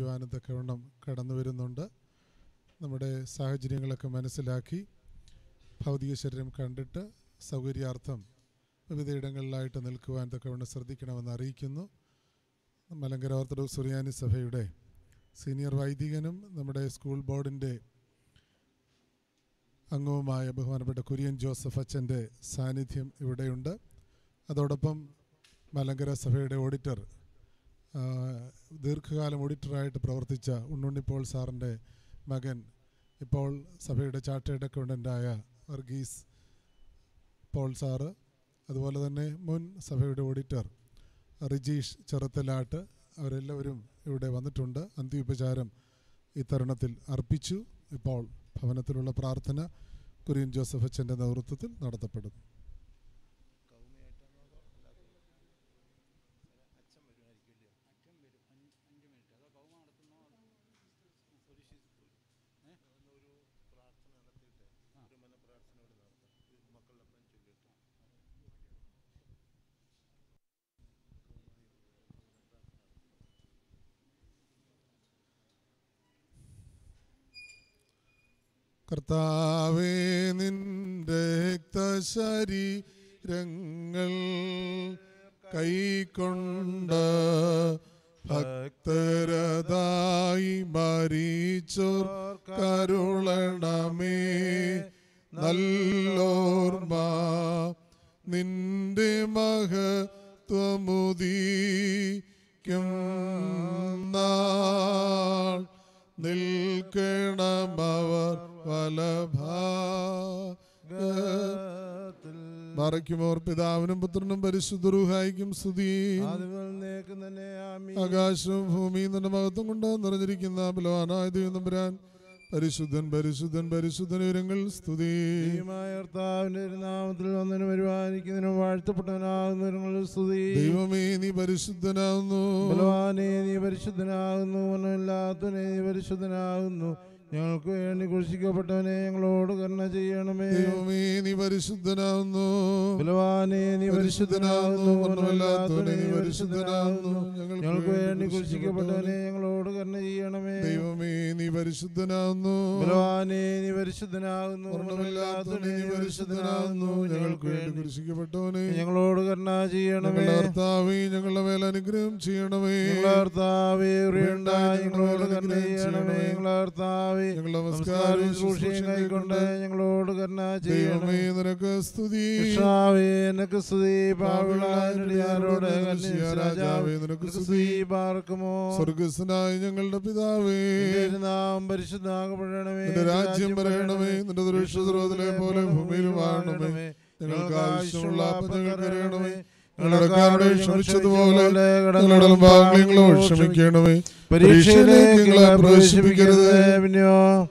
അർപ്പിക്കുവാനും തക്കവണ്ണം കടന്നു വരുന്നുണ്ട്. നമ്മുടെ സാഹചര്യങ്ങളൊക്കെ മനസ്സിലാക്കി ഭൗതിക ശരീരം കണ്ടിട്ട് സൗകര്യാർത്ഥം വിവിധയിടങ്ങളിലായിട്ട് നിൽക്കുവാൻ തക്കവണ്ണം ശ്രദ്ധിക്കണമെന്ന് അറിയിക്കുന്നു. മലങ്കര ഓർത്തഡോക്സ് സുറിയാനി സഭയുടെ സീനിയർ വൈദികനും നമ്മുടെ സ്കൂൾ ബോർഡിന്റെ അംഗവുമായ ബഹുമാനപ്പെട്ട കുര്യൻ ജോസഫ് അച്ഛന്റെ സാന്നിധ്യം ഇവിടെയുണ്ട്. അതോടൊപ്പം മലങ്കര സഭയുടെ ഓഡിറ്റർ ദീർഘകാലം ഓഡിറ്ററായിട്ട് പ്രവർത്തിച്ച ഉണ്ണുണ്ണി പോൾ സാറിന്റെ മകൻ ഇപ്പോൾ സഭയുടെ ചാർട്ടേഡ് അക്കൗണ്ടന്റായ വർഗീസ് പോൾ സാറ് അതുപോലെ തന്നെ മുൻ സഭയുടെ ഓഡിറ്റർ റിജീഷ് ചെറുത്തലാട്ട് അവരെല്ലാവരും ഇവിടെ വന്നിട്ടുണ്ട്. അന്ത്യോപചാരം ഈ തരുണത്തിൽ അർപ്പിച്ചു. ഇപ്പോൾ ഭവനത്തിലുള്ള പ്രാർത്ഥന കുര്യൻ ജോസഫ് അച്ഛന്റെ നേതൃത്വത്തിൽ നടത്തപ്പെടുന്നു. കർത്താവേ നിന്റെ ശരീരങ്ങൾ കൈക്കൊണ്ട് ഭക്തരതായി മരിച്ചോർ കരുളണമേ. നല്ലോർമ്മ നിന്റെ മഹത്വമുദീക്കും. നാൾ നിൽക്കണം അവർ വലഭാ മറയ്ക്കുമോർ പിതാവിനും പുത്രനും പരിശുദ്ധറുഹായിക്കും സ്തുതി. ആകാശവും ഭൂമിയും തന്റെ മഹത്വം കൊണ്ട് നിറഞ്ഞിരിക്കുന്ന ബലവാനായ ദൈവം പരിശുദ്ധൻ പരിശുദ്ധൻ പരിശുദ്ധൻ വിവരങ്ങൾ സ്തുതി. കർത്താവിന്റെ നാമത്തിൽ ഒന്നിനും പരിപാലിക്കുന്നതിനും വാഴ്ത്തപ്പെട്ടവനാകുന്നവരും സ്തുതി. ദൈവമേ നീ പരിശുദ്ധനാകുന്നു. ബലവാനേ നീ പരിശുദ്ധനാകുന്നു. ഒന്നുമില്ലാത്തവനെ നീ പരിശുദ്ധനാകുന്നു. ഞങ്ങൾക്ക് വേണ്ടി കുഴിക്കപ്പെട്ടവനെ ഞങ്ങളോട് കരുണ ചെയ്യണമേ. ദൈവമേ നീ പരിശുദ്ധനാവുന്നു ബലവാനെ നീ പരിശുദ്ധനാകുന്നു. നീ പരിശുദ്ധനാകുന്നു. പരിശുദ്ധനാകുന്നു ഞങ്ങൾക്ക് വേണ്ടി കുഴിക്കപ്പെട്ടവനെ ഞങ്ങളോട് കരുണ ചെയ്യണമേ. ദൈവമേ നീ പരിശുദ്ധനാകുന്നു. ബലവാനെ നീ പരിശുദ്ധനാകുന്നു. നീ ഞങ്ങൾക്ക് വേണ്ടി കുരിശിക്കപ്പെട്ടവനെ ഞങ്ങളോട് കരുണ ചെയ്യണമേ. കർത്താവേ ഞങ്ങളുടെ മേൽ അനുഗ്രഹം ചെയ്യണമേ. കർത്താവേ ഞങ്ങളോട് കരുണ ചെയ്യണമേ. ഞങ്ങളുടെ കർത്താവേ ഞങ്ങളുടെ കരുണ ചെയ്യണമേ. നിനക്ക് സ്തുതി. നിനക്ക് സ്തുതി. പാവിളാരോട് രാജാവേ, നിനക്ക് സ്തുതി. പാർക്കുമോ? സ്വർഗസ്നായ ഞങ്ങളുടെ പിതാവേ. നാം പരിശുദ്ധാകപ്പെടണമേ രാജ്യം പറയണമേ നിന്റെ ദുരക്ഷ പോലെ ഭൂമിയിൽ വാഴണമേ. ഞങ്ങൾക്ക് ആവശ്യമുള്ള അറിയണമേ ഞങ്ങളുടെ ക്ഷമിച്ചതുപോലെ ഞങ്ങളുടെ ക്ഷമിക്കണമേ. പരീക്ഷയിലേക്ക് പ്രവേശിപ്പിക്കരുത്. പിന്നെയോ?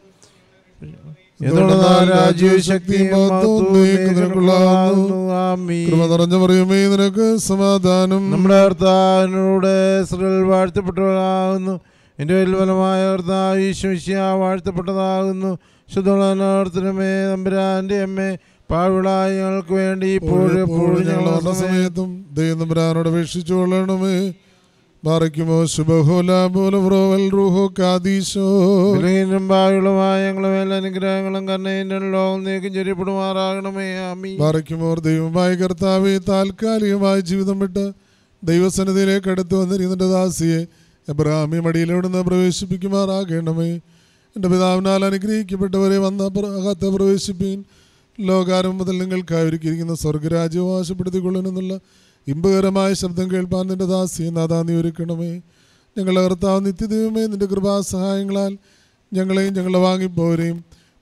നിനക്ക് സമാധാനം. നമ്മുടെ കർത്താവിനോട് വാഴ്ത്തപ്പെട്ടതാകുന്നു എന്റെ ഫലമായ ഭർത്താവ് ഈശ്വശിയ വാഴ്ത്തപ്പെട്ടതാകുന്നു. ശുദ്ധമേ നമ്പുരാന്റെ അമ്മേ പാവിളായ ഞങ്ങൾക്ക് വേണ്ടി ഇപ്പോഴും എപ്പോഴും ഞങ്ങൾ വന്ന സമയത്തും ദൈവനമ്പരാനോട് അപേക്ഷിച്ചു കൊള്ളണമേ ബാറയ്ക്കുമോ ശുഭഹോലാബോലവ്രോവൽ റൂഹോ കാദീശോ. ബലഹീനം ഭാവികളുമായ ഞങ്ങളെ മേൽ അനുഗ്രഹങ്ങളും കണ്ണേന്റെ ലോകം നീക്കം ചെറിയപ്പെടുമാറാകണമേ ആമീ ബാറയ്ക്കുമോർ ദൈവമായ കർത്താവെ താൽക്കാലികമായ ജീവിതം വിട്ട് ദൈവസന്നിധിയിലേക്ക് അടുത്ത് വന്നിരിക്കുന്ന ദാസിയെ എബ്രഹാമി മടിയിലവിടുന്ന് പ്രവേശിപ്പിക്കുമാറാകണമേ. എന്റെ പിതാവിനാൽ അനുഗ്രഹിക്കപ്പെട്ടവരെ വന്ന അകത്ത് പ്രവേശിപ്പീൻ. ലോകാരം മുതൽ നിങ്ങൾക്കായി ഒരുക്കിയിരിക്കുന്ന സ്വർഗരാജ്യവും ആശപ്പെടുത്തിക്കൊള്ളണമെന്നുള്ള ഇമ്പകരമായ ശബ്ദം കേൾപ്പാൻ നിന്റെ ദാസിയെ നാദാ നീ ഒരുക്കണമേ. ഞങ്ങളെ കർത്താവ് നിത്യദൈവമേ നിന്റെ കൃപാസഹായങ്ങളാൽ ഞങ്ങളെയും ഞങ്ങളെ വാങ്ങിപ്പോരെയും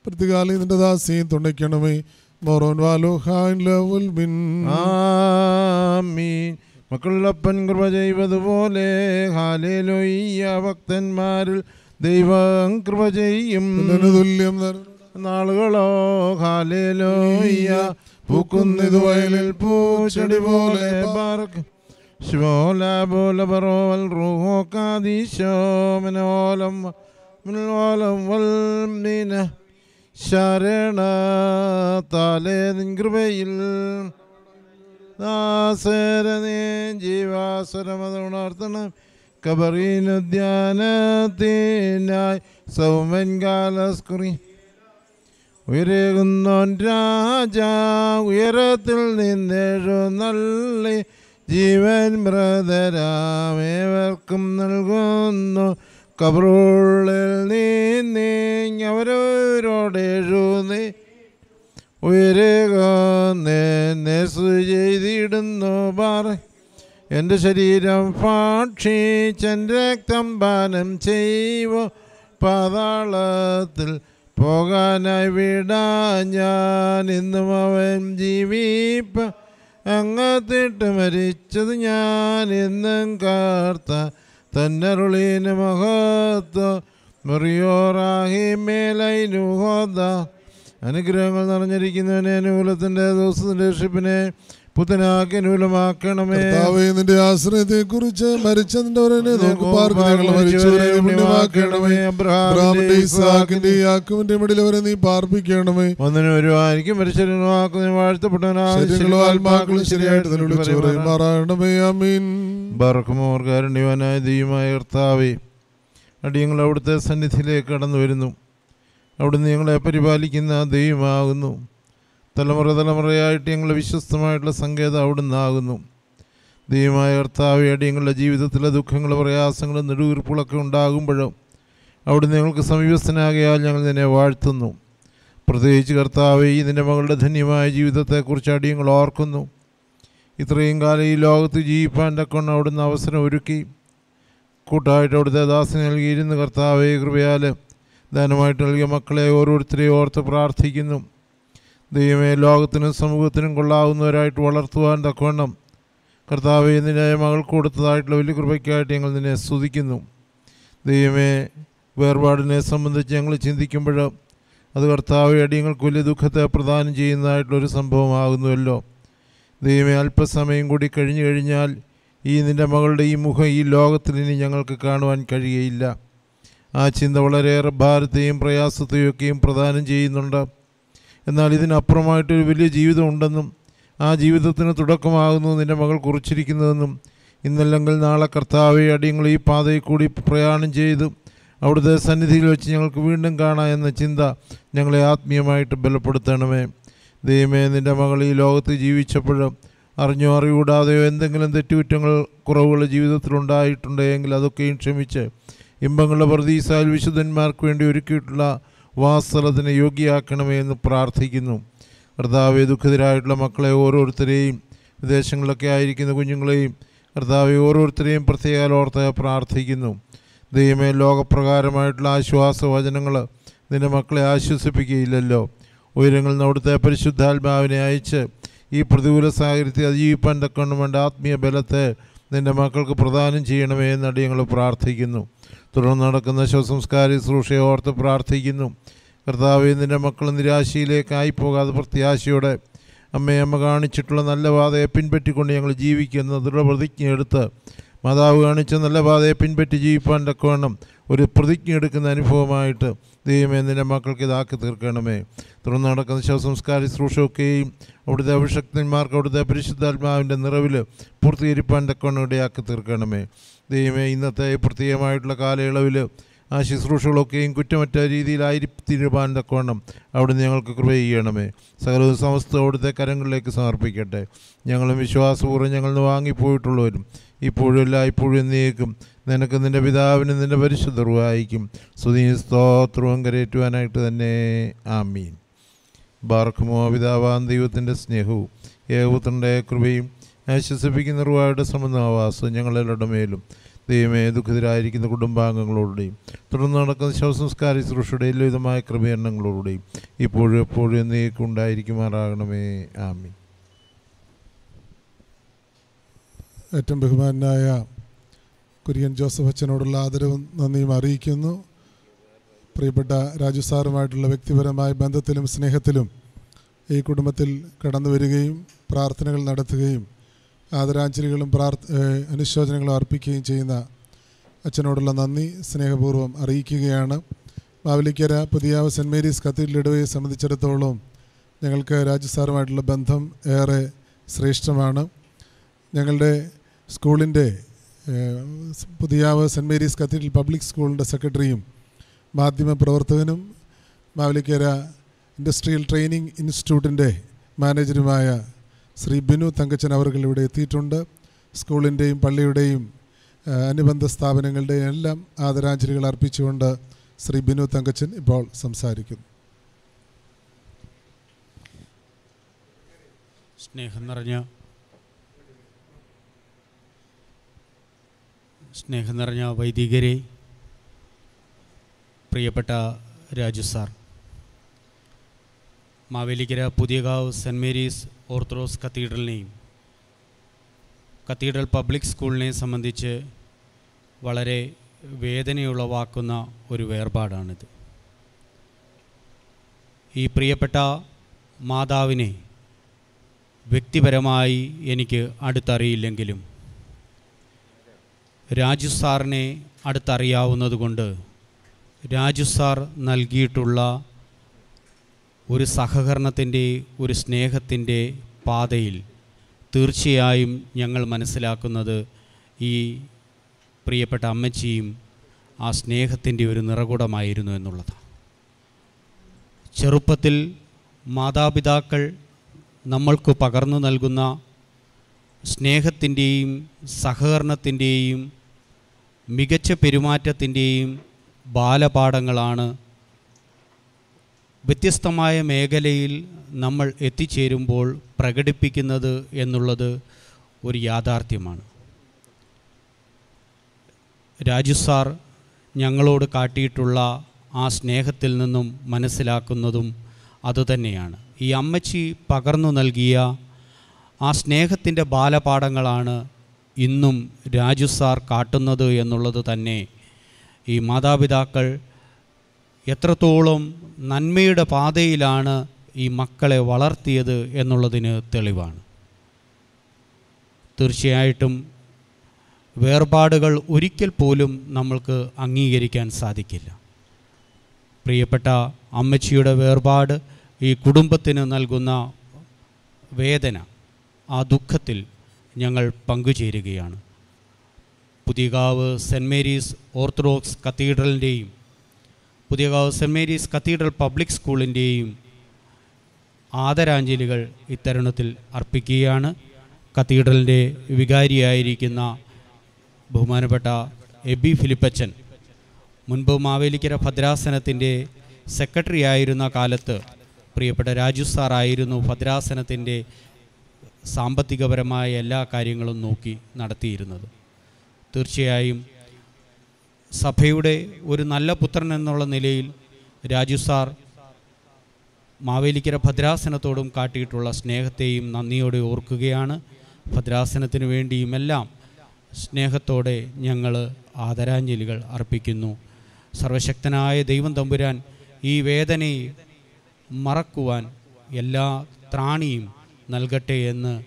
പ്രതികാലം നിന്റെ ദാസിയെയും തുണയ്ക്കണമേ. മോറോൻ വാലോ ഹാൻ ലവുൽ ബിൻ മക്കളപ്പൻ കൃപ ചെയ്വതുപോലെ ഹാലേലോയ്യ ഭക്തന്മാരിൽ ദൈവം കൃപ ചെയ്യും. തുല്യം നാളുകളോ ഹാലേലോയ്യ പൂക്കുന്നിതു വയലിൽ പൂച്ചെടി പോലെ പാർക്ക്. റൂഹോ കാദീശോ മനോലം മനോലം വൽമിന ശരണ താലേ നിൻ കൃപയിൽ ദാസരനേ ജീവാസുരമതുണർത്തണം കബറീനുദ്യാനത്തിനായി സൗമൻ കാലസ്കുറി ഉയരകുന്നോൻ രാജ ഉയരത്തിൽ നിന്നെഴുന്നള്ളി. ജീവൻ മൃതരാമേവർക്കും നൽകുന്നു. കബറുള്ളിൽ നീങ്ങവരോട് എഴുതി ഉയരുകന്നെ ചെയ്തിടുന്നു പാറ എന്റെ ശരീരം ഭാക്ഷിച്ചൻ രക്തം പാനം ചെയ്യുവോ പാതാളത്തിൽ പോകാനായി വിടാ ഞാൻ ഇന്നും അവൻ ജീവിപ്പ. അങ്ങത്തിട്ട് മരിച്ചത് ഞാൻ എന്നും കാർത്ത. തന്നരുളീന് മഹത്വ മുറിയോറാഹി മേലൈനുഹോദ അനുഗ്രഹങ്ങൾ നിറഞ്ഞിരിക്കുന്നവനെ അനുകൂലത്തിന്റെ ദിവസത്തിന്റെ രക്ഷിപ്പിനെ അനുകൂലമാക്കണമേ കർത്താവേ നിന്റെ ആശ്രയത്തെ കുറിച്ച് മരിച്ചതിന്റെ ഒരനെ മരിച്ചവരെ നീ പാർപ്പിക്കണമേ. ഒന്നിനും ആത്മാക്കളും ശരിയായിട്ട് അമീൻ ദൈവമായ കർത്താവേ അടിയങ്ങൾ അവിടുത്തെ സന്നിധിയിലേക്ക് കടന്നു വരുന്നു. അവിടുന്ന് ഞങ്ങളെ പരിപാലിക്കുന്ന ദൈവമാകുന്നു. തലമുറ തലമുറയായിട്ട് ഞങ്ങളുടെ വിശ്വസ്തമായിട്ടുള്ള സങ്കേതം അവിടുന്ന് ആകുന്നു. ദൈവമായ കർത്താവിയുടെ ഞങ്ങളുടെ ജീവിതത്തിലെ ദുഃഖങ്ങളും പ്രയാസങ്ങളും നെടുവീർപ്പുകളൊക്കെ ഉണ്ടാകുമ്പോഴും അവിടുന്ന് ഞങ്ങൾക്ക് സമീപസ്ഥനാകയാൽ ഞങ്ങൾ നിന്നെ വാഴ്ത്തുന്നു. പ്രത്യേകിച്ച് കർത്താവ് നിന്റെ മകളുടെ ധന്യമായ ജീവിതത്തെക്കുറിച്ച് അടിയങ്ങൾ ഓർക്കുന്നു. ഇത്രയും കാലം ഈ ലോകത്ത് ജീവിപ്പാൻ തക്കൊണ്ട് അവിടുന്ന് അവസരം ഒരുക്കി. കൂട്ടായിട്ട് അവിടുത്തെ ദാസന് നൽകിയിരുന്ന കർത്താവെ കൃപയാൽ ദാനമായിട്ട് നൽകിയ മക്കളെ ഓരോരുത്തരെയും ഓർത്ത് പ്രാർത്ഥിക്കുന്നു. ദൈവമേ ലോകത്തിനും സമൂഹത്തിനും കൊള്ളാവുന്നവരായിട്ട് വളർത്തുവാൻ തക്കവണ്ണം. കർത്താവെ നിന്നെ മകൾ കൊടുത്തതായിട്ടുള്ള വലിയ കൃപയ്ക്കായിട്ട് ഞങ്ങൾ നിന്നെ സ്തുതിക്കുന്നു. ദൈവമേ വേർപാടിനെ സംബന്ധിച്ച് ഞങ്ങൾ ചിന്തിക്കുമ്പോൾ അത് കർത്താവ് അടിയങ്ങൾക്ക് വലിയ ദുഃഖത്തെ പ്രദാനം ചെയ്യുന്നതായിട്ടുള്ളൊരു സംഭവമാകുന്നുവല്ലോ. ദൈവമേ അല്പസമയം കൂടി കഴിഞ്ഞു കഴിഞ്ഞാൽ ഈ നിന്റെ മകളുടെ ഈ മുഖം ഈ ലോകത്തിൽ ഇനി ഞങ്ങൾക്ക് കാണുവാൻ കഴിയയില്ല. ആ ചിന്ത വളരെയേറെ ഭാരത്തെയും പ്രയാസത്തെയും ഒക്കെയും പ്രദാനം ചെയ്യുന്നുണ്ട്. എന്നാൽ ഇതിനപ്പുറമായിട്ടൊരു വലിയ ജീവിതം ഉണ്ടെന്നും ആ ജീവിതത്തിന് തുടക്കമാകുന്നു നിന്റെ മകൾ കുറിച്ചിരിക്കുന്നതെന്നും ഇന്നല്ലെങ്കിൽ നാളെ കർത്താവെ അടിയങ്ങൾ ഈ പാതയിൽ കൂടി പ്രയാണം ചെയ്ത് അവിടുത്തെ സന്നിധിയിൽ വെച്ച് ഞങ്ങൾക്ക് വീണ്ടും കാണാം എന്ന ചിന്ത ഞങ്ങളെ ആത്മീയമായിട്ട് ബലപ്പെടുത്തണമേ. ദൈവമേ നിന്റെ മകൾ ഈ ലോകത്ത് ജീവിച്ചപ്പോൾ അറിഞ്ഞോ അറിയൂടാതെയോ എന്തെങ്കിലും തെറ്റുകുറ്റങ്ങൾ കുറവുകൾ ജീവിതത്തിലുണ്ടായിട്ടുണ്ടെങ്കിൽ അതൊക്കെയും ക്ഷമിച്ച് ഇമ്പങ്ങളുടെ പ്രതീസാൽ വിശുദ്ധന്മാർക്ക് വേണ്ടി ഒരുക്കിയിട്ടുള്ള വാസ്തലത്തിന് യോഗ്യയാക്കണമേ എന്ന് പ്രാർത്ഥിക്കുന്നു. കർത്താവെ ദുഃഖിതരായിട്ടുള്ള മക്കളെ ഓരോരുത്തരെയും വിദേശങ്ങളിലൊക്കെ ആയിരിക്കുന്ന കുഞ്ഞുങ്ങളെയും കർത്താവെ ഓരോരുത്തരെയും പ്രത്യേക ഓർത്ത് പ്രാർത്ഥിക്കുന്നു. ദൈവമേ ലോകപ്രകാരമായിട്ടുള്ള ആശ്വാസ വചനങ്ങൾ നിന്റെ മക്കളെ ആശ്വസിപ്പിക്കുകയില്ലല്ലോ. ഉയരങ്ങളിൽ അവിടുത്തെ പരിശുദ്ധാത്മാവിനെ അയച്ച് ഈ പ്രതികൂല സാഹചര്യത്തെ അതിജീവിപ്പാൻ തക്കൊണ്ട് വേണ്ട ആത്മീയ ബലത്തെ നിന്റെ മക്കൾക്ക് പ്രദാനം ചെയ്യണമേ എന്നടി ഞങ്ങൾ പ്രാർത്ഥിക്കുന്നു. തുടർന്ന് നടക്കുന്ന ശവസംസ്കാര ശുശ്രൂഷയെ ഓർത്ത് പ്രാർത്ഥിക്കുന്നു. കർത്താവെ നിന്റെ മക്കൾ നിരാശയിലേക്കായി പോകാതെ പ്രത്യാശയോടെ അമ്മയമ്മ കാണിച്ചിട്ടുള്ള നല്ല പാതയെ പിൻപറ്റിക്കൊണ്ട് ഞങ്ങൾ ജീവിക്കുന്ന ദൃഢപ്രതിജ്ഞ എടുത്ത് മാതാവ് കാണിച്ച നല്ല പാതയെ പിൻപറ്റി ജീവിപ്പാൻ തക്കവണ്ണം ഒരു പ്രതിജ്ഞ എടുക്കുന്ന അനുഭവമായിട്ട് ദൈവമേ നിന്റെ മക്കൾക്ക് ഇതാക്കി തീർക്കണമേ. തുടർന്ന് നടക്കുന്ന ശവസംസ്കാര ശുശ്രൂഷയൊക്കെയും അവിടുത്തെ അഭിഷക്തന്മാർക്ക് അവിടുത്തെ പരിശുദ്ധാത്മാവിന്റെ നിറവിൽ പൂർത്തീകരിപ്പാൻ തക്കവണ്ണം ഇടയാക്കി തീർക്കണമേ. ദൈവമേ ഇന്നത്തെ പ്രത്യേകമായിട്ടുള്ള കാലയളവിൽ ആ ശുശ്രൂഷകളൊക്കെയും കുറ്റമറ്റ രീതിയിലായിരിക്കാൻ തക്കവണ്ണം അവിടുന്ന് ഞങ്ങൾക്ക് കൃപ ചെയ്യണമേ. സകല സമസ്ത അവിടുത്തെ കരങ്ങളിലേക്ക് സമർപ്പിക്കട്ടെ. ഞങ്ങളും വിശ്വാസപൂർവം ഞങ്ങൾ നിന്ന് വാങ്ങിപ്പോയിട്ടുള്ളവരും ഇപ്പോഴും എല്ലാ ഇപ്പോഴും എന്നേക്കും നിനക്ക് നിന്റെ പിതാവിന് നിന്റെ പരിശുദ്ധർവായിക്കും സ്തുതി സ്തോത്രവും കരയേറ്റുവാനായിട്ട് തന്നെ. ആമീൻ. ബാർക്കുമോ പിതാവാൻ ദൈവത്തിന്റെ സ്നേഹവും ഏകപുത്രന്റെ കൃപയും ആശ്വസിപ്പിക്കുന്ന റുവായുടെ സമന്വവാസവും ഞങ്ങളെല്ലാവരുടെ മേലും. ദൈവമേ ദുഃഖിതരായിരിക്കുന്ന കുടുംബാംഗങ്ങളോടുടെയും തുടർന്ന് നടക്കുന്ന ശവസംസ്കാര ശുശ്രൂഷയുടെ എല്ലാവിധമായ ക്രമീകരണങ്ങളോടുടെയും ഇപ്പോഴും എപ്പോഴും എന്നേക്കും ഉണ്ടായിരിക്കുമാറാകണമേ. ആമീൻ. ഏറ്റവും ബഹുമാനായ കുര്യൻ ജോസഫ് അച്ഛനോടുള്ള ആദരവും നന്ദിയും അറിയിക്കുന്നു. പ്രിയപ്പെട്ട രാജു സാറുമായിട്ടുള്ള വ്യക്തിപരമായ ബന്ധത്തിലും സ്നേഹത്തിലും ഈ കുടുംബത്തിൽ കടന്നു വരികയും പ്രാർത്ഥനകൾ നടത്തുകയും ആദരാഞ്ജലികളും പ്രാർത്ഥ അനുശോചനങ്ങളും അർപ്പിക്കുകയും ചെയ്യുന്ന അച്ഛനോടുള്ള നന്ദി സ്നേഹപൂർവം അറിയിക്കുകയാണ്. Mavelikara Puthiyakavu saint Mary's cathedral ഇടവയെ സംബന്ധിച്ചിടത്തോളം ഞങ്ങൾക്ക് രാജു സാറുമായിട്ടുള്ള ബന്ധം ഏറെ ശ്രേഷ്ഠമാണ്. ഞങ്ങളുടെ സ്കൂളിന്റെ Puthiyakavu saint Mary's cathedral public സ്കൂളിന്റെ സെക്രട്ടറിയും മാധ്യമ പ്രവർത്തകനും മാവലിക്കര ഇൻഡസ്ട്രിയൽ ട്രെയിനിങ് ഇൻസ്റ്റിറ്റ്യൂട്ടിന്റെ മാനേജരുമായ ശ്രീ ബിനു തങ്കച്ചൻ അവർകൾ ഇവിടെ എത്തിയിട്ടുണ്ട്. സ്കൂളിന്റെയും പള്ളിയുടെയും അനുബന്ധ സ്ഥാപനങ്ങളുടെയും എല്ലാം ആദരാഞ്ജലികൾ അർപ്പിച്ചുകൊണ്ട് ശ്രീ ബിനു തങ്കച്ചൻ ഇപ്പോൾ സംസാരിക്കുന്നു. സ്നേഹം നിറഞ്ഞ സ്നേഹം നിറഞ്ഞ വൈദികരെ പ്രിയപ്പെട്ട Raju sir. Mavelikara Puthiyakavu saint Mary's orthodox കത്തീഡ്രലിനെയും cathedral public സ്കൂളിനെയും സംബന്ധിച്ച് വളരെ വേദനയുളവാക്കുന്ന ഒരു വേർപാടാണിത്. ഈ പ്രിയപ്പെട്ട മാതാവിനെ വ്യക്തിപരമായി എനിക്ക് അടുത്തറിയില്ലെങ്കിലും രാജു സാറിനെ അടുത്തറിയാവുന്നതുകൊണ്ട് രാജു സാർ നൽകിയിട്ടുള്ള ഒരു സഹകരണത്തിന്റെ ഒരു സ്നേഹത്തിന്റെ പാതയിൽ തീർച്ചയായും ഞങ്ങൾ മനസ്സിലാക്കുന്നത് ഈ പ്രിയപ്പെട്ട അമ്മച്ചിയും ആ സ്നേഹത്തിന്റെ ഒരു നിറകുടമായിരുന്നു എന്നുള്ളതാണ്. ചെറുപ്പത്തിൽ മാതാപിതാക്കൾ നമ്മൾക്ക് പകർന്നു നൽകുന്ന സ്നേഹത്തിന്റെയും സഹകരണത്തിന്റെയും മികച്ച പെരുമാറ്റത്തിന്റെയും ബാലപാഠങ്ങളാണ്. വ്യത്യസ്തമായ മേഖലയിൽ നമ്മൾ എത്തിച്ചേരുമ്പോൾ പ്രകടിപ്പിക്കുന്നത് എന്നുള്ളത് ഒരു യാഥാർത്ഥ്യമാണ്. രാജു സാർ ഞങ്ങളോട് കാട്ടിയിട്ടുള്ള ആ സ്നേഹത്തിൽ നിന്നും മനസ്സിലാക്കുന്നതും അതുതന്നെയാണ്. ഈ അമ്മച്ചി പകർന്നു നൽകിയ ആ സ്നേഹത്തിന്റെ ബാലപാഠങ്ങളാണ് ഇന്നും രാജു സാർ കാട്ടുന്നത് എന്നുള്ളത് തന്നെ ഈ മാതാപിതാക്കൾ എത്രത്തോളം നന്മയുടെ പാതയിലാണ് ഈ മക്കളെ വളർത്തിയത് എന്നുള്ളതിന് തെളിവാണ്. തീർച്ചയായിട്ടും വേർപാടുകൾ ഒരിക്കൽ പോലും നമ്മൾക്ക് അംഗീകരിക്കാൻ സാധിക്കില്ല. പ്രിയപ്പെട്ട അമ്മച്ചിയുടെ വേർപാട് ഈ കുടുംബത്തിന് നൽകുന്ന വേദന ആ ദുഃഖത്തിൽ ഞങ്ങൾ പങ്കുചേരുകയാണ്. Puthiyakavu saint Mary's orthodox കത്തീഡ്രലിന്റെയും Puthiyakavu saint Mary's cathedral public സ്കൂളിന്റെയും ആദരാഞ്ജലികൾ ഇത്തരുണത്തിൽ അർപ്പിക്കുകയാണ്. കത്തീഡ്രലിന്റെ വികാരിയായിരിക്കുന്ന ബഹുമാനപ്പെട്ട എബി ഫിലിപ്പച്ചൻ മുൻപ് മാവേലിക്കര ഭദ്രാസനത്തിന്റെ സെക്രട്ടറി ആയിരുന്ന കാലത്ത് പ്രിയപ്പെട്ട രാജു സാറായിരുന്നു ഭദ്രാസനത്തിന്റെ സാമ്പത്തികപരമായ എല്ലാ കാര്യങ്ങളും നോക്കി നടത്തിയിരുന്നത്. തീർച്ചയായും സഭയുടെ ഒരു നല്ല പുത്രൻ എന്നുള്ള നിലയിൽ രാജു സാർ മാവേലിക്കര ഭദ്രാസനത്തോടും കാട്ടിയിട്ടുള്ള സ്നേഹത്തെയും നന്ദിയോടെ ഓർക്കുകയാണ്. ഭദ്രാസനത്തിന് വേണ്ടിയുമെല്ലാം സ്നേഹത്തോടെ ഞങ്ങൾ ആദരാഞ്ജലികൾ അർപ്പിക്കുന്നു. സർവശക്തനായ ദൈവം തമ്പുരാൻ ഈ വേദനയെ മറക്കുവാൻ എല്ലാ ത്രാണിയും നൽകട്ടെ എന്ന്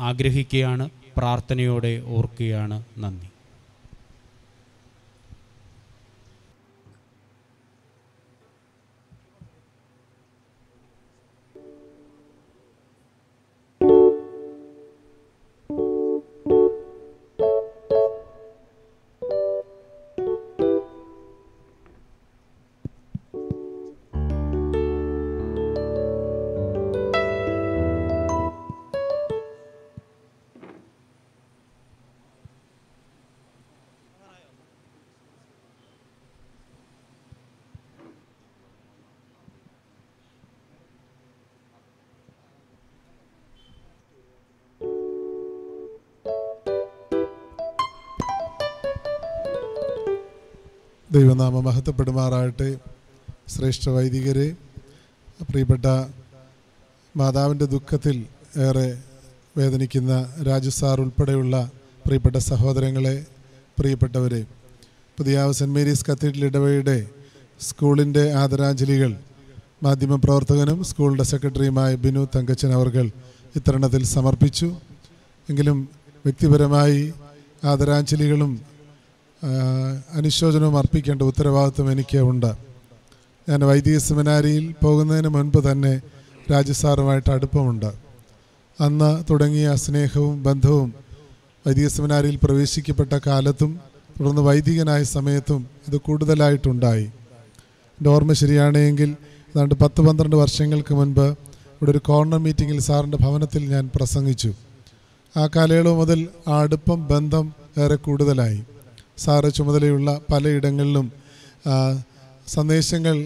ആഗ്രഹിക്കുകയാണ്. പ്രാർത്ഥനയോടെ ഓർക്കുകയാണ് നന്ദി. ദൈവനാമ മഹത്വപ്പെടുമാറാകട്ടെ. ശ്രേഷ്ഠ വൈദികരെ പ്രിയപ്പെട്ട മാതാവിന്റെ ദുഃഖത്തിൽ ഏറെ വേദനിക്കുന്ന രാജു സാർ ഉൾപ്പെടെയുള്ള പ്രിയപ്പെട്ട സഹോദരങ്ങളെ പ്രിയപ്പെട്ടവരെ പുതിയാവ് സെന്റ് മേരീസ് കത്തീഡ്രൽ ഇടവയുടെ സ്കൂളിന്റെ ആദരാഞ്ജലികൾ മാധ്യമപ്രവർത്തകനും സ്കൂളിന്റെ സെക്രട്ടറിയുമായ ബിനു തങ്കച്ചൻ അവർകൾ ഇത്തരണത്തിൽ സമർപ്പിച്ചു. എങ്കിലും വ്യക്തിപരമായി ആദരാഞ്ജലികളും അനുശോചനവും അർപ്പിക്കേണ്ട ഉത്തരവാദിത്വം എനിക്ക് ഉണ്ട്. ഞാൻ വൈദിക സെമിനാരിയിൽ പോകുന്നതിന് മുൻപ് തന്നെ രാജസാറുമായിട്ട് അടുപ്പമുണ്ട്. അന്ന് തുടങ്ങിയ സ്നേഹവും ബന്ധവും വൈദിക സെമിനാരിയിൽ പ്രവേശിക്കപ്പെട്ട കാലത്തും തുടർന്ന് വൈദികനായ സമയത്തും ഇത് കൂടുതലായിട്ടുണ്ടായി. എന്റെ ഓർമ്മ ശരിയാണെങ്കിൽ ഏതാണ്ട് പത്ത് പന്ത്രണ്ട് വർഷങ്ങൾക്ക് മുൻപ് ഇവിടെ ഒരു കോർണർ മീറ്റിങ്ങിൽ സാറിന്റെ ഭവനത്തിൽ ഞാൻ പ്രസംഗിച്ചു. ആ കാലയളവ് മുതൽ ആ അടുപ്പം ബന്ധം ഏറെ കൂടുതലായി. സാറ് ചുമതലയുള്ള പലയിടങ്ങളിലും സന്ദേശങ്ങൾ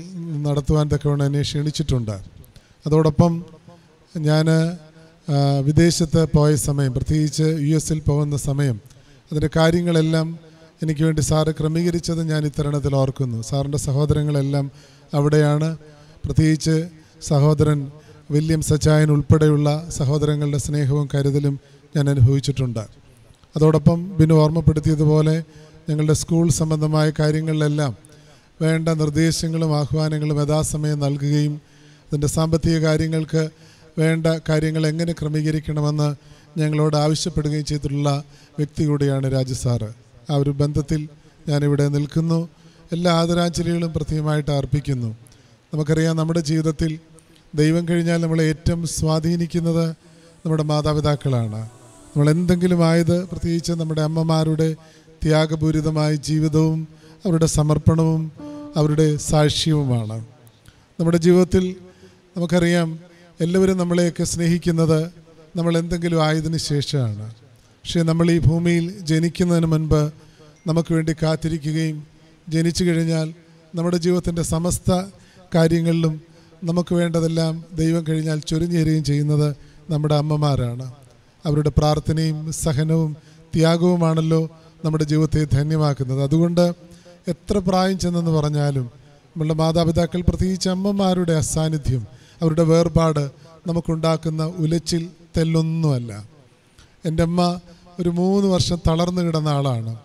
നടത്തുവാൻ തക്കവണ്ണം എന്നെ ക്ഷണിച്ചിട്ടുണ്ട്. അതോടൊപ്പം ഞാൻ വിദേശത്ത് പോയ സമയം പ്രത്യേകിച്ച് യു എസിൽ പോകുന്ന സമയം അതിന്റെ കാര്യങ്ങളെല്ലാം എനിക്ക് വേണ്ടി സാറ് ക്രമീകരിച്ചത് ഞാൻ ഇത്തരണത്തിൽ ഓർക്കുന്നു. സാറിന്റെ സഹോദരങ്ങളെല്ലാം അവിടെയാണ്. പ്രത്യേകിച്ച് സഹോദരൻ വില്യം സച്ചായൻ ഉൾപ്പെടെയുള്ള സഹോദരങ്ങളുടെ സ്നേഹവും കരുതലും ഞാൻ അനുഭവിച്ചിട്ടുണ്ട്. അതോടൊപ്പം ബിനു ഓർമ്മപ്പെടുത്തിയതുപോലെ ഞങ്ങളുടെ സ്കൂൾ സംബന്ധമായ കാര്യങ്ങളിലെല്ലാം വേണ്ട നിർദ്ദേശങ്ങളും ആഹ്വാനങ്ങളും യഥാസമയം നൽകുകയും അതിന്റെ സാമ്പത്തിക കാര്യങ്ങൾക്ക് വേണ്ട കാര്യങ്ങൾ എങ്ങനെ ക്രമീകരിക്കണമെന്ന് ഞങ്ങളോട് ആവശ്യപ്പെടുകയും ചെയ്തിട്ടുള്ള വ്യക്തി കൂടിയാണ് രാജു ആ ഒരു ബന്ധത്തിൽ ഞാനിവിടെ നിൽക്കുന്നു. എല്ലാ ആദരാഞ്ജലികളും പ്രത്യേകമായിട്ട് അർപ്പിക്കുന്നു. നമുക്കറിയാം നമ്മുടെ ജീവിതത്തിൽ ദൈവം കഴിഞ്ഞാൽ നമ്മളെ ഏറ്റവും സ്വാധീനിക്കുന്നത് നമ്മുടെ മാതാപിതാക്കളാണ്. നമ്മൾ എന്തെങ്കിലും ആയത് പ്രത്യേകിച്ച് നമ്മുടെ അമ്മമാരുടെ ത്യാഗപൂരിതമായ ജീവിതവും അവരുടെ സമർപ്പണവും അവരുടെ സാക്ഷ്യവുമാണ്. നമ്മുടെ ജീവിതത്തിൽ നമുക്കറിയാം എല്ലാവരും നമ്മളെയൊക്കെ സ്നേഹിക്കുന്നത് നമ്മൾ എന്തെങ്കിലും ആയതിനു ശേഷമാണ്. പക്ഷേ നമ്മൾ ഈ ഭൂമിയിൽ ജനിക്കുന്നതിന് മുൻപ് നമുക്ക് വേണ്ടി കാത്തിരിക്കുകയും ജനിച്ചു കഴിഞ്ഞാൽ നമ്മുടെ ജീവിതത്തിന്റെ സമസ്ത കാര്യങ്ങളിലും നമുക്ക് വേണ്ടതെല്ലാം ദൈവം കഴിഞ്ഞാൽ ചൊരിഞ്ഞേരുകയും ചെയ്യുന്നത് നമ്മുടെ അമ്മമാരാണ്. അവരുടെ പ്രാർത്ഥനയും സഹനവും ത്യാഗവുമാണല്ലോ നമ്മുടെ ജീവിതത്തെ ധന്യമാക്കുന്നത്. അതുകൊണ്ട് എത്ര പ്രായം ചെന്നെന്ന് പറഞ്ഞാലും നമ്മളുടെ മാതാപിതാക്കൾ പ്രത്യേകിച്ച് അമ്മമാരുടെ അസാന്നിധ്യം അവരുടെ വേർപാട് നമുക്കുണ്ടാക്കുന്ന ഉലച്ചിൽ തെല്ലൊന്നുമല്ല. എന്റെ അമ്മ ഒരു മൂന്ന് വർഷം തളർന്നു കിടന്ന ആളാണ്.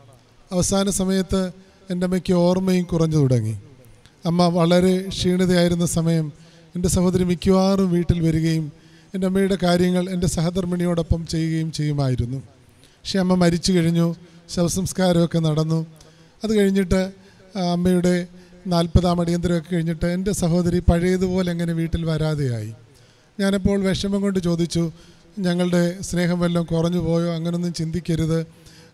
അവസാന സമയത്ത് എന്റെ അമ്മയ്ക്ക് ഓർമ്മയും കുറഞ്ഞു തുടങ്ങി. അമ്മ വളരെ ക്ഷീണിതയായിരുന്ന സമയം എന്റെ സഹോദരി മിക്കവാറും വീട്ടിൽ വരികയും എന്റെ അമ്മയുടെ കാര്യങ്ങൾ എന്റെ സഹധർമ്മിണിയോടൊപ്പം ചെയ്യുകയും ചെയ്യുമായിരുന്നു. പക്ഷേ അമ്മ മരിച്ചു കഴിഞ്ഞു. ശവസംസ്കാരമൊക്കെ നടന്നു. അത് കഴിഞ്ഞിട്ട് അമ്മയുടെ നാൽപ്പതാം അടിയന്തരമൊക്കെ കഴിഞ്ഞിട്ട് എന്റെ സഹോദരി പഴയതുപോലെ എങ്ങനെ വീട്ടിൽ വരാതെയായി. ഞാനപ്പോൾ വിഷമം കൊണ്ട് ചോദിച്ചു ഞങ്ങളുടെ സ്നേഹം വല്ലതും കുറഞ്ഞു പോയോ? അങ്ങനൊന്നും ചിന്തിക്കരുത്.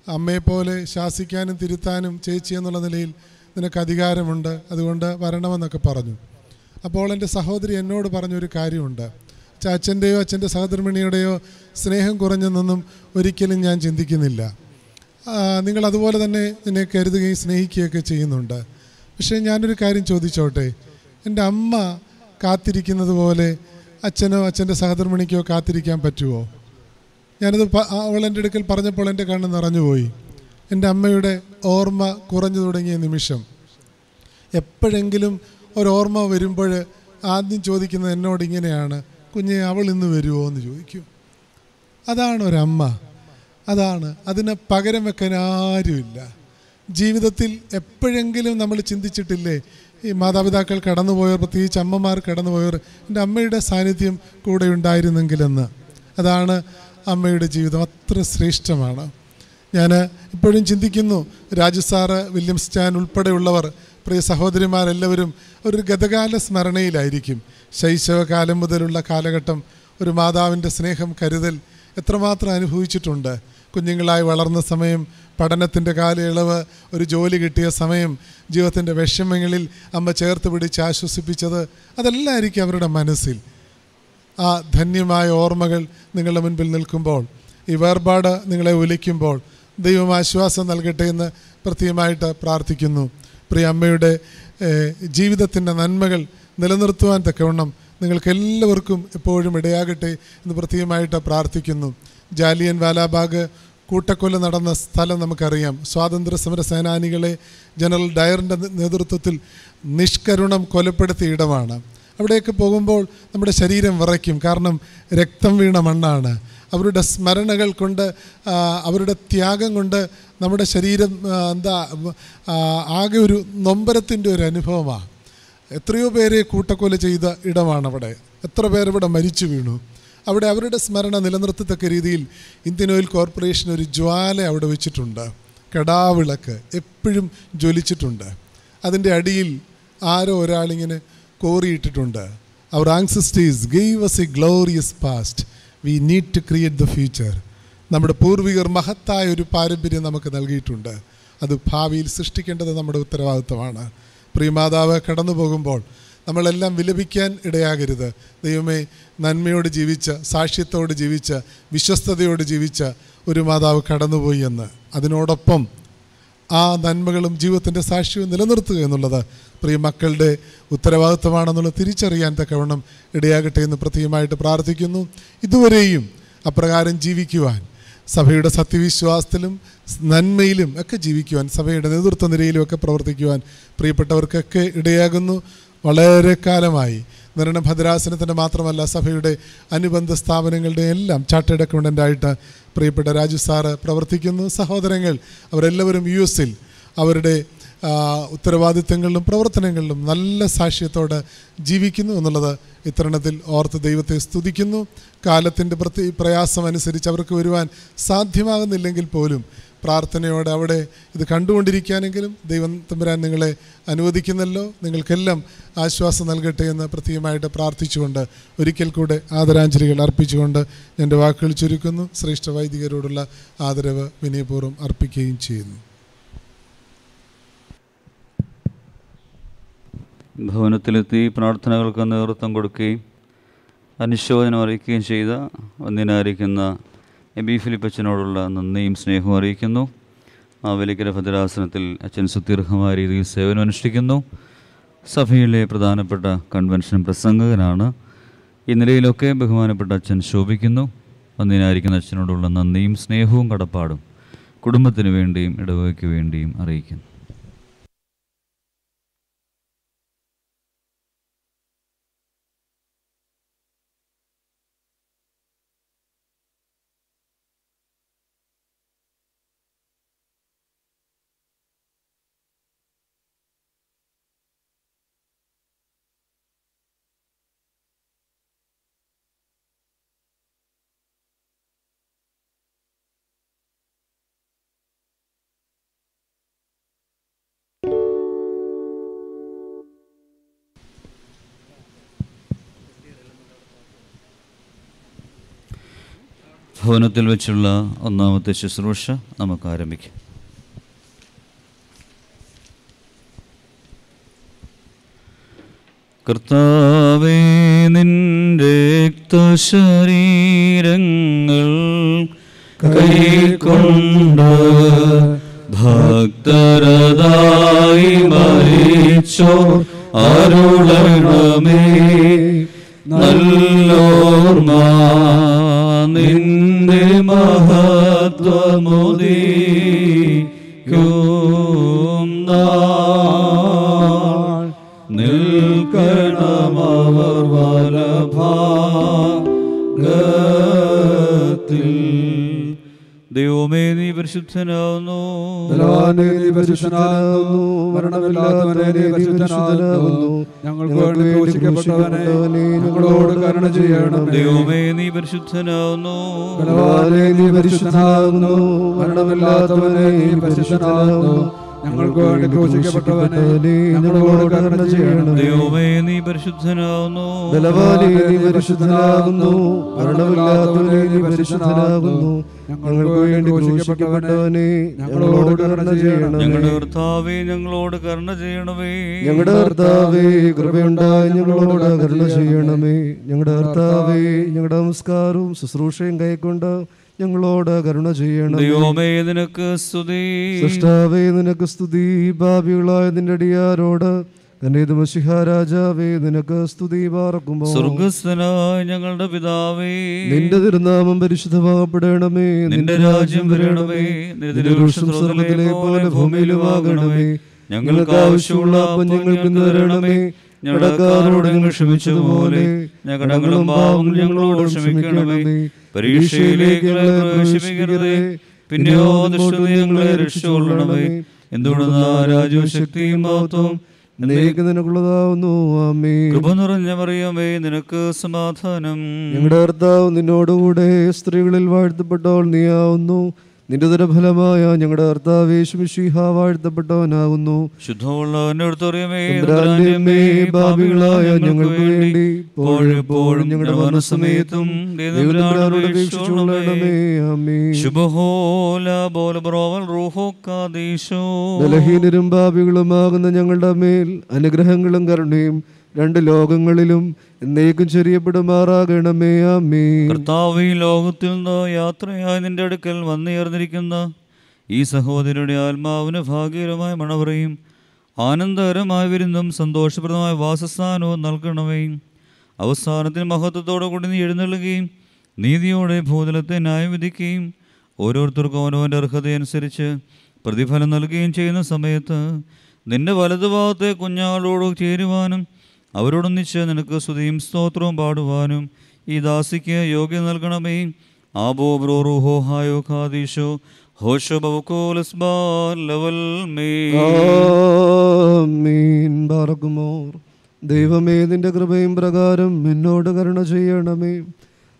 അമ്മയെപ്പോലെ ശാസിക്കാനും തിരുത്താനും ചേച്ചി എന്നുള്ള നിലയിൽ നിനക്ക് അധികാരമുണ്ട്. അതുകൊണ്ട് വരണമെന്നൊക്കെ പറഞ്ഞു. അപ്പോൾ എന്റെ സഹോദരി എന്നോട് പറഞ്ഞൊരു കാര്യമുണ്ട്. അച്ഛന്റെയോ അച്ഛന്റെ സഹധർമ്മിണിയുടെയോ സ്നേഹം കുറഞ്ഞെന്നൊന്നും ഒരിക്കലും ഞാൻ ചിന്തിക്കുന്നില്ല. നിങ്ങൾ അതുപോലെ തന്നെ എന്നെ കരുതുകയും സ്നേഹിക്കുകയൊക്കെ ചെയ്യുന്നുണ്ട്. പക്ഷേ ഞാനൊരു കാര്യം ചോദിച്ചോട്ടെ? എന്റെ അമ്മ കാത്തിരിക്കുന്നത് പോലെ അച്ഛനോ അച്ഛന്റെ സഹധർമ്മിണിക്കോ കാത്തിരിക്കാൻ പറ്റുമോ ഞാനത് അവൾ എന്റെ അടുക്കൽ പറഞ്ഞപ്പോൾ എന്റെ കണ്ണ് നിറഞ്ഞുപോയി. എന്റെ അമ്മയുടെ ഓർമ്മ കുറഞ്ഞു തുടങ്ങിയ നിമിഷം. എപ്പോഴെങ്കിലും ഒരോർമ്മ വരുമ്പോൾ ആദ്യം ചോദിക്കുന്നത് എന്നോട് ഇങ്ങനെയാണ്. കുഞ്ഞെ അവൾ ഇന്ന് വരുമോ എന്ന് ചോദിക്കും. അതാണ് ഒരമ്മ. അതാണ്. അതിന് പകരം വെക്കാൻ ആരുമില്ല. ജീവിതത്തിൽ എപ്പോഴെങ്കിലും നമ്മൾ ചിന്തിച്ചിട്ടില്ലേ ഈ മാതാപിതാക്കൾ കടന്നുപോയവർ പ്രത്യേകിച്ച് അമ്മമാർ കടന്നുപോയവർ എന്റെ അമ്മയുടെ സാന്നിധ്യം കൂടെ ഉണ്ടായിരുന്നെങ്കിലെന്ന്. അതാണ് അമ്മയുടെ ജീവിതം. അത്ര ശ്രേഷ്ഠമാണ്. ഞാൻ ഇപ്പോഴും ചിന്തിക്കുന്നു രാജു സാറ് വില്യം സ്റ്റാൻ ഉൾപ്പെടെയുള്ളവർ പ്രിയ സഹോദരിമാരെല്ലാവരും ഒരു ഗതകാല സ്മരണയിലായിരിക്കും. ശൈശവകാലം മുതലുള്ള കാലഘട്ടം ഒരു മാതാവിന്റെ സ്നേഹം കരുതൽ എത്രമാത്രം അനുഭവിച്ചിട്ടുണ്ട്. കുഞ്ഞുങ്ങളായി വളർന്ന സമയം പഠനത്തിന്റെ കാലയളവ് ഒരു ജോലി കിട്ടിയ സമയം ജീവിതത്തിന്റെ വിഷമങ്ങളിൽ അമ്മ ചേർത്ത് പിടിച്ച് ആശ്വസിപ്പിച്ചത് അതെല്ലാമായിരിക്കും അവരുടെ മനസ്സിൽ. ആ ധന്യമായ ഓർമ്മകൾ നിങ്ങളുടെ മുൻപിൽ നിൽക്കുമ്പോൾ ഈ വേർപാട് നിങ്ങളെ ഒലിക്കുമ്പോൾ ദൈവം ആശ്വാസം നൽകട്ടെ എന്ന് പ്രത്യേകമായിട്ട് പ്രാർത്ഥിക്കുന്നു. പ്രിയ അമ്മയുടെ ജീവിതത്തിന്റെ നന്മകൾ നിലനിർത്തുവാൻ തക്കവണ്ണം നിങ്ങൾക്ക് എല്ലാവർക്കും എപ്പോഴും ഇടയാകട്ടെ എന്ന് പ്രത്യേകമായിട്ട് പ്രാർത്ഥിക്കുന്നു. ജാലിയൻ വാലാബാഗ് കൂട്ടക്കൊല നടന്ന സ്ഥലം നമുക്കറിയാം. സ്വാതന്ത്ര്യ സമര സേനാനികളെ ജനറൽ ഡയറിന്റെ നേതൃത്വത്തിൽ നിഷ്കരുണം കൊലപ്പെടുത്തിയ ഇടമാണ്. അവിടെയൊക്കെ പോകുമ്പോൾ നമ്മുടെ ശരീരം വിറയ്ക്കും. കാരണം രക്തം വീണ മണ്ണാണ്. അവരുടെ സ്മരണകൾ കൊണ്ട് അവരുടെ ത്യാഗം കൊണ്ട് നമ്മുടെ ശരീരം എന്താ ആകെ ഒരു നൊമ്പരത്തിന്റെ ഒരു അനുഭവമാണ് എത്രയോ പേരെ കൂട്ടക്കൊല ചെയ്ത ഇടമാണ് അവിടെ എത്ര പേരവിടെ മരിച്ചു വീണു. അവിടെ അവരുടെ സ്മരണ നിലനിർത്തത്തക്ക രീതിയിൽ ഇന്ത്യൻ ഓയിൽ കോർപ്പറേഷൻ ഒരു ജ്വാല അവിടെ വെച്ചിട്ടുണ്ട്. കടാവിളക്ക് എപ്പോഴും ജ്വലിച്ചിട്ടുണ്ട്. അതിന്റെ അടിയിൽ ആരോ ഒരാളിങ്ങനെ കോറിയിട്ടിട്ടുണ്ട്. അവർ ancestors gave us a glorious past we need to create the future നമ്മുടെ പൂർവികർ മഹത്തായ ഒരു പാരമ്പര്യം നമുക്ക് നൽകിയിട്ടുണ്ട്. അത് ഭാവിയിൽ സൃഷ്ടിക്കേണ്ടത് നമ്മുടെ ഉത്തരവാദിത്തമാണ് പ്രിയമാതാവ് കടന്നു പോകുമ്പോൾ നമ്മളെല്ലാം വിലപിക്കാൻ ഇടയാകരുത്. ദൈവമേ നന്മയോട് ജീവിച്ച സാക്ഷ്യത്തോട് ജീവിച്ച വിശ്വസ്തയോട് ജീവിച്ച ഒരു മാതാവ് കടന്നുപോയി എന്ന്. അതിനോടൊപ്പം ആ നന്മകളും ജീവിതത്തിന്റെ സാക്ഷ്യവും നിലനിർത്തുക എന്നുള്ളത് പ്രിയ മക്കളുടെ ഉത്തരവാദിത്വമാണെന്നുള്ളത് തിരിച്ചറിയാൻ തക്കവണ്ണം ഇടയാകട്ടെ എന്ന് പ്രത്യേകമായിട്ട് പ്രാർത്ഥിക്കുന്നു. ഇതുവരെയും അപ്രകാരം ജീവിക്കുവാൻ സഭയുടെ സത്യവിശ്വാസത്തിലും നന്മയിലും ഒക്കെ ജീവിക്കുവാൻ സഭയുടെ നേതൃത്വ നിരയിലും ഒക്കെ പ്രവർത്തിക്കുവാൻ പ്രിയപ്പെട്ടവർക്കൊക്കെ ഇടയാകുന്നു. വളരെ കാലമായി നിരണ ഭദ്രാസനത്തിന്റെ മാത്രമല്ല സഭയുടെ അനുബന്ധ സ്ഥാപനങ്ങളുടെ എല്ലാം ചാർട്ടേഡ് അക്കൗണ്ടന്റായിട്ട് പ്രിയപ്പെട്ട രാജു സാറ് പ്രവർത്തിക്കുന്നു. സഹോദരങ്ങൾ അവരെല്ലാവരും യു എസിൽ അവരുടെ ഉത്തരവാദിത്തങ്ങളിലും പ്രവർത്തനങ്ങളിലും നല്ല സാക്ഷ്യത്തോടെ ജീവിക്കുന്നു എന്നുള്ളത് ഇത്തരണത്തിൽ ഓർത്ത് ദൈവത്തെ സ്തുതിക്കുന്നു. കാലത്തിന്റെ പ്രയാസം അനുസരിച്ച് അവർക്ക് വരുവാൻ സാധ്യമാകുന്നില്ലെങ്കിൽ പോലും പ്രാർത്ഥനയോടെ അവിടെ ഇത് കണ്ടുകൊണ്ടിരിക്കാനെങ്കിലും ദൈവം തമ്പുരാൻ നിങ്ങളെ അനുവദിക്കുന്നല്ലോ. നിങ്ങൾക്കെല്ലാം ആശ്വാസം നൽകട്ടെ എന്ന് പ്രത്യേകമായിട്ട് പ്രാർത്ഥിച്ചുകൊണ്ട് ഒരിക്കൽ കൂടെ ആദരാഞ്ജലികൾ അർപ്പിച്ചുകൊണ്ട് എന്റെ വാക്കുകൾ ചുരുക്കുന്നു. ശ്രേഷ്ഠ വൈദികരോടുള്ള ആദരവ് വിനയപൂർവം അർപ്പിക്കുകയും ചെയ്യുന്നു. ഭവനത്തിലെത്തി പ്രാർത്ഥനകൾക്ക് നേതൃത്വം കൊടുക്കുകയും അനുശോചനം അറിയിക്കുകയും ചെയ്ത വന്യനായിരിക്കുന്ന എബി ഫിലിപ്പച്ചനോടുള്ള നന്ദിയും സ്നേഹവും അറിയിക്കുന്നു. മാവേലിക്കര ഭദ്രാസനത്തിൽ അച്ഛൻ സുദീർഘമായ രീതിയിൽ സേവനമനുഷ്ഠിക്കുന്നു സഭയിലെ പ്രധാനപ്പെട്ട കൺവെൻഷൻ പ്രസംഗകനാണ്. ഈ നിലയിലൊക്കെ ബഹുമാനപ്പെട്ട അച്ഛൻ ശോഭിക്കുന്നു. വന്നിനായിരിക്കുന്ന അച്ഛനോടുള്ള നന്ദിയും സ്നേഹവും കടപ്പാടും കുടുംബത്തിന് വേണ്ടിയും ഇടവകയ്ക്ക് വേണ്ടിയും അറിയിക്കുന്നു. ഭവനത്തിൽ വെച്ചുള്ള ഒന്നാമത്തെ ശുശ്രൂഷ നമുക്ക് ആരംഭിക്കാം. കർത്താവേ നിന്റെ ശരീരങ്ങൾ കൈക്കൊണ്ട് ഭക്തരതായി മരിച്ചോ അരുളണമേ നല്ലോർമാ നിന്റെ മഹത്വമുദീക്കും നീ പരിശുദ്ധനാകുന്നു. മരണമില്ലാത്തവനെ നീ പരിശുദ്ധനാകുന്നു. ഞങ്ങൾക്ക് വേണ്ടി ക്രൂശിക്കപ്പെട്ടവനെ ഞങ്ങളോട് കരുണ ചെയ്യണം ദൈവമേ നീ പരിശുദ്ധനാവുന്നു ബലവാനെ നീ പരിശുദ്ധനാകുന്നു. മരണമില്ലാത്തവനെ നീ പരിശുദ്ധനാകുന്നു. ഞങ്ങൾക്ക് വേണ്ടി ക്രൂശിക്കപ്പെട്ടവനെ ഞങ്ങളോട് കരുണ ചെയ്യണം ദൈവമേ നീ പരിശുദ്ധനാവുന്നു ബലവാനെ നീ പരിശുദ്ധനാകുന്നു. മരണമില്ലാത്തവനെ നീ പരിശുദ്ധനാകുന്നു. ഞങ്ങൾക്ക് വേണ്ടി ക്രൂശിക്കപ്പെട്ടവനെ ഞങ്ങളോട് കരുണ ചെയ്യണം ഞങ്ങളുടെ കർത്താവേ ഞങ്ങളോട് കരുണ ചെയ്യണമേ. ഞങ്ങളുടെ കർത്താവേ കൃപയുണ്ടായി ഞങ്ങളോട് കരുണ ചെയ്യണമേ. ഞങ്ങളുടെ കർത്താവേ ഞങ്ങളുടെ നമസ്കാരവും ശുശ്രൂഷയും കൈക്കൊണ്ട് ഞങ്ങളോട് കരുണ ചെയ്യണമേ. ദൈവമേ നിനക്ക് സ്തുതി. സൃഷ്ടാവേ നിനക്ക് സ്തുതി. ഭാവികളായ നിന്റെ അടിയാരോട് രാജാവേ നിനക്ക് സ്തുതി പാർക്കുമ്പോ സ്വർഗസ്ഥനായ ഞങ്ങളുടെ പിതാവേ. നിന്റെ തിരുനാമം പരിശുദ്ധമാകപ്പെടണമേ നിന്റെ രാജ്യം വരണമേ. സ്വർഗത്തിലെ പോലെ ഭൂമിയിലുമാകണമേ. ഞങ്ങൾക്ക് ആവശ്യമുള്ള അപ്പം ഞങ്ങൾക്ക് തരണമേ. ഞങ്ങളുടെ കാരോട് ഞങ്ങൾ ക്ഷമിച്ചതുപോലെ. ഞങ്ങളുടെ കടങ്ങളും ഞങ്ങളോട് ക്ഷമിക്കണമേ. പരീക്ഷയിലേക്ക് ഞങ്ങളെ പ്രവേശിപ്പിക്കരുതേ. പിന്നെയോ ദുഷ്ടത ഞങ്ങളെ രക്ഷിച്ചുകൊള്ളണമേ എന്തുകൊണ്ടെന്നാ രാജ്യവും ശക്തിയും നിനക്ക് സമാധാനം. ഞങ്ങളുടെ നിന്നോടുകൂടെ സ്ത്രീകളിൽ വാഴ്ത്തപ്പെട്ടവൾ നീയാവുന്നു. നിന്റെ ദുരഫലമായ ഞങ്ങളുടെ കർത്താവ് യേശുമിശിഹ വാഴ്ത്തപ്പെട്ടവനാകുന്നു. ഭാവികളായ ഞങ്ങൾക്ക് വേണ്ടി എപ്പോഴും ഞങ്ങളുടെ കാദീശോ ബലഹീനരും ഭാവികളുമാകുന്ന ഞങ്ങളുടെ മേൽ അനുഗ്രഹങ്ങളും കരുണയും രണ്ട് ലോകങ്ങളിലും എന്നേക്കും ചെറിയപ്പെടുമാറാകണമേ അമ്മേ കർത്താവ് ഈ ലോകത്തിൽ നിന്നോ യാത്രയായി നിന്റെ അടുക്കൽ വന്നുയർന്നിരിക്കുന്ന ഈ സഹോദരിയുടെ ആത്മാവിന് ഭാഗ്യകരമായ മണവറയും ആനന്ദകരമായ വിരുന്നും സന്തോഷപ്രദമായ വാസസ്ഥാനവും നൽകണമേ അവസാനത്തിൽ മഹത്വത്തോടു കൂടി നീ എഴുന്നള്ളുകയും നീതിയോടെ ഭൂതലത്തെ ന്യായം വിധിക്കുകയും ഓരോരുത്തർക്കും അവനവന്റെ അർഹതയനുസരിച്ച് പ്രതിഫലം നൽകുകയും ചെയ്യുന്ന സമയത്ത് നിന്റെ വലതുഭാഗത്തെ കുഞ്ഞാളോട് ചേരുവാനും അവരോടൊന്നിച്ച് നിനക്ക് സ്തുതിയും സ്തോത്രവും പാടുവാനും ഈ ദാസിക്ക് യോഗ്യ നൽകണമേ. ആബോ ബ്രോ റൂഹോ ഹായോ ഖാദീഷോ ഹോഷോ ബവക്കോലസ് ലവൽ ദൈവമേ നിന്റെ കൃപയും പ്രകാരം എന്നോട് കരുണ ചെയ്യണമേ.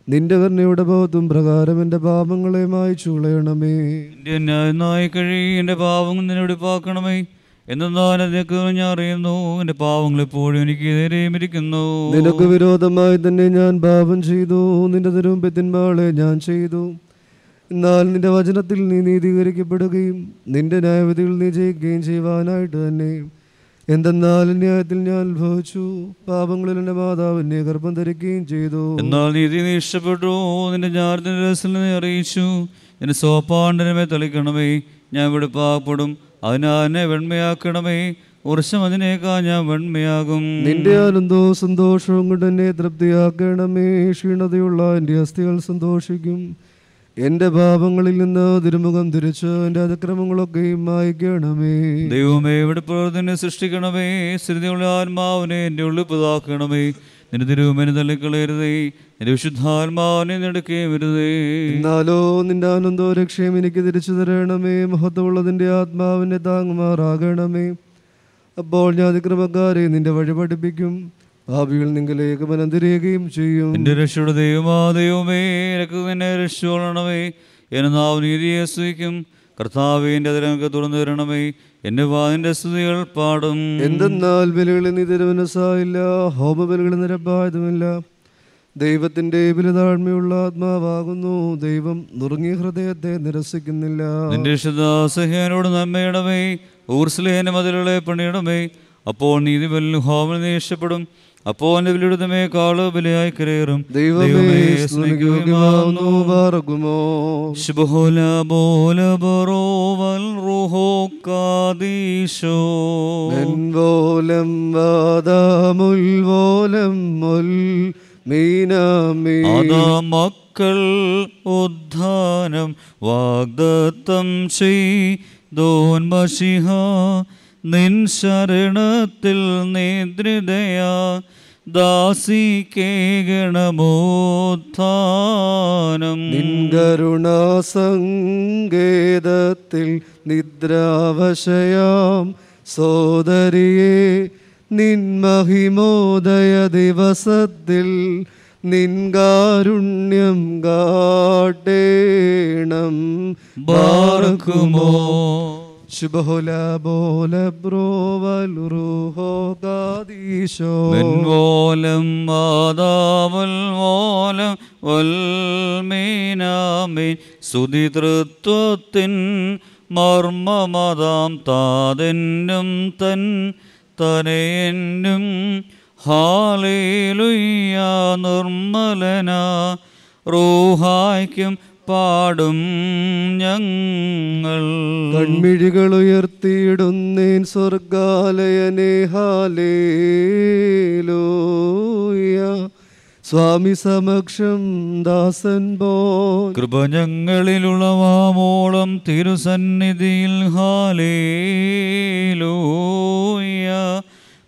നിന്റെ കരുണയുടെ ബോധം പ്രകാരം എന്റെ പാപങ്ങളെ മായ്ച്ചു കളയണമേ. എന്റെ ന്യായനായി കഴി എന്റെ പാപങ്ങൾ നിന്നെ പാക്കണമേ എന്നാൽ ഞാൻ അറിയുന്നു? എന്റെ പാവങ്ങൾ എപ്പോഴും എനിക്ക് എതിരെയും നിനക്ക് വിരോധമായി തന്നെ ഞാൻ പാപം ചെയ്തു. നിന്റെ തിരുമ്പത്തിന്മാളെ ഞാൻ ചെയ്തു. എന്നാൽ നിന്റെ വചനത്തിൽ നീ നീതീകരിക്കപ്പെടുകയും നിന്റെ ന്യായവിധിയിൽ നീ ജയിക്കുകയും ചെയ്യുവാനായിട്ട് തന്നെ. എന്തെന്നാൽ ന്യായത്തിൽ ഞാൻ അനുഭവിച്ചു. പാപങ്ങളിൽ എന്റെ മാതാവ് എന്നെ ഗർഭം ധരിക്കുകയും ചെയ്തു. എന്നാൽ നീതി നീ ഇഷ്ടപ്പെട്ടു നിന്റെ ഞാരത്തിന്റെ രസത്തിൽ നീ അറിയിച്ചു. എന്റെ സോപ്പാണ്ടനമേ തളിക്കണമേ. ഞാൻ ഇവിടെ പാകപ്പെടും എന്നെ വെണ്മയാക്കണമേ. വർഷം അതിനേക്കാ ഞാൻ വെണ്മയാകും. നിന്റെ ആനന്ദവും സന്തോഷവും കൊണ്ട് എന്നെ തൃപ്തിയാക്കണമേ. ക്ഷീണതയുള്ള എന്റെ അസ്ഥികൾ സന്തോഷിക്കും. എന്റെ പാപങ്ങളിൽ നിന്ന് തിരുമുഖം തിരിച്ചു എന്റെ അതിക്രമങ്ങളൊക്കെയും മായിക്കണമേ. ദൈവമേ ഇവിടെ പ്രവർത്തനം സൃഷ്ടിക്കണമേ? സ്ഥിതിയുള്ള ആത്മാവിനെ എന്റെ ഉള്ളിൽ പുതാക്കണമേ. നിന്റെ തിരുവമനെ തള്ളിക്കളയരുതേ നിന്റെ വിശുദ്ധാത്മാവിനെ നെടുക്കുകയും വരുതേ എന്നാലോ നിന്റെ ആനന്ദോ രക്ഷയും എനിക്ക് തിരിച്ചു തരണമേ. മഹത്വമുള്ളതിന്റെ ആത്മാവിനെ താങ്ങുമാറാകണമേ. അപ്പോൾ ഞാൻ അതിക്രമക്കാരെ നിന്റെ വഴി പഠിപ്പിക്കും. ഭാവികൾ നിങ്ങളിലേക്ക് മനം തിരിയുകയും ചെയ്യും. എന്റെ രക്ഷയുടെ ദൈവമാ ദൈവമേ എനിക്ക് നിന്നെ രക്ഷിച്ചോളണമേ എന്നെ നാവ് നീതിയെ സ്തുതിക്കും കർത്താവേ എന്റെ അതിരങ്ങൾക്ക് തുറന്നു തരണമേ. എന്റെ വാതിന്റെ സ്തുതികൾ പാടും. എന്തെന്നാൽ ബലികളിൽ നീ തിരുവനസായില്ല ഹോമബലികളിൽ നിരപ്പായതുമില്ല ദൈവത്തിന്റെ ബലിതാഴ്മയുള്ള ആത്മാവാകുന്നു ദൈവം നുറുങ്ങിയ ഹൃദയത്തെ നിരസിക്കുന്നില്ല. നിന്റെ ഇഷ്ടദാസഹ്യനോട് നന്മയിടമേ ഊർസ്ലേന മതിലുകളെ പണിയിടമേ അപ്പോൾ നീതി ബലിന് ഹോമം നീ ഇഷ്ടപ്പെടും എന്റെ ബലിയുടമേ കാൾ ബലിയായി കരയറും. ദൈവമേ ശുഭോല ബോല ബറോവൽ റുഹോ കാദീശോ. മെൻവോലം വാദാമുൽവോലം മുൽ മീനാമീ അതാ മക്കൾ ഉദ്ധാനം വാഗ്ദത്തം ചെയ്തോൻ മഷിഹ നിൻ ശരണത്തിൽ നിദ്രിതയാ. ദാസിക്കേകണമോത്ഥാനം നിൻകരുണാസങ്കേതത്തിൽ നിദ്രാവശയാം. സോദരിയെ നിൻ മഹിമോദയ ദിവസത്തിൽ നിൻകാരുണ്യം കാട്ടേണം. ബാർക്കുമോ? മെൻവോലം മാതാവൽ മോലം വൽമീനാമീൻ. സുതിതൃത്വത്തിൻ മർമ്മമതാം താതെന്നും തൻ തനയെന്നും. ഹാലേലുയ്യ നിർമ്മലന. റൂഹായ്ക്കും പാടും ഞങ്ങൾ. കൺമിഴികൾ ഉയർത്തിയിടുന്നേൻ സ്വർഗാലയനെ ഹാലേലോയ സ്വാമി സമക്ഷം ദാസൻ പോ കൃപ ഞങ്ങളിലുളവാമോളം തിരുസന്നിധിയിൽ ഹാലേലോയ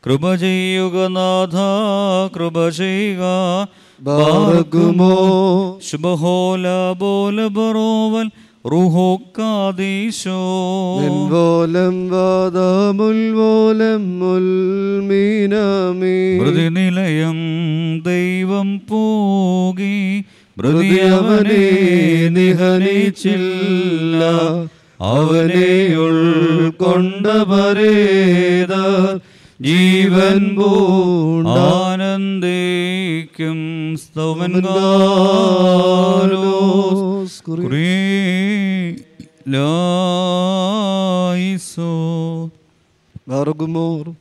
കൃപ ചെയ്യുക നാഥ കൃപ ചെയ്യുക ബാർക്കുമോ ശുഭഹോല ബോല ബറോവൽ റുഹോ കാദീശോ മെൻവോലം വാദാമുൽവോലം മുൽമീനാമീ മൃതിനിലയം ദൈവം പോകി. മൃതിയവനെ നിഹനിച്ചില്ല. അവനെ ഉൾക്കൊണ്ട പരേത ജീവൻ പൂണ്ട. മാർഗുമോർ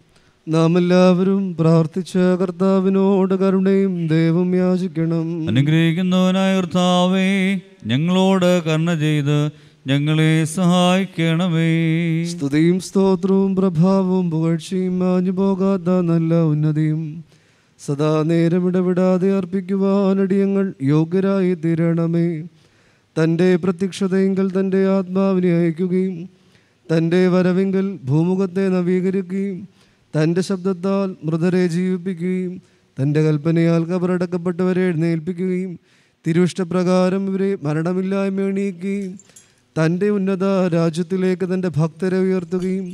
നാം എല്ലാവരും പ്രാർത്ഥിച്ച കർത്താവിനോട് കരുണയും ദൈവം യാചിക്കണം. അനുഗ്രഹിക്കുന്നവനായ കർത്താവേ ഞങ്ങളോട് കരുണ ചെയ്ത് ഞങ്ങളെ സഹായിക്കണമേ. സ്തുതിയും സ്തോത്രവും പ്രഭാവവും പുകഴ്ചയും മാഞ്ഞു പോകാത്ത നല്ല ഉന്നതിയും സദാ നേരമിടവിടാതെ അർപ്പിക്കുവാനടിയങ്ങൾ യോഗ്യരായി തീരണമേ. തന്റെ പ്രത്യക്ഷതയെങ്കിൽ തന്റെ ആത്മാവിനെ അയക്കുകയും തന്റെ വരവെങ്കിൽ ഭൂമുഖത്തെ നവീകരിക്കുകയും തന്റെ ശബ്ദത്താൽ മൃതരെ ജീവിപ്പിക്കുകയും തന്റെ കൽപ്പനയാൽ കബറടക്കപ്പെട്ടവരെ എഴുന്നേൽപ്പിക്കുകയും തിരുവിഷ്ടപ്രകാരം ഇവരെ മരണമില്ലായ്മ എണീക്കുകയും തന്റെ ഉന്നത രാജ്യത്തിലേക്ക് തന്റെ ഭക്തരെ ഉയർത്തുകയും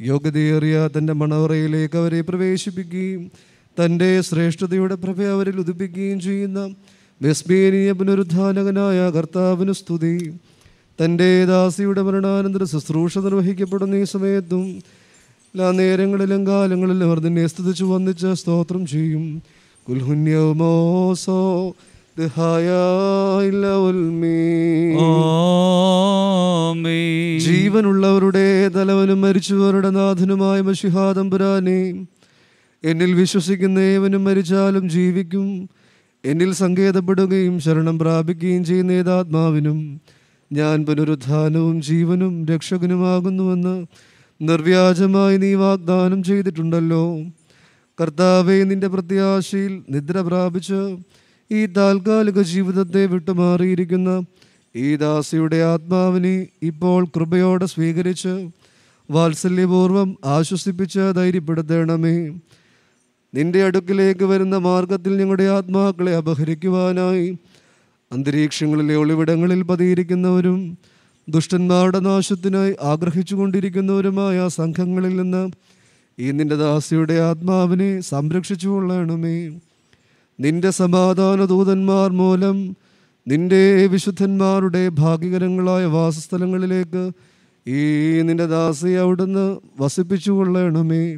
യോഗ്യതയേറിയ തന്റെ മണവറയിലേക്ക് അവരെ പ്രവേശിപ്പിക്കുകയും തന്റെ ശ്രേഷ്ഠതയുടെ പ്രഭ അവരിൽ ഉദിപ്പിക്കുകയും ചെയ്യുന്ന വിസ്മയനീയ പുനരുദ്ധാനകനായ കർത്താവിന് സ്തുതി. തന്റെ ദാസിയുടെ മരണാനന്തര ശുശ്രൂഷ നിർവഹിക്കപ്പെടുന്ന ഈ സമയത്തും എല്ലാ നേരങ്ങളിലും കാലങ്ങളിലും അവർ നിന്നെ സ്തുതിച്ചു വന്നിച്ച് സ്തോത്രം ചെയ്യും. കുൽഹുന്യമോസോ. ജീവനുള്ളവരുടെ തലവനും മരിച്ചവരുടെ നാഥനുമായ മഷിഹാദംപുരാനെ എന്നിൽ വിശ്വസിക്കുന്ന ഏവനും മരിച്ചാലും ജീവിക്കും. എന്നിൽ സങ്കേതപ്പെടുകയും ശരണം പ്രാപിക്കുകയും ചെയ്യുന്ന ഏതാത്മാവിനും ഞാൻ പുനരുത്ഥാനവും ജീവനും രക്ഷകനുമാകുന്നുവെന്ന് നിർവ്യാജമായി നീ വാഗ്ദാനം ചെയ്തിട്ടുണ്ടല്ലോ. കർത്താവെ നിന്റെ പ്രത്യാശയിൽ നിദ്ര പ്രാപിച്ച് ഈ താൽക്കാലിക ജീവിതത്തെ വിട്ടുമാറിയിരിക്കുന്ന ഈ ദാസിയുടെ ആത്മാവിനെ ഇപ്പോൾ കൃപയോടെ സ്വീകരിച്ച് വാത്സല്യപൂർവം ആശ്വസിപ്പിച്ച് ധൈര്യപ്പെടുത്തണമേ. നിന്റെ അടുക്കിലേക്ക് വരുന്ന മാർഗത്തിൽ ഞങ്ങളുടെ ആത്മാക്കളെ അപഹരിക്കുവാനായി. അന്തരീക്ഷങ്ങളിലെ ഒളിവിടങ്ങളിൽ പതിയിരിക്കുന്നവരും ദുഷ്ടന്മാരുടെ നാശത്തിനായി ആഗ്രഹിച്ചു കൊണ്ടിരിക്കുന്നവരുമായ സംഘങ്ങളിൽ നിന്ന് ഈ നിന്റെ ദാസിയുടെ ആത്മാവിനെ സംരക്ഷിച്ചു കൊള്ളണമേ. നിന്റെ സമാധാന ദൂതന്മാർ മൂലം നിന്റെ വിശുദ്ധന്മാരുടെ ഭാഗ്യകരങ്ങളായ വാസസ്ഥലങ്ങളിലേക്ക് ഈ നിന്റെ ദാസി അവിടുന്ന് വസിപ്പിച്ചു കൊള്ളണമേ.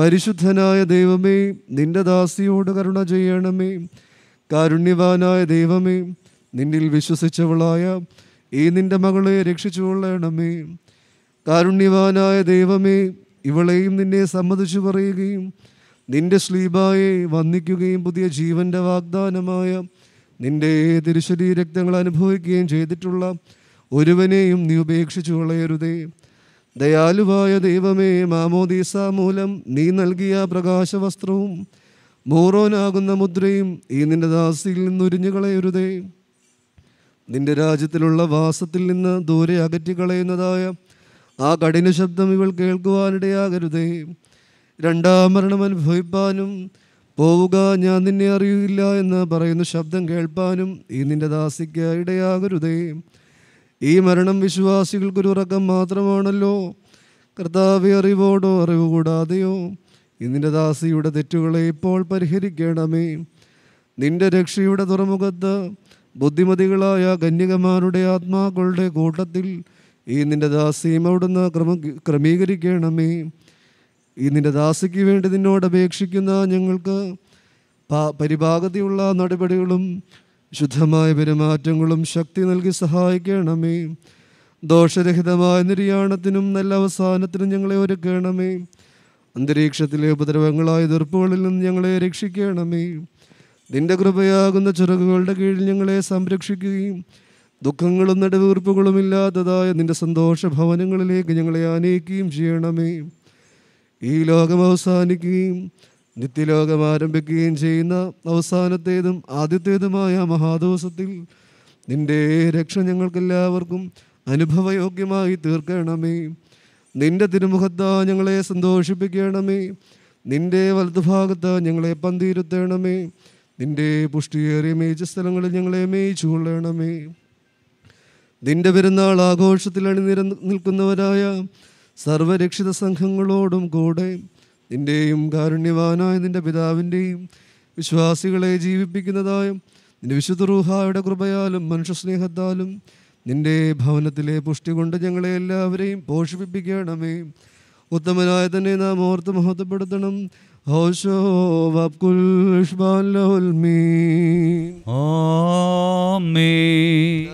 പരിശുദ്ധനായ ദൈവമേ നിന്റെ ദാസിയോട് കരുണ ചെയ്യണമേ. കാരുണ്യവാനായ ദൈവമേ നിന്നിൽ വിശ്വസിച്ചവളായ ഈ നിന്റെ മകളെ രക്ഷിച്ചുകൊള്ളണമേ കാരുണ്യവാനായ ദൈവമേ ഇവളെയും നിന്നെ സമ്മതിച്ചു പറയുകയും നിന്റെ ശ്ലീബായെ വന്ദിക്കുകയും പുതിയ ജീവന്റെ വാഗ്ദാനമായ നിന്റെ തിരുശരീരക്തങ്ങൾ അനുഭവിക്കുകയും ചെയ്തിട്ടുള്ള ഒരുവനെയും നീ ഉപേക്ഷിച്ചു കളയരുതേ. ദയാലുവായ ദൈവമേ മാമോദീസ മൂലം നീ നൽകിയ പ്രകാശവസ്ത്രവും മോറോനാകുന്ന മുദ്രയും ഈ നിന്റെ ദാസിയിൽ നിന്ന് ഉരിഞ്ഞു നിന്റെ രാജ്യത്തിലുള്ള വാസത്തിൽ നിന്ന് ദൂരെ അകറ്റിക്കളയുന്നതായ ആ കഠിന ശബ്ദം ഇവൾ കേൾക്കുവാനിടയാകരുതേ. രണ്ടാം മരണം അനുഭവിപ്പാനും പോവുക ഞാൻ നിന്നെ അറിയില്ല എന്ന് പറയുന്ന ശബ്ദം കേൾപ്പാനും ഈ നിന്റെ ദാസിക്ക് ഇടയാകരുതേ. ഈ മരണം വിശ്വാസികൾക്കൊരു ഉറക്കം മാത്രമാണല്ലോ. കർത്താവെ അറിവോടോ അറിവ് കൂടാതെയോ ഇന്നിന്റെ ദാസിയുടെ തെറ്റുകളെ ഇപ്പോൾ പരിഹരിക്കണമേ. നിന്റെ രക്ഷയുടെ തുറമുഖത്ത് ബുദ്ധിമതികളായ കന്യകമാരുടെ ആത്മാക്കളുടെ കൂട്ടത്തിൽ ഈ നിന്റെ ദാസിയും അവിടുന്ന് ക്രമ ക്രമീകരിക്കണമേ. ഈ നിന്റെ ദാസിക്ക് വേണ്ടി നിന്നോട് അപേക്ഷിക്കുന്ന ഞങ്ങൾക്ക് പരിഭാഗതയുള്ള നടപടികളും ശുദ്ധമായ പെരുമാറ്റങ്ങളും ശക്തി നൽകി സഹായിക്കണമേ. ദോഷരഹിതമായ നിര്യാണത്തിനും നല്ല അവസാനത്തിനും ഞങ്ങളെ ഒരുക്കണമേ. അന്തരീക്ഷത്തിലെ ഉപദ്രവങ്ങളായ എതിർപ്പുകളിൽ നിന്ന് ഞങ്ങളെ രക്ഷിക്കണമേ. നിന്റെ കൃപയാകുന്ന ചിറകുകളുടെ കീഴിൽ ഞങ്ങളെ സംരക്ഷിക്കുകയും ദുഃഖങ്ങളും നെടുവീർപ്പുകളും ഇല്ലാത്തതായ നിന്റെ സന്തോഷ ഭവനങ്ങളിലേക്ക് ഞങ്ങളെ ആനയിക്കുകയും ചെയ്യണമേ. ഈ ലോകം അവസാനിക്കുകയും നിത്യലോകം ആരംഭിക്കുകയും ചെയ്യുന്ന അവസാനത്തേതും ആദ്യത്തേതുമായ മഹാദിവസത്തിൽ നിന്റെ രക്ഷ ഞങ്ങൾക്കെല്ലാവർക്കും അനുഭവയോഗ്യമായി തീർക്കണമേ. നിന്റെ തിരുമുഖത്ത് ഞങ്ങളെ സന്തോഷിപ്പിക്കണമേ. നിന്റെ വലതുഭാഗത്ത് ഞങ്ങളെ പന്തിരുത്തേണമേ നിന്റെ പുഷ്ടിയേറിയ മേച്ച സ്ഥലങ്ങളിൽ ഞങ്ങളെ മേയിച്ചു കൊള്ളണമേ നിന്റെ പെരുന്നാൾ ആഘോഷത്തിൽ അണിനിര നിൽക്കുന്നവരായ സർവരക്ഷിത സംഘങ്ങളോടും കൂടെ നിന്റെയും കാരുണ്യവാനായ നിന്റെ പിതാവിന്റെയും വിശ്വാസികളെ ജീവിപ്പിക്കുന്നതായും നിന്റെ വിശുദ്ധ റൂഹായുടെ കൃപയാലും മനുഷ്യസ്നേഹത്താലും നിന്റെ ഭവനത്തിലെ പുഷ്ടി കൊണ്ട് ഞങ്ങളെ എല്ലാവരെയും പോഷിപ്പിക്കണമേ ഉത്തമനായ തന്നെ നാം ഓർത്ത് മഹത്വപ്പെടുത്തണം. മീൻ. ആമേൻ.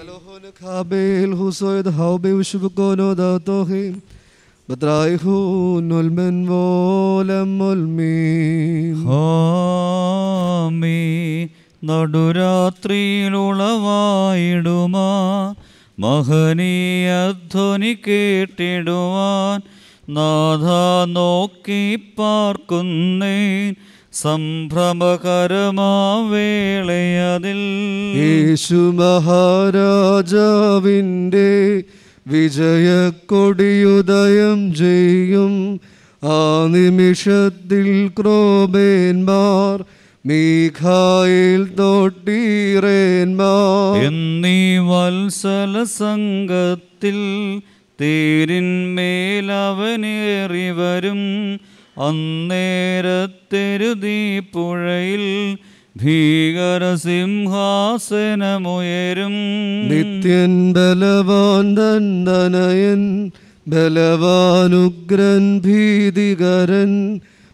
بترايحون المن ولم المين هامي നടുരാത്രിയിൽ ഉളവായിടുമ മഹനീയ ധ്വനി കേട്ടിടുവാൻ നാഥ നോക്കി പാർക്കുന്നേ സംഭ്രമകരമാ വേളയതിൽ. യേശു മഹാരാജാവിന്റെ വിജയക്കൊടിയുദയം ചെയ്യും. ആ നിമിഷത്തിൽ ക്രോബേന്മാർ മീഖായിൽ തൊട്ടീറേന്മാർ. എന്നീ വത്സല സംഘത്തിൽ തേരിന്മേലവനേറി വരും. അന്നേരത്തെരുതി പുഴയിൽ ഭീകരസിംഹാസനമുയരും നിത്യൻ ബലവാൻ ദണ്ഡനയൻ ബലവാനുഗ്രൻ ഭീതികരൻ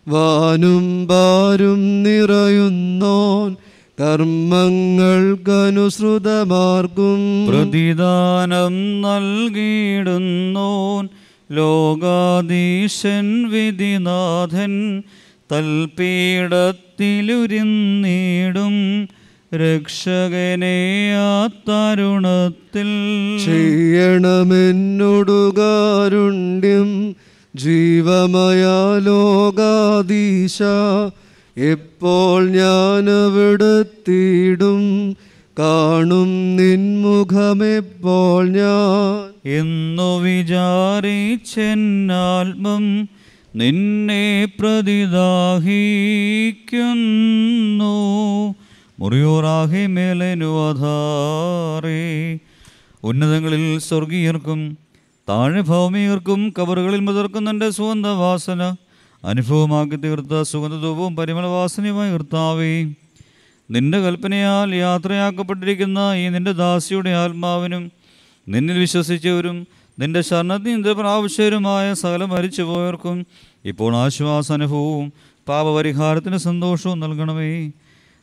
വാനും ബാരും നിറയുന്നോൻ കർമ്മങ്ങൾക്കനുസൃതമാർക്കും പ്രതിദാനം നൽകിയിടുന്നോൻ ലോകാധീശൻ വിധിനാഥൻ തൽപീഠത്തിലുരിന്നീടും രക്ഷകനെ ആ തരുണത്തിൽ. ചെയ്യണമെന്നൊടുകാരുണ്യം ജീവമയ ലോകാദീശ എപ്പോൾ ഞാനവിടത്തിയിടും കാണും നിൻമുഖമെപ്പോൾ ഞാൻ. എന്നു വിചാരിച്ചെന്നാത്മം നിന്നെ പ്രതിദാഹിക്കുന്നു. മുറിയോറാഹി മേലനു അധാറേ ഉന്നതങ്ങളിൽ സ്വർഗീയർക്കും താഴെ ഭൗമികർക്കും കവറുകളിൽ മുതിർക്കുന്നുണ്ട് സുഗന്ധ വാസന അനുഭവമാക്കി തീർത്ത സുഗന്ധധൂപവും പരിമളവാസനയുമായി കർത്താവേ. നിന്റെ കൽപ്പനയാൽ യാത്രയാക്കപ്പെട്ടിരിക്കുന്ന ഈ നിന്റെ ദാസിയുടെ ആത്മാവിനും നിന്നിൽ വിശ്വസിച്ചവരും നിന്റെ ശരണത്തിന് പ്രാവശ്യരുമായ സകല മരിച്ചുപോയവർക്കും ഇപ്പോൾ ആശ്വാസനുഭവവും പാപപരിഹാരത്തിന് സന്തോഷവും നൽകണമേ.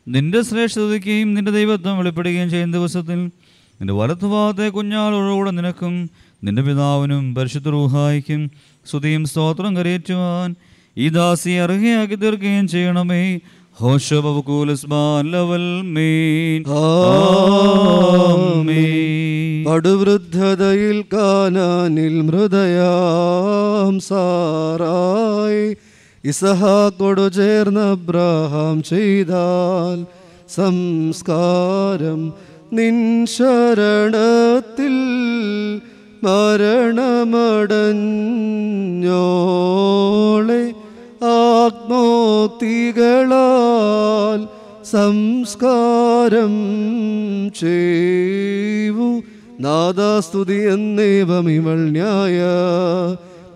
നിന്റെ ശ്രേഷ്ഠതയ്ക്കുകയും നിന്റെ ദൈവത്വം വെളിപ്പെടുകയും ചെയ്യുന്ന ദിവസത്തിൽ നിന്റെ വലത്തുഭാഗത്തെ കുഞ്ഞാളോടുകൂടെ നിനക്കും നിന്റെ പിതാവിനും പരിശുദ്ധ റൂഹായിക്കും സ്തുതിയും സ്തോത്രം കരയേറ്റുവാൻ ഈ ദാസി അർഹയാക്കി തീർക്കുകയും ചെയ്യണമേ. ഹോഷബുകൂലസ്മാൻ മീൻ ആമേൻ. പടുവൃദ്ധതയിൽ കാനാനിൽ മൃദയാം സാറായി. ഇസഹാക്കോടു ചേർന്ന അബ്രാഹാം ചെയ്താൽ സംസ്കാരം നിൻ ശരണത്തിൽ മരണമടഞ്ഞോളെ. ആത്മോക്തികളാൽ സംസ്കാരം ചെയ്വു നാദാസ്തുതി എന്നേവമിവൾ ന്യായ.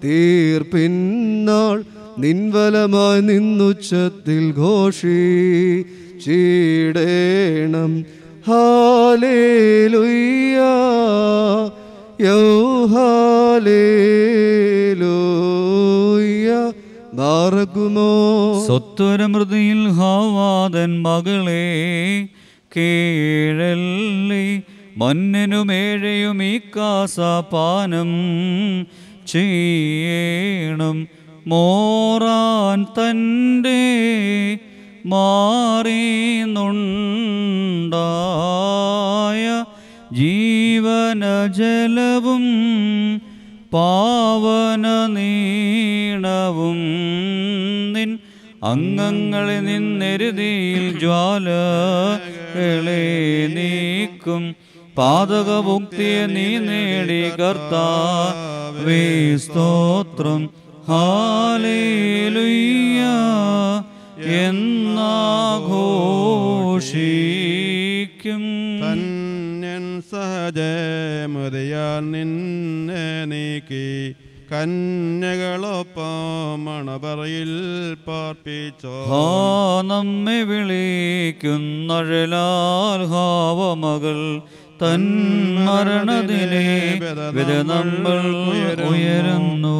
തീർപ്പിന്നാൾ നിൻവലമായി നിന്നുച്ചത്തിൽ ഘോഷി ചീടേണം. ഹാലേലുയ്യ. സ്വത്വരമൃതിയിൽ ഹാവാതൻ മകളെ കീഴല്ലി മന്നനുമേഴയും ഈ കാസാപാനം ചെയ്യണം. മോറാൻ തന്റെ മാറിയുണ്ടായ ജീവനജലവും പാവന നീണവും നിൻ അംഗങ്ങളിൽ നിന്നെരുതിയിൽ ജ്വാലകളെ നീക്കും. പാതകമുക്തിയെ നീ നേടി കർത്താവേ സ്തോത്രം. ഹാലേലുയ്യ. എന്നാഘോഷിക്കും. തന്നെ സഹജമതിയാൽ നിന്നെ നീക്കി. കന്യകളൊപ്പം മണപറയിൽ പാർപ്പിച്ചോ. നമ്മെ വിളിക്കുന്നഴലാൽ ഹാവമകൾ. തൻ മരണത്തിലെ നമ്മൾ ഉയരുന്നു.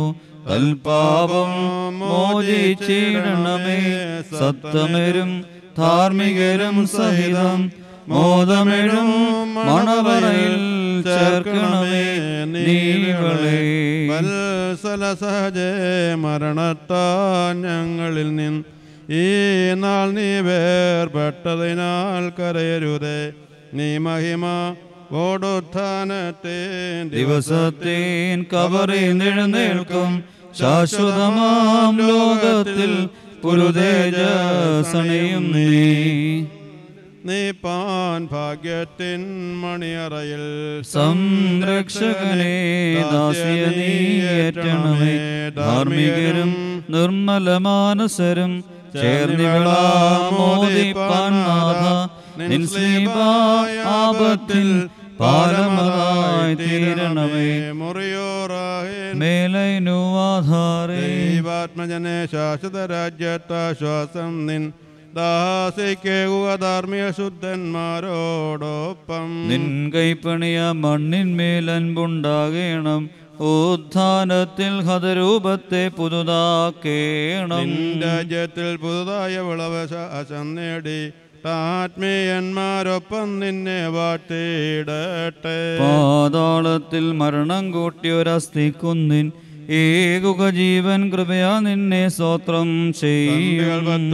അൽപാപം മോചിച്ചിടണമേ. സത്തമരും ധാർമ്മികരും സഹിതം മോദമിഴും മണവറയിൽ ചേർക്കണമേ. നീളെ വത്സല സഹജ മരണത്താ ഞങ്ങളിൽ നിൻ ഈ നാൾ നീ വേർപെട്ടതിനാൽ കരയരുതേ. നീ മഹിമ ഓടുത്ഥാനത്തെ ദിവസത്തേൻ കവറി എഴുന്നേൽക്കും ശാശ്വതമാം ലോകത്തിൽ പുരുതേജസണയും നീ. നീ പാൻ ഭാഗ്യത്തിൻ മണിയറയിൽ സംരക്ഷകനെ ദാസിയ നീ ഏറ്റണമേ. മാനസരും ചേർന്നിവളാമോദിപ്പാൻ നാഥ. നിൻ ആപത്തിൽ പാലമതായി തീരണമേ. മുറിയോറായി. മേലൈനു ആധാരേ. ദൈവാത്മജനെ ശാശ്വത രാജ്യത്താശ്വാസം നിൻ ദാസിക്കേകുക ധാർമ്മിക ശുദ്ധന്മാരോടൊപ്പം. നിൻ കൈപ്പണിയ മണ്ണിന്മേൽ അൻപുണ്ടാകേണം. ഉത്ഥാനത്തിൽ ഹതരൂപത്തെ പുതുതാക്കേണം. രാജ്യത്തിൽ പുതുതായ വിളവശാസം നേടി. ആത്മീയന്മാരൊപ്പം നിന്നെ വാട്ടിയിടട്ടെ പാതാളത്തിൽ മരണം കൂട്ടിയൊരസ്ഥിക്കുന്നിൻ ഏകുക ജീവൻ കൃപയാ നിന്നെ സ്വോത്രം ചെയ്യും.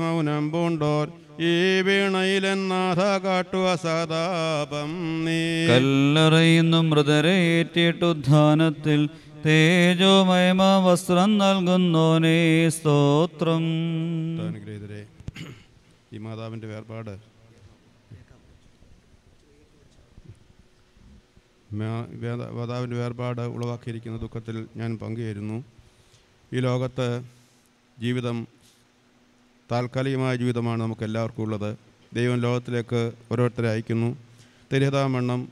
മൗനം പൂണ്ടോർ. ഈ വീണയിലെന്നാഥ കാട്ടുക സദാപം നീ. കല്ലറയുന്നു മൃതരെ ഏറ്റിട്ടുദ്ധാനത്തിൽ തേജോമയമ വസ്ത്രം നൽകുന്നോനേ സ്തോത്രം. അനുഗ്രഹീതരെ ഈ മാതാവിന്റെ വേർപാട്. മാതാവിന്റെ വേർപാട് ഉളവാക്കിയിരിക്കുന്ന ദുഃഖത്തിൽ ഞാൻ പങ്കുചേരുന്നു. ഈ ലോകത്ത് ജീവിതം താൽക്കാലികമായ ജീവിതമാണ് നമുക്ക് എല്ലാവർക്കും ഉള്ളത്. ദൈവം ലോകത്തിലേക്ക് ഓരോരുത്തരെ അയക്കുന്നു. തിരിയതാമണ്ണം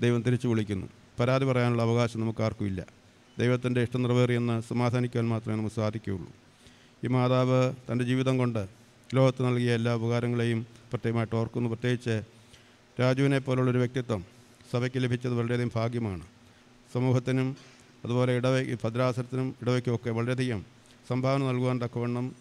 ദൈവം തിരിച്ചു വിളിക്കുന്നു. പരാതി പറയാനുള്ള അവകാശം നമുക്ക് ആർക്കും ഇല്ല. ദൈവത്തിന്റെ ഇഷ്ടം നിറവേറിയെന്ന് സമാധാനിക്കാൻ മാത്രമേ നമുക്ക് സാധിക്കുകയുള്ളൂ. ഈ മാതാവ് തന്റെ ജീവിതം കൊണ്ട് ലോകത്ത് നൽകിയ എല്ലാ ഉപകാരങ്ങളെയും പ്രത്യേകമായിട്ട് ഓർക്കുന്നു. പ്രത്യേകിച്ച് രാജുവിനെ പോലുള്ളൊരു വ്യക്തിത്വം സഭയ്ക്ക് ലഭിച്ചത് വളരെയധികം ഭാഗ്യമാണ്. സമൂഹത്തിനും അതുപോലെ ഇടവ ഭദ്രാസനത്തിനും ഇടവയ്ക്കുമൊക്കെ വളരെയധികം സംഭാവന നൽകുവാൻ തക്കവണ്ണം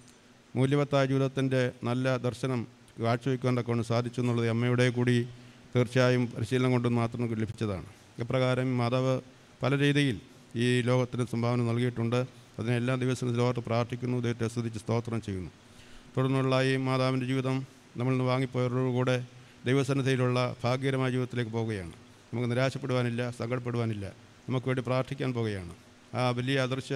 മൂല്യവത്തായ ജീവിതത്തിന്റെ നല്ല ദർശനം കാഴ്ചവെക്കുവാൻ തക്കവണ്ണം സാധിച്ചു എന്നുള്ളത് അമ്മയുടെ കൂടി തീർച്ചയായും പരിശീലനം കൊണ്ട് മാത്രം ലഭിച്ചതാണ്. ഇപ്രകാരം മാതാവ് പല രീതിയിൽ ഈ ലോകത്തിന് സംഭാവന നൽകിയിട്ടുണ്ട്. അതിനെല്ലാ ദിവസവും ലോകത്ത് പ്രാർത്ഥിക്കുന്നു. ദൈവത്തെ സ്തുതിച്ച് സ്തോത്രം ചെയ്യുന്നു. തുടർന്നുള്ള ഈ മാതാവിന്റെ ജീവിതം നമ്മൾ നിന്ന് വാങ്ങിപ്പോയവരോടുകൂടെ ദൈവസന്നിധിയിലുള്ള ഭാഗ്യകരമായ ജീവിതത്തിലേക്ക് പോവുകയാണ് നമുക്ക് നിരാശപ്പെടുവാനില്ല സങ്കടപ്പെടുവാനില്ല. നമുക്ക് വേണ്ടി പ്രാർത്ഥിക്കാൻ പോവുകയാണ് ആ വലിയ ആദർശ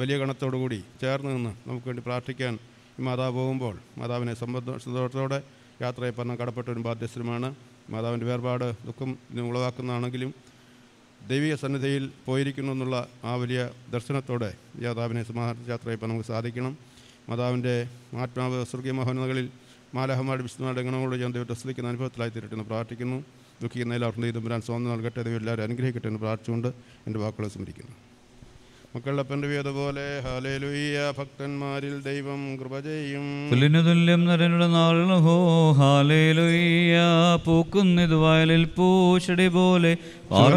വലിയ ഗണത്തോടുകൂടി ചേർന്ന് നിന്ന് നമുക്ക് വേണ്ടി പ്രാർത്ഥിക്കാൻ ഈ മാതാവ് പോകുമ്പോൾ മാതാവിനെ സന്തോഷത്തോടെ യാത്രയെ പറഞ്ഞ കടപ്പെട്ടവരും ബാധ്യസ്ഥരുമാണ്. മാതാവിന്റെ വേർപാട് ദുഃഖം ഉളവാക്കുന്നതാണെങ്കിലും ദൈവിക സന്നിധിയിൽ പോയിരിക്കുന്നു എന്നുള്ള ആ വലിയ ദർശനത്തോടെ യാതാവിനെ സമാധാന യാത്രയപ്പം നമുക്ക് സാധിക്കണം. മാതാവിന്റെ ആത്മാവ് സ്വർഗീയ മഹോന്നതകളിൽ മാലഹമാരുടെ വിശുദ്ധമാരുടെ ഗണങ്ങളോട് ഞാൻ ദൈവത്തെ സ്ലിക്കുന്ന അനുഭവത്തിലായി തീരട്ടെന്ന് പ്രാർത്ഥിക്കുന്നു. ദുഃഖിക്കുന്ന എല്ലാവർക്കും ദൈവം വരാൻ സ്വാതന്ത്ര്യം നൽകട്ടെ. ദൈവം എല്ലാവരും അനുഗ്രഹിക്കട്ടെ എന്ന് പ്രാർത്ഥിച്ചുകൊണ്ട് എന്റെ വാക്കുകളെ സ്മരിക്കുന്നു മക്കളപ്പന്റെ വേദ പോലെ ഹാലേലുയ്യ ഭക്തന്മാരിൽ ദൈവം കൃപ ചെയ്യും. പുല്ലിനു തുല്യം നരനുടെ നാളുകൾ ഹോ ഹാലേലുയ്യ പൂക്കുന്നിത് വയലിൽ പൂശടി പോലെ ോ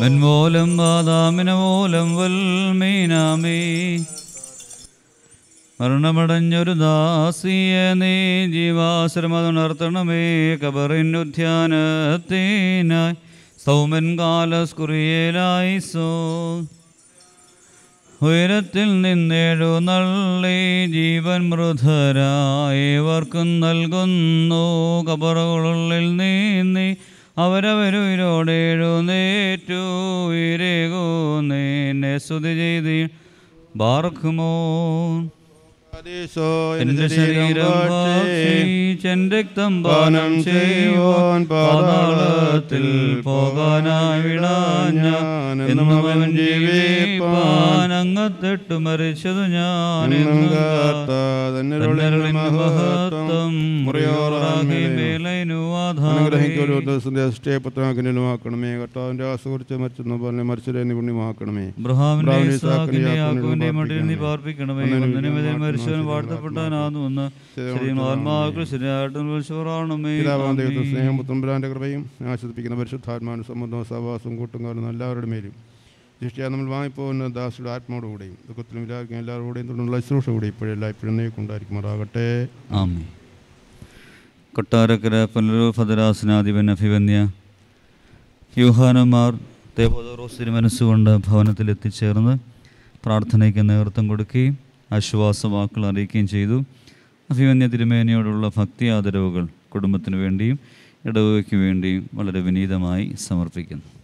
മെൻമൂലം ബാദാമിന മൂലം വൽമീനാമീ. മരണമടഞ്ഞൊരു ദാസിയെ നീ ജീവാശ്രമതുണർത്തണമേ. കബറിനുധ്യാനത്തിനായി സൗമൻ കാലസ് കുറിയേലായിസോ ഉയരത്തിൽ നിന്നേഴു നള്ളി ജീവൻ മൃധരായവർക്കും നൽകുന്നു. കബറുകളുള്ളിൽ നീന്നി അവരവരുയിരോടെഴുന്നേറ്റു ഉയരേകോ നിന്നെ സ്തുതി ചെയ്തി ബാർക്കുമോ എന്റെ ശരീരം രക്തം പാനം ചെയ്യുവാൻ പാതാളത്തിൽ പോകാനായി വിടാഞ്ഞ എന്നും ജീവിപ്പാൻ. അങ്ങത്തെട്ടു മരിച്ചതു ഞാൻ മഹത്വം മുറിയോറാകി അഷ്ടേപത്രമാക്കണമേ കർത്താവിന്റെ ആസുഖിച്ച് മരിച്ചെന്ന് പറഞ്ഞ മരിച്ചതിനെ പുണ്യമാക്കണമേ. ബ്രാഹ്മണ ഇസാക്കിന്റെ ഇസാക്കിന്റെ യാക്കോവിന്റെ യാക്കോവിന്റെ മടിയിൽ നീ പാർപ്പിക്കണമേ. പാർപ്പിക്കണമേ അന്നേരം വന്ദനമതിൽ വിജ്ഞാപനം മരിച്ചവൻ ശരിയായി വാഴ്ത്തപ്പെട്ടാനാകുമെന്ന് ശരിയും ആത്മാക്കൾ ശരിയായിട്ടും സ്നേഹം പുത്തമ്പുരാന്റെ കൃപയും ആശ്വസിപ്പിക്കുന്ന പരിശുദ്ധാത്മാനും സംബന്ധവും സഹവാസവും കൂട്ടുകാരും എല്ലാവരുടെ മേലും. ദൃഷ്ടിയാ നമ്മൾ വാങ്ങിപ്പോകുന്ന ദാസിയുടെ ആത്മാവോടുകൂടെയും ദുഃഖത്തിലും വിചാരിക്കുന്ന എല്ലാവരുടെയും തുടർന്നുള്ള ശുശ്രൂഷ കൂടി ഇപ്പോഴെല്ലാം ഇപ്പോഴും കൊണ്ടായിരിക്കുമാറാകട്ടെ ആമേ കൊട്ടാരക്കര പുനരൂർ ഭദ്രാസനാധിപൻ അഭിവന്യ യൂഹാനന്മാർ ദേവോദോറോസിന് മനസ്സുകൊണ്ട് ഭവനത്തിൽ എത്തിച്ചേർന്ന് പ്രാർത്ഥനയ്ക്ക് നേതൃത്വം കൊടുക്കുകയും ആശ്വാസവാക്കുകൾ അറിയിക്കുകയും ചെയ്തു. അഭിമന്യ തിരുമേനയോടുള്ള ഭക്തി ആദരവുകൾ കുടുംബത്തിന് വേണ്ടിയും ഇടവകയ്ക്ക് വേണ്ടിയും വളരെ വിനീതമായി സമർപ്പിക്കുന്നു.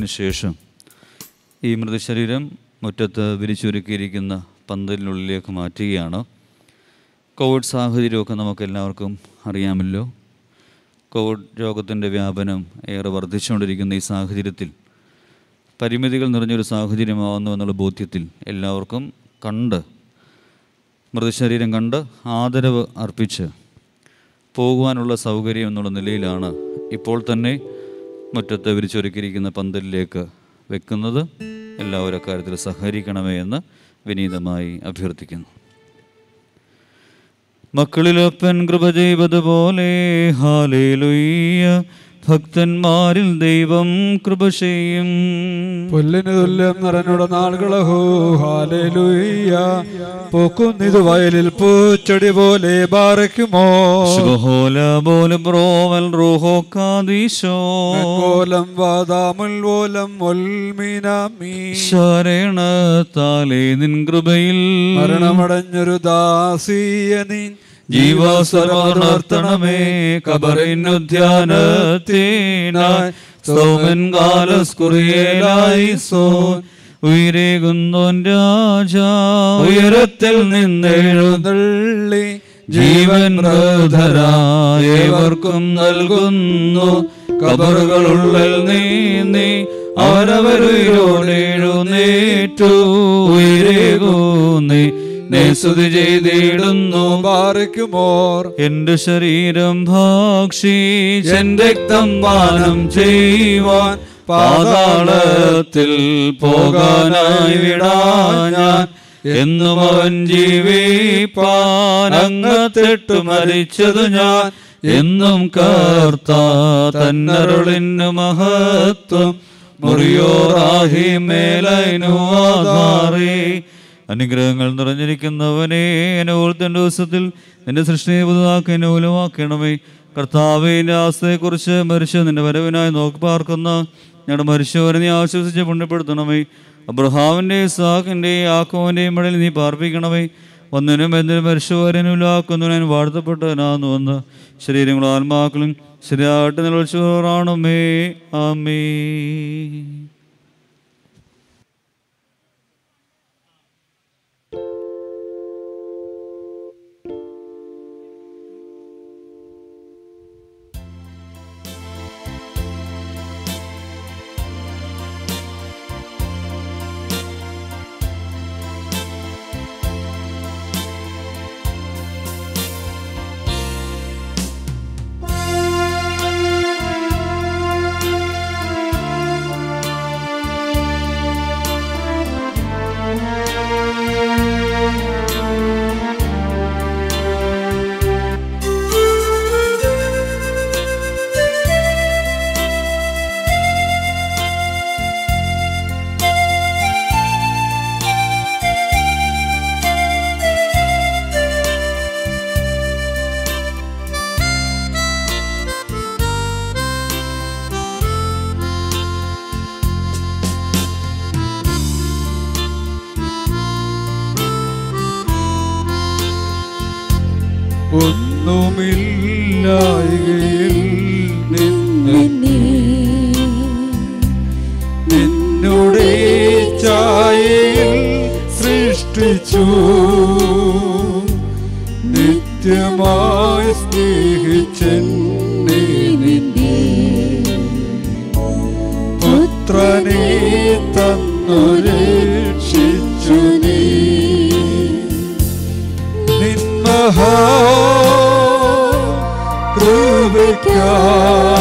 ധൂപാർപ്പണം ശേഷം ഈ മൃതശരീരം മുറ്റത്ത് വിരിച്ചൊരുക്കിയിരിക്കുന്ന പന്തലിനുള്ളിലേക്ക് മാറ്റുകയാണ്. കോവിഡ് സാഹചര്യമൊക്കെ നമുക്ക് എല്ലാവർക്കും അറിയാമല്ലോ. കോവിഡ് രോഗത്തിന്റെ വ്യാപനം ഏറെ വർദ്ധിച്ചുകൊണ്ടിരിക്കുന്ന ഈ സാഹചര്യത്തിൽ പരിമിതികൾ നിറഞ്ഞൊരു സാഹചര്യമാവുന്നു എന്നുള്ള ബോധ്യത്തിൽ എല്ലാവർക്കും കണ്ട് മൃതശരീരം കണ്ട് ആദരവ് അർപ്പിച്ച് പോകുവാനുള്ള സൗകര്യം എന്നുള്ള നിലയിലാണ് ഇപ്പോൾ തന്നെ മുറ്റത്ത് വിരിച്ചൊരുക്കിയിരിക്കുന്ന പന്തലിലേക്ക് വെക്കുന്നത് എല്ലാവരും അക്കാര്യത്തിൽ സഹകരിക്കണമേ എന്ന് വിനീതമായി അഭ്യർത്ഥിക്കുന്നു. മക്കളിലൊപ്പൻ കൃപ ചെയ്തതുപോലെ ഹാലേലുയ്യ ഭക്തന്മാരിൽ ദൈവം കൃപ ചെയ്യും. പുല്ലിന് തുല്യം നിറഞ്ഞുട നാളുകളഹോ ഹാലേലുയ്യ. പൂക്കുന്നിത് വയലിൽ പൂച്ചെടി പോലെ ബാറയ്ക്കുമോ? ശുഭഹോല പോലെ ബ്രോവൽ റൂഹോ കാദീശോ ഓലം വാദാമുൽ ഓലം ഒൽമീനാമീ ശരണത്താലേ നിൻ കൃപയിൽ. മരണമടഞ്ഞൊരു ദാസീയ നീ. ജീവസ്വരമർത്തണമേ കബറിനുധ്യാനത്തിനായി സോമൻ കാലസ്കുറിയേലായി സോ. ഉയരേകുന്നോൻ രാജാ. ഉയരത്തിൽ നിന്നെഴുതള്ളി ജീവൻ ഏവർക്കും നൽകുന്നു. കബറുകളുള്ളിൽ നീന്തി അവരവരുയോടെഴുന്നേറ്റു ഉയരേകൂന്നി. സ്തുതി ചെയ്തിടുന്നു പാറിക്കുമോർ എന്റെ ശരീരം ഭാക്ഷി രക്തം പാനം ചെയ്യുവാൻ. പാതാളത്തിൽ പോകാനായി വിടാ ഞാൻ. എന്നും അവൻ ജീവിപ്പാൻ അങ്ങത്തിട്ട് മരിച്ചതു ഞാൻ. എന്നും കർത്ത തന്നരുളിന് മഹത്വം. മുറിയോറാഹി മേലൈനു ആധാരേ അനുഗ്രഹങ്ങൾ നിറഞ്ഞിരിക്കുന്നവനെ എന്നെ ഓർത്തേണ്ട ദിവസത്തിൽ നിന്റെ സൃഷ്ടിയെ പുതുതാക്കി എന്നെ ഉലവാക്കണമേ. കർത്താവിന്റെ ആസ്ഥയെക്കുറിച്ച് മരിച്ച നിന്റെ വരവിനായി നോക്കി പാർക്കുന്ന ഞങ്ങളുടെ മരിച്ചവരെ നീ ആശ്വസിച്ച് പുണ്യപ്പെടുത്തണമേ. അബ്രഹാമിന്റെയും സാഖിന്റെയും ആക്കോവിന്റെയും ഇടയിൽ നീ പാർപ്പിക്കണമേ. ഒന്നിനും എന്തിനും മരിച്ചവരനുലാക്കുന്നതിനും വാഴ്ത്തപ്പെട്ടവനാന്ന് വന്ന് ശരീരങ്ങളും ആത്മാക്കളും ശരിയായിട്ട് നിലവിളിച്ചവരാണമേ ആമേ ും ഒന്നുമില്ലായകയിൽ നിന്നെ നിന്നുടെ ചായയിൽ സൃഷ്ടിച്ചു. നിത്യമായി സ്നേഹിച്ചെന്നെ 歌。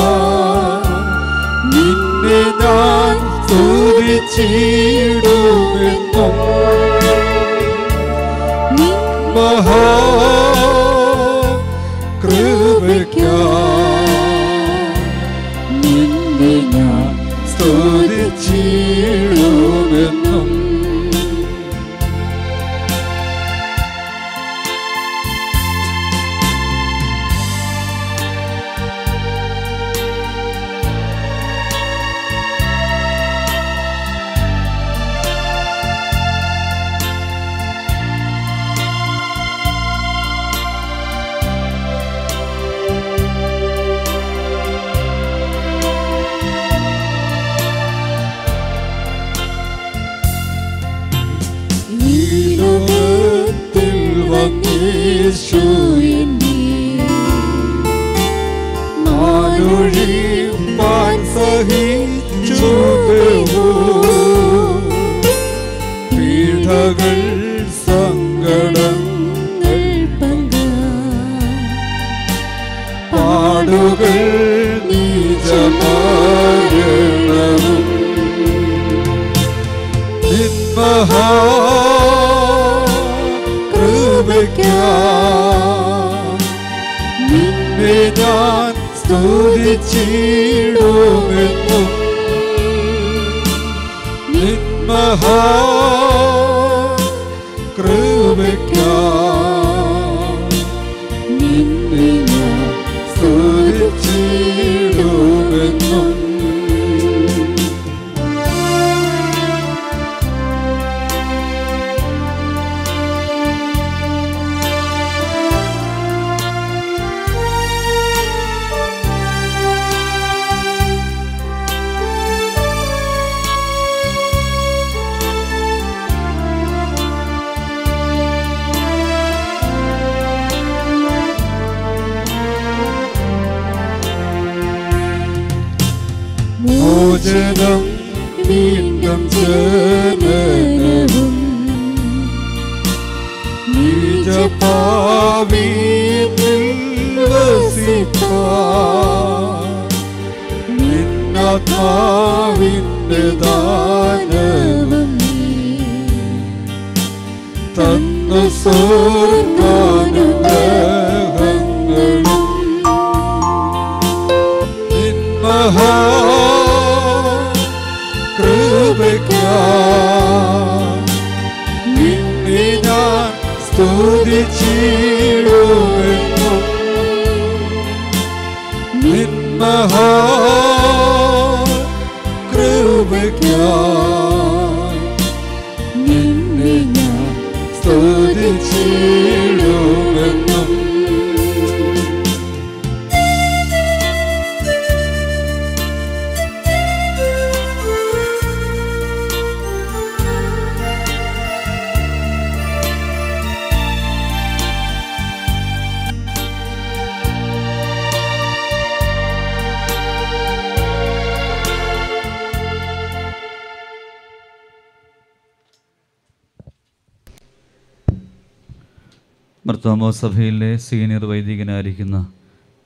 വൈദികനായിരിക്കുന്ന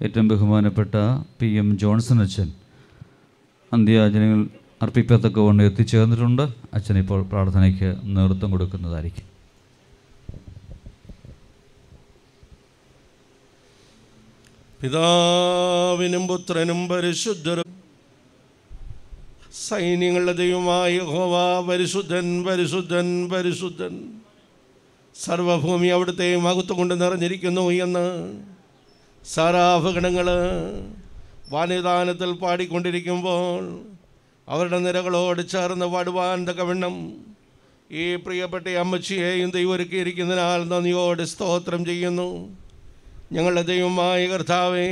ഏറ്റവും ബഹുമാനപ്പെട്ട പി എം ജോൺസൺ അച്ഛൻ. അന്ത്യാചനങ്ങൾ അർപ്പിക്കത്തക്കവണ്ണം എത്തിച്ചേർന്നിട്ടുണ്ട്. അച്ഛൻ ഇപ്പോൾ പ്രാർത്ഥനയ്ക്ക് നേതൃത്വം കൊടുക്കുന്നതായിരിക്കും. പിതാവിനും പുത്രനും പരിശുദ്ധരും സൈന്യങ്ങളുടെ ദൈവമായ ഹോവ പരിശുദ്ധൻ പരിശുദ്ധൻ പരിശുദ്ധൻ. സർവഭൂമി അവിടുത്തെ മഹത്വം കൊണ്ട് നിറഞ്ഞിരിക്കുന്നു എന്ന് സാരാഭഗണങ്ങൾ വാനിദാനത്തിൽ പാടിക്കൊണ്ടിരിക്കുമ്പോൾ അവരുടെ നിരകളോട് ചേർന്ന് പാടുവാൻ തക്കവണ്ണം ഈ പ്രിയപ്പെട്ട അമ്മച്ചിയെയും ദൈവമൊരുക്കിയിരിക്കുന്നതിനാൽ നന്ദിയോട് സ്തോത്രം ചെയ്യുന്നു. ഞങ്ങളുടെ ദൈവമായ കർത്താവേ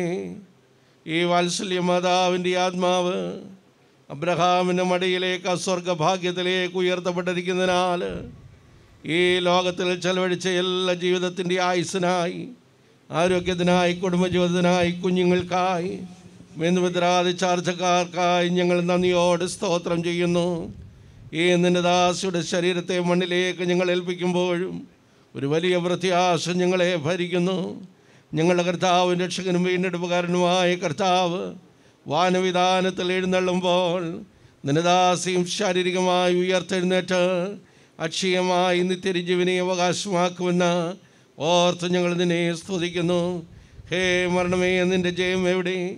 ഈ വാത്സല്യ മാതാവിന്റെ ആത്മാവ് അബ്രഹാമിന്റെ മടിയിലേക്ക് അസ്വർഗഭാഗ്യത്തിലേക്ക് ഉയർത്തപ്പെട്ടിരിക്കുന്നതിനാൽ ഈ ലോകത്തിൽ ചെലവഴിച്ച എല്ലാ ജീവിതത്തിന്റെ ആയുസ്സിനായി ആരോഗ്യത്തിനായി കുടുംബജീവിതത്തിനായി കുഞ്ഞുങ്ങൾക്കായി ബന്ധുമിത്രാദി ചാർച്ചക്കാർക്കായി ഞങ്ങൾ നന്ദിയോട് സ്തോത്രം ചെയ്യുന്നു. ഈ നിന്റെ ദാസിയുടെ ശരീരത്തെ മണ്ണിലേക്ക് ഞങ്ങൾ ഏൽപ്പിക്കുമ്പോഴും ഒരു വലിയ പ്രത്യാശ ഞങ്ങളെ ഭരിക്കുന്നു. ഞങ്ങളുടെ കർത്താവും രക്ഷകനും വീണ്ടെടുപ്പുകാരനുമായ കർത്താവ് വാനവിധാനത്തിൽ എഴുന്നള്ളുമ്പോൾ നിനദാസിയും ശാരീരികമായി ഉയർത്തെഴുന്നേറ്റ് അക്ഷയമായി നിത്യജീവനെ അവകാശമാക്കുമെന്ന് ഓർത്ത് ഞങ്ങൾ നിന്നെ സ്തുതിക്കുന്നു. ഹേ മരണമേ നിന്റെ ജയം എവിടെ?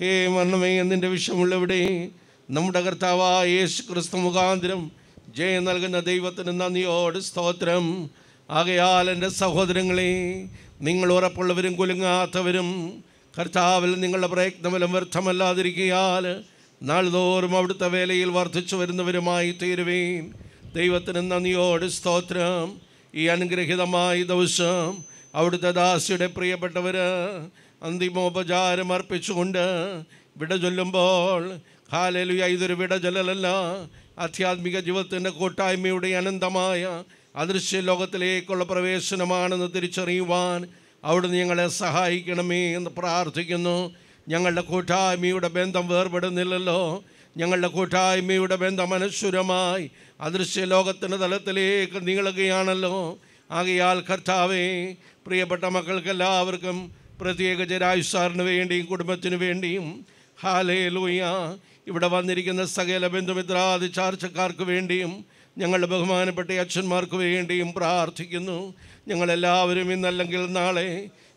ഹേ മരണമേ നിന്റെ വിഷമുള്ളവിടെ നമ്മുടെ കർത്താവായ യേശു ക്രിസ്തു മുഖാന്തരം ജയം നൽകുന്ന ദൈവത്തിന് നന്ദിയോട് സ്തോത്രം. ആകയാൽ എന്റെ സഹോദരങ്ങളെ നിങ്ങൾ ഉറപ്പുള്ളവരും കുലുങ്ങാത്തവരും കർത്താവിൽ നിങ്ങളുടെ പ്രയത്നഫലം വ്യർത്ഥമല്ലാതിരിക്കയാൽ നാൾതോറും അവിടുത്തെ വേലയിൽ വർദ്ധിച്ചു വരുന്നവരുമായി തീരുവേൻ. ദൈവത്തിന് നന്ദിയോട് സ്തോത്രം. ഈ അനുഗ്രഹിതമായ ദിവസം അവിടുത്തെ ദാസിയുടെ പ്രിയപ്പെട്ടവർ അന്തിമോപചാരം അർപ്പിച്ചുകൊണ്ട് വിട ചൊല്ലുമ്പോൾ ഹാലലുയ ഇതൊരു വിട ചൊല്ലലല്ല. ആധ്യാത്മിക ജീവിതത്തിന്റെ കൂട്ടായ്മയുടെ അനന്തമായ അദൃശ്യ ലോകത്തിലേക്കുള്ള പ്രവേശനമാണെന്ന് തിരിച്ചറിയുവാൻ അവിടുന്ന് ഞങ്ങളെ സഹായിക്കണമേ എന്ന് പ്രാർത്ഥിക്കുന്നു. ഞങ്ങളുടെ കൂട്ടായ്മയുടെ ബന്ധം വേർപെടുന്നില്ലല്ലോ. ഞങ്ങളുടെ കൂട്ടായ്മയുടെ ബന്ധം അനശ്വരമായി. അദൃശ്യ ലോകത്തിന്റെ തലത്തിലേക്ക് നീളുകയാണല്ലോ. ആകയാൽ കർത്താവേ പ്രിയപ്പെട്ട മക്കൾക്കെല്ലാവർക്കും പ്രത്യേക ജരായുസാറിന് വേണ്ടിയും കുടുംബത്തിന് വേണ്ടിയും ഹാലേ ലൂയ ഇവിടെ വന്നിരിക്കുന്ന സകല ബന്ധുമിത്രാദി ചാർച്ചക്കാർക്ക് വേണ്ടിയും ഞങ്ങളുടെ ബഹുമാനപ്പെട്ട അച്ഛന്മാർക്ക് വേണ്ടിയും പ്രാർത്ഥിക്കുന്നു. ഞങ്ങളെല്ലാവരും ഇന്നല്ലെങ്കിൽ നാളെ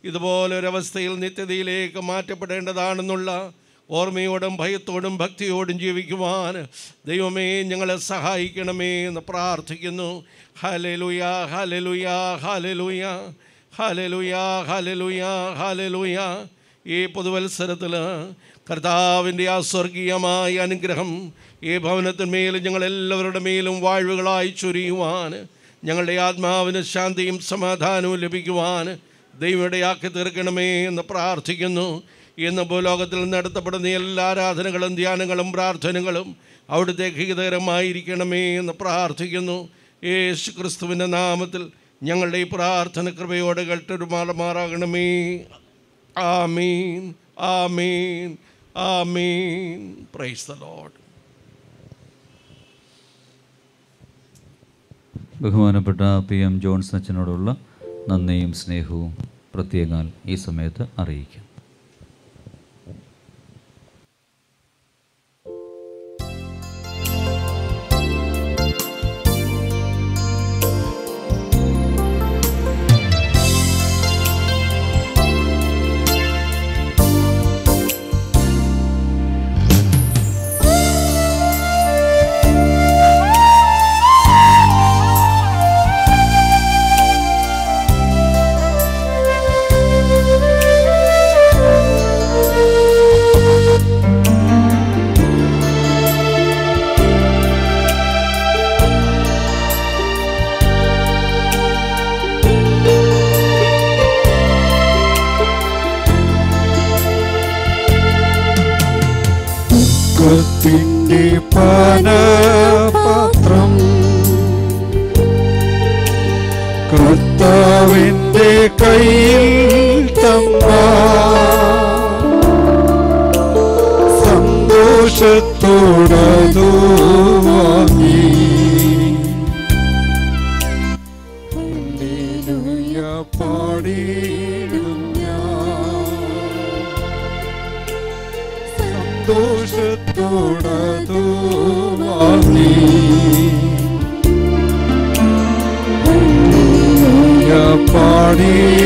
ഇതുപോലൊരവസ്ഥയിൽ നിത്യതയിലേക്ക് മാറ്റപ്പെടേണ്ടതാണെന്നുള്ള ഓർമ്മയോടും ഭയത്തോടും ഭക്തിയോടും ജീവിക്കുവാൻ ദൈവമേ ഞങ്ങളെ സഹായിക്കണമേ എന്ന് പ്രാർത്ഥിക്കുന്നു. ഹലലുയ ഹലലുയ ഹലലുയ ഹലലുയ ഹലലുയ ഹലലുയ ഈ പുതുവത്സരത്തിൽ കർത്താവിന്റെ ആ സ്വർഗീയമായ അനുഗ്രഹം ഈ ഭവനത്തിന്മേലും ഞങ്ങളെല്ലാവരുടെ മേലും വാഴ്വുകളായി ചൊരിയുവാൻ ഞങ്ങളുടെ ആത്മാവിന് ശാന്തിയും സമാധാനവും ലഭിക്കുവാൻ ദൈവയുടെയാക്കി തീർക്കണമേ എന്ന് പ്രാർത്ഥിക്കുന്നു. ഇന്ന് ഭൂലോകത്തിൽ നടത്തപ്പെടുന്ന എല്ലാ ആരാധനകളും ധ്യാനങ്ങളും പ്രാർത്ഥനകളും അവിടുത്തെ ഹിതകരമായിരിക്കണമേ എന്ന് പ്രാർത്ഥിക്കുന്നു. യേശു ക്രിസ്തുവിന്റെ നാമത്തിൽ ഞങ്ങളുടെ ഈ പ്രാർത്ഥന കൃപയോടെ കേട്ടൊരു മാറമാറാകണമേ ആമീൻ ആമീൻ ആമീൻ. പ്രൈസ് ദ ലോഡ് ബഹുമാനപ്പെട്ട പി എം ജോൺസ് അച്ഛനോടുള്ള നന്ദിയും സ്നേഹവും പ്രത്യേകാൽ ഈ സമയത്ത് അറിയിക്കാം. പാനപാത്രം കർത്താവിന്റെ കയ്യിൽ സന്തോഷത്തോടതു വാങ്ങി. പാടിയിടും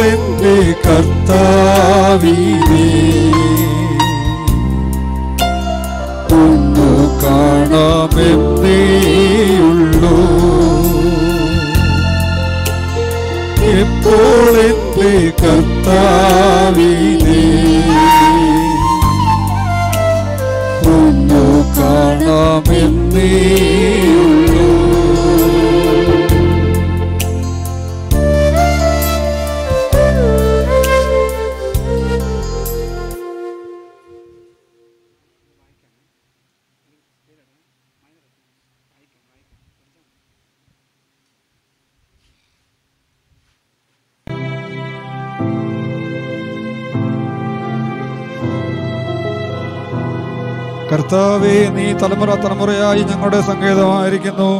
എന്റെ കർത്താവിനെ. ഒന്നു കാണാമെന്നേയുള്ളൂ എപ്പോൾ എന്റെ കർത്താവിനെ. ഒന്നു കാണാമെന്നേയുള്ളൂ കർത്താവേ നീ തലമുറ തലമുറയായി ഞങ്ങളുടെ സങ്കേതമായിരിക്കുന്നു.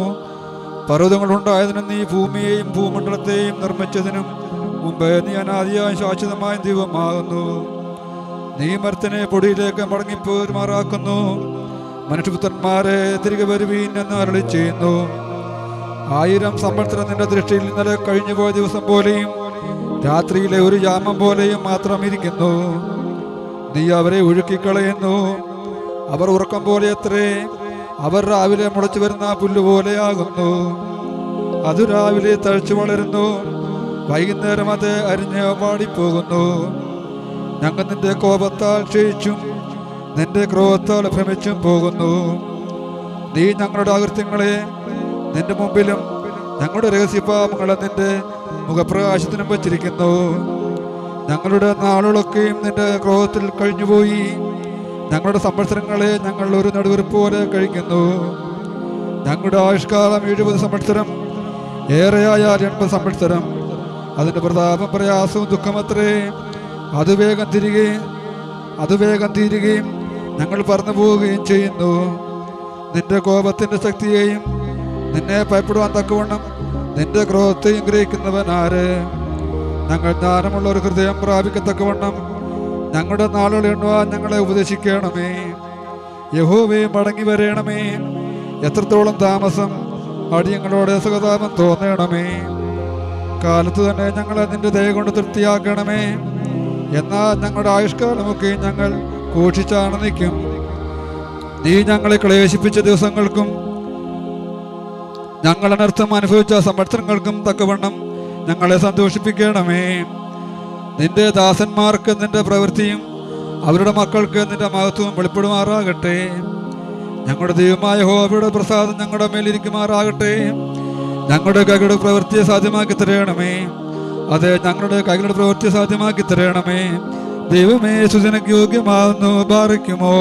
പർവതങ്ങളുണ്ടായതിനും നീ ഭൂമിയെയും ഭൂമണ്ഡലത്തെയും നിർമ്മിച്ചതിനും മുമ്പ് നീ അനാദിയായും ശാശ്വതമായ ദൈവമാകുന്നു. നീ മരത്തിനെ പൊടിയിലേക്ക് മടങ്ങിപ്പോരുമാറാക്കുന്നു മനുഷ്യപുത്രന്മാരെ തിരികെ വരുവീൻ എന്ന് അരളി ചെയ്യുന്നു ആയിരം സംവത്സരം നിന്റെ ദൃഷ്ടിയിൽ ഇന്നലെ കഴിഞ്ഞുപോയ ദിവസം പോലെയും രാത്രിയിലെ ഒരു ജാമം പോലെയും മാത്രം ഇരിക്കുന്നു. നീ അവരെ ഒഴുക്കിക്കളയുന്നു. അവർ ഉറക്കം പോലെ അത്രേ അവർ രാവിലെ മുളച്ചു വരുന്ന പുല്ലുപോലെയാകുന്നു അത് രാവിലെ തഴച്ചു വളരുന്നു. വൈകുന്നേരം അത് അരിഞ്ഞ് പാടിപ്പോകുന്നു ഞങ്ങൾ നിന്റെ കോപത്താൽ ക്ഷയിച്ചും നിന്റെ ക്രോധത്താൽ ഭ്രമിച്ചും പോകുന്നു. നീ ഞങ്ങളുടെ അകൃത്യങ്ങളെ നിന്റെ മുമ്പിലും ഞങ്ങളുടെ രഹസ്യപാപങ്ങളെ നിന്റെ മുഖപ്രകാശത്തിനും വച്ചിരിക്കുന്നു. ഞങ്ങളുടെ നാളുകളൊക്കെയും നിന്റെ ക്രോധത്തിൽ കഴിഞ്ഞുപോയി. ഞങ്ങളുടെ സംവത്സരങ്ങളെ ഞങ്ങൾ ഒരു നടുവെറുപ്പ് പോലെ കഴിക്കുന്നു. ഞങ്ങളുടെ ആയുഷ്കാലം എഴുപത് സംവത്സരം ഏറെയായ എൺപത് സംവത്സരം. അതിന്റെ പ്രതാപം പ്രയാസവും ദുഃഖമത്രേ അത് വേഗം തിരികെ അത് വേഗം തീരുകയും ഞങ്ങൾ പറഞ്ഞു പോവുകയും ചെയ്യുന്നു. നിന്റെ കോപത്തിന്റെ ശക്തിയെയും നിന്നെ ഭയപ്പെടുവാൻ തക്കവണ്ണം നിന്റെ ക്രോധത്തെയും ഗ്രഹിക്കുന്നവൻ ആര്? ഞങ്ങൾ ജ്ഞാനമുള്ള ഒരു ഹൃദയം പ്രാപിക്കത്തക്കവണ്ണം ഞങ്ങളുടെ നാളുകൾ എണ്ണുവാൻ ഞങ്ങളെ ഉപദേശിക്കണമേ. യഹോവേ മടങ്ങി വരേണമേ. എത്രത്തോളം താമസം അടിയങ്ങളോട് സുഖതാപം തോന്നണമേ. കാലത്ത് തന്നെ ഞങ്ങളെ നിന്റെ ദയ കൊണ്ട് തൃപ്തിയാക്കണമേ. എന്നാൽ ഞങ്ങളുടെ ആയുഷ്കാലമൊക്കെ ഞങ്ങൾ കൂക്ഷിച്ചാണ് നിൽക്കും. നീ ഞങ്ങളെ ക്ലേശിപ്പിച്ച ദിവസങ്ങൾക്കും ഞങ്ങൾ അനർത്ഥം അനുഭവിച്ച സംവത്സരങ്ങൾക്കും തക്കവണ്ണം ഞങ്ങളെ സന്തോഷിപ്പിക്കണമേ. നിന്റെ ദാസന്മാർക്ക് നിന്റെ പ്രവൃത്തിയും അവരുടെ മക്കൾക്ക് നിന്റെ മഹത്വവും വെളിപ്പെടുമാറാകട്ടെ. ഞങ്ങളുടെ ദൈവമായ ഹോബയുടെ പ്രസാദം ഞങ്ങളുടെ മേലിരിക്കുമാറാകട്ടെ ഞങ്ങളുടെ കൈകളുടെ പ്രവൃത്തിയെ സാധ്യമാക്കി തരണമേ. അതെ ഞങ്ങളുടെ കൈകളുടെ പ്രവൃത്തി സാധ്യമാക്കി തരണമേ. ദൈവമേ സുജനക്ക് യോഗ്യമാകുന്നു ബാറിക്കുമോ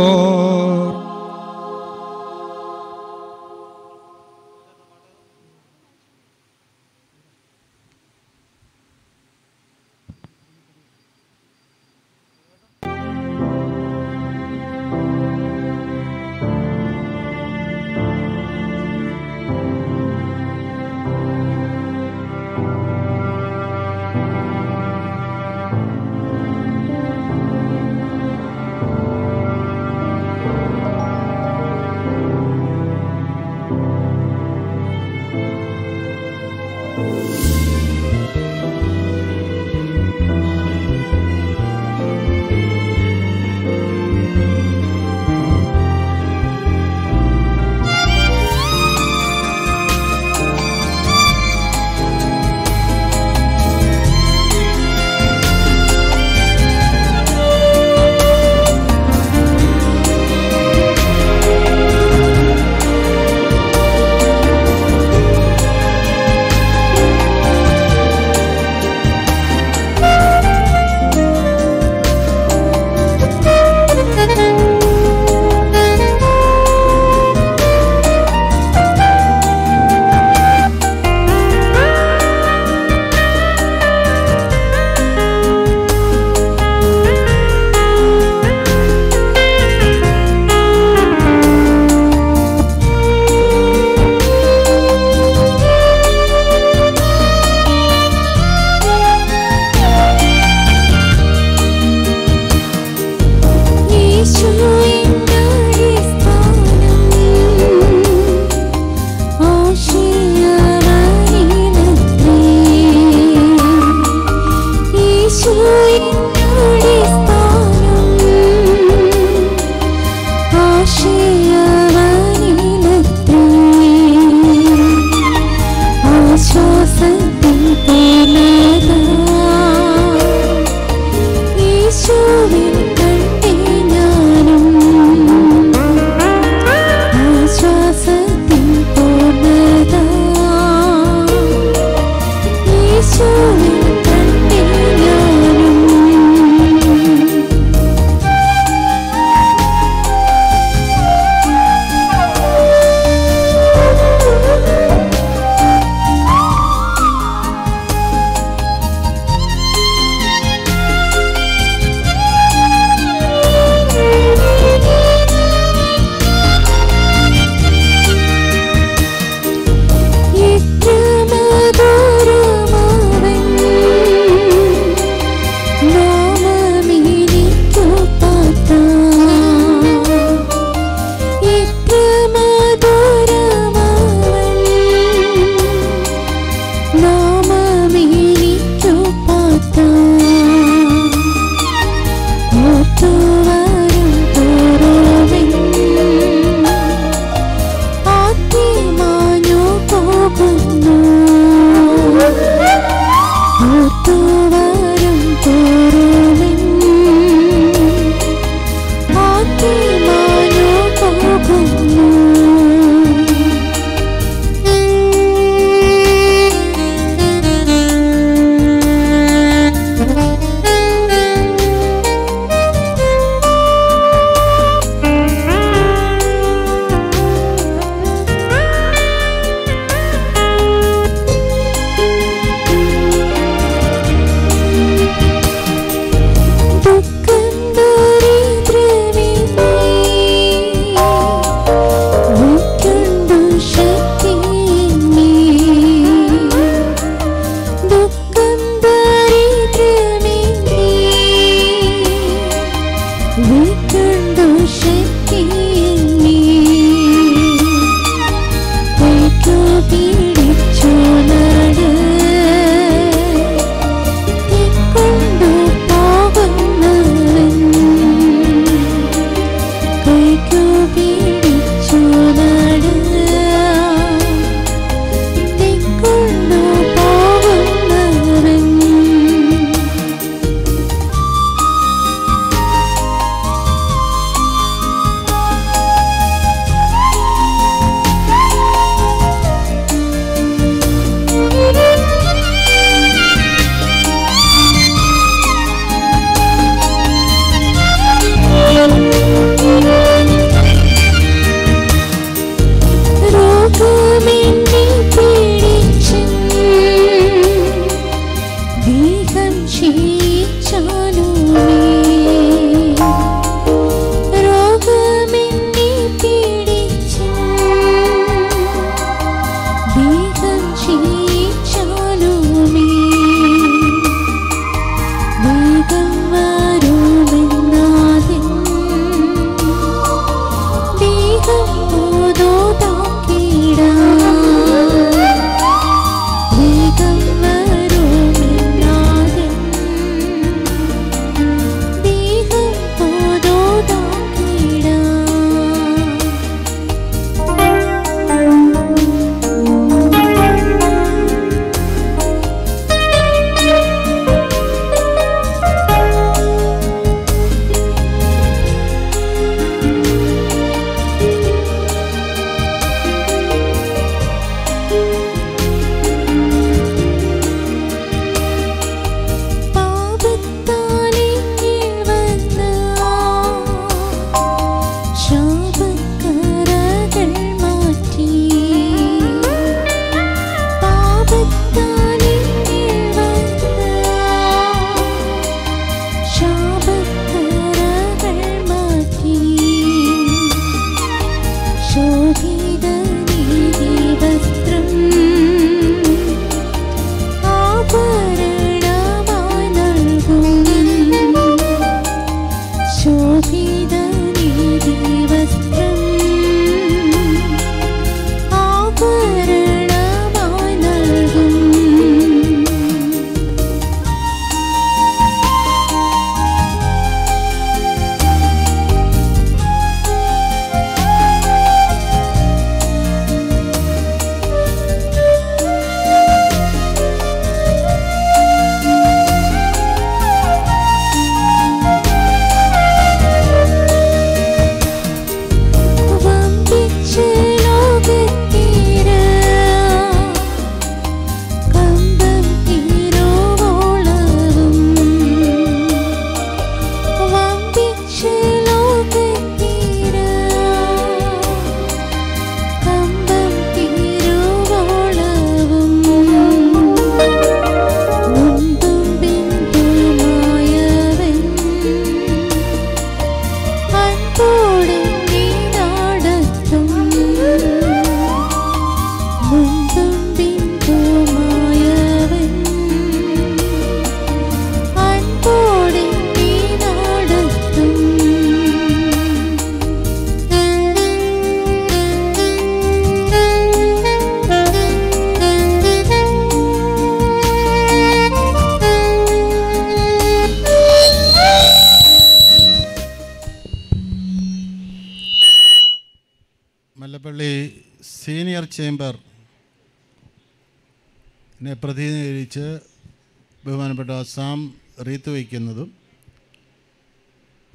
റീത്ത് വയ്ക്കുന്നതും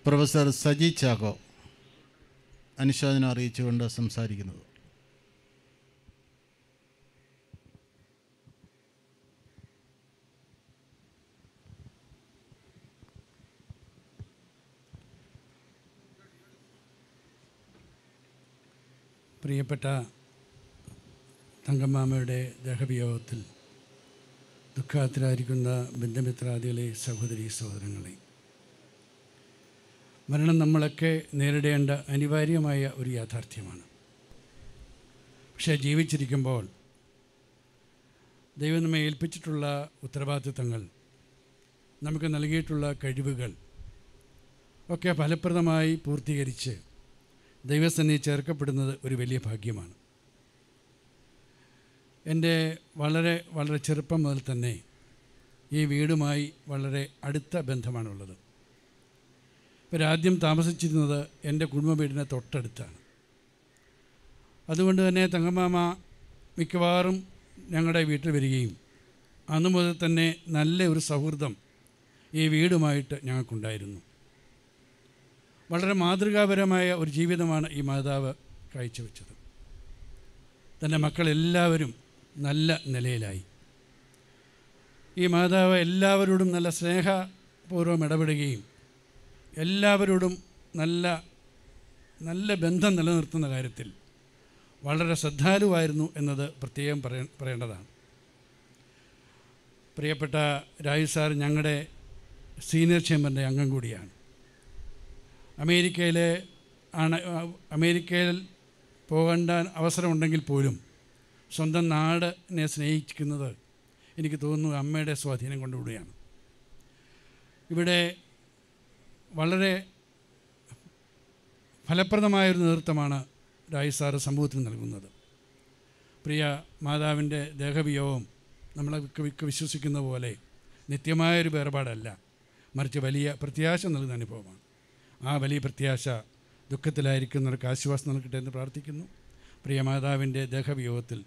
പ്രൊഫസർ സജി ചാക്കോ അനുശോചനം അറിയിച്ചുകൊണ്ട് സംസാരിക്കുന്നത്. പ്രിയപ്പെട്ട തങ്കമ്മാമയുടെ ദേഹവിയോഗത്തിൽ ദുഃഖത്തിലായിരിക്കുന്ന ബന്ധുമിത്രാദികളെ സഹോദരി സഹോദരങ്ങളെ. മരണം നമ്മളൊക്കെ നേരിടേണ്ട അനിവാര്യമായ ഒരു യാഥാർത്ഥ്യമാണ്. പക്ഷേ ജീവിച്ചിരിക്കുമ്പോൾ ദൈവം നമ്മെ ഏൽപ്പിച്ചിട്ടുള്ള ഉത്തരവാദിത്തങ്ങൾ നമുക്ക് നൽകിയിട്ടുള്ള കഴിവുകൾ ഒക്കെ ഫലപ്രദമായി പൂർത്തീകരിച്ച് ദൈവസന്നിധി ചേർക്കപ്പെടുന്നത് ഒരു വലിയ ഭാഗ്യമാണ്. എന്റെ വളരെ വളരെ ചെറുപ്പം മുതൽ തന്നെ ഈ വീടുമായി വളരെ അടുത്ത ബന്ധമാണുള്ളത്. ആദ്യം താമസിച്ചിരുന്നത് എന്റെ കുടുംബ വീടിന് തൊട്ടടുത്താണ്. അതുകൊണ്ട് തന്നെ തങ്കമാമ മിക്കവാറും ഞങ്ങളുടെ വീട്ടിൽ വരികയും അന്നു മുതൽ തന്നെ നല്ല ഒരു സൗഹൃദം ഈ വീടുമായിട്ട് ഞങ്ങൾക്കുണ്ടായിരുന്നു. വളരെ മാതൃകാപരമായ ഒരു ജീവിതമാണ് ഈ മാതാവ് കാഴ്ചവെച്ചത്. തന്റെ മക്കളെല്ലാവരും നല്ല നിലയിലായി. ഈ മാതാവ് എല്ലാവരോടും നല്ല സ്നേഹപൂർവം ഇടപെടുകയും എല്ലാവരോടും നല്ല നല്ല ബന്ധം നിലനിർത്തുന്ന കാര്യത്തിൽ വളരെ ശ്രദ്ധാലുവായിരുന്നു എന്നത് പ്രത്യേകം പറയ പറയേണ്ടതാണ്. പ്രിയപ്പെട്ട രാജു സാർ ഞങ്ങളുടെ സീനിയർ ചേംബറിന്റെ അംഗം കൂടിയാണ്. അമേരിക്കയിലെ ആണ് അമേരിക്കയിൽ പോകേണ്ട അവസരമുണ്ടെങ്കിൽ പോലും സ്വന്തം നാടിനെ സ്നേഹിക്കുന്നത് എനിക്ക് തോന്നുന്നു അമ്മയുടെ സ്വാധീനം കൊണ്ടുകൂടിയാണ് ഇവിടെ വളരെ ഫലപ്രദമായൊരു നേതൃത്വമാണ് രാജ് സാറ് സമൂഹത്തിന് നൽകുന്നത്. പ്രിയ മാതാവിന്റെ ദേഹവിയോഗം നമ്മളൊക്കെ വിശ്വസിക്കുന്ന പോലെ നിത്യമായൊരു വേർപാടല്ല. മറിച്ച് വലിയ പ്രത്യാശ നൽകുന്ന അനുഭവമാണ്. ആ വലിയ പ്രത്യാശ ദുഃഖത്തിലായിരിക്കുന്നവർക്ക് ആശ്വാസം നൽകട്ടെ എന്ന് പ്രാർത്ഥിക്കുന്നു. പ്രിയ മാതാവിന്റെ ദേഹവിയോഗത്തിൽ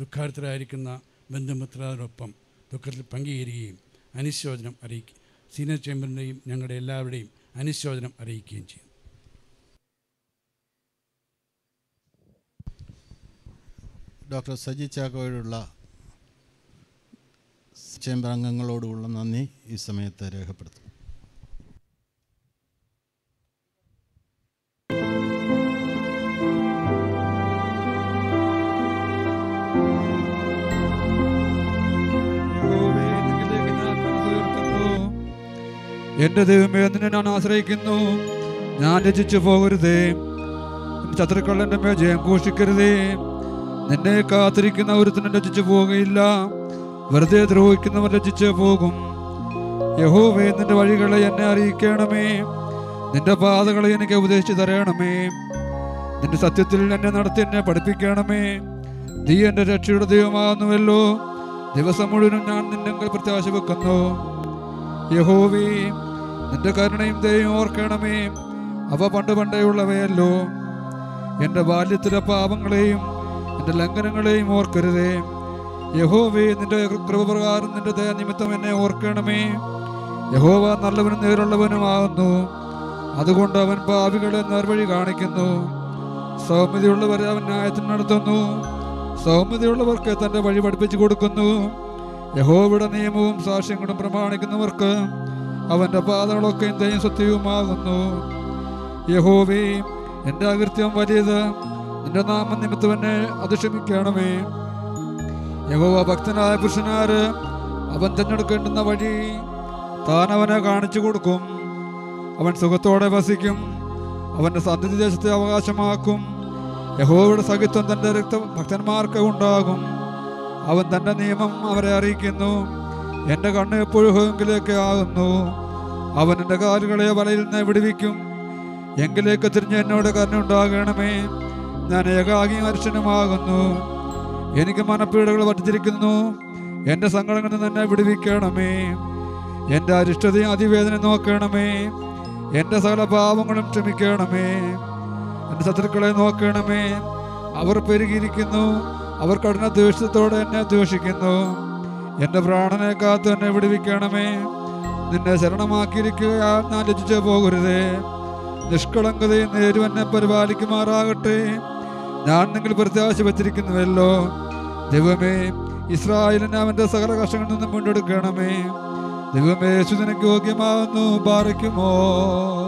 ദുഃഖാർത്ഥരായിരിക്കുന്ന ബന്ധുമിത്രരോടൊപ്പം ദുഃഖത്തിൽ പങ്കുചേരുകയും അനുശോചനം അറിയിക്കുക സീനിയർ ചേംബറിന്റെയും ഞങ്ങളുടെ എല്ലാവരുടെയും അനുശോചനം അറിയിക്കുകയും ചെയ്യും. ഡോക്ടർ സജി ചാക്കോയോടുള്ള ചേംബർ അംഗങ്ങളോടുള്ള നന്ദി ഈ സമയത്ത് രേഖപ്പെടുത്തും എന്റെ ദൈവമേ നിന്നെ ഞാൻ ആശ്രയിക്കുന്നു. ഞാൻ രചിച്ചു പോകരുതേ. എന്റെ മേൽ ജയം ഘോഷിക്കരുതേ. നിന്നെ കാത്തിരിക്കുന്ന ഒരുത്തിനും രചിച്ചു പോകുകയില്ല വെറുതെ ദ്രോഹിക്കുന്നവർ രചിച്ചു പോകും. യഹോവേ നിന്റെ വഴികളെ എന്നെ അറിയിക്കണമേ. നിന്റെ പാതകളെ എനിക്ക് ഉപദേശിച്ചു തരണമേ. നിന്റെ സത്യത്തിൽ എന്നെ നടത്തി എന്നെ പഠിപ്പിക്കണമേ. നീ എന്റെ രക്ഷയുടെ ദൈവമാകുന്നുവല്ലോ. ദിവസം മുഴുവനും ഞാൻ നിന്നെങ്കിൽ പ്രത്യാശ വെക്കുന്നു. യഹോവേ നിന്റെ കരുണയും ദയയും ഓർക്കണമേ. അവ പണ്ട് പണ്ടേ ഉള്ളവയല്ലോ. എന്റെ ബാല്യത്തിലെ പാപങ്ങളെയും എന്റെ ലംഘനങ്ങളെയും ഓർക്കരുതേ. യഹോവേ നിന്റെ കൃപപ്രകാരം നിന്റെ ദയ നിമിത്തം എന്നെ ഓർക്കണമേ. യഹോവ നല്ലവനും നേരുള്ളവനുമാകുന്നു അതുകൊണ്ട് അവൻ പാപികളെ നേർവഴി കാണിക്കുന്നു. സൗമ്യതയുള്ളവരെ അവൻ ന്യായത്തിന് നടത്തുന്നു. സൗമ്യതയുള്ളവർക്ക് തന്റെ വഴി പഠിപ്പിച്ചു കൊടുക്കുന്നു. യഹോവയുടെ നിയമവും സാക്ഷ്യങ്ങളും പ്രമാണിക്കുന്നവർക്ക് അവന്റെ പാതകളൊക്കെ ദയം സത്യവുമാകുന്നു യഹോവേ എന്റെ അകൃത്യം വലിയത് നിന്റെ നാമം നിമിത്തം എന്നെ അധിക്ഷമിക്കണമേ യഹോവ ഭക്തനായ പുരുഷനാര് അവൻ തിരഞ്ഞെടുക്കേണ്ടുന്ന വഴി താൻ അവനെ കാണിച്ചു കൊടുക്കും. അവൻ സുഖത്തോടെ വസിക്കും. അവന്റെ സന്തതി ദേശത്തെ അവകാശമാക്കും. യഹോവയുടെ സഹിത്വം തന്റെ രക്ത ഭക്തന്മാർക്ക് ഉണ്ടാകും. അവൻ തന്റെ നിയമം അവരെ അറിയിക്കുന്നു. എന്റെ കണ്ണ് എപ്പോഴും ഹോങ്കിലേക്ക് ആകുന്നു. അവൻ എന്റെ കാലുകളെ വലയിൽ നിന്ന് വിടുവിക്കും. എങ്കിലേക്ക് തിരിഞ്ഞ് എന്നോട് കരുണുണ്ടാകണമേ ഞാൻ ഏകാഗി മനുഷ്യനുമാകുന്നു. എനിക്ക് മനപ്പീടുകൾ വർദ്ധിച്ചിരിക്കുന്നു. എന്റെ സങ്കടങ്ങളിൽ നിന്ന് എന്നെ വിടുവിക്കണമേ. എന്റെ അരിഷ്ടതയും അതിവേദന നോക്കണമേ. എന്റെ സകല പാവങ്ങളും ക്ഷമിക്കണമേ. എന്റെ ശത്രുക്കളെ നോക്കണമേ. അവർ പെരുകിയിരിക്കുന്നു. അവർ കഠിന ദേഷ്യത്തോടെ എന്നെ ദ്വേഷിക്കുന്നു. എന്റെ പ്രാണനെ കാത്ത് എന്നെ വിടുവിക്കണമേ. നിന്നെ ശരണമാക്കിയിരിക്കുകയാൽ ഞാൻ രചിച്ചു പോകരുതേ. നിഷ്കളങ്കതയും നേരും എന്നെ പരിപാലിക്കുമാറാകട്ടെ. ഞാൻ നിങ്ങൾ പ്രത്യാശ വച്ചിരിക്കുന്നുവല്ലോ. ദൈവമേ ഇസ്രായേലിനെ അവന്റെ സകല കഷ്ടങ്ങളിൽ നിന്നും വീണ്ടെടുക്കണമേ ദൈവമേ സുതനക്ക് യോഗ്യമാകുന്നു പാറയ്ക്കുമോ ും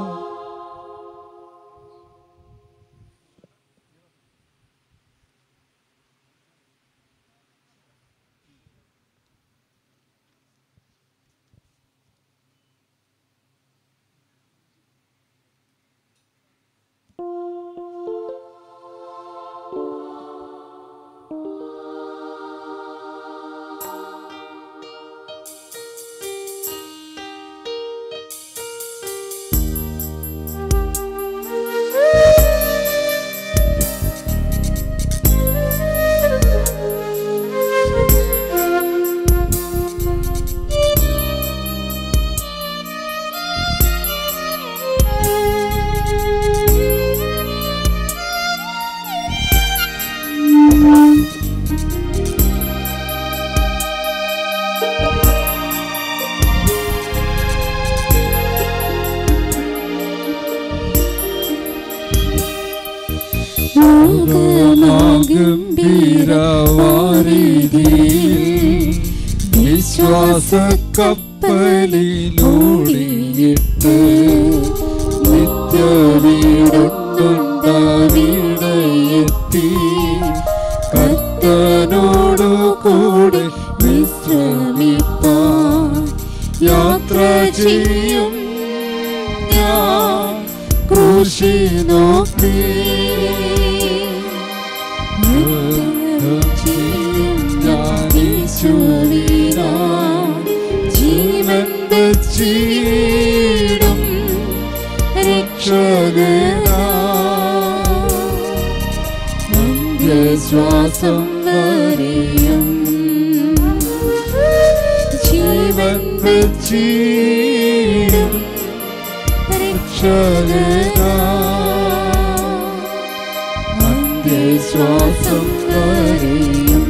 അന്ത്യശ്വാസം വരെയും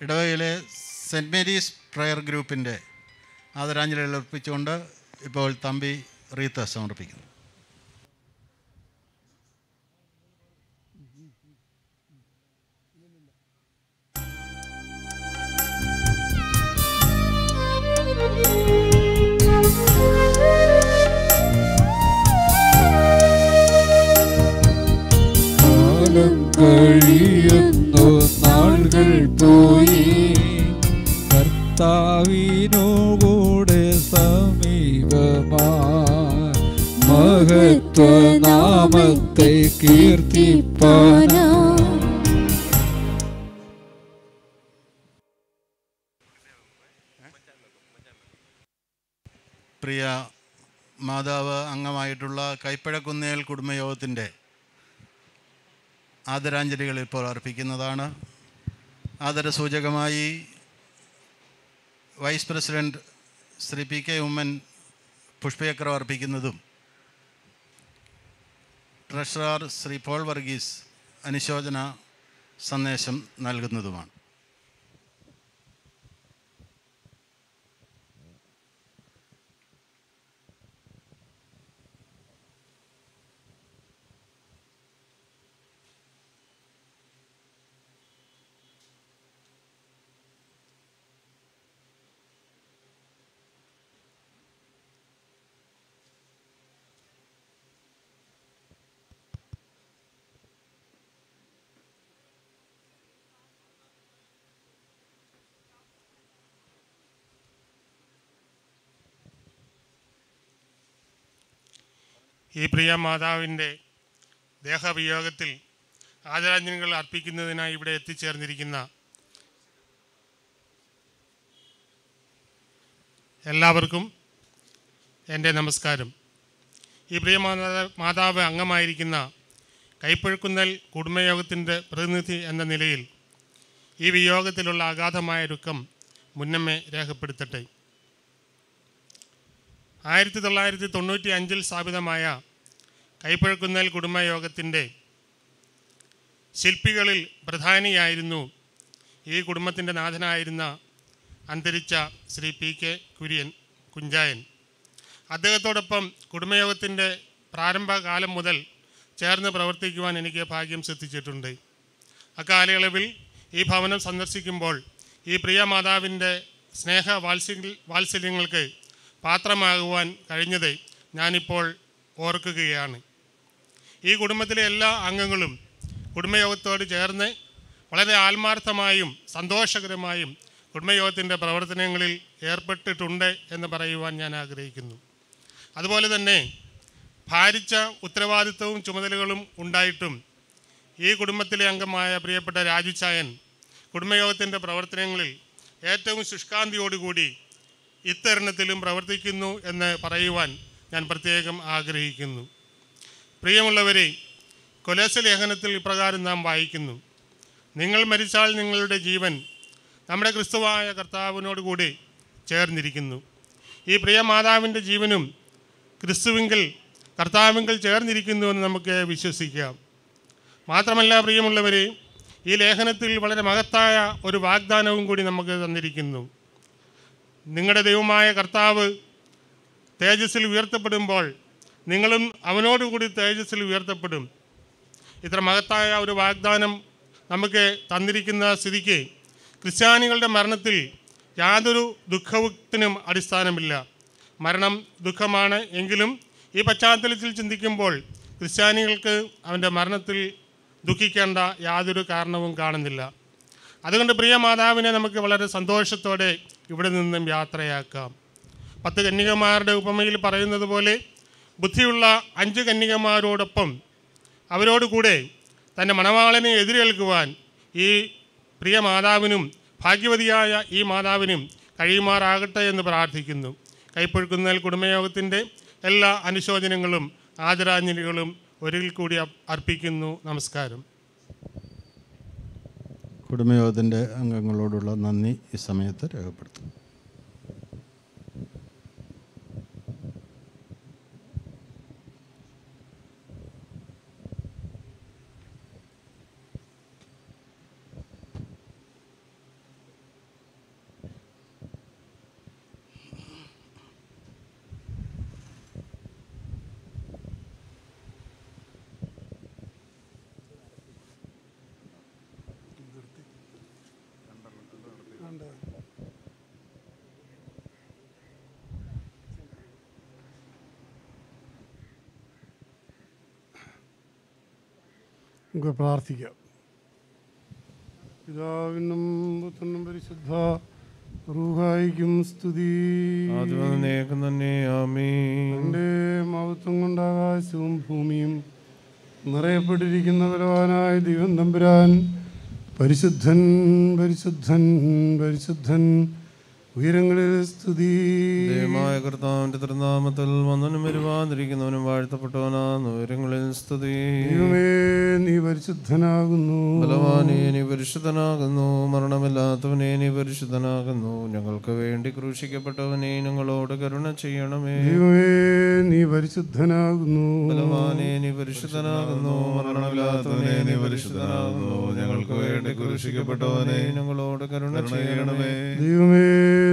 ഇടവകയിലെ സെന്റ് മേരീസ് പ്രയർ ഗ്രൂപ്പിന്റെ ആദരാഞ്ജലികൾ അർപ്പിച്ചുകൊണ്ട് ഇപ്പോൾ തമ്പി റീത്ത് സമർപ്പിക്കുന്നു. കാലം കഴിയുന്നു. നാളുകൾ പോയി. കർത്താവിനോടെ സമീപമാ മഹത്വനാമത്തെ കീർത്തിപ്പാനാ പ്രിയ മാതാവ് അംഗമായിട്ടുള്ള കൈപ്പഴക്കുന്നേൽ കുടുംബയോഗത്തിന്റെ ആദരാഞ്ജലികൾ ഇപ്പോൾ അർപ്പിക്കുന്നതാണ്. ആദരസൂചകമായി vice president Shri P K Oommen പുഷ്പചക്രം അർപ്പിക്കുന്നതും ട്രഷറർ ശ്രീ പോൾ വർഗീസ് അനുശോചന സന്ദേശം നൽകുന്നതുമാണ്. ഈ പ്രിയ മാതാവിന്റെ ദേഹവിയോഗത്തിൽ ആദരാഞ്ജലികൾ അർപ്പിക്കുന്നതിനായി ഇവിടെ എത്തിച്ചേർന്നിരിക്കുന്ന എല്ലാവർക്കും എന്റെ നമസ്കാരം. ഈ പ്രിയ മാതാ- മാതാവ് അംഗമായിരിക്കുന്ന കൈപ്പഴുക്കുന്നൽ കുടുംബയോഗത്തിന്റെ പ്രതിനിധി എന്ന നിലയിൽ ഈ വിയോഗത്തിലുള്ള അഗാധമായ ദുഃഖം മുന്നമ്മേ രേഖപ്പെടുത്തട്ടെ. ആയിരത്തി തൊള്ളായിരത്തി തൊണ്ണൂറ്റി അഞ്ചിൽ സ്ഥാപിതമായ കൈപ്പഴക്കുന്നൽ കുടുംബയോഗത്തിന്റെ ശില്പികളിൽ പ്രധാനിയായിരുന്നു ഈ കുടുംബത്തിന്റെ നാഥനായിരുന്ന അന്തരിച്ച ശ്രീ പി കെ കുര്യൻ കുഞ്ചായൻ. അദ്ദേഹത്തോടൊപ്പം കുടുംബയോഗത്തിന്റെ പ്രാരംഭകാലം മുതൽ ചേർന്ന് പ്രവർത്തിക്കുവാൻ എനിക്ക് ഭാഗ്യം സിദ്ധിച്ചിട്ടുണ്ട്. അക്കാലയളവിൽ ഈ ഭവനം സന്ദർശിക്കുമ്പോൾ ഈ പ്രിയ മാതാവിന്റെ സ്നേഹ വാത്സല്യ വാത്സല്യങ്ങൾക്ക് പാത്രമാകുവാൻ കഴിഞ്ഞത് ഞാനിപ്പോൾ ഓർക്കുകയാണ്. ഈ കുടുംബത്തിലെ എല്ലാ അംഗങ്ങളും കുടുംബയോഗത്തോട് ചേർന്ന് വളരെ ആത്മാർത്ഥമായും സന്തോഷകരമായും കുടുംബയോഗത്തിന്റെ പ്രവർത്തനങ്ങളിൽ ഏർപ്പെട്ടിട്ടുണ്ട് എന്ന് പറയുവാൻ ഞാൻ ആഗ്രഹിക്കുന്നു. അതുപോലെ തന്നെ ഭാരിച്ച ഉത്തരവാദിത്വവും ചുമതലകളും ഉണ്ടായിട്ടും ഈ കുടുംബത്തിലെ അംഗമായ പ്രിയപ്പെട്ട രാജു ചായൻ കുടുംബയോഗത്തിന്റെ പ്രവർത്തനങ്ങളിൽ ഏറ്റവും ശുഷ്കാന്തിയോടുകൂടി ഇത്തരുണത്തിലും പ്രവർത്തിക്കുന്നു എന്ന് പറയുവാൻ ഞാൻ പ്രത്യേകം ആഗ്രഹിക്കുന്നു. പ്രിയമുള്ളവരെ കൊലേശ ലേഖനത്തിൽ ഇപ്രകാരം നാം വായിക്കുന്നു. നിങ്ങൾ മരിച്ചാൽ നിങ്ങളുടെ ജീവൻ നമ്മുടെ ക്രിസ്തുവായ കർത്താവിനോട് കൂടി ചേർന്നിരിക്കുന്നു. ഈ പ്രിയ മാതാവിന്റെ ജീവനും ക്രിസ്തുവിങ്കിൽ കർത്താവിങ്കിൽ ചേർന്നിരിക്കുന്നുവെന്ന് നമുക്ക് വിശ്വസിക്കാം. മാത്രമല്ല പ്രിയമുള്ളവരെ ഈ ലേഖനത്തിൽ വളരെ മഹത്തായ ഒരു വാഗ്ദാനവും കൂടി നമുക്ക് തന്നിരിക്കുന്നു. നിങ്ങളുടെ ദൈവമായ കർത്താവ് തേജസ്സിൽ ഉയർത്തപ്പെടുമ്പോൾ നിങ്ങളും അവനോടുകൂടി തേജസ്സിൽ ഉയർത്തപ്പെടും. ഇത്ര മഹത്തായ ഒരു വാഗ്ദാനം നമുക്ക് തന്നിരിക്കുന്ന സ്ഥിതിക്ക് ക്രിസ്ത്യാനികളുടെ മരണത്തിൽ യാതൊരു ദുഃഖത്തിനും അടിസ്ഥാനമില്ല. മരണം ദുഃഖമാണ് എങ്കിലും ഈ പശ്ചാത്തലത്തിൽ ചിന്തിക്കുമ്പോൾ ക്രിസ്ത്യാനികൾക്ക് അവന്റെ മരണത്തിൽ ദുഃഖിക്കേണ്ട യാതൊരു കാരണവും കാണുന്നില്ല. അതുകൊണ്ട് പ്രിയ മാതാവിനെ നമുക്ക് വളരെ സന്തോഷത്തോടെ ഇവിടെ നിന്നും യാത്രയാക്കാം. പത്ത് കന്യകമാരുടെ ഉപമയിൽ പറയുന്നത് പോലെ ബുദ്ധിയുള്ള അഞ്ച് കന്യകമാരോടൊപ്പം അവരോടുകൂടെ തന്റെ മണവാളനെ എതിരേൽക്കുവാൻ ഈ പ്രിയ മാതാവിനും ഭാഗ്യവതിയായ ഈ മാതാവിനും കഴിയുമാറാകട്ടെ എന്ന് പ്രാർത്ഥിക്കുന്നു. കൈപ്പൊഴുക്കുന്നൽ കുടുംബയോഗത്തിന്റെ എല്ലാ അനുശോചനങ്ങളും ആദരാഞ്ജലികളും ഒരിക്കൽ കൂടി അർപ്പിക്കുന്നു. നമസ്കാരം. കുടുംബയോഗത്തിന്റെ അംഗങ്ങളോടുള്ള നന്ദി ഈ സമയത്ത് രേഖപ്പെടുത്തും നമുക്ക് പ്രാർത്ഥിക്കാം. പിതാവിനും പുത്രനും പരിശുദ്ധ റൂഹായിക്കും സ്തുതി. ആദ്യം തന്നെ ആമീൻ. എന്റെ മഹത്വം കൊണ്ട് ആകാശവും ഭൂമിയും നിറയപ്പെട്ടിരിക്കുന്ന ബലവാനായ ദൈവം തമ്പുരാൻ പരിശുദ്ധൻ പരിശുദ്ധൻ പരിശുദ്ധൻ ഉയരങ്ങളിൽ സ്തുതി. ദൈവമായ കർത്താവിന്റെ തിരുനാമത്തിൽ വന്നനും വരുവാതിരിക്കുന്നവനും വാഴ്ത്തപ്പെട്ടവനാന്ന് ഉയരങ്ങളിൽ സ്തുതി. നീ പരിശുദ്ധനാകുന്നു. ബലവാനേ നീ പരിശുദ്ധനാകുന്നു. മരണമില്ലാത്തവനെ നീ പരിശുദ്ധനാകുന്നു. ഞങ്ങൾക്ക് വേണ്ടി ക്രൂശിക്കപ്പെട്ടവനെ ഞങ്ങളോട് കരുണ ചെയ്യണമേ. ദൈവമേ നീ പരിശുദ്ധനാകുന്നു. ബലവാനേ നീ പരിശുദ്ധനാകുന്നു. മരണമില്ലാത്തവനെ നീ പരിശുദ്ധനാകുന്നു. ഞങ്ങൾക്ക് വേണ്ടി ക്രൂശിക്കപ്പെട്ടവനെ ഞങ്ങളോട് കരുണ ചെയ്യണമേ. ദൈവമേ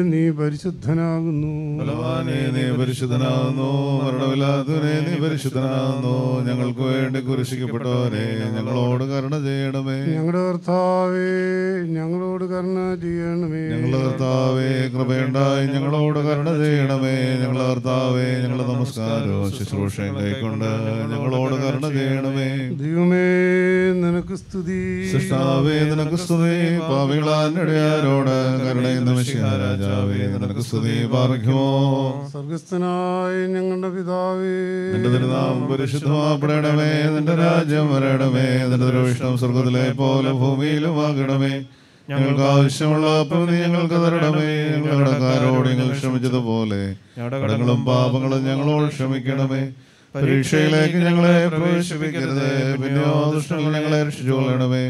നീ പരിശുദ്ധനാകുന്നു. ബലവാനെ നീ പരിശുദ്ധനാകുന്നു. മരണമില്ലാത്തവനെ നീ പരിശുദ്ധനാകുന്നു. ഞങ്ങൾക്ക് വേണ്ടി കുരിശിക്കപ്പെട്ടവനെ ഞങ്ങളോട് കരുണ ചെയ്യണമേ. ഞങ്ങളുടെ കർത്താവേ ഞങ്ങളോട് കരുണ ചെയ്യണമേ. ഞങ്ങളുടെ കർത്താവേ കൃപയുണ്ടായി ഞങ്ങളോട് കരുണ ചെയ്യണമേ. ഞങ്ങളുടെ കർത്താവേ ഞങ്ങളുടെ നമസ്കാരവും ശുശ്രൂഷയും കൈക്കൊണ്ട് ഞങ്ങളോട് കരുണ ചെയ്യണമേ. ദൈവമേ നിനക്ക് സ്തുതി. സൃഷ്ടാവേ നിനക്ക് സ്തുതി. പാവികളാരോട് കരുണയുന്ന രാജാവേ നിനക്ക് സ്തുതി പാർക്കുമോ സ്വർഗസ്ഥനായ ഞങ്ങളുടെ പിതാവേ. നിന്റെ തിരുനാമം പരിശുദ്ധമാപ്പെടണമേ നിന്റെ രാജ്യം വരണമേ നിന്റെ ദൃഷ്ടം സ്വർഗത്തിലെ പോലെ ഭൂമിയിലും ആകണമേ. ഞങ്ങൾക്ക് ആവശ്യമുള്ള അപ്പം ഞങ്ങൾക്ക് തരണമേ. ഞങ്ങളുടെ കടക്കാരോട് ഞങ്ങൾ ക്ഷമിച്ചതുപോലെ കടങ്ങളും പാപങ്ങളും ഞങ്ങളോട് ക്ഷമിക്കണമേ. പരീക്ഷയിലേക്ക് ഞങ്ങളെ പ്രവേശിപ്പിക്കരുത്. പിന്നെയോ ദുഷ്ടങ്ങൾ ഞങ്ങളെ രക്ഷിച്ചുകൊള്ളണമേ.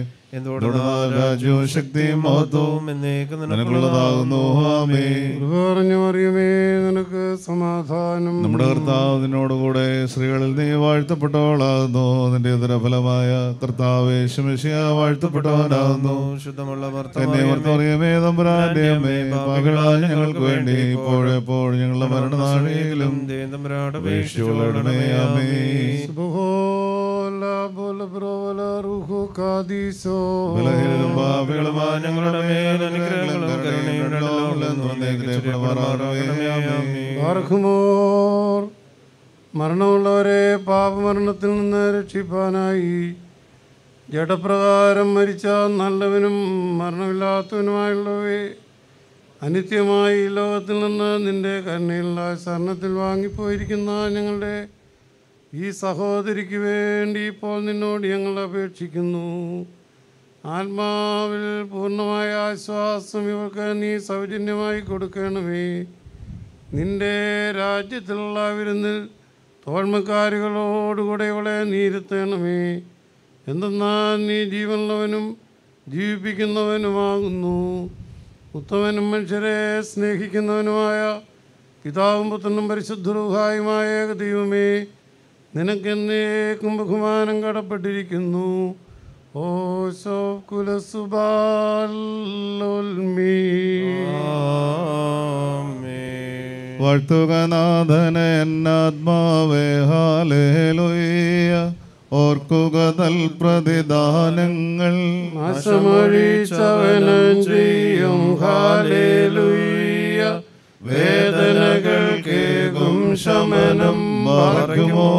രാജ്യവും ശക്തിയും മഹത്വവും എന്നേക്കും നിനക്കുള്ളതാകുന്നു. ആമേ കൃപ പറഞ്ഞു മറിയമേ നിനക്ക് സമാധാനം. നമ്മുടെ കർത്താവ് നിന്നോടുകൂടെ സ്ത്രീകളിൽ നീ വാഴ്ത്തപ്പെട്ടവളാകുന്നു. നിന്റെ ഇതരഫലമായ കർത്താവ് ശുമശിയ വാഴ്ത്തപ്പെട്ടവനാകുന്നു. ശുദ്ധമുള്ള തമ്പുരാന്റെ അമ്മേ പാകളായ ഞങ്ങൾക്ക് വേണ്ടി ഇപ്പോഴെപ്പോഴും ഞങ്ങളുടെ മരണനാഴിയിലും ആമേ ബോല ബ്രോല റുഹു കാദീസോ ബലഹീനരും പാപികളുമായ ഞങ്ങളുടെ മേൽ അനുഗ്രഹങ്ങളും മരണമുള്ളവരെ പാപമരണത്തിൽ നിന്ന് രക്ഷിപ്പാനായി. ജഡപ്രകാരം മരിച്ച നല്ലവനും മരണമില്ലാത്തവനുമായുള്ളവയെ അനിത്യമായി ഈ ലോകത്തിൽ നിന്ന് നിന്റെ കരുണയുള്ള ശരണത്തിൽ വാങ്ങിപ്പോയിരിക്കുന്ന ഞങ്ങളുടെ ഈ സഹോദരിക്ക് വേണ്ടി ഇപ്പോൾ നിന്നോട് ഞങ്ങൾ അപേക്ഷിക്കുന്നു. ആത്മാവിൽ പൂർണമായ ആശ്വാസം ഇവർക്ക് നീ സൗജന്യമായി കൊടുക്കണമേ. നിന്റെ രാജ്യത്തിലുള്ള വിരുന്നിൽ തോൽമക്കാരികളോടുകൂടെ ഇവളെ നീരുത്തണമേ എന്തെന്നാൽ നീ ജീവനുള്ളവനും ജീവിപ്പിക്കുന്നവനുമാകുന്നു. ഉത്തമനും മനുഷ്യരെ സ്നേഹിക്കുന്നവനുമായ പിതാവും പുത്രനും പരിശുദ്ധരൂഹായുമായ ഏക ദൈവമേ നിനക്കെന്നേക്കും ബഹുമാനം കടപ്പെട്ടിരിക്കുന്നു. ഓശോ കുലസുബാലുൽമീ വാഴ്ത്തുക നാഥനെ എന്നാത്മാവേ ഹാലേലുയ്യ ഓർക്കുക തൽപ്രതിദാനങ്ങൾ നാശമൊഴിച്ചവനും ചെയ്യും ഹാലേലുയ്യ വേദനകൾ കേകും ശമനം പാർക്കുമോ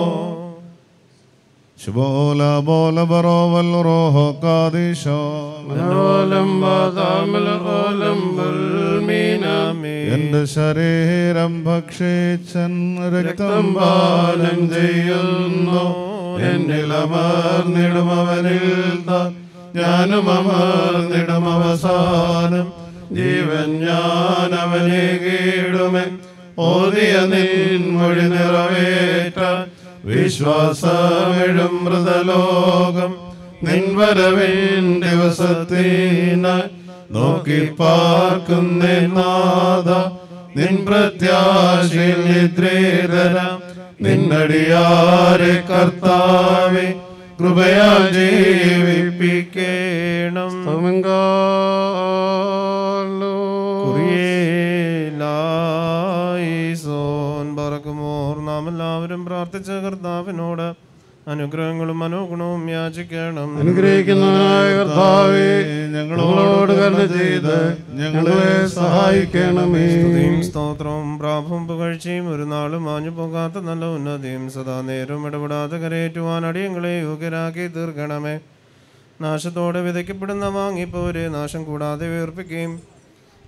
കാദിശോ മനോലം വാതാമല ഓലം ബൽമീനാമേ എന്റെ ശരീരം ഭക്ഷിച്ചൻ രക്തം പാലം ചെയ്യുന്നു. എന്നിൽ അമർന്നിടും അവനിൽ താൻ ഞാനും അമർന്നിടും അവസാനം ജീവൻ ഞാൻ അവനെ കീടുമേ. ഓതിയ നിൻ മൊഴി നിറവേറ്റാൻ വിശ്വാസമെഴും മൃതലോകം. നിൻ വരവിൻ ദിവസത്തിനായി നോക്കി പാർക്കുന്നേ നാഥ. നിൻ പ്രത്യാശയിൽ നിദ്രേതര നിന്നടിയാരെ കർത്താവെ കൃപയാ ജീവിപ്പിക്കേണം. കുറിയേലായിസോൻ എല്ലാവരും പ്രാർത്ഥിച്ച കർത്താവിനോട് അനുഗ്രഹങ്ങളും മനോഗുണവും യാചിക്കണം. അനുഗ്രഹിക്കുന്നവനായ കർത്താവേ ഞങ്ങളോട് കരുണ ചെയ്ത് ഞങ്ങളെ സഹായിക്കണമേ. സ്തോത്രവും പ്രാഭവും പുകഴ്ചയും ഒരു നാളും മാഞ്ഞു പോകാത്ത നല്ല ഉന്നതിയും സദാ നേരം ഇടപെടാതെ കരയേറ്റുവാൻ അടിയങ്ങളെ യോഗ്യരാക്കി തീർക്കണമേ. നാശത്തോടെ വിതയ്ക്കപ്പെടുന്ന വാങ്ങിപ്പോരെ നാശം കൂടാതെ വീർപ്പിക്കുകയും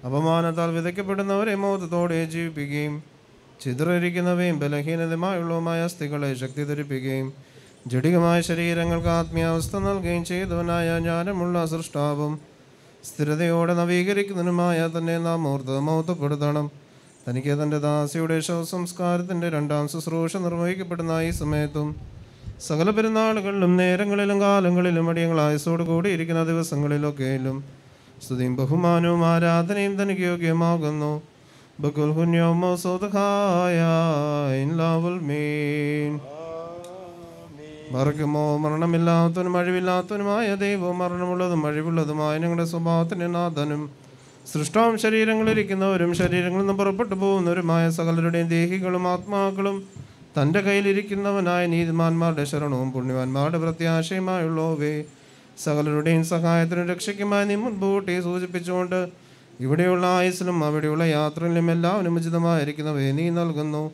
അപമാനത്താൽ വിതയ്ക്കപ്പെടുന്നവരെ മോദത്തോടെ ജീവിപ്പിക്കുകയും ചിതറിരിക്കുന്നവയും ബലഹീനതമായുള്ളവുമായ അസ്ഥികളെ ശക്തി ധരിപ്പിക്കുകയും ജടികമായ ശരീരങ്ങൾക്ക് ആത്മീയാവസ്ഥ നൽകുകയും ചെയ്തവനായ ജ്ഞാനമുള്ള സൃഷ്ടാവും സ്ഥിരതയോടെ നവീകരിക്കുന്നതിനുമായ തന്നെ നാം മൂർത്തമൗത്തപ്പെടുത്തണം തനിക്ക് തന്റെ ദാസിയുടെ ശവസംസ്കാരത്തിന്റെ രണ്ടാം ശുശ്രൂഷ നിർവഹിക്കപ്പെടുന്ന ഈ സമയത്തും സകല പെരുന്നാളുകളിലും നേരങ്ങളിലും കാലങ്ങളിലും അടിയങ്ങളായസോട് കൂടിയിരിക്കുന്ന ദിവസങ്ങളിലൊക്കെയിലും സ്തുതിയും ബഹുമാനവും ആരാധനയും തനിക്ക് യോഗ്യമാകുന്നു. ബക്കുൽ ഹുന്യോമോ സോതഹായ ഇൻലാവുൽ മീൻ. മറക്കുമോ മരണമില്ലാത്തവനും അഴിവില്ലാത്തവനുമായ ദൈവം മരണമുള്ളതും അഴിവുള്ളതുമായ ഞങ്ങളുടെ സ്വഭാവത്തിന് നാഥനും. സൃഷ്ടാവും ശരീരങ്ങളിലിരിക്കുന്നവരും ശരീരങ്ങളിൽ നിന്ന് പുറപ്പെട്ടു പോകുന്നവരുമായ സകലരുടെയും ദേഹികളും ആത്മാക്കളും തന്റെ കയ്യിലിരിക്കുന്നവനായ നീതിമാന്മാരുടെ ശരണവും പുണ്യവാന്മാരുടെ പ്രത്യാശയുമായുള്ളവേ. സകലരുടെയും സഹായത്തിനും രക്ഷയ്ക്കുമായി നീ മുൻപൂട്ടി സൂചിപ്പിച്ചുകൊണ്ട് ഇവിടെയുള്ള ആയുസിലും അവിടെയുള്ള യാത്രയിലും എല്ലാം ഉചിതമായിരിക്കുന്നവയെ നീ നൽകുന്നു.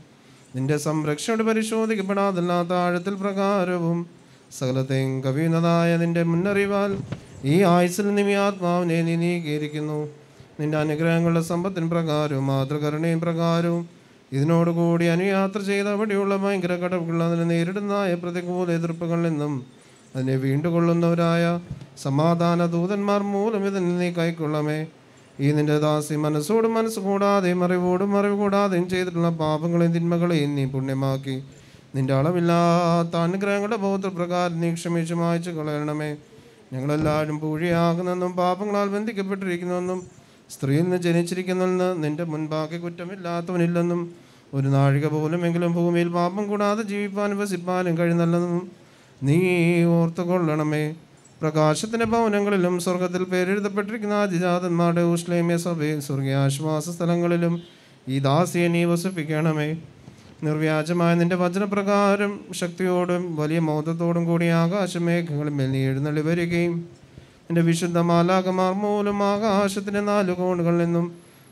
നിന്റെ സംരക്ഷണ പരിശോധിക്കപ്പെടാതല്ലാത്ത ആഴത്തിൽ പ്രകാരവും സകലത്തെയും കവിയുന്നതായ നിന്റെ മുന്നറിവാൽ ഈ ആയുസിൽ നിമി ആത്മാവിനെ നീ നീക്കിയിരിക്കുന്നു നിന്റെ അനുഗ്രഹങ്ങളുടെ സമ്പത്തിന് പ്രകാരവും മാതൃകരുണയും പ്രകാരവും ഇതിനോടുകൂടി അനുയാത്ര ചെയ്ത് അവിടെയുള്ള ഭയങ്കര കടവുകൾ അതിനെ നേരിടുന്നതായ പ്രതികൂല എതിർപ്പുകളിൽ നിന്നും അതിനെ വീണ്ടുകൊള്ളുന്നവരായ സമാധാന ദൂതന്മാർ മൂലം ഇതിൽ നീ കൈക്കൊള്ളമേ ഈ നിന്റെ ദാസി മനസ്സോടും മനസ്സ് കൂടാതെയും അറിവോടും അറിവ് കൂടാതെയും ചെയ്തിട്ടുള്ള പാപങ്ങളെയും തിന്മകളെയും നീ പുണ്യമാക്കി. നിന്റെ അളവില്ലാത്ത അനുഗ്രഹങ്ങളുടെ ബോധപ്രകാരം നീ ക്ഷമിച്ചു മായച്ചു കളയണമേ. ഞങ്ങളെല്ലാവരും പൂഴിയാകുന്നെന്നും പാപങ്ങളാൽ ബന്ധിക്കപ്പെട്ടിരിക്കുന്നുവെന്നും സ്ത്രീയിൽ നിന്ന് ജനിച്ചിരിക്കുന്നെന്ന് നിന്റെ മുൻപാകെ കുറ്റമില്ലാത്തവനില്ലെന്നും ഒരു നാഴിക പോലുമെങ്കിലും ഭൂമിയിൽ പാപം കൂടാതെ ജീവിപ്പാനും വസിപ്പാനും കഴിയുന്നല്ലെന്നും നീ ഓർത്തുകൊള്ളണമേ. പ്രകാശത്തിന്റെ ഭവനങ്ങളിലും സ്വർഗത്തിൽ പേരെഴുതപ്പെട്ടിരിക്കുന്ന അതിജാതന്മാരുടെ ഊഷ്ലേമ്യ സഭയിൽ സ്വർഗീയ ആശ്വാസ സ്ഥലങ്ങളിലും ഈ ദാസിയെ നീ വസിപ്പിക്കണമേ. നിർവ്യാജമായ നിന്റെ വചനപ്രകാരം ശക്തിയോടും വലിയ മോദത്തോടും കൂടി ആകാശമേഘങ്ങളിൽ മേൽ നീ എഴുന്നള്ളി വരികയും നിന്റെ വിശുദ്ധ മാലാകമാർ മൂലം ആകാശത്തിന്റെ നാലു കോണുകളിൽ നിന്നും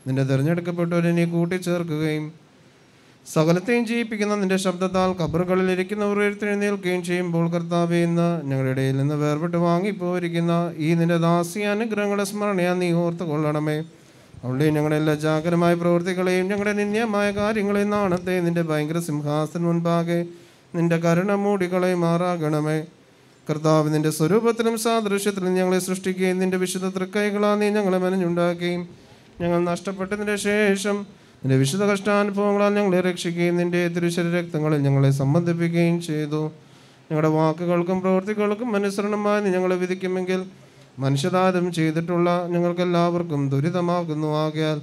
നിന്റെ തിരഞ്ഞെടുക്കപ്പെട്ടവരെ നീ കൂട്ടിച്ചേർക്കുകയും സകലത്തെയും ജീവിപ്പിക്കുന്ന നിന്റെ ശബ്ദത്താൽ കബറുകളിൽ ഇരിക്കുന്നവർ എഴുത്തെഴുന്നേൽക്കുകയും ചെയ്യുമ്പോൾ കർത്താവെ ഇന്ന് ഞങ്ങളുടെ ഇടയിൽ നിന്ന് വേർപെട്ട് വാങ്ങിപ്പോയിരിക്കുന്ന ഈ നിന്റെ ദാസി അനുഗ്രഹങ്ങളുടെ സ്മരണയാ നീ ഓർത്ത് കൊള്ളണമേ. അവിടെ ഞങ്ങളുടെ എല്ലാ ജാഗ്രമായ പ്രവൃത്തികളെയും ഞങ്ങളുടെ നിന്ദ്യമായ കാര്യങ്ങളെയും നാണത്തെ നിന്റെ ഭയങ്കര സിംഹാസന മുൻപാകെ നിന്റെ കരുണ മൂടികളെ മാറാകണമേ. കർത്താവ് നിന്റെ സ്വരൂപത്തിലും സാദൃശ്യത്തിലും ഞങ്ങളെ സൃഷ്ടിക്കുകയും നിന്റെ വിശുദ്ധ തൃക്കൈകളാ നീ ഞങ്ങളെ മനഞ്ഞുണ്ടാക്കുകയും ഞങ്ങൾ നഷ്ടപ്പെട്ടതിന്റെ ശേഷം നിന്റെ വിശുദ്ധ കഷ്ടാനുഭവങ്ങളാൽ ഞങ്ങളെ രക്ഷിക്കുകയും നിന്റെ തിരുശര രക്തങ്ങളിൽ ഞങ്ങളെ സംബന്ധിപ്പിക്കുകയും ചെയ്തു. ഞങ്ങളുടെ വാക്കുകൾക്കും പ്രവൃത്തികൾക്കും അനുസരണമായി നീ ഞങ്ങളെ വിധിക്കുമെങ്കിൽ മനുഷ്യതാരം ചെയ്തിട്ടുള്ള ഞങ്ങൾക്കെല്ലാവർക്കും ദുരിതമാകുന്നു. ആകയാൽ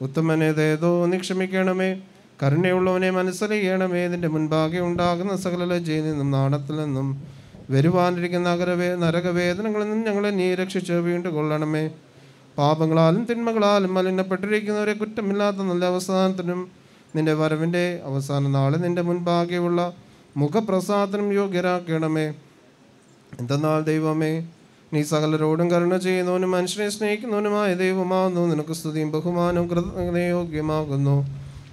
ഉത്തമനേതേതോ ദേതോ നിക്ഷമിക്കണമേ കരുണയുള്ളവനെ മനസ്സറിയണമേ നിന്റെ മുൻപാകെ ഉണ്ടാകുന്ന സകല ലജ്ജയിൽ നിന്നും നാണത്തിൽ നിന്നും വരുവാനിരിക്കുന്ന നഗരവേ നരകവേദനകളിൽ നിന്നും ഞങ്ങളെ നീ രക്ഷിച്ച് വീണ്ടുകൊള്ളണമേ പാപങ്ങളാലും തിന്മകളാലും മലിനപ്പെട്ടിരിക്കുന്നവരെ കുറ്റമില്ലാത്ത നല്ല അവസാനത്തിനും നിന്റെ വരവിന്റെ അവസാന നാളെ നിന്റെ മുൻപാകെയുള്ള മുഖപ്രസാദനം യോഗ്യരാക്കണമേ. എന്തെന്നാൽ ദൈവമേ നീ സകലരോടും കരുണ ചെയ്യുന്നവനും മനുഷ്യനെ സ്നേഹിക്കുന്നവനുമായ ദൈവമാകുന്നു. നിനക്ക് സ്തുതിയും ബഹുമാനവും കൃതജ്ഞയോഗ്യമാകുന്നു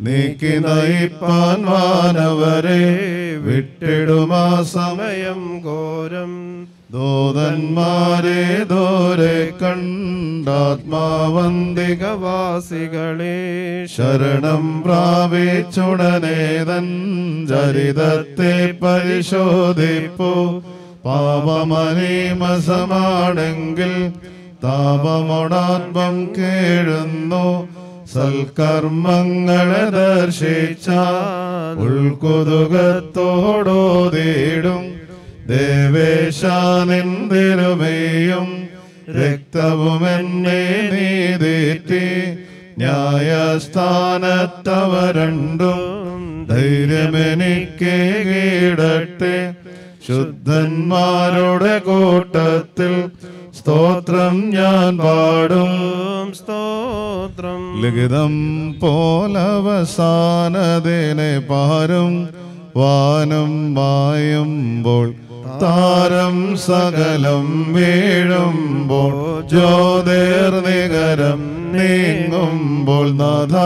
നീക്കി നയിപ്പാൻ വാനവരെ വിട്ടിടുമാ സമയം ഘോരം. ദൂതന്മാരെ ദൂരെ കണ്ടാത്മാവന്തികവാസികളെ ശരണം പ്രാപിച്ചുടനേതൻ ചരിതത്തെ പരിശോധിപ്പു. പാപമനീമസമാണെങ്കിൽ താപമോടാത്മം കേഴുന്നു. സൽക്കർമ്മങ്ങളെ ദർശിച്ച ഉൾക്കൊതുകത്തോടോതേടും തേടും രക്തവും രക്തവുമെന്നെ നീതേറ്റി ന്യായസ്ഥാനത്തവരണ്ടും ധൈര്യമെനിക്ക് കീടട്ടെ. ശുദ്ധന്മാരുടെ കൂട്ടത്തിൽ സ്തോത്രം ഞാൻ പാടും. സ്തോത്രം. ലിഖിതം പോലവസാനതിനെ പാരും. വാനം വായുമ്പോൾ താരം സകലം വീഴുമ്പോൾ ജ്യോതിർനികരം നീങ്ങുമ്പോൾ നാഥ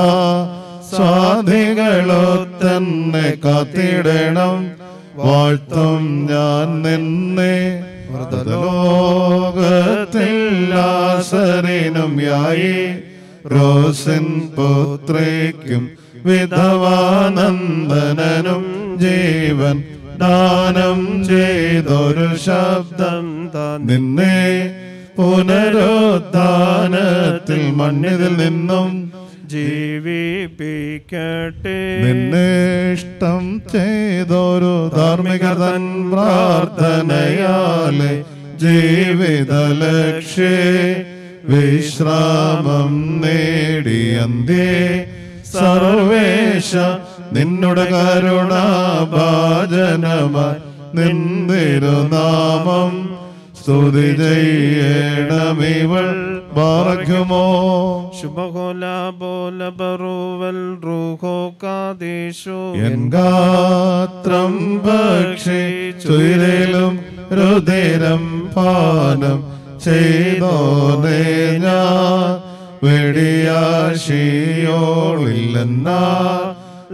സ്വാധികളോ തന്നെ കാത്തിടണം. വാഴ്ത്തും ഞാൻ നിന്നെ ലോകത്തിൽ ആസരിനും യായി റോസിൻ പുത്രയ്ക്കും വിധവാനന്ദനും ജീവൻ ദാനം ചെയ്തൊരു ശബ്ദം നിന്നെ പുനരുദ്ധാനത്തിൽ മണ്ണിതിൽ നിന്നും ജീവിപ്പിക്കട്ടെ. നിന്നെ ഇഷ്ടം ചെയ്തൊരു ധാർമ്മികതൻ പ്രാർത്ഥനയാലെ ജീവിത ലക്ഷ്യേ വിശ്രാമം നേടിയന്തേ. സർവേശ നിന്നുടെ കരുണാഭാജനമായി നിന്നിരുനാമം സ്തുതി ചെയ്യണമിവൾ കാദേശോ എൻ ഗാത്രം പക്ഷി ചുയിലും രുതിരം പാനം ചെയ്തോനേ ഞാൻ. വെടിയാശിയോളില്ലെന്നാ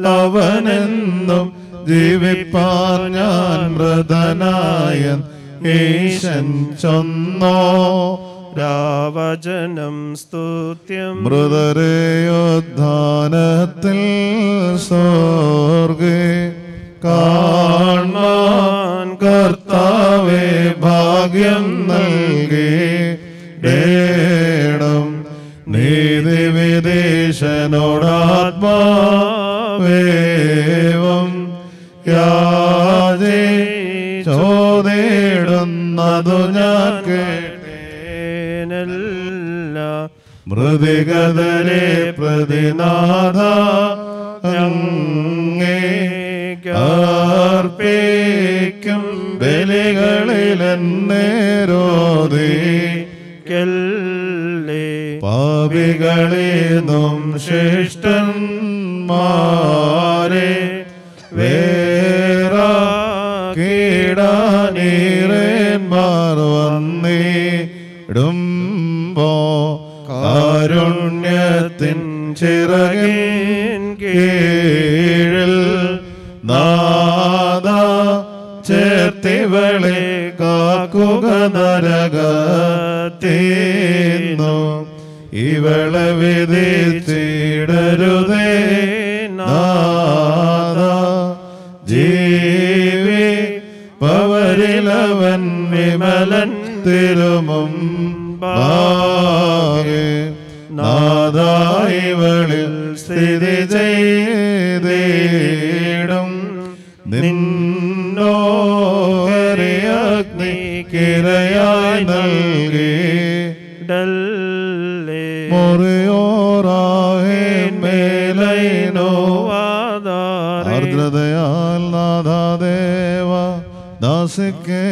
അവനെന്നും ജീവിപ്പാൻ ഞാൻ മൃതനായൻ ഈശൻ ചൊന്നോ. രാവചനം സ്തുത്യം. മൃതരയോദ്ധാനത്തിൽ സ്വർഗേ. കാൺമാൻ കർത്താവേ ഭാഗ്യം നൽകി. ഡേണം നീതി മൃതികതരെ പ്രതിനാഥ അർപ്പിക്കും ബലികളിലെന്നേരോദി പാപികളെന്നും ശ്രേഷ്ഠന്മാരെ വേറ കീടാനീറന്മാർ വന്നിടുമ്പോ കാരുണ്യത്തിൻ ചിറകിൻ കീഴിൽ നാദ ചേർത്തിവളെ കാക്കുക നരകത്തേന്നു ഇവളെ വിധിച്ചിടരുതേ നാദ. ജീവി പവരിലവൻ വിമലൻ തിരുമും ബാകെ നാദായിവളിൽ സ്ഥിതി ചെയ്തേടും. നിന്നോഹരിയഗ്നി കിരയായി നൽകി. മുറിയോറാഹേൻ മേലൈനോ ആർദ്രതയാൽ നാഥാദേവ ദാസിക്കേ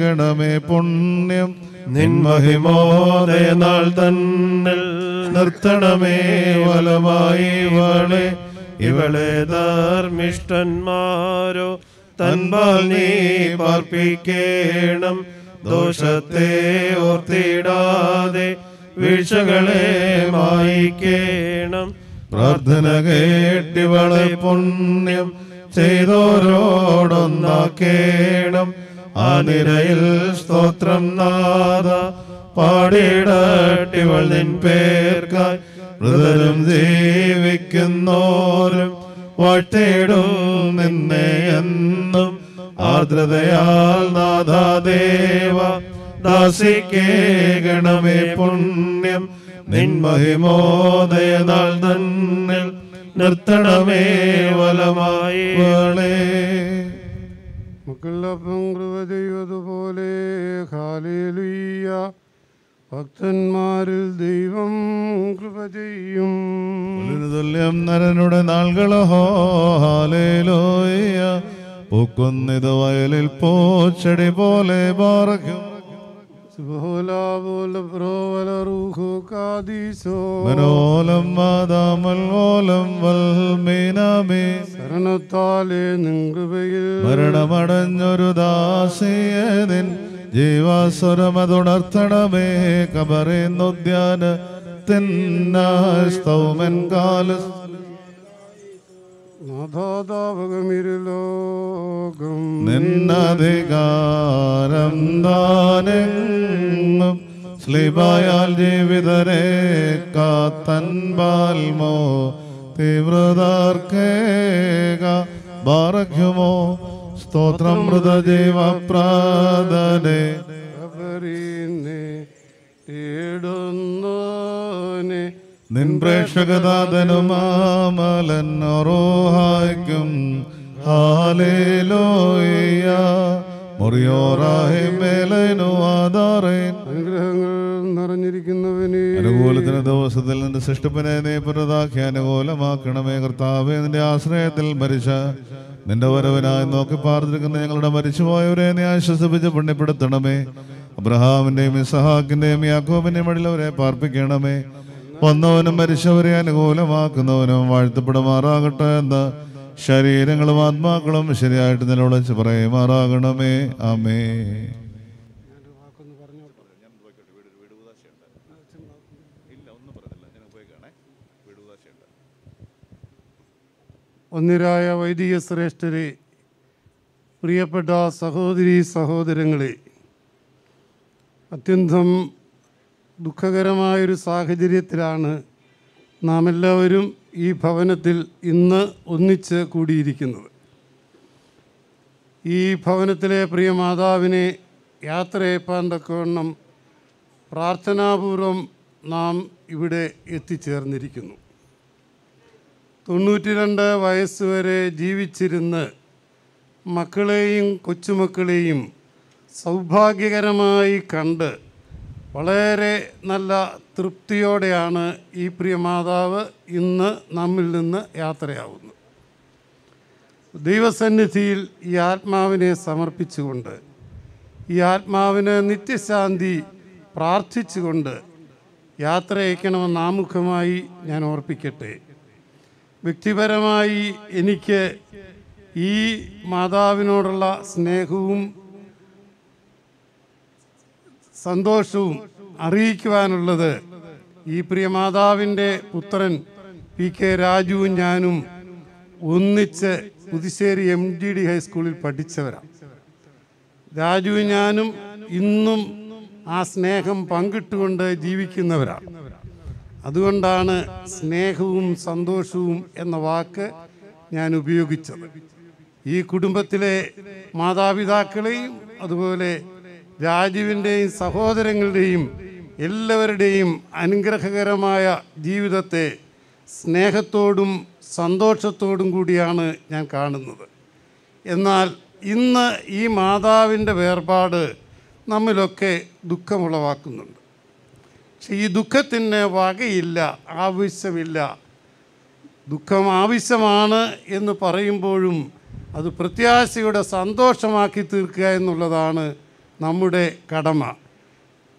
ഗണമേ പുണ്യം. നിൻമഹിമോദയ നാൾ തന്നിൽ നിർത്തണമേ വലമായി ഇവളെ. ഇവളെ ധർമ്മിഷ്ടന്മാരോ തൻപാൽ നീ പാർപ്പിക്കേണം. ദോഷത്തെ ഓർത്തിടാതെ വീഴ്ചകളെ മായിക്കേണം. പ്രാർത്ഥന കേട്ടിവളെ പുണ്യം ചെയ്തോരോടൊന്നാക്കേണം. ആ സ്തോത്രം നാദ പാടിയിടട്ടിവൾ നിൻ പേർക്കായി മൃതരും ജീവിക്കുന്നോരും വാഴ്ത്തിയിടും നിന്നെ എന്നും. ആർദ്രതയാൽ നാഥാദേവ ദാസിക്കേ ഗണമേ പുണ്യം. നിൻ മഹിമോദയ നാൾ തന്നിൽ നിർത്തണമേ വലമായി വളേ മക്കളപ്പം കൃപ ഹാലേലുയ്യ. ഭക്തന്മാരിൽ ദൈവം കൃപ ചെയ്യും. തുല്യം നരനുടെ നാളുകളോ ഹാലേലോയ പൂക്കുന്നിത് വയലിൽ പോച്ചടി പോലെ പാറയ്ക്കും ശരണത്താലേ നിങ്കൃപയിൽ മരണമടഞ്ഞൊരു ദാസിയതിൻ ജീവാസ്വരമതുണർത്തണമേ കബറേന്നുദ്യാന തിന്നസ്തൗമൻ കാല നാഥാതാപകമിരുലോകം നിന്നധികാരം ദാനെങ്ങും സ്ലിബായാൽ ജീവിതരെ കാത്തൻപാൽമോ തീവ്രതാർക്കേക ബാറഖ്യമോ സ്തോത്രം മൃതജീവപ്രാദനെ അവരീന്നെ തേടുന്നോനെ നിൻ പ്രേക്ഷകദാതനുമാമലൻ ഒറോഹായ്ക്കും ഹാലേലോയ മുറിയോറാഹി മേലനു ആധാറേൻ അനുഗ്രഹങ്ങൾ നിറഞ്ഞിരിക്കുന്നവനെ. അനുകൂലത്തിന് ദിവസത്തിൽ നിന്റെ സൃഷ്ടിപ്പിനെ നീ പുറതാക്കി അനുകൂലമാക്കണമേ. കർത്താവേ നിന്റെ ആശ്രയത്തിൽ മരിച്ച നിന്റെ വരവിനായി നോക്കി പാർത്തിരിക്കുന്ന ഞങ്ങളുടെ മരിച്ചുപോയവരെ നീ ആശ്വസിപ്പിച്ച് പുണ്യപ്പെടുത്തണമേ. അബ്രഹാമിന്റെയും ഇസഹാക്കിന്റെയും യാക്കോബിന്റെയും വഴിയിലവരെ പാർപ്പിക്കണമേ. വന്നവനും മരിച്ചവരെ അനുകൂലമാക്കുന്നവനും വാഴ്ത്തപ്പെടുമാറാകട്ടെ എന്ന് ശരീരങ്ങളും ആത്മാക്കളും ശരിയായിട്ട് നിലവിളിച്ച് പറയുമാറാകണമേ. അമേ ഒന്നിരായ വൈദിക ശ്രേഷ്ഠരെ പ്രിയപ്പെട്ട സഹോദരി സഹോദരങ്ങളെ അത്യന്തം ദുഃഖകരമായൊരു സാഹചര്യത്തിലാണ് നാം എല്ലാവരും ഈ ഭവനത്തിൽ ഇന്ന് ഒന്നിച്ച് കൂടിയിരിക്കുന്നത്. ഈ ഭവനത്തിലെ പ്രിയ മാതാവിനെ യാത്രയപ്പാൻ തക്കവണ്ണം പ്രാർത്ഥനാപൂർവം നാം ഇവിടെ എത്തിച്ചേർന്നിരിക്കുന്നു. തൊണ്ണൂറ്റി രണ്ട് വയസ്സ് വരെ ജീവിച്ചിരുന്ന് മക്കളെയും കൊച്ചുമക്കളെയും സൗഭാഗ്യകരമായി കണ്ട് വളരെ നല്ല തൃപ്തിയോടെയാണ് ഈ പ്രിയ മാതാവ് ഇന്ന് നമ്മിൽ നിന്ന് യാത്രയാവുന്നത്. ദൈവസന്നിധിയിൽ ഈ ആത്മാവിനെ സമർപ്പിച്ചുകൊണ്ട് ഈ ആത്മാവിന് നിത്യശാന്തി പ്രാർത്ഥിച്ചുകൊണ്ട് യാത്ര അയക്കണമെന്ന് ആമുഖമായി ഞാൻ ഓർപ്പിക്കട്ടെ. വ്യക്തിപരമായി എനിക്ക് ഈ മാതാവിനോടുള്ള സ്നേഹവും സന്തോഷവും അറിയിക്കുവാനുള്ളത് ഈ പ്രിയമാതാവിന്റെ പുത്രൻ പി കെ രാജുവും ഞാനും ഒന്നിച്ച് പുതുശ്ശേരി എം ജി ഡി ഹൈസ്കൂളിൽ പഠിച്ചവരാണ്. രാജുവും ഞാനും ഇന്നും ആ സ്നേഹം പങ്കിട്ടുകൊണ്ട് ജീവിക്കുന്നവരാണ്. അതുകൊണ്ടാണ് സ്നേഹവും സന്തോഷവും എന്ന വാക്ക് ഞാൻ ഉപയോഗിച്ചത്. ഈ കുടുംബത്തിലെ മാതാപിതാക്കളെയും അതുപോലെ രാജുവിന്റെയും സഹോദരങ്ങളുടെയും എല്ലാവരുടെയും അനുഗ്രഹകരമായ ജീവിതത്തെ സ്നേഹത്തോടും സന്തോഷത്തോടും കൂടിയാണ് ഞാൻ കാണുന്നത്. എന്നാൽ ഇന്ന് ഈ മാതാവിന്റെ വേർപാട് നമ്മിലൊക്കെ ദുഃഖമുളവാക്കുന്നുണ്ട്. പക്ഷെ ഈ ദുഃഖത്തിന് വകയില്ല ആവശ്യമില്ല. ദുഃഖം ആവശ്യമാണ് എന്ന് പറയുമ്പോഴും അത് പ്രത്യാശയുടെ സന്തോഷമാക്കി തീർക്കുക എന്നുള്ളതാണ് നമ്മുടെ കടമ.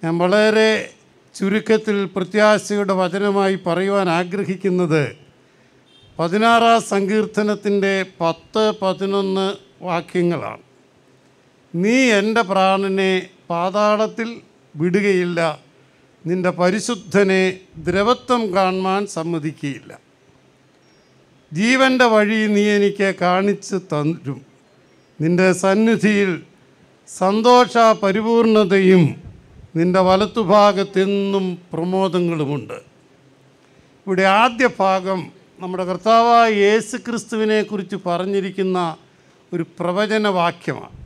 ഞാൻ വളരെ ചുരുക്കത്തിൽ പ്രത്യാശയുടെ വചനമായി പറയുവാൻ ആഗ്രഹിക്കുന്നത് പതിനാറാം സങ്കീർത്തനത്തിന്റെ പത്ത് പതിനൊന്ന് വാക്യങ്ങളാണ്. നീ എന്റെ പ്രാണനെ പാതാളത്തിൽ വിടുകയില്ല നിന്റെ പരിശുദ്ധനെ ദ്രവത്വം കാണുവാൻ സമ്മതിക്കുകയില്ല ജീവന്റെ വഴി നീ എനിക്ക് കാണിച്ചു തരും. നിന്റെ സന്നിധിയിൽ സന്തോഷ പരിപൂർണതയും നിന്റെ വലത്തുഭാഗത്തെന്നും പ്രമോദങ്ങളുമുണ്ട്. ഇവിടെ ആദ്യ ഭാഗം നമ്മുടെ കർത്താവായ യേശു ക്രിസ്തുവിനെക്കുറിച്ച് പറഞ്ഞിരിക്കുന്ന ഒരു പ്രവചന വാക്യമാണ്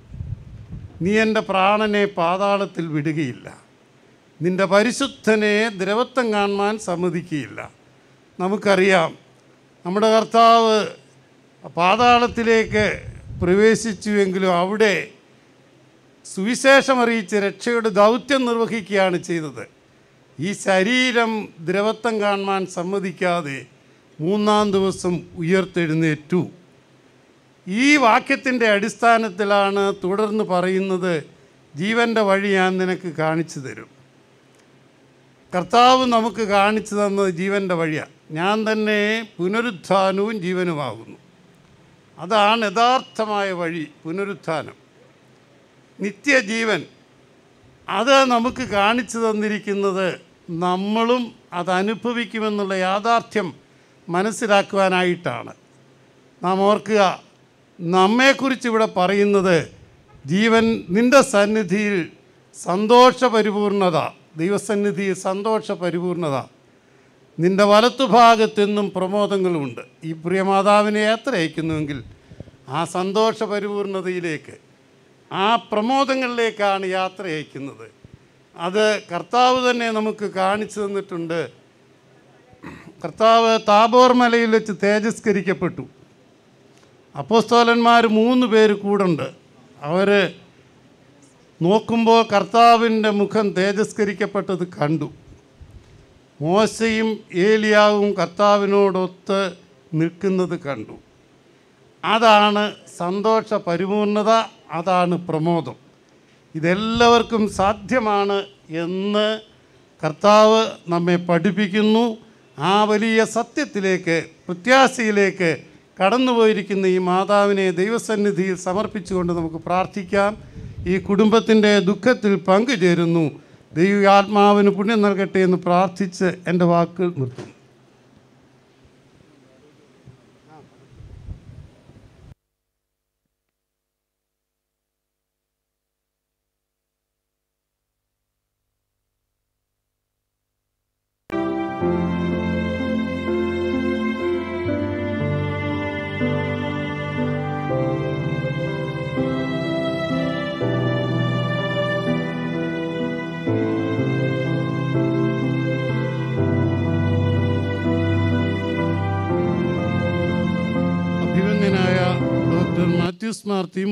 നീ എന്റെ പ്രാണനെ പാതാളത്തിൽ വിടുകയില്ല. നിന്റെ പരിശുദ്ധനെ ദ്രവത്വം കാണുവാൻ സമ്മതിക്കുകയില്ല. നമുക്കറിയാം നമ്മുടെ കർത്താവ് പാതാളത്തിലേക്ക് പ്രവേശിച്ചുവെങ്കിലും അവിടെ സുവിശേഷം അറിയിച്ച് രക്ഷയുടെ ദൗത്യം നിർവഹിക്കുകയാണ് ചെയ്തത്. ഈ ശരീരം ദ്രവത്വം കാണുവാൻ സമ്മതിക്കാതെ മൂന്നാം ദിവസം ഉയർത്തെഴുന്നേറ്റു. ഈ വാക്യത്തിന്റെ അടിസ്ഥാനത്തിലാണ് തുടർന്ന് പറയുന്നത് ജീവന്റെ വഴി ഞാൻ നിനക്ക് കാണിച്ചു തരും. കർത്താവ് നമുക്ക് കാണിച്ചു തന്നത് ജീവന്റെ വഴിയാണ് ഞാൻ തന്നെ പുനരുത്ഥാനവും ജീവനുമാകുന്നു. അതാണ് യഥാർത്ഥമായ വഴി പുനരുത്ഥാനം. നിത്യജീവൻ. അത് നമുക്ക് കാണിച്ചു തന്നിരിക്കുന്നത്. നമ്മളും അതനുഭവിക്കുമെന്നുള്ള യാഥാർത്ഥ്യം മനസ്സിലാക്കുവാനായിട്ടാണ്. നാം ഓർക്കുക നമ്മെക്കുറിച്ച് ഇവിടെ പറയുന്നത് ജീവൻ നിന്റെ സന്നിധിയിൽ സന്തോഷ പരിപൂർണത ദൈവസന്നിധിയിൽ സന്തോഷ പരിപൂർണത നിന്റെ വലത്തുഭാഗത്തെന്നും പ്രമോദങ്ങളുമുണ്ട് ഈ പ്രിയമാതാവിനെ യാത്ര അയക്കുന്നുവെങ്കിൽ ആ സന്തോഷ പരിപൂർണതയിലേക്ക് ആ പ്രമോദങ്ങളിലേക്കാണ് യാത്ര അയക്കുന്നത്. അത് കർത്താവ് തന്നെ നമുക്ക് കാണിച്ചു തന്നിട്ടുണ്ട്. കർത്താവ് താബോർ മലയിൽ വെച്ച് തേജസ്കരിക്കപ്പെട്ടു. അപ്പോസ്തോലന്മാർ മൂന്ന് പേര് കൂടുണ്ട്. അവർ നോക്കുമ്പോൾ കർത്താവിന്റെ മുഖം തേജസ്കരിക്കപ്പെട്ടത് കണ്ടു. മോശയും ഏലിയാവും കർത്താവിനോടൊത്ത് നിൽക്കുന്നത് കണ്ടു. അതാണ് സന്തോഷ പരിപൂർണത അതാണ് പ്രമോദം. ഇതെല്ലാവർക്കും സാധ്യമാണ് എന്ന് കർത്താവ് നമ്മെ പഠിപ്പിക്കുന്നു. ആ വലിയ സത്യത്തിലേക്ക് പ്രത്യാശയിലേക്ക് കടന്നുപോയിരിക്കുന്ന ഈ മാതാവിനെ ദൈവസന്നിധിയിൽ സമർപ്പിച്ചുകൊണ്ട് നമുക്ക് പ്രാർത്ഥിക്കാം. ഈ കുടുംബത്തിന്റെ ദുഃഖത്തിൽ പങ്കുചേരുന്നു. ദൈവാത്മാവിന് പുണ്യം നൽകട്ടെ എന്ന് പ്രാർത്ഥിച്ച് എന്റെ വാക്ക് നിർത്തുന്നു.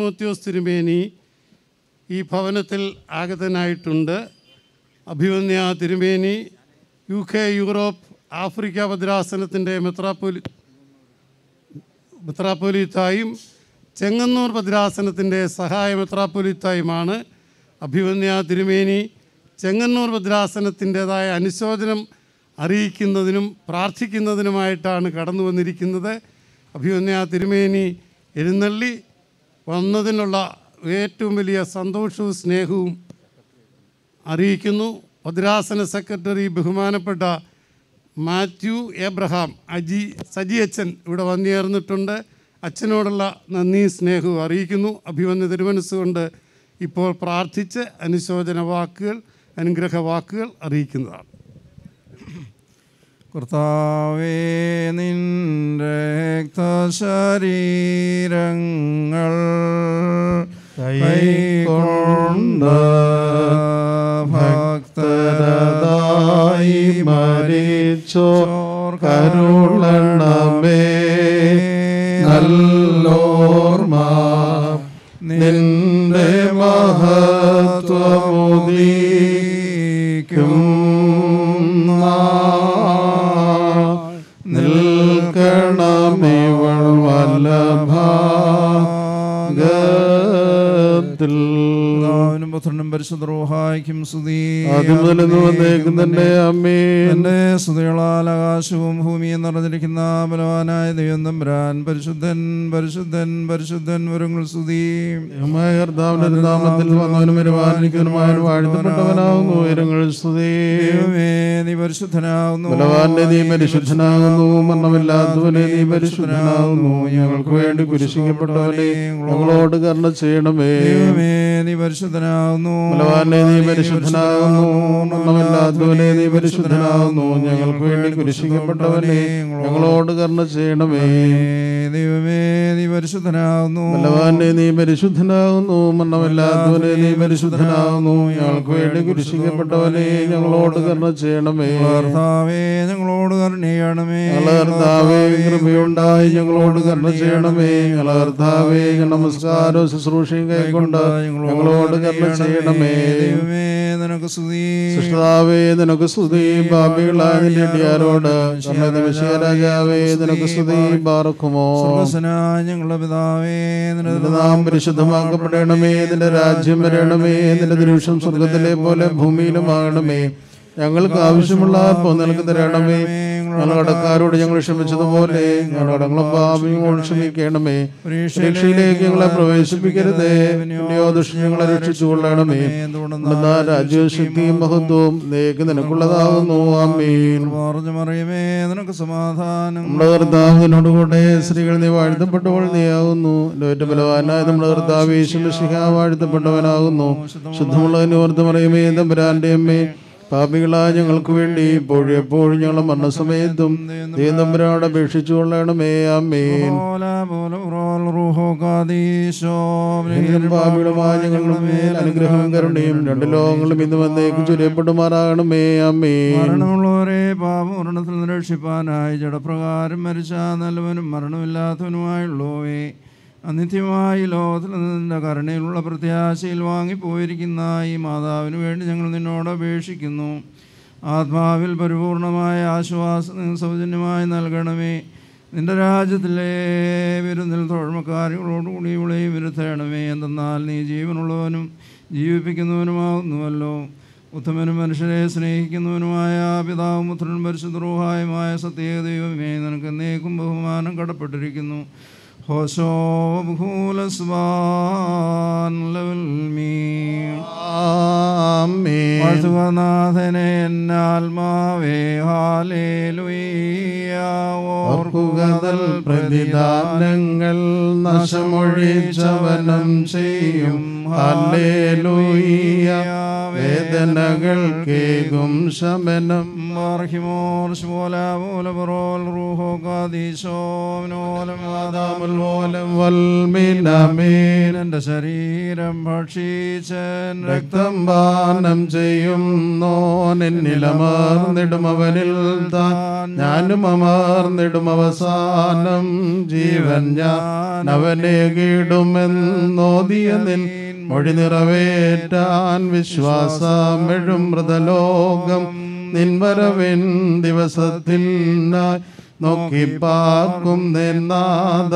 തീമോത്യോസ് തിരുമേനി ഈ ഭവനത്തിൽ ആഗതനായിട്ടുണ്ട്. അഭിമന്യ തിരുമേനി യു കെ യൂറോപ്പ് ആഫ്രിക്ക ഭദ്രാസനത്തിന്റെ മെത്രാപ്പൊലി മെത്രാപ്പൊലിത്തായും ചെങ്ങന്നൂർ ഭദ്രാസനത്തിന്റെ സഹായ മെത്രാപ്പൊലിത്തായുമാണ് അഭിമന്യ തിരുമേനി. ചെങ്ങന്നൂർ ഭദ്രാസനത്തിന്റെതായ അനുശോചനം അറിയിക്കുന്നതിനും പ്രാർത്ഥിക്കുന്നതിനുമായിട്ടാണ് കടന്നു വന്നിരിക്കുന്നത് അഭിമന്യ തിരുമേനി എഴുന്നള്ളി വന്നതിനുള്ള ഏറ്റവും വലിയ സന്തോഷവും സ്നേഹവും അറിയിക്കുന്നു. ഭദ്രാസന സെക്രട്ടറി ബഹുമാനപ്പെട്ട മാത്യു എബ്രഹാം അജി സജി അച്ഛൻ ഇവിടെ വന്നുചേർന്നിട്ടുണ്ട് അച്ഛനോടുള്ള നന്ദി സ്നേഹവും അറിയിക്കുന്നു. അഭിമന്യ തിരുമനസ്സുകൊണ്ട് ഇപ്പോൾ പ്രാർത്ഥിച്ച് അനുശോചന വാക്കുകൾ അനുഗ്രഹ വാക്കുകൾ അറിയിക്കുന്നതാണ്. കർത്താവേ നിന്റെ രക്തശരീരങ്ങൾ കൈകൊണ്ട് ഭക്തരതായി മരിച്ചോ കരുളണമേ. നല്ലോർമാ നിന്റെ മഹത്വമുദീക്കും भाग പുത്രനും സ്തുതി. ആദ്യം വന്നേക്കും തന്നെ സ്തുതികളാൽ ആകാശവും ഭൂമിയും നിറഞ്ഞിരിക്കുന്ന ബലവാനായ ദൈവം തമ്പുരാൻ പരിശുദ്ധൻ പരിശുദ്ധൻ പരിശുദ്ധൻ വരുങ്ങൾ സ്തുതി. നാമത്തിൽ വന്നവനും വരുവാനിക്കുന്നവനുമായ വാഴ്ത്തപ്പെട്ടവനാകുന്നു ഉയരങ്ങൾ സ്തുതി. ദൈവമേ നീ പരിശുദ്ധനാകുന്നു. ബലവാന്റെ നീ പരിശുദ്ധനാകുന്നു മരണമില്ലാത്തവനെ നീ പരിശുദ്ധനാകുന്നു. ഞങ്ങൾക്ക് വേണ്ടി കുരിശിക്കപ്പെട്ടവനെ ഞങ്ങളോട് കരുണ ചെയ്യണമേ. ദൈവമേ നീ പരിശുദ്ധനാകുന്നു. ബലവാനെ നീ പരിശുദ്ധനാകുന്നു. മരണമില്ലാത്തവനെ നീ പരിശുദ്ധനാകുന്നു. ഞങ്ങൾക്ക് വേണ്ടി കുരിശിക്കപ്പെട്ടവനെ ഞങ്ങളോട് കർണ ചെയ്യണമേ. ദൈവമേ നീ പരിശുദ്ധനാകുന്നു. ബലവാനെ നീ പരിശുദ്ധനാകുന്നു. മരണമില്ലാത്തവനെ നീ പരിശുദ്ധനാകുന്നു. ഞങ്ങൾക്ക് വേണ്ടി കുരിശിക്കപ്പെട്ടവനെ ഞങ്ങളോട് കർണ ചെയ്യണമേ. കർത്താവേ ഞങ്ങളോട് കരുണയണമേ കർത്താവേ കൃപയുണ്ടായി ഞങ്ങളോട് കരുണ ചെയ്യണമേ. കർത്താവേ നമസ്കാരവും ശുശ്രൂഷയും കൈക്കൊണ്ട് ഞങ്ങളോട് കരുണ ചെയ്യണമേ. ദൈവമേ നിനക്ക് സ്തുതി. സൃഷ്ടാവേ നിനക്ക് സ്തുതി. പാപികളായ അടിയാരോട് രാജാവേ നിനക്ക് സ്തുതി പാർക്കുമോ? ഞങ്ങളുടെ പിതാവേ നിന്റെ നാം പരിശുദ്ധമാക്കപ്പെടണമേ. നിന്റെ രാജ്യം വരണമേ. നിന്റെ ദൃശ്യം സ്വർഗത്തിലെ പോലെ ഭൂമിയിലും ആകണമേ. ഞങ്ങൾക്ക് ആവശ്യമുള്ള നൽകി തരണമേ. ഞങ്ങൾ കടക്കാരോട് ഞങ്ങൾ ക്ഷമിച്ചതുപോലെ ഞങ്ങളുടെ കടങ്ങളും പാപങ്ങളും ക്ഷമിക്കണമേ. പരീക്ഷയിലേക്ക് ഞങ്ങളെ പ്രവേശിപ്പിക്കരുതേ. പിന്നെയോ ദുഷ്ടം ഞങ്ങളെ രക്ഷിച്ചുകൊള്ളണമേ. എന്നാൽ രാജ്യവും ശക്തിയും മഹത്വവും നേക്ക് നിനക്കുള്ളതാകുന്നു. ആമീൻ. മറിയമേ നിനക്ക് സമാധാനം. നമ്മുടെ കർത്താവിനോട് കൂടെ സ്ത്രീകൾ നീ വാഴ്ത്തപ്പെട്ടവൾ നീയാകുന്നു ഏറ്റവും ബലവാനായ നമ്മുടെ കർത്താവ് യേശുമിശിഹ വാഴ്ത്തപ്പെട്ടവനാകുന്നു. ശുദ്ധമുള്ളതിന് ഓർത്ത് പറയുമേ തമ്പുരാന്റെ അമ്മേ. പാപികളായ ഞങ്ങൾക്ക് വേണ്ടി ഇപ്പോഴും എപ്പോഴും ഞങ്ങളുടെ മരണസമയത്തും ദൈവത്തമ്പുരാനോട് അപേക്ഷിച്ചു കൊള്ളണമേ. അമ്മേൻ പാപികളുമായ ഞങ്ങളുടെ മേൽ അനുഗ്രഹവും കരുണയും രണ്ട് ലോകങ്ങളും ഇന്ന് വന്നേക്ക് ചുരപ്പെടുമാറാകണമേ അമ്മേൻ മരണമുള്ളവരെ പാപമരണത്തിൽ നിന്ന് രക്ഷിപ്പാനായി ജഡപ്രകാരം മരിച്ച നല്ലവനും മരണമില്ലാത്തവനുമായുള്ളവേ. അനിത്യമായി ലോകത്തിൽ നിന്റെ കരുണയിലുള്ള പ്രത്യാശയിൽ വാങ്ങിപ്പോയിരിക്കുന്ന ഈ മാതാവിന് വേണ്ടി ഞങ്ങൾ നിന്നോട് അപേക്ഷിക്കുന്നു. ആത്മാവിൽ പരിപൂർണമായ ആശ്വാസം സൗജന്യമായി നൽകണമേ. നിന്റെ രാജ്യത്തിലെ വിരുന്നിൽ തോഴ്മക്കാരികളോടുകൂടി ഇവിടെയും വിരുത്തേണമേ. എന്തെന്നാൽ നീ ജീവനുള്ളവനും ജീവിപ്പിക്കുന്നവനുമാകുന്നുവല്ലോ. ഉത്തമനും മനുഷ്യരെ സ്നേഹിക്കുന്നവനുമായ പിതാവും പുത്രനും പരിശുദ്ധരൂഹായുമായ സത്യേക ദൈവമേ നിനക്ക് എന്നേക്കും ബഹുമാനം കടപ്പെട്ടിരിക്കുന്നു. ഹോശോ വാഴ്ത്തുകനാഥനെ എന്നാത്മാവേ ഹാലേലുയ്യ. ഓർക്കുകതൽ പ്രതിദാനങ്ങൾ നശമൊഴിച്ചവനം ചെയ്യും. ഹല്ലേലൂയ വേദനകൾ കേകും ശമനം. മാർഹിമോർ ശുമോല മൂല പറോൽ റൂഹോ കാദീശോനോലം വാദാമുൽ മൂലം വൽമിനമേൻ എന്റെ ശരീരം ഭക്ഷിച്ച രക്തം പാനം ചെയ്യുന്നു. അവനിൽ താൻ ഞാനും അമർന്നിടും അവസാനം. ജീവൻ ഞാൻ അവനെ കീടുമെന്നോതിയ മൊഴി നിറവേറ്റാൻ വിശ്വാസമെഴും മൃതലോകം നിൻവരവിൻ ദിവസത്തിൽ നായി നോക്കി പാർക്കും നിന്നാദ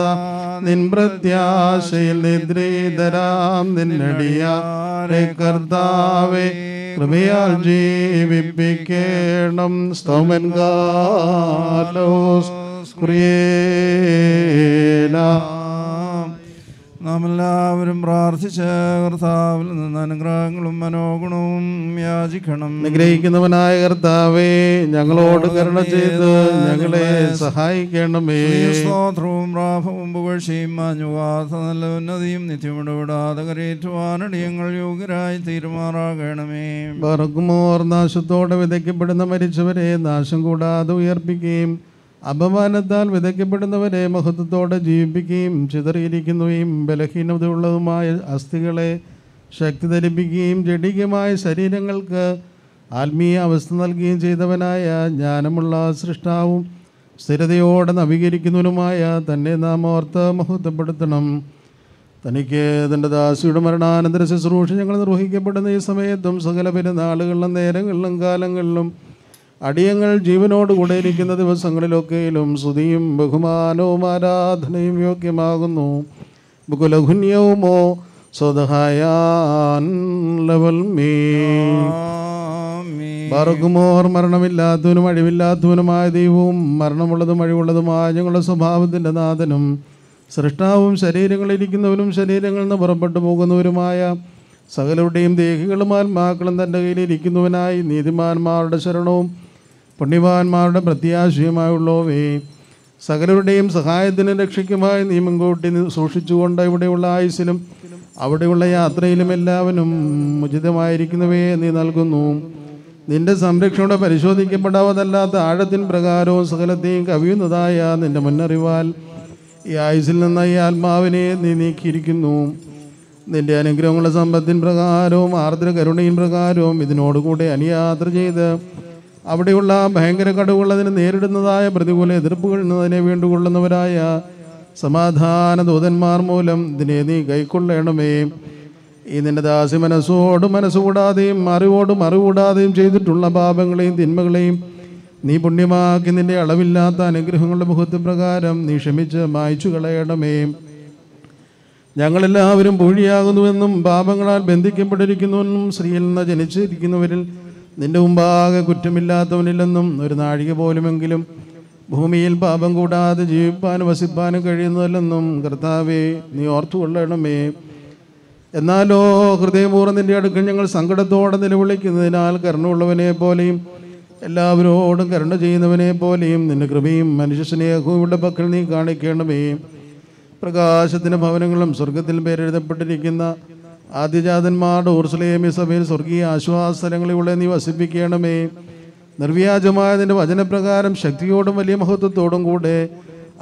നിൻ പ്രത്യാശയിൽ നിദ്രീതരാം നിന്നടിയാരെ കർത്താവെ കൃപയാൽ ജീവിപ്പിക്കണം. സ്തോമൻ കാലോസ് കുറിയേല നാം എല്ലാവരും പ്രാർത്ഥിച്ച് കർത്താവിൽ നിന്ന് അനുഗ്രഹങ്ങളും മനോഗുണവും യാചിക്കണം. അനുഗ്രഹിക്കുന്നവനായ കർത്താവേ ഞങ്ങളോട് കരുണ ചെയ്ത് ഞങ്ങളെ സഹായിക്കണമേ. സ്തോത്രവും പ്രാഭവും പുകഴ്ചയും മാഞ്ഞുവാസ നല്ല ഉന്നതിയും നിത്യമിടപെടാതെ കരയേറ്റുവാനടിയങ്ങൾ യോഗ്യരായി തീരുമാറാകണമേ. പറക്കുമോർ നാശത്തോടെ വിതയ്ക്കപ്പെടുന്ന മരിച്ചവരെ നാശം കൂടാതെ ഉയർപ്പിക്കുകയും അപമാനത്താൽ വിതയ്ക്കപ്പെടുന്നവരെ മഹത്വത്തോടെ ജീവിപ്പിക്കുകയും ചിതറിയിരിക്കുന്നവയും ബലഹീനതയുള്ളതുമായ അസ്ഥികളെ ശക്തി ധരിപ്പിക്കുകയും ജഡികമായ ശരീരങ്ങൾക്ക് ആത്മീയ അവസ്ഥ നൽകുകയും ചെയ്തവനായ ജ്ഞാനമുള്ള സൃഷ്ടാവും സ്ഥിരതയോടെ നവീകരിക്കുന്നവനുമായ തന്നെ നാം ഓർത്ത് മഹത്വപ്പെടുത്തണം. തനിക്ക് തന്റെ ദാസിയുടെ മരണാനന്തര ശുശ്രൂഷ ഞങ്ങൾ നിർവഹിക്കപ്പെടുന്ന ഈ സമയത്തും സകല പെരുന്നാളുകളിലും നേരങ്ങളിലും കാലങ്ങളിലും അടിയങ്ങൾ ജീവനോട് കൂടെ ഇരിക്കുന്ന ദിവസങ്ങളിലൊക്കെയിലും സ്തുതിയും ബഹുമാനവും ആരാധനയും യോഗ്യമാകുന്നു. ബുകുലഘുന്യവുമോ പറക്കുമോർ മരണമില്ലാത്തവനും അഴിവില്ലാത്തവനുമായ ദൈവവും മരണമുള്ളതും അഴിവുള്ളതുമായ ഞങ്ങളുടെ സ്വഭാവത്തിന്റെ നാഥനും സൃഷ്ടാവും ശരീരങ്ങളിരിക്കുന്നവനും ശരീരങ്ങളിൽ നിന്ന് പുറപ്പെട്ടു പോകുന്നവരുമായ സകലരുടെയും ദേഹികളും ആത്മാക്കളും തന്റെ കയ്യിലിരിക്കുന്നവനായി നീതിമാന്മാരുടെ ശരണവും പുണ്യവാന്മാരുടെ പ്രത്യാശയുമായുള്ളവേ സകലരുടെയും സഹായത്തിനും രക്ഷിക്കുമായി നീ മുൻകൂട്ടി സൂക്ഷിച്ചുകൊണ്ട് ഇവിടെയുള്ള ആയുസിലും അവിടെയുള്ള യാത്രയിലും എല്ലാവരും ഉചിതമായിരിക്കുന്നവയെ നീ നൽകുന്നു. നിന്റെ സംരക്ഷണയുടെ പരിശോധിക്കപ്പെടാവതല്ലാത്ത ആഴത്തിൻ പ്രകാരവും സകലത്തെയും കവിയുന്നതായ നിന്റെ മുന്നറിവാൽ ഈ ആയുസിൽ നിന്ന് ഈ ആത്മാവിനെ നീ നീക്കിയിരിക്കുന്നു. നിന്റെ അനുഗ്രഹങ്ങളുടെ സമ്പത്തിൻ പ്രകാരവും ആർദ്ര കരുണയിൻ പ്രകാരവും ഇതിനോടുകൂടെ അനുയാത്ര ചെയ്ത് അവിടെയുള്ള ഭയങ്കര കടവുള്ളതിന് നേരിടുന്നതായ പ്രതികൂല എതിർപ്പുകൾ എന്നതിനെ വീണ്ടുകൊള്ളുന്നവരായ സമാധാന ദൂതന്മാർ മൂലം ഇതിനെ നീ കൈക്കൊള്ളണമേ. ഈ നിന്റെ ദാസി മനസ്സോട് മനസ്സുകൂടാതെയും അറിവോടും അറിവുകൂടാതെയും ചെയ്തിട്ടുള്ള പാപങ്ങളെയും തിന്മകളെയും നീ പുണ്യമാക്കി. നിന്റെ അളവില്ലാത്ത അനുഗ്രഹങ്ങളുടെ മുഖത്വപ്രകാരം നീ ക്ഷമിച്ച് മായ്ച്ചു കളയണമേ. ഞങ്ങളെല്ലാവരും പൂഴിയാകുന്നുവെന്നും പാപങ്ങളാൽ ബന്ധിക്കപ്പെട്ടിരിക്കുന്നുവെന്നും സ്ത്രീയിൽ നിന്ന് ജനിച്ചിരിക്കുന്നവരിൽ നിന്റെ മുമ്പാകെ കുറ്റമില്ലാത്തവനില്ലെന്നും ഒരു നാഴിക പോലുമെങ്കിലും ഭൂമിയിൽ പാപം കൂടാതെ ജീവിപ്പാനും വസിപ്പാനും കഴിയുന്നതല്ലെന്നും കർത്താവെ നീ ഓർത്തുകൊള്ളണമേ. എന്നാലോ ഹൃദയപൂർവം നിന്റെ അടുക്കൽ ഞങ്ങൾ സങ്കടത്തോടെ നിലവിളിക്കുന്നതിനാൽ കരുണുള്ളവനെ പോലെയും എല്ലാവരോടും കരുണ ചെയ്യുന്നവനെ പോലെയും നിന്റെ കൃപയും മനുഷ്യ സ്നേഹവും ഇവിടെ പക്കൽ നീ കാണിക്കണമേ. പ്രകാശത്തിന്റെ ഭവനങ്ങളും സ്വർഗത്തിൽ പേരെഴുതപ്പെട്ടിരിക്കുന്ന ആദ്യജാതന്മാരുടെ ഊർസലേമി സഭയിൽ സ്വർഗീയ ആശ്വാസനങ്ങളിലൂടെ നീ വസിപ്പിക്കണമേ. നിർവ്യാജമായ നിന്റെ വചനപ്രകാരം ശക്തിയോടും വലിയ മഹത്വത്തോടും കൂടെ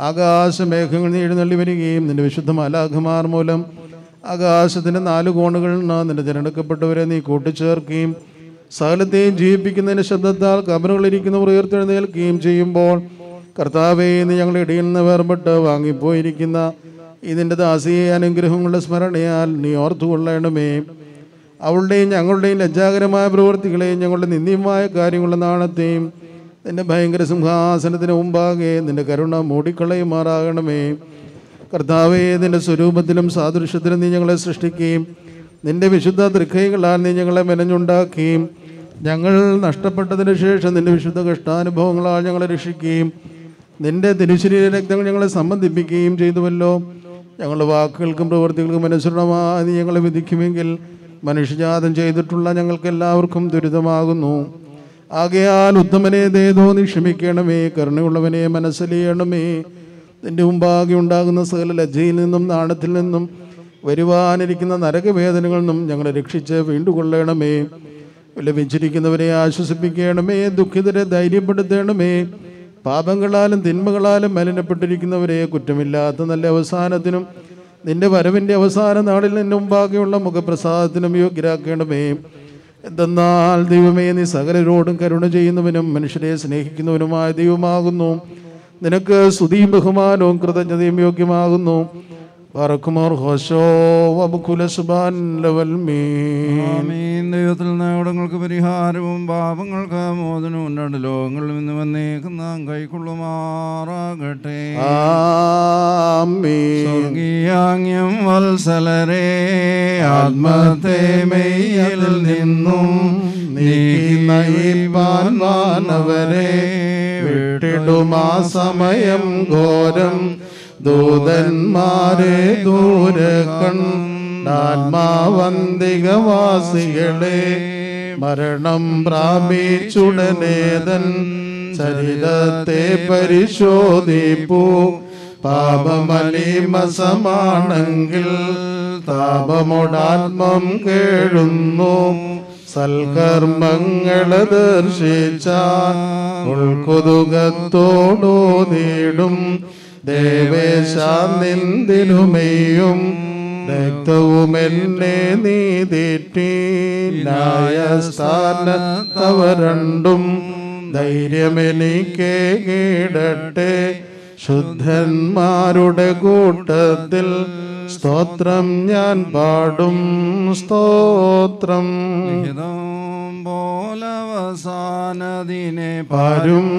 ആകാശമേഘങ്ങൾ നീ എഴുന്നള്ളി വരികയും നിന്റെ വിശുദ്ധ മാലാഖമാർ മൂലം ആകാശത്തിന്റെ നാല് കോണുകളിൽ നിന്ന് നിന്റെ തിരഞ്ഞെടുക്കപ്പെട്ടവരെ നീ കൂട്ടിച്ചേർക്കുകയും സകലത്തെയും ജീവിപ്പിക്കുന്നതിന്റെ ശബ്ദത്താൽ കബറുകളിരിക്കുന്നവർ ഉയർത്തെഴുന്നേൽക്കുകയും ചെയ്യുമ്പോൾ കർത്താവേ നീ ഞങ്ങളുടെ ഇടയിൽ നിന്ന് വേർപെട്ട് വാങ്ങിപ്പോയിരിക്കുന്ന ഇതിന്റെ ദാസിയെ അനുഗ്രഹങ്ങളുടെ സ്മരണയാൽ നീ ഓർത്തുകൊള്ളണമേ അവളുടെയും ഞങ്ങളുടെയും ലജ്ജാകരമായ പ്രവൃത്തികളെയും ഞങ്ങളുടെ നിന്ദ്യമായ കാര്യങ്ങളുടെ നാണത്തെയും നിന്റെ ഭയങ്കര സിംഹാസനത്തിന് മുമ്പാകെ നിന്റെ കരുണ മൂടിക്കളയുമാറാകണമേ. കർത്താവേ നിന്റെ സ്വരൂപത്തിലും സാദൃശ്യത്തിലും നീ ഞങ്ങളെ സൃഷ്ടിക്കുകയും നിന്റെ വിശുദ്ധ തൃക്കൈകളാൽ നീ ഞങ്ങളെ മെനഞ്ഞുണ്ടാക്കുകയും ഞങ്ങൾ നഷ്ടപ്പെട്ടതിന് ശേഷം നിന്റെ വിശുദ്ധ കഷ്ടാനുഭവങ്ങളാൽ ഞങ്ങളെ രക്ഷിക്കുകയും നിന്റെ തിരുശരീര രക്തങ്ങൾ ഞങ്ങളെ സംബന്ധിപ്പിക്കുകയും ചെയ്തുവല്ലോ. ഞങ്ങളുടെ വാക്കുകൾക്കും പ്രവൃത്തികൾക്കും അനുസരണമായി നീ ഞങ്ങളെ വിധിക്കുമെങ്കിൽ മനുഷ്യജാതം ചെയ്തിട്ടുള്ള ഞങ്ങൾക്ക് എല്ലാവർക്കും ദുരിതമാകുന്നു. ആകയാൽ ഉത്തമനെ ദേതോ നീ ക്ഷമിക്കണമേ കരുണയുള്ളവനെ മനസ്സിലെയണമേ. നിന്റെ മുമ്പാകെ ഉണ്ടാകുന്ന സകല ലജ്ജയിൽ നിന്നും നാണത്തിൽ നിന്നും വരുവാനിരിക്കുന്ന നരകവേദനകളിൽ നിന്നും ഞങ്ങളെ രക്ഷിച്ച് വീണ്ടുകൊള്ളണമേ. ലഭിച്ചിരിക്കുന്നവരെ ആശ്വസിപ്പിക്കണമേ ദുഃഖിതരെ ധൈര്യപ്പെടുത്തണമേ. പാപങ്ങളാലും തിന്മകളാലും മലിനപ്പെട്ടിരിക്കുന്നവരെ കുറ്റമില്ലാത്ത നല്ല അവസാനത്തിനും? നിന്റെ വരവിന്റെ അവസാന നാളിൽ നിന്റെ മുമ്പാകെയുള്ള മുഖപ്രസാദത്തിനും യോഗ്യരാക്കേണ്ടമേ എന്തെന്നാൽ ദൈവമേ നീ സകലരോടും കരുണ ചെയ്യുന്നവനും മനുഷ്യരെ സ്നേഹിക്കുന്നവനുമായ ദൈവമാകുന്നു. നിനക്ക് സ്തുതിയും ബഹുമാനവും കൃതജ്ഞതയും യോഗ്യമാകുന്നു. പറക്കുമോർ ഹോശോ വബുക്കുല സുബാൻ ലവൽ മീൻ. ആമീൻ. ദൈവത്തിൽ നിന്ന് അവിടങ്ങൾക്ക് പരിഹാരവും പാപങ്ങൾക്ക് മോചനവും രണ്ട് ലോകങ്ങളിൽ നിന്ന് വന്നേക്കും നാം കൈക്കൊള്ളുമാറാകട്ടെ. സ്വർഗീയാങ്യം വത്സലരെ ആത്മത്തെ മെയ്യിൽ നിന്നും നീക്കി നയിപ്പാൻ വാനവരെ വിട്ടിടുമാ സമയം ഘോരം ദൂതന്മാരെ ദൂരെ കണ്ടാത്മാവന്തികവാസികളെ മരണം പ്രാപിച്ചുടനേതൻ ചരിതത്തെ പരിശോധിപ്പൂ. പാപമലിമസമാണെങ്കിൽ താപമൊടാത്മം കേഴുന്നു. സൽകർമ്മങ്ങൾ ദർശിച്ചാൽ ഉൾക്കൊതുകത്തോടോ നേടും. ദേവേശാന്തിനുമെയ്യും രക്തവും എന്നെ നീ തെറ്റി. ന്യായസ്ഥാനത്തവരണ്ടും ധൈര്യമെനിക്ക് കീടട്ടെ. ശുദ്ധന്മാരുടെ കൂട്ടത്തിൽ സ്തോത്രം ഞാൻ പാടും. സ്തോത്രം. പോലവസാനദിനെ പരും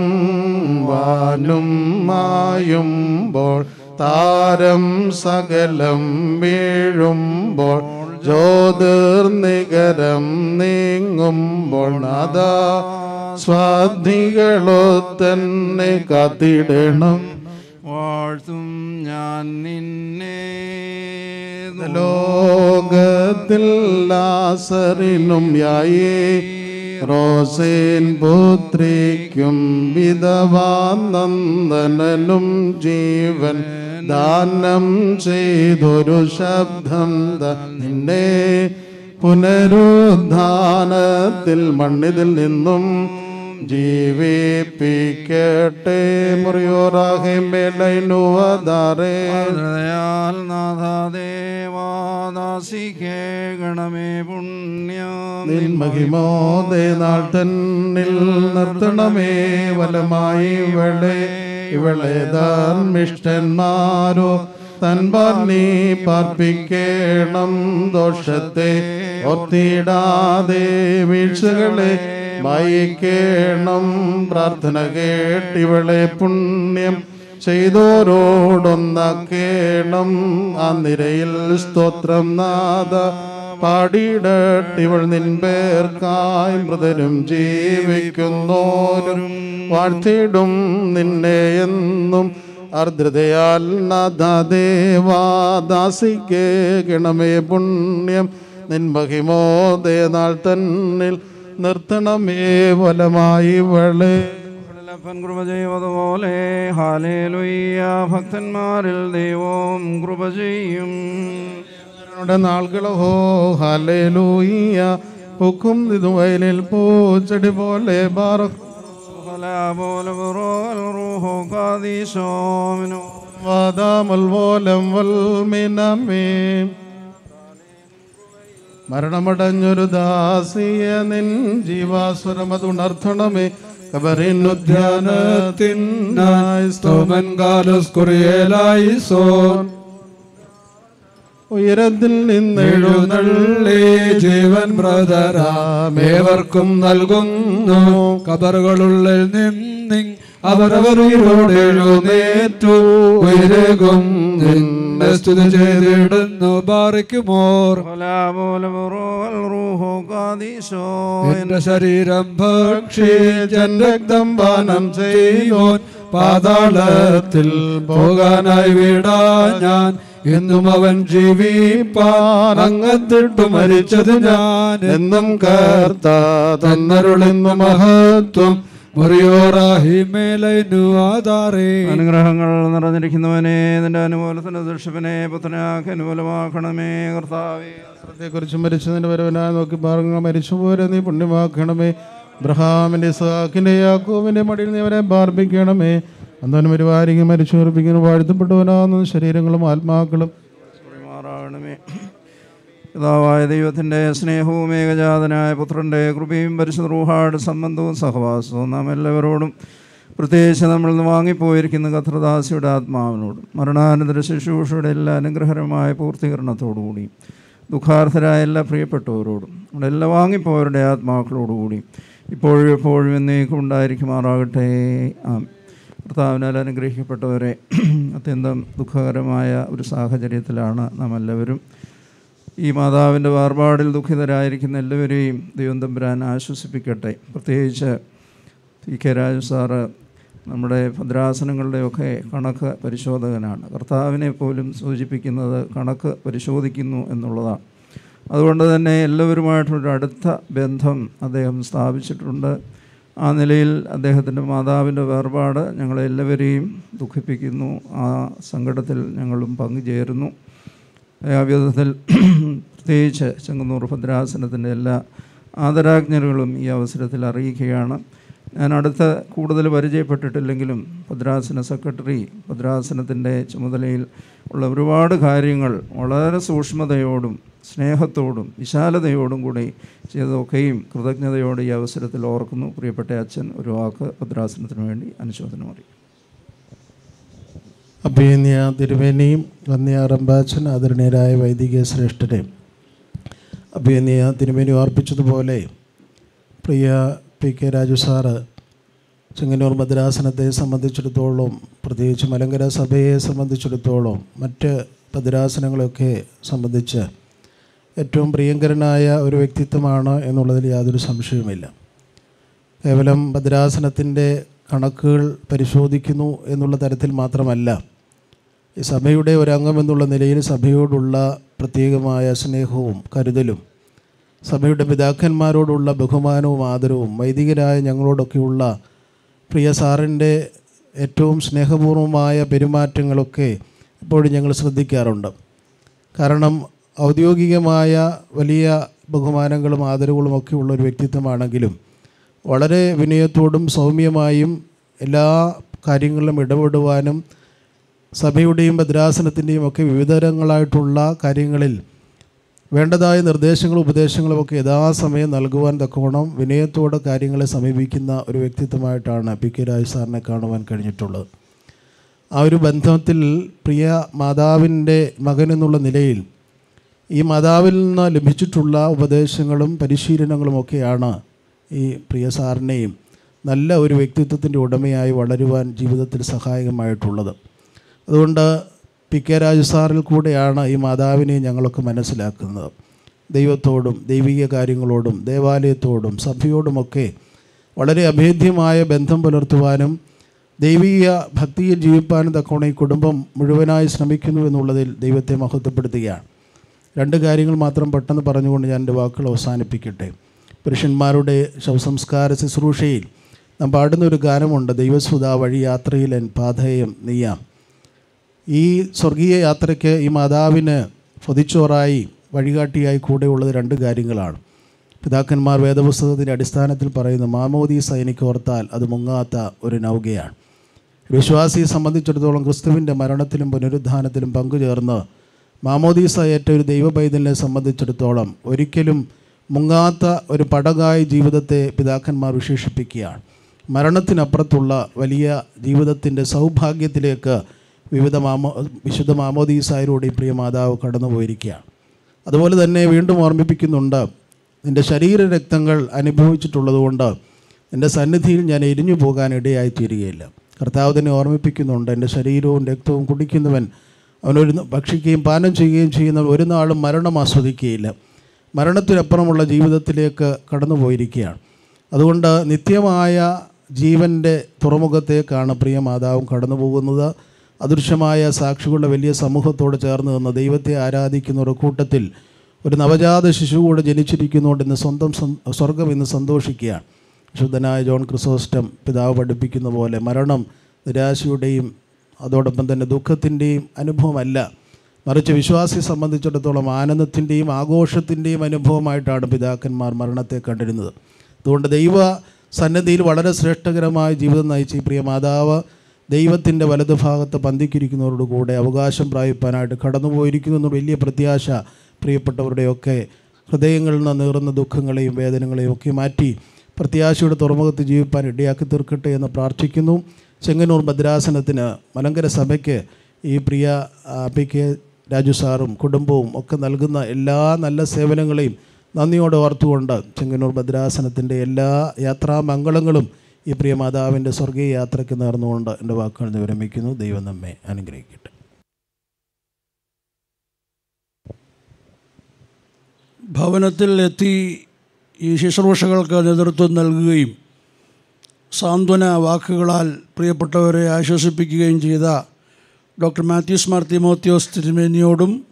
വാനും മായുമ്പോൾ താരം സകലം വീഴുമ്പോൾ ജ്യോതിർനികരം നീങ്ങുമ്പോൾ അതാ സ്വാധികളോ തന്നെ കതിടണം വാഴ്ത്തും ഞാൻ നിന്നെ. ലോകത്തിൽ ലാസറിനും യായേ റോസേൻ പുത്രിക്കും വിധവാ നന്ദനും ജീവൻ ദാനം ചെയ്തൊരു ശബ്ദം തന്നെ പുനരുദ്ധാനത്തിൽ മണ്ണിതിൽ നിന്നും ജീവിപ്പിക്കട്ടെ മുറിയോറാഹെ മേലൈനുവതാറേ ദയാൽ നാഥാദേവാദാസിക്കേ ഗണമേ പുണ്യം നിൻ മഹിമോദേ നാൾ തന്നിൽ നിർത്തണമേ വലമായി ഇവളെ. ഇവളെ ധർമ്മിഷ്ടന്മാരോ തൻപാൽ നീ പാർപ്പിക്കേണം ദോഷത്തെ. ഒത്തിടാതെ വീഴ്ചകളെ വായിക്കേണം പ്രാർത്ഥന കേട്ടിവളെ പുണ്യം ചെയ്തോരോടൊന്നക്കേണം ആ നിരയിൽ സ്തോത്രം നാദ പാടിയിടട്ടിവൾ നിൻ പേർക്കായി മൃതരും ജീവിക്കുന്നോരും. വാഴ്ത്തിടും നിന്നെ എന്നും ആർദ്രതയാൽ നാഥദേവാദാസിക്ക് ഗണമേ പുണ്യം. നിൻ മഹിമോദയ നാൾ തന്നിൽ നിർത്തണമേ വലമായി വളേ അപ്പൻ കൃപ ഹാലേലുയ്യ ഭക്തന്മാരിൽ ദൈവം കൃപ ചെയ്യും. നാളുകളോ ഹല്ലേലൂയ്യ. പൂക്കും ഇത് വയലിൽ പൂച്ചെടി പോലെ കാദീശോമിനോ വാദാമൽ പോലം വൽമിനമേ. മരണമടഞ്ഞൊരു ദാസിയ നിൻ ജീവാസുരം അത് ഉണർത്തണമേ. ഉയരത്തിൽ ജീവൻ ബ്രദരാമേവർക്കും നൽകുന്നു. കബറുകളുള്ളിൽ നിന്നിങ് അവരവരോട് എഴുന്നേറ്റു. ഉയരകും നിന്നെ സ്തുതി ചെയ്തിടുന്നു. ബാറിക്കുമോർ. എന്റെ ശരീരം ഭക്ഷിച്ചൻ രക്തം പാനം പാതാളത്തിൽ പോകാനായി വിടാ ഞാൻ. എന്നും അവൻ ജീവിപ്പാൻ. അങ്ങത്തിട്ടു മരിച്ചത് ഞാൻ. എന്നും കർത്ത തന്നരുളെന്നു മഹത്വം. അനുഗ്രഹങ്ങൾ നിറഞ്ഞിരിക്കുന്നവനെ നിന്റെ അനുകൂലത്തിന് ദൃഷ്ടവനെ പുത്രനാക്കി അനുകൂലമാക്കണമേ കർത്താവേ. കുറിച്ച് മരിച്ചതിന്റെ വരവനായി നോക്കി പാർങ്ങൾ മരിച്ചുപോലെ നീ പുണ്യമാക്കണമേ. ബ്രഹാമിന്റെ സഹാക്കിന്റെ യാക്കോവിന്റെ മടിയിൽ നീ അവരെ പാർപ്പിക്കണമേ. അന്നവനും പരിപാലിക്കും മരിച്ചു ഉറപ്പിക്കുന്നു വാഴ്ത്തപ്പെട്ടവനാകുന്ന ശരീരങ്ങളും ആത്മാക്കളും. മാറാകണമേ. പിതാവായ ദൈവത്തിന്റെ സ്നേഹവും ഏകജാതനായ പുത്രന്റെ കൃപയും പരിശുദ്ധ റൂഹാട് സംബന്ധവും സഹവാസവും നാം എല്ലാവരോടും പ്രത്യേകിച്ച് നമ്മൾ വാങ്ങിപ്പോയിരിക്കുന്ന കത്രദാസിയുടെ ആത്മാവിനോടും മരണാനന്തര ശുശ്രൂഷയുടെ എല്ലാ അനുഗ്രഹരമായ പൂർത്തീകരണത്തോടുകൂടി ദുഃഖാർത്ഥരായ എല്ലാ പ്രിയപ്പെട്ടവരോടും നമ്മുടെ എല്ലാ വാങ്ങിപ്പോയവരുടെ ആത്മാക്കളോടുകൂടി ഇപ്പോഴും എപ്പോഴും എന്നേക്കും ഉണ്ടായിരിക്കുമാറാകട്ടെ. ആ കർത്താവിനാൽ അനുഗ്രഹിക്കപ്പെട്ടവരെ അത്യന്തം ദുഃഖകരമായ ഒരു സാഹചര്യത്തിലാണ് നാം എല്ലാവരും ഈ മാതാവിന്റെ വേർപാടിൽ ദുഃഖിതരായിരിക്കുന്ന എല്ലാവരെയും ദൈവം തമ്പുരാൻ ആശ്വസിപ്പിക്കട്ടെ. പ്രത്യേകിച്ച് ടി കെ രാജു സാറ് നമ്മുടെ ഭദ്രാസനങ്ങളുടെയൊക്കെ കണക്ക് പരിശോധകനാണ്. കർത്താവിനെ പോലും സൂചിപ്പിക്കുന്നത് കണക്ക് പരിശോധിക്കുന്നു എന്നുള്ളതാണ്. അതുകൊണ്ട് തന്നെ എല്ലാവരുമായിട്ടൊരു അടുത്ത ബന്ധം അദ്ദേഹം സ്ഥാപിച്ചിട്ടുണ്ട്. ആ നിലയിൽ അദ്ദേഹത്തിന്റെ മാതാവിന്റെ വേർപാട് ഞങ്ങളെല്ലാവരെയും ദുഃഖിപ്പിക്കുന്നു. ആ സങ്കടത്തിൽ ഞങ്ങളും പങ്കുചേരുന്നു. വിധത്തിൽ പ്രത്യേകിച്ച് ചെങ്ങന്നൂർ ഭദ്രാസനത്തിന്റെ എല്ലാ ആദരാജ്ഞരുകളും ഈ അവസരത്തിൽ അറിയിക്കുകയാണ്. ഞാൻ അടുത്ത കൂടുതൽ പരിചയപ്പെട്ടിട്ടില്ലെങ്കിലും ഭദ്രാസന സെക്രട്ടറി ഭദ്രാസനത്തിന്റെ ചുമതലയിൽ ഉള്ള ഒരുപാട് കാര്യങ്ങൾ വളരെ സൂക്ഷ്മതയോടും സ്നേഹത്തോടും വിശാലതയോടും കൂടി ചെയ്തതൊക്കെയും കൃതജ്ഞതയോടെ ഈ അവസരത്തിൽ ഓർക്കുന്നു. പ്രിയപ്പെട്ട അച്ഛൻ ഒരു വാക്ക് ഭദ്രാസനത്തിന് വേണ്ടി അനുശോചനം അറിയിക്കും അഭിനയ തിരുവേനിയും വന്യ റംബാച്ചൻ ആദരണീയരായ വൈദിക ശ്രേഷ്ഠരെ അഭിനയ തിരുവേനി ഓർപ്പിച്ചതുപോലെ പ്രിയ P K Raju sir Chengannur ഭദ്രാസനത്തെ സംബന്ധിച്ചിടത്തോളം പ്രത്യേകിച്ച് മലങ്കര സഭയെ സംബന്ധിച്ചിടത്തോളം മറ്റ് ഭദ്രാസനങ്ങളൊക്കെ സംബന്ധിച്ച് ഏറ്റവും പ്രിയങ്കരനായ ഒരു വ്യക്തിത്വമാണ് എന്നുള്ളതിൽ യാതൊരു സംശയവുമില്ല. കേവലം ഭദ്രാസനത്തിന്റെ കണക്കുകൾ പരിശോധിക്കുന്നു എന്നുള്ള തരത്തിൽ മാത്രമല്ല ഈ സഭയുടെ ഒരംഗം എന്നുള്ള നിലയിൽ സഭയോടുള്ള പ്രത്യേകമായ സ്നേഹവും കരുതലും സഭയുടെ പിതാക്കന്മാരോടുള്ള ബഹുമാനവും ആദരവും വൈദികരായ ഞങ്ങളോടൊക്കെയുള്ള പ്രിയ സാറിന്റെ ഏറ്റവും സ്നേഹപൂർവമായ പെരുമാറ്റങ്ങളൊക്കെ ഇപ്പോഴും ഞങ്ങൾ ശ്രദ്ധിക്കാറുണ്ട്. കാരണം ഔദ്യോഗികമായ വലിയ ബഹുമാനങ്ങളും ആദരവുകളും ഒക്കെ ഉള്ള ഒരു വ്യക്തിത്വമാണെങ്കിലും വളരെ വിനയത്തോടും സൗമ്യമായും എല്ലാ കാര്യങ്ങളിലും ഇടപെടുവാനും സഭയുടെയും ഭദ്രാസനത്തിന്റെയും ഒക്കെ വിവിധങ്ങളായിട്ടുള്ള കാര്യങ്ങളിൽ വേണ്ടതായ നിർദ്ദേശങ്ങളും ഉപദേശങ്ങളും ഒക്കെ യഥാസമയം നൽകുവാൻ തക്കവണ്ണം വിനയത്തോടെ കാര്യങ്ങളെ സമീപിക്കുന്ന ഒരു വ്യക്തിത്വമായിട്ടാണ് പി കെ രാജ് സാറിനെ കാണുവാൻ കഴിഞ്ഞിട്ടുള്ളത്. ആ ഒരു ബന്ധത്തിൽ പ്രിയ മാതാവിന്റെ മകൻ എന്നുള്ള നിലയിൽ ഈ മാതാവിൽ നിന്ന് ലഭിച്ചിട്ടുള്ള ഉപദേശങ്ങളും പരിശീലനങ്ങളും ഒക്കെയാണ് ഈ പ്രിയ സാറിനെയും നല്ല ഒരു വ്യക്തിത്വത്തിന്റെ ഉടമയായി വളരുവാൻ ജീവിതത്തിൽ സഹായകമായിട്ടുള്ളത്. അതുകൊണ്ട് പി കെ രാജു സാറിൽ കൂടെയാണ് ഈ മാതാവിനെ ഞങ്ങളൊക്കെ മനസ്സിലാക്കുന്നത്. ദൈവത്തോടും ദൈവിക കാര്യങ്ങളോടും ദേവാലയത്തോടും സഭയോടുമൊക്കെ വളരെ അഭേദ്യമായ ബന്ധം പുലർത്തുവാനും ദൈവിക ഭക്തിയിൽ ജീവിപ്പാനും തക്കവണ ഈ കുടുംബം മുഴുവനായി ശ്രമിക്കുന്നു എന്നുള്ളതിൽ ദൈവത്തെ മഹത്വപ്പെടുത്തുകയാണ്. രണ്ട് കാര്യങ്ങൾ മാത്രം പെട്ടെന്ന് പറഞ്ഞുകൊണ്ട് ഞാൻ എന്റെ വാക്കുകൾ അവസാനിപ്പിക്കട്ടെ. പുരുഷന്മാരുടെ ശവസംസ്കാര ശുശ്രൂഷയിൽ നാം പാടുന്ന ഒരു ഗാനമുണ്ട് ദൈവസുത വഴി യാത്രയിലൻ പാതയം നീയാം. ഈ സ്വർഗീയ യാത്രയ്ക്ക് ഈ മാതാവിന് പൊതിച്ചോറായി വഴികാട്ടിയായി കൂടെയുള്ളത് രണ്ട് കാര്യങ്ങളാണ്. പിതാക്കന്മാർ വേദപുസ്തകത്തിന്റെ അടിസ്ഥാനത്തിൽ പറയുന്നു മാമോദി എനിക്ക് ഓർത്താൽ അത് മുങ്ങാത്ത ഒരു നൗകയാണ്. വിശ്വാസിയെ സംബന്ധിച്ചിടത്തോളം ക്രിസ്തുവിന്റെ മരണത്തിലും പുനരുദ്ധാനത്തിലും പങ്കുചേർന്ന് മാമോദീസ ഏറ്റ ഒരു ദൈവപൈതലിനെ സംബന്ധിച്ചിടത്തോളം ഒരിക്കലും മുങ്ങാത്ത ഒരു പടകായ ജീവിതത്തെ പിതാക്കന്മാർ വിശേഷിപ്പിക്കുകയാണ്. മരണത്തിനപ്പുറത്തുള്ള വലിയ ജീവിതത്തിന്റെ സൗഭാഗ്യത്തിലേക്ക് വിവിധ മാമോ വിശുദ്ധ മാമോദീസായിലൂടെ പ്രിയ മാതാവ് കടന്നുപോയിരിക്കുകയാണ്. അതുപോലെ തന്നെ വീണ്ടും ഓർമ്മിപ്പിക്കുന്നുണ്ട് എന്റെ ശരീര രക്തങ്ങൾ അനുഭവിച്ചിട്ടുള്ളതുകൊണ്ട് എന്റെ സന്നിധിയിൽ ഞാൻ എരിഞ്ഞു പോകാൻ തീരുകയില്ല കർത്താവ് തന്നെ ഓർമ്മിപ്പിക്കുന്നുണ്ട് എന്റെ ശരീരവും രക്തവും കുടിക്കുന്നവൻ അവനൊരു ഭക്ഷിക്കുകയും പാനം ചെയ്യുകയും ചെയ്യുന്നവൻ ഒരു നാളും മരണം ആസ്വദിക്കുകയില്ല. മരണത്തിനപ്പുറമുള്ള ജീവിതത്തിലേക്ക് കടന്നു പോയിരിക്കുകയാണ് അതുകൊണ്ട് നിത്യമായ ജീവന്റെ തുറമുഖത്തേക്കാണ് പ്രിയ മാതാവും കടന്നു പോകുന്നത് അദൃശ്യമായ സാക്ഷികളുടെ വലിയ സമൂഹത്തോട് ചേർന്ന് നിന്ന് ദൈവത്തെ ആരാധിക്കുന്ന ഒരു കൂട്ടത്തിൽ ഒരു നവജാത ശിശു കൂടെ ജനിച്ചിരിക്കുന്നതുകൊണ്ട് ഇന്ന് സ്വന്തം സ്വർഗം ഇന്ന് സന്തോഷിക്കുകയാണ്. ശുദ്ധനായ ജോൺ ക്രിസോസ്റ്റം പിതാവ് പഠിപ്പിക്കുന്ന പോലെ മരണം നിരാശയുടെയും അതോടൊപ്പം തന്നെ ദുഃഖത്തിന്റെയും അനുഭവമല്ല. മറിച്ച് വിശ്വാസിയെ സംബന്ധിച്ചിടത്തോളം ആനന്ദത്തിന്റെയും ആഘോഷത്തിന്റെയും അനുഭവമായിട്ടാണ് പിതാക്കന്മാർ മരണത്തെ കണ്ടിരുന്നത്. അതുകൊണ്ട് ദൈവ സന്നദ്ധിയിൽ വളരെ ശ്രേഷ്ഠകരമായ ജീവിതം നയിച്ച ഈ പ്രിയ മാതാവ് ദൈവത്തിന്റെ വലതുഭാഗത്ത് പന്തിക്കിരിക്കുന്നവരോട് കൂടെ അവകാശം പ്രാപിപ്പാനായിട്ട് കടന്നുപോയിരിക്കുന്നു എന്ന വലിയ പ്രത്യാശ പ്രിയപ്പെട്ടവരുടെയൊക്കെ ഹൃദയങ്ങളിൽ നിന്ന് നീറുന്ന ദുഃഖങ്ങളെയും വേദനകളെയും ഒക്കെ മാറ്റി പ്രത്യാശയുടെ തുറമുഖത്ത് ജീവിപ്പാൻ ഇടയാക്കി തീർക്കട്ടെ എന്ന് പ്രാർത്ഥിക്കുന്നു. ചെങ്ങന്നൂർ ഭദ്രാസനത്തിന് മലങ്കര സഭയ്ക്ക് ഈ പ്രിയ പി കെ രാജു സാറും കുടുംബവും ഒക്കെ നൽകുന്ന എല്ലാ നല്ല സേവനങ്ങളെയും നന്ദിയോടെ ഓർത്തുകൊണ്ട് ചെങ്ങന്നൂർ ഭദ്രാസനത്തിന്റെ എല്ലാ യാത്രാമംഗളങ്ങളും ഈ പ്രിയ മാതാവിന്റെ സ്വർഗീയ യാത്രയ്ക്ക് നേർന്നുകൊണ്ട് എന്റെ വാക്കുകൾ വിരമിക്കുന്നു. ദൈവം നമ്മെ അനുഗ്രഹിക്കട്ടെ. ഭവനത്തിൽ എത്തി ഈ ശുശ്രൂഷകൾക്ക് നേതൃത്വം നൽകുകയും സാന്ത്വന വാക്കുകളാൽ പ്രിയപ്പെട്ടവരെ ആശ്വസിപ്പിക്കുകയും ചെയ്ത ഡോക്ടർ മാത്യൂസ് മാർ തിമോത്യോസ് തിരുമേനിയോടും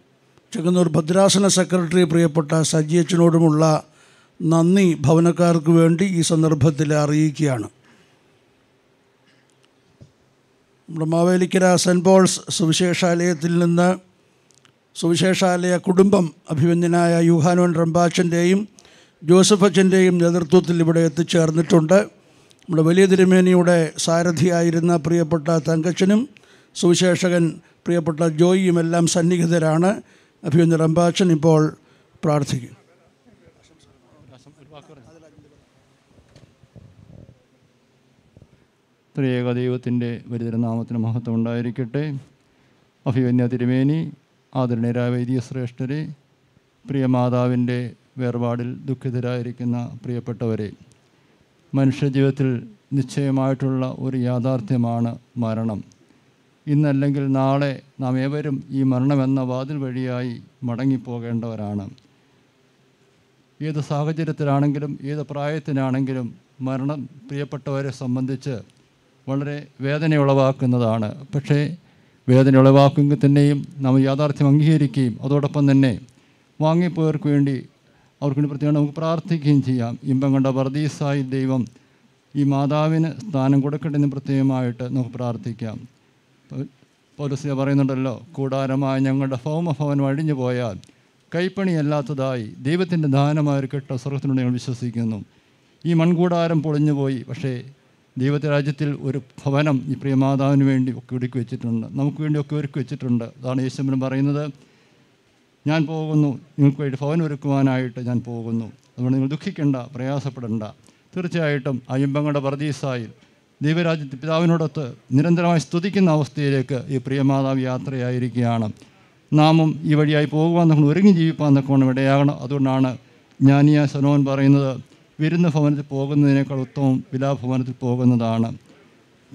ചെങ്ങന്നൂർ ഭദ്രാസന സെക്രട്ടറി പ്രിയപ്പെട്ട സജിയച്ചനോടുമുള്ള നന്ദി ഭവനക്കാർക്ക് വേണ്ടി ഈ സന്ദർഭത്തിൽ അറിയിക്കുകയാണ്. നമ്മുടെ മാവേലിക്കര സെന്റ് പോൾസ് സുവിശേഷാലയത്തിൽ നിന്ന് സുവിശേഷാലയ കുടുംബം അഭിമന്യനായ യുഹാനോൻ റംബാച്ചന്റെയും ജോസഫ് അച്ഛന്റെയും നേതൃത്വത്തിൽ ഇവിടെ എത്തിച്ചേർന്നിട്ടുണ്ട്. നമ്മുടെ വലിയ തിരുമേനിയുടെ സാരഥിയായിരുന്ന പ്രിയപ്പെട്ട തങ്കച്ചനും സുവിശേഷകൻ പ്രിയപ്പെട്ട ജോയിയും എല്ലാം സന്നിഹിതരാണ്. അഭിമന്യ റംബാച്ചൻ ഇപ്പോൾ പ്രാർത്ഥിക്കും. ത്രിയേക ദൈവത്തിന്റെ വരിതരനാമത്തിന് മഹത്വം ഉണ്ടായിരിക്കട്ടെ. അഭിവന്യ തിരുമേനി ആദരണീയരായ വൈദിക ശ്രേഷ്ഠരെ പ്രിയ മാതാവിന്റെ വേർപാടിൽ ദുഃഖിതരായിരിക്കുന്ന പ്രിയപ്പെട്ടവരെ മനുഷ്യജീവിതത്തിൽ നിശ്ചയമായിട്ടുള്ള ഒരു യാഥാർത്ഥ്യമാണ് മരണം. ഇന്നല്ലെങ്കിൽ നാളെ നാം ഏവരും ഈ മരണമെന്ന വാതിൽ വഴിയായി മടങ്ങിപ്പോകേണ്ടവരാണ്. ഏത് സാഹചര്യത്തിലാണെങ്കിലും ഏത് പ്രായത്തിനാണെങ്കിലും മരണം പ്രിയപ്പെട്ടവരെ സംബന്ധിച്ച് വളരെ വേദന ഉളവാക്കുന്നതാണ് പക്ഷേ വേദന ഉളവാക്കുമെങ്കിൽ തന്നെയും നാം യാഥാർത്ഥ്യം അംഗീകരിക്കുകയും അതോടൊപ്പം തന്നെ വാങ്ങിപ്പോയവർക്ക് വേണ്ടി അവർക്ക് വേണ്ടി പ്രത്യേകം നമുക്ക് പ്രാർത്ഥിക്കുകയും ചെയ്യാം. ഇമ്പം കണ്ട വർദീസായി ദൈവം ഈ മാതാവിന് സ്ഥാനം കൊടുക്കട്ടെ എന്ന് പ്രത്യേകമായിട്ട് നമുക്ക് പ്രാർത്ഥിക്കാം. പോലീസ് പറയുന്നുണ്ടല്ലോ കൂടാരമായ ഞങ്ങളുടെ ഭൗമഭവനം അഴിഞ്ഞു പോയാൽ കൈപ്പണിയല്ലാത്തതായി ദൈവത്തിന്റെ ദാനമായ ഒരു കെട്ട സ്വർഗത്തിനോട് ഞങ്ങൾ വിശ്വസിക്കുന്നു. ഈ മൺകൂടാരം പൊളിഞ്ഞു പോയി പക്ഷേ ദൈവത്തെ രാജ്യത്തിൽ ഒരു ഭവനം ഈ പ്രിയമാതാവിന് വേണ്ടി ഒക്കെ ഒരുക്കി വെച്ചിട്ടുണ്ട്. നമുക്ക് വേണ്ടി ഒക്കെ ഒരുക്കി വെച്ചിട്ടുണ്ട്. അതാണ് യേശുമ്പരം പറയുന്നത്. ഞാൻ പോകുന്നു. നിങ്ങൾക്ക് വേണ്ടി ഭവനം ഒരുക്കുവാനായിട്ട് ഞാൻ പോകുന്നു. അതുകൊണ്ട് നിങ്ങൾ ദുഃഖിക്കേണ്ട പ്രയാസപ്പെടേണ്ട. തീർച്ചയായിട്ടും അയ്യമ്പങ്ങളുടെ പ്രതീസായി ദൈവരാജ്യത്തിൽ പിതാവിനോടൊത്ത് നിരന്തരമായി സ്തുതിക്കുന്ന അവസ്ഥയിലേക്ക് ഈ പ്രിയമാതാവ് യാത്രയായിരിക്കുകയാണ്. നാമും ഈ വഴിയായി പോകുവാൻ നമ്മൾ ഒരുങ്ങി ജീവിപ്പാൻ നിൽക്കണം ഇടയാകണം. അതുകൊണ്ടാണ് ജ്ഞാനിയ സനോൻ പറയുന്നത് വിരുന്ന ഭവനത്തിൽ പോകുന്നതിനേക്കാൾ ഉത്തമം വിലാഭവനത്തിൽ പോകുന്നതാണ്.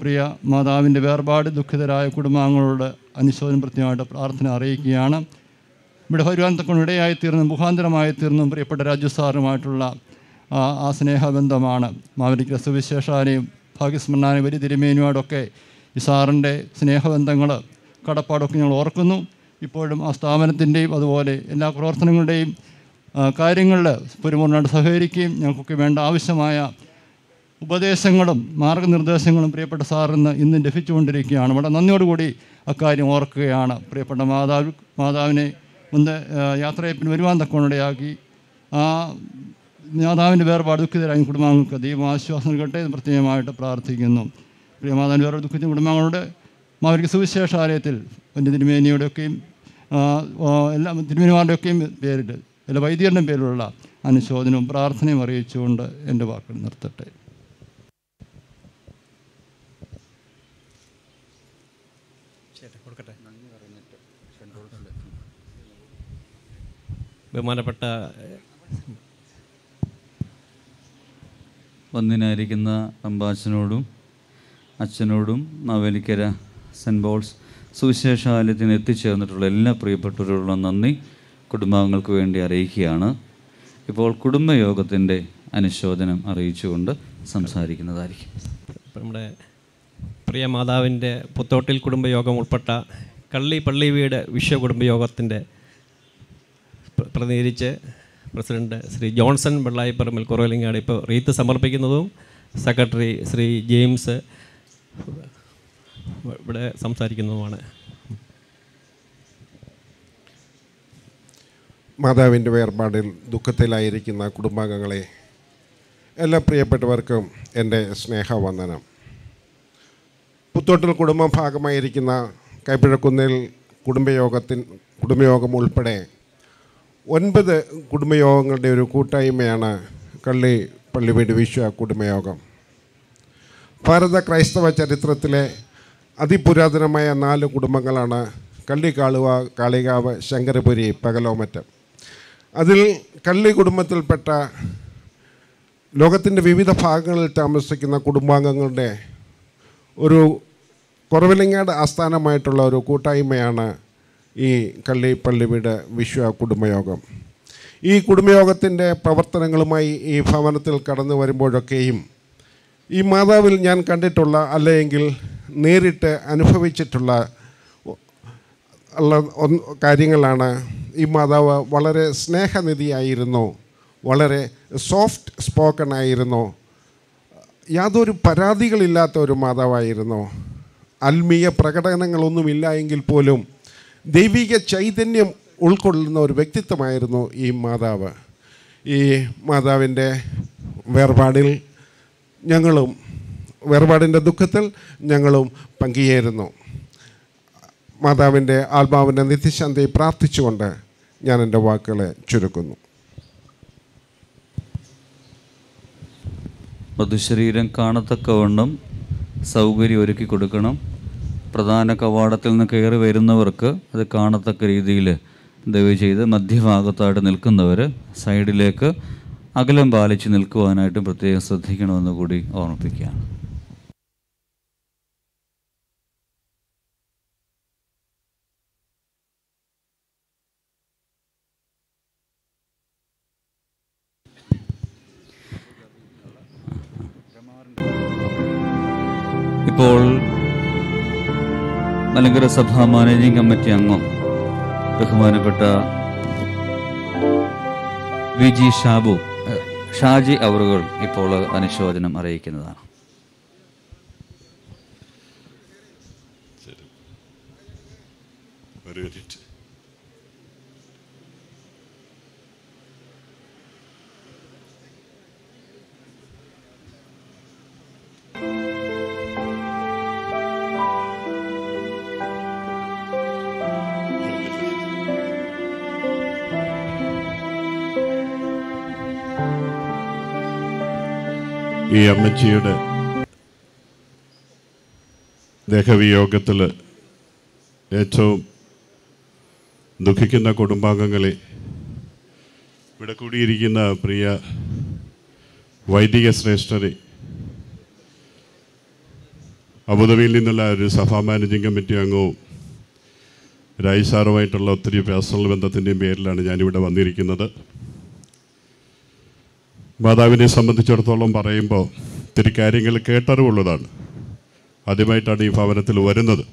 പ്രിയ മാതാവിന്റെ വേർപാട് ദുഃഖിതരായ കുടുംബാംഗങ്ങളോട് അനുശോചനം പ്രത്യേകമായിട്ട് പ്രാർത്ഥന അറിയിക്കുകയാണ്. ഇവിടെ വരുവാൻ തക്കൊണ്ട് ഇടയായി തീർന്നും മുഖാന്തരമായി തീർന്നും പ്രിയപ്പെട്ട രാജുസാറുമായിട്ടുള്ള ആ സ്നേഹബന്ധമാണ്. മാവലിക്കൽ സുവിശേഷാനെയും ഭാഗ്യസ്മരണാനെയും വലിയ തിരുമേനുമായിട്ടൊക്കെ ഈ സാറിന്റെ സ്നേഹബന്ധങ്ങൾ കടപ്പാടൊക്കെ ഞങ്ങൾ ഓർക്കുന്നു. ഇപ്പോഴും ആ സ്ഥാപനത്തിന്റെയും അതുപോലെ എല്ലാ പ്രവർത്തനങ്ങളുടെയും കാര്യങ്ങളിൽ പെരുമൂറിനോട് സഹകരിക്കുകയും ഞങ്ങൾക്കൊക്കെ വേണ്ട ആവശ്യമായ ഉപദേശങ്ങളും മാർഗനിർദ്ദേശങ്ങളും പ്രിയപ്പെട്ട സാറിന്ന് ഇന്ന് ലഭിച്ചുകൊണ്ടിരിക്കുകയാണ്. വളരെ നന്ദിയോടുകൂടി അക്കാര്യം ഓർക്കുകയാണ്. പ്രിയപ്പെട്ട മാതാവ് മാതാവിനെ ഒന്ന് യാത്രയപ്പിന് വരുവാൻ തക്കോണിടയാക്കി ആ മാതാവിന്റെ വേർപാട് ദുഃഖിതരായ കുടുംബാംഗങ്ങൾക്ക് ദൈവം ആശ്വാസം നൽകട്ടെ എന്ന് പ്രത്യേകമായിട്ട് പ്രാർത്ഥിക്കുന്നു. പ്രിയമാതാവിന്റെ വേറെ ദുഃഖിച്ച കുടുംബാംഗങ്ങളുടെ മാവരിക്ക് സുവിശേഷാലയത്തിൽ പണ്ഡിതിരുമേനിയുടെയൊക്കെയും എല്ലാ തിരുമേനിമാരുടെയൊക്കെയും പേരിൽ എല്ലാ വൈദ്യരുടെ പേരിലുള്ള അനുശോചനവും പ്രാർത്ഥനയും അറിയിച്ചുകൊണ്ട് എന്റെ വാക്കുകൾ നിർത്തട്ടെ. ബഹുമാനപ്പെട്ട വന്നിനായിരിക്കുന്ന അമ്പാച്ചനോടും അച്ഛനോടും നവേലിക്കര സെന്റ് പോൾസ് സുവിശേഷാലയത്തിന് എത്തിച്ചേർന്നിട്ടുള്ള എല്ലാ പ്രിയപ്പെട്ടവരോടുള്ള നന്ദി. കുടുംബാംഗങ്ങൾക്ക് വേണ്ടി അറിയിക്കുകയാണ്. ഇപ്പോൾ കുടുംബയോഗത്തിന്റെ അനുശോചനം അറിയിച്ചുകൊണ്ട് സംസാരിക്കുന്നതായിരിക്കും. നമ്മുടെ പ്രിയ മാതാവിന്റെ പുത്തോട്ടിൽ കുടുംബയോഗം ഉൾപ്പെട്ട കള്ളി പള്ളി വീട് വിശ്വ കുടുംബയോഗത്തിന്റെ പ്രതിനിധീകരിച്ച് പ്രസിഡന്റ് ശ്രീ ജോൺസൺ വെള്ളായിപ്പറമ്പിൽ കുറവലിങ്ങാട് ഇപ്പോൾ റീത്ത് സമർപ്പിക്കുന്നതും സെക്രട്ടറി ശ്രീ ജെയിംസ് ഇവിടെ സംസാരിക്കുന്നതുമാണ്. മാതാവിന്റെ വേർപാടിൽ ദുഃഖത്തിലായിരിക്കുന്ന കുടുംബാംഗങ്ങളെ എല്ലാ പ്രിയപ്പെട്ടവർക്കും എന്റെ സ്നേഹവന്ദനം. പുത്തോട്ടിൽ കുടുംബം ഭാഗമായിരിക്കുന്ന കൈപ്പിഴക്കുന്നിൽ കുടുംബയോഗത്തിൻ കുടുംബയോഗം ഉൾപ്പെടെ ഒൻപത് കുടുംബയോഗങ്ങളുടെ ഒരു കൂട്ടായ്മയാണ് കള്ളി പള്ളിവീട് വിശ്വ കുടുംബയോഗം. ഭാരത ക്രൈസ്തവ ചരിത്രത്തിലെ അതിപുരാതനമായ നാല് കുടുംബങ്ങളാണ് കള്ളിക്കാളുവ കാളികാവ് ശങ്കരപുരി പകലോമറ്റം. അതിൽ കള്ളി കുടുംബത്തിൽപ്പെട്ട ലോകത്തിന്റെ വിവിധ ഭാഗങ്ങളിൽ താമസിക്കുന്ന കുടുംബാംഗങ്ങളുടെ ഒരു കുറവിലങ്ങാട് ആസ്ഥാനമായിട്ടുള്ള ഒരു കൂട്ടായ്മയാണ് ഈ കള്ളി പള്ളിവീട് വിശ്വ കുടുംബയോഗം. ഈ കുടുംബയോഗത്തിന്റെ പ്രവർത്തനങ്ങളുമായി ഈ ഭവനത്തിൽ കടന്നു വരുമ്പോഴൊക്കെയും ഈ മാതാവിൽ ഞാൻ കണ്ടിട്ടുള്ള അല്ലെങ്കിൽ നേരിട്ട് അനുഭവിച്ചിട്ടുള്ള ഉള്ള കാര്യങ്ങളാണ്. ഈ മാതാവ് വളരെ സ്നേഹനിധിയായിരുന്നു. വളരെ സോഫ്റ്റ് സ്പോക്കൺ ആയിരുന്നു. യാതൊരു പരാതികളില്ലാത്ത ഒരു മാതാവായിരുന്നു. ആത്മീയ പ്രകടനങ്ങളൊന്നുമില്ല എങ്കിൽ പോലും ദൈവിക ചൈതന്യം ഉൾക്കൊള്ളുന്ന ഒരു വ്യക്തിത്വമായിരുന്നു ഈ മാതാവ്. ഈ മാതാവിന്റെ വേർപാടിൽ ഞങ്ങളും വേർപാടിന്റെ ദുഃഖത്തിൽ ഞങ്ങളും പങ്കുചേരുന്നു. മാതാവിന്റെ ആത്മാവിന്റെ നിത്യശാന്തി പ്രാർത്ഥിച്ചുകൊണ്ട് ഞാൻ എന്റെ വാക്കുകളെ ചുരുക്കുന്നു. മധുശരീരം കാണത്തക്കവണ്ണം സൗകര്യം ഒരുക്കി കൊടുക്കണം. പ്രധാന കവാടത്തിൽ നിന്ന് കയറി വരുന്നവർക്ക് അത് കാണത്തക്ക രീതിയിൽ ദയവ് ചെയ്ത് മധ്യഭാഗത്തായിട്ട് നിൽക്കുന്നവർ സൈഡിലേക്ക് അകലം പാലിച്ച് നിൽക്കുവാനായിട്ടും പ്രത്യേകം ശ്രദ്ധിക്കണമെന്ന് കൂടി ഓർമ്മിപ്പിക്കുകയാണ്. ഇപ്പോൾ മലങ്കര സഭ മാനേജിംഗ് കമ്മിറ്റി അംഗം ബഹുമാനപ്പെട്ട വി ജി ഷാബു ഷാജി അവറുകൾ ഇപ്പോൾ അനുശോചനം അറിയിക്കുന്നതാണ്. ഈ അമ്മച്ചിയുടെ ദേഹവിയോഗത്തിൽ ഏറ്റവും ദുഃഖിക്കുന്ന കുടുംബാംഗങ്ങളെ ഇവിടെ കൂടിയിരിക്കുന്ന പ്രിയ വൈദിക ശ്രേഷ്ഠരെ അബുദാബിയിൽ നിന്നുള്ള ഒരു സഭാ മാനേജിംഗ് കമ്മിറ്റി അംഗവും രായ് സാറുമായിട്ടുള്ള ഒത്തിരി പേഴ്സണൽ ബന്ധത്തിന്റെയും പേരിലാണ് ഞാനിവിടെ വന്നിരിക്കുന്നത്. മാതാവിനെ സംബന്ധിച്ചിടത്തോളം പറയുമ്പോൾ ഒത്തിരി കാര്യങ്ങൾ കേട്ടറിവുള്ളതാണ്. ആദ്യമായിട്ടാണ് ഈ ഭവനത്തിൽ വരുന്നത്.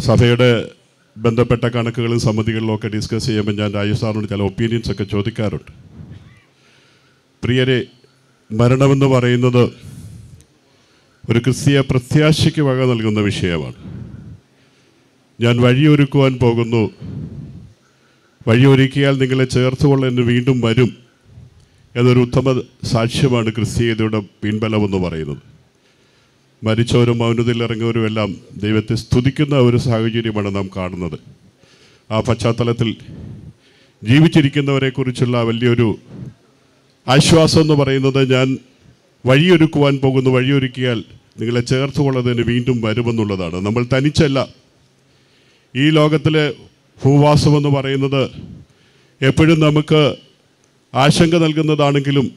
സഭയുടെ ബന്ധപ്പെട്ട കണക്കുകളും സമിതികളിലൊക്കെ ഡിസ്കസ് ചെയ്യുമ്പോൾ ഞാൻ രാജു സാറിനോട് ചില ഒപ്പീനിയൻസ് ഒക്കെ ചോദിക്കാറുണ്ട്. പ്രിയരെ മരണമെന്ന് പറയുന്നത് ഒരു ക്രിസ്തീയ പ്രത്യാശയ്ക്ക് വക നൽകുന്ന വിഷയമാണ്. ഞാൻ വഴിയൊരുക്കുവാൻ പോകുന്നു വഴിയൊരുക്കിയാൽ നിങ്ങളെ ചേർത്തുകൊള്ള എന്ന് വീണ്ടും വരും എന്നൊരു ഉത്തമ സാക്ഷ്യമാണ് ക്രിസ്തീയതയുടെ പിൻബലമെന്ന് പറയുന്നത്. മരിച്ചവരും മൗനതയിൽ ഇറങ്ങിയവരും എല്ലാം ദൈവത്തെ സ്തുതിക്കുന്ന ഒരു സാഹചര്യമാണ് നാം കാണുന്നത്. ആ പശ്ചാത്തലത്തിൽ ജീവിച്ചിരിക്കുന്നവരെക്കുറിച്ചുള്ള വലിയൊരു ആശ്വാസം എന്ന് പറയുന്നത് ഞാൻ വഴിയൊരുക്കുവാൻ പോകുന്നു വഴിയൊരുക്കിയാൽ നിങ്ങളെ ചേർത്തുകൊള്ളതിന് വീണ്ടും വരുമെന്നുള്ളതാണ്. നമ്മൾ തനിച്ചല്ല. ഈ ലോകത്തിലെ ഭൂവാസം എന്ന് പറയുന്നത് എപ്പോഴും നമുക്ക് ആശങ്ക നൽകുന്നതാണെങ്കിലും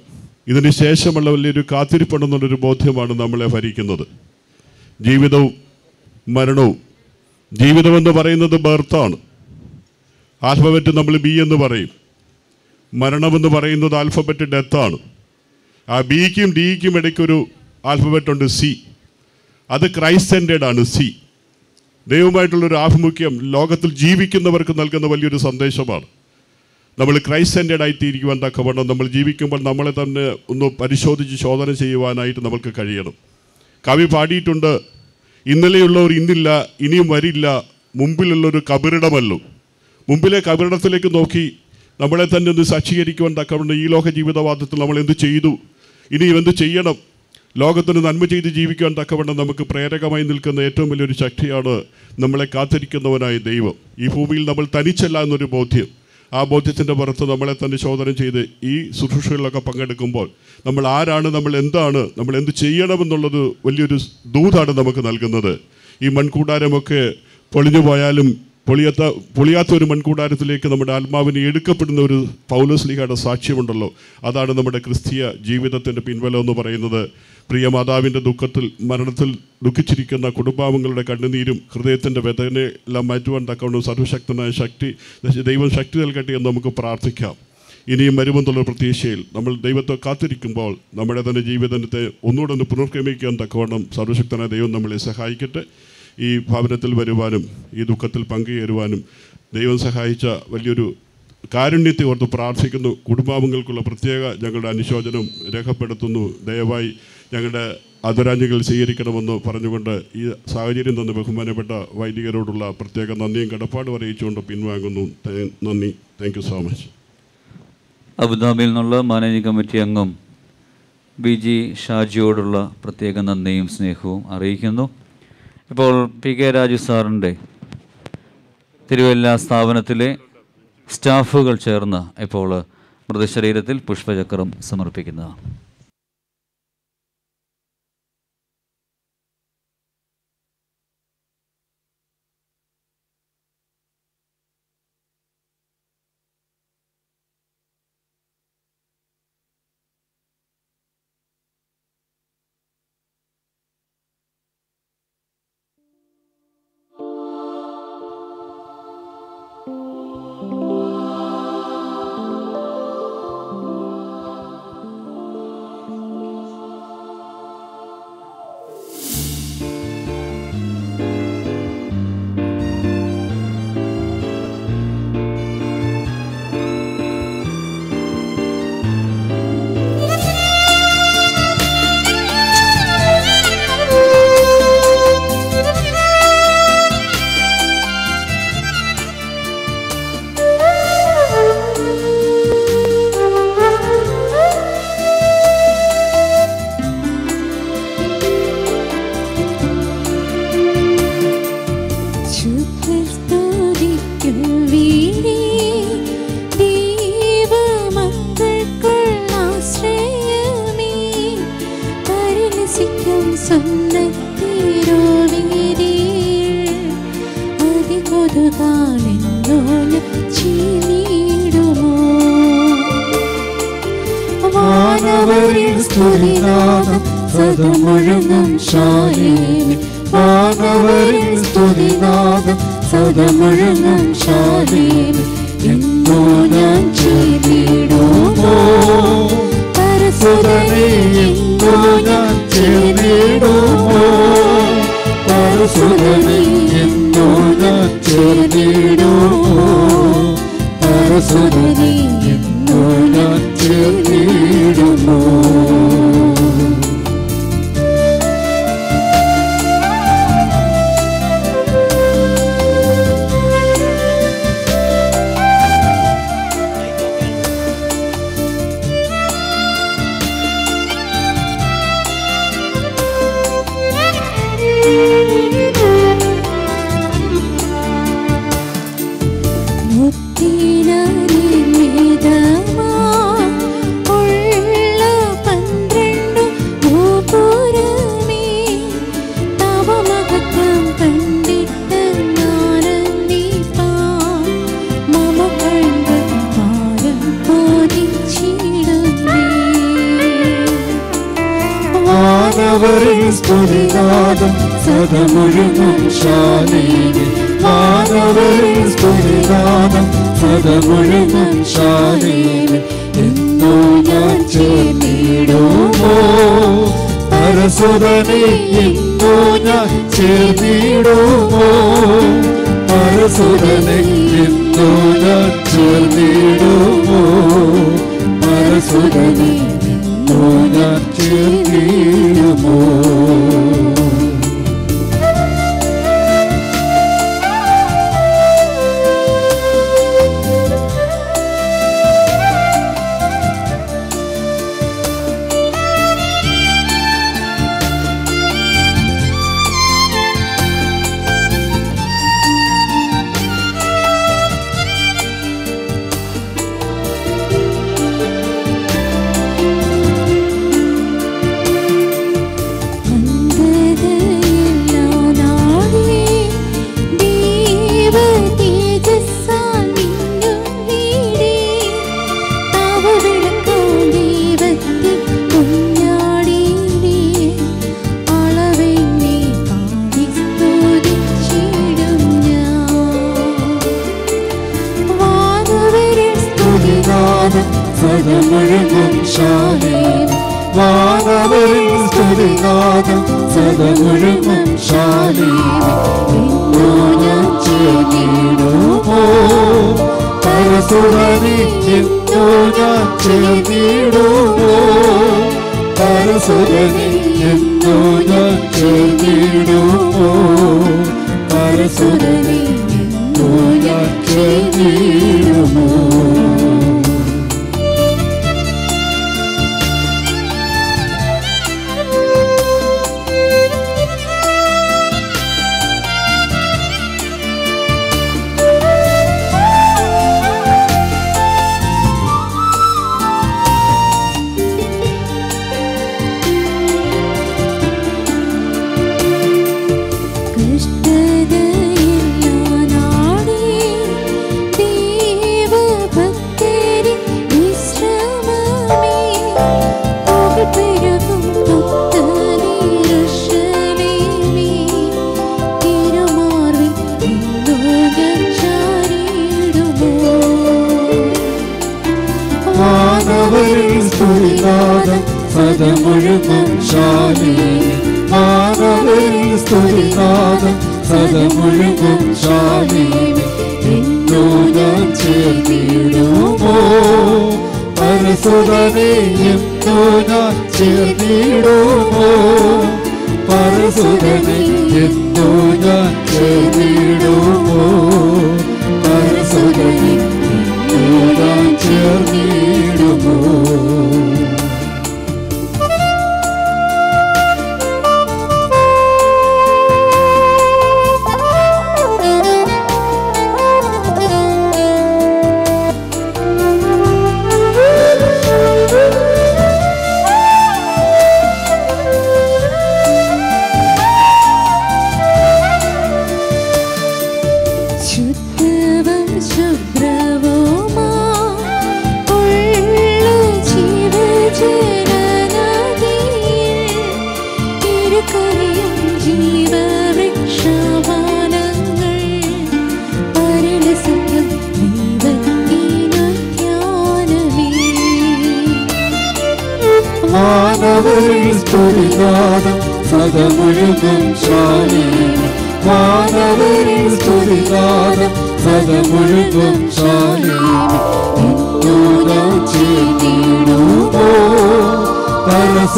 ഇതിന് ശേഷമുള്ള വലിയൊരു കാത്തിരിപ്പുണ്ടെന്നുള്ളൊരു ബോധ്യമാണ് നമ്മളെ ഭരിക്കുന്നത്. ജീവിതവും മരണവും. ജീവിതമെന്ന് പറയുന്നത് ബർത്താണ്. ആൽഫബറ്റ് നമ്മൾ ബി എന്ന് പറയും. മരണമെന്ന് പറയുന്നത് ആൽഫബറ്റ് ഡെത്താണ്. ആ ബിക്കും ഡിക്കും ഇടയ്ക്കൊരു ആൽഫബറ്റ് ഉണ്ട് സി. അത് സെന്റേഡ് ആണ് സി. ദൈവമായിട്ടുള്ളൊരു ആഭിമുഖ്യം ലോകത്തിൽ ജീവിക്കുന്നവർക്ക് നൽകുന്ന വലിയൊരു സന്ദേശമാണ്. നമ്മൾ ക്രൈസ്റ്റ് സെന്റേഡ് ആയിത്തീരിക്കുവാൻ തക്കവണ്ണം നമ്മൾ ജീവിക്കുമ്പോൾ നമ്മളെ തന്നെ ഒന്ന് പരിശോധിച്ച് ശോധന ചെയ്യുവാനായിട്ട് നമുക്ക് കഴിയണം. കവി പാടിയിട്ടുണ്ട് ഇന്നലെയുള്ളവർ ഇന്നില്ല ഇനിയും വരില്ല മുമ്പിലുള്ളൊരു കബറിടമല്ലോ. മുമ്പിലെ കബറിടത്തിലേക്ക് നോക്കി നമ്മളെ തന്നെ ഒന്ന് സാക്ഷീകരിക്കുവാൻ തക്കവണ്ണം ഈ ലോക ജീവിതവാദത്തിൽ നമ്മൾ എന്ത് ചെയ്തു? ഇനിയും എന്ത് ചെയ്യണം? ലോകത്തിന് നന്മ ചെയ്ത് ജീവിക്കാൻ തക്കവണ്ണം നമുക്ക് പ്രേരകമായി നിൽക്കുന്ന ഏറ്റവും വലിയൊരു ശക്തിയാണ് നമ്മളെ കാത്തിരിക്കുന്നവനായ ദൈവം. ഈ ഭൂമിയിൽ നമ്മൾ തനിച്ചല്ല എന്നൊരു ബോധ്യം. ആ ബോധ്യത്തിന്റെ പുറത്ത് നമ്മളെ തന്നെ ശോധന ചെയ്ത് ഈ ശുശ്രൂഷകളിലൊക്കെ പങ്കെടുക്കുമ്പോൾ നമ്മൾ ആരാണ് നമ്മൾ എന്താണ് നമ്മൾ എന്ത് ചെയ്യണമെന്നുള്ളത് വലിയൊരു ദൂതാണ് നമുക്ക് നൽകുന്നത്. ഈ മൺകൂടാരമൊക്കെ പൊളിഞ്ഞു പോയാലും പൊളിയാത്ത പൊളിയാത്ത ഒരു മൺകൂടാരത്തിലേക്ക് നമ്മുടെ ആത്മാവിനെ എടുക്കപ്പെടുന്ന ഒരു പൗലസ്ലിഹയുടെ സാക്ഷ്യമുണ്ടല്ലോ. അതാണ് നമ്മുടെ ക്രിസ്തീയ ജീവിതത്തിന്റെ പിൻബലം എന്ന് പറയുന്നത്. പ്രിയ മാതാവിന്റെ ദുഃഖത്തിൽ മരണത്തിൽ ദുഃഖിച്ചിരിക്കുന്ന കുടുംബാംഗങ്ങളുടെ കണ്ണുനീരും ഹൃദയത്തിന്റെ വേദനയെ എല്ലാം മാറ്റുവാൻ തക്കവണ്ണം സർവശക്തനായ ശക്തി ദൈവം ശക്തി നൽകട്ടെ എന്ന് നമുക്ക് പ്രാർത്ഥിക്കാം. ഇനിയും വരുമെന്നുള്ള പ്രതീക്ഷയിൽ നമ്മൾ ദൈവത്തെ കാത്തിരിക്കുമ്പോൾ നമ്മുടെ തന്നെ ജീവിതത്തെ ഒന്നുകൂടെ ഒന്ന് പുനർക്രമിക്കാൻ തക്കവണ്ണം സർവശക്തനായ ദൈവം നമ്മളെ സഹായിക്കട്ടെ. ഈ ഭവനത്തിൽ വരുവാനും ഈ ദുഃഖത്തിൽ പങ്കുചേരുവാനും ദൈവം സഹായിച്ച വലിയൊരു കാരുണ്യത്തെ ഓർത്ത് പ്രാർത്ഥിക്കുന്നു. കുടുംബാംഗങ്ങൾക്കുള്ള പ്രത്യേക ഞങ്ങളുടെ അനുശോചനം രേഖപ്പെടുത്തുന്നു. ദയവായി ഞങ്ങളുടെ ആദരാഞ്ജലികൾ സ്വീകരിക്കണമെന്ന് പറഞ്ഞുകൊണ്ട് ഈ സാഹചര്യം തന്ന ബഹുമാനപ്പെട്ട വൈദികരോടുള്ള പ്രത്യേക നന്ദിയും കടപ്പാടും അറിയിച്ചുകൊണ്ട് പിൻവാങ്ങുന്നു. നന്ദി. താങ്ക് സോ മച്ച് അബുദാബിയിൽ നിന്നുള്ള മാനേജിംഗ് കമ്മിറ്റി അംഗം ബി ജി ഷാജിയോടുള്ള പ്രത്യേക നന്ദിയും സ്നേഹവും അറിയിക്കുന്നു. ഇപ്പോൾ പി കെ രാജു സാറിന്റെ തിരുവല്ല സ്ഥാപനത്തിലെ സ്റ്റാഫുകൾ ചേർന്ന് ഇപ്പോൾ മൃതശരീരത്തിൽ പുഷ്പചക്രം സമർപ്പിക്കുന്നതാണ്.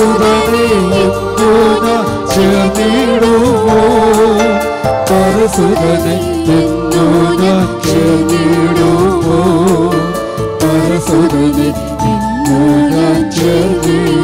പരസുതനെ എന്നോന ചേർന്നിടുമോ പരസുതനെ എന്നോന ചേർന്നിടുമോ പരസുതനെ എന്നോന ചേർന്നിടുമോ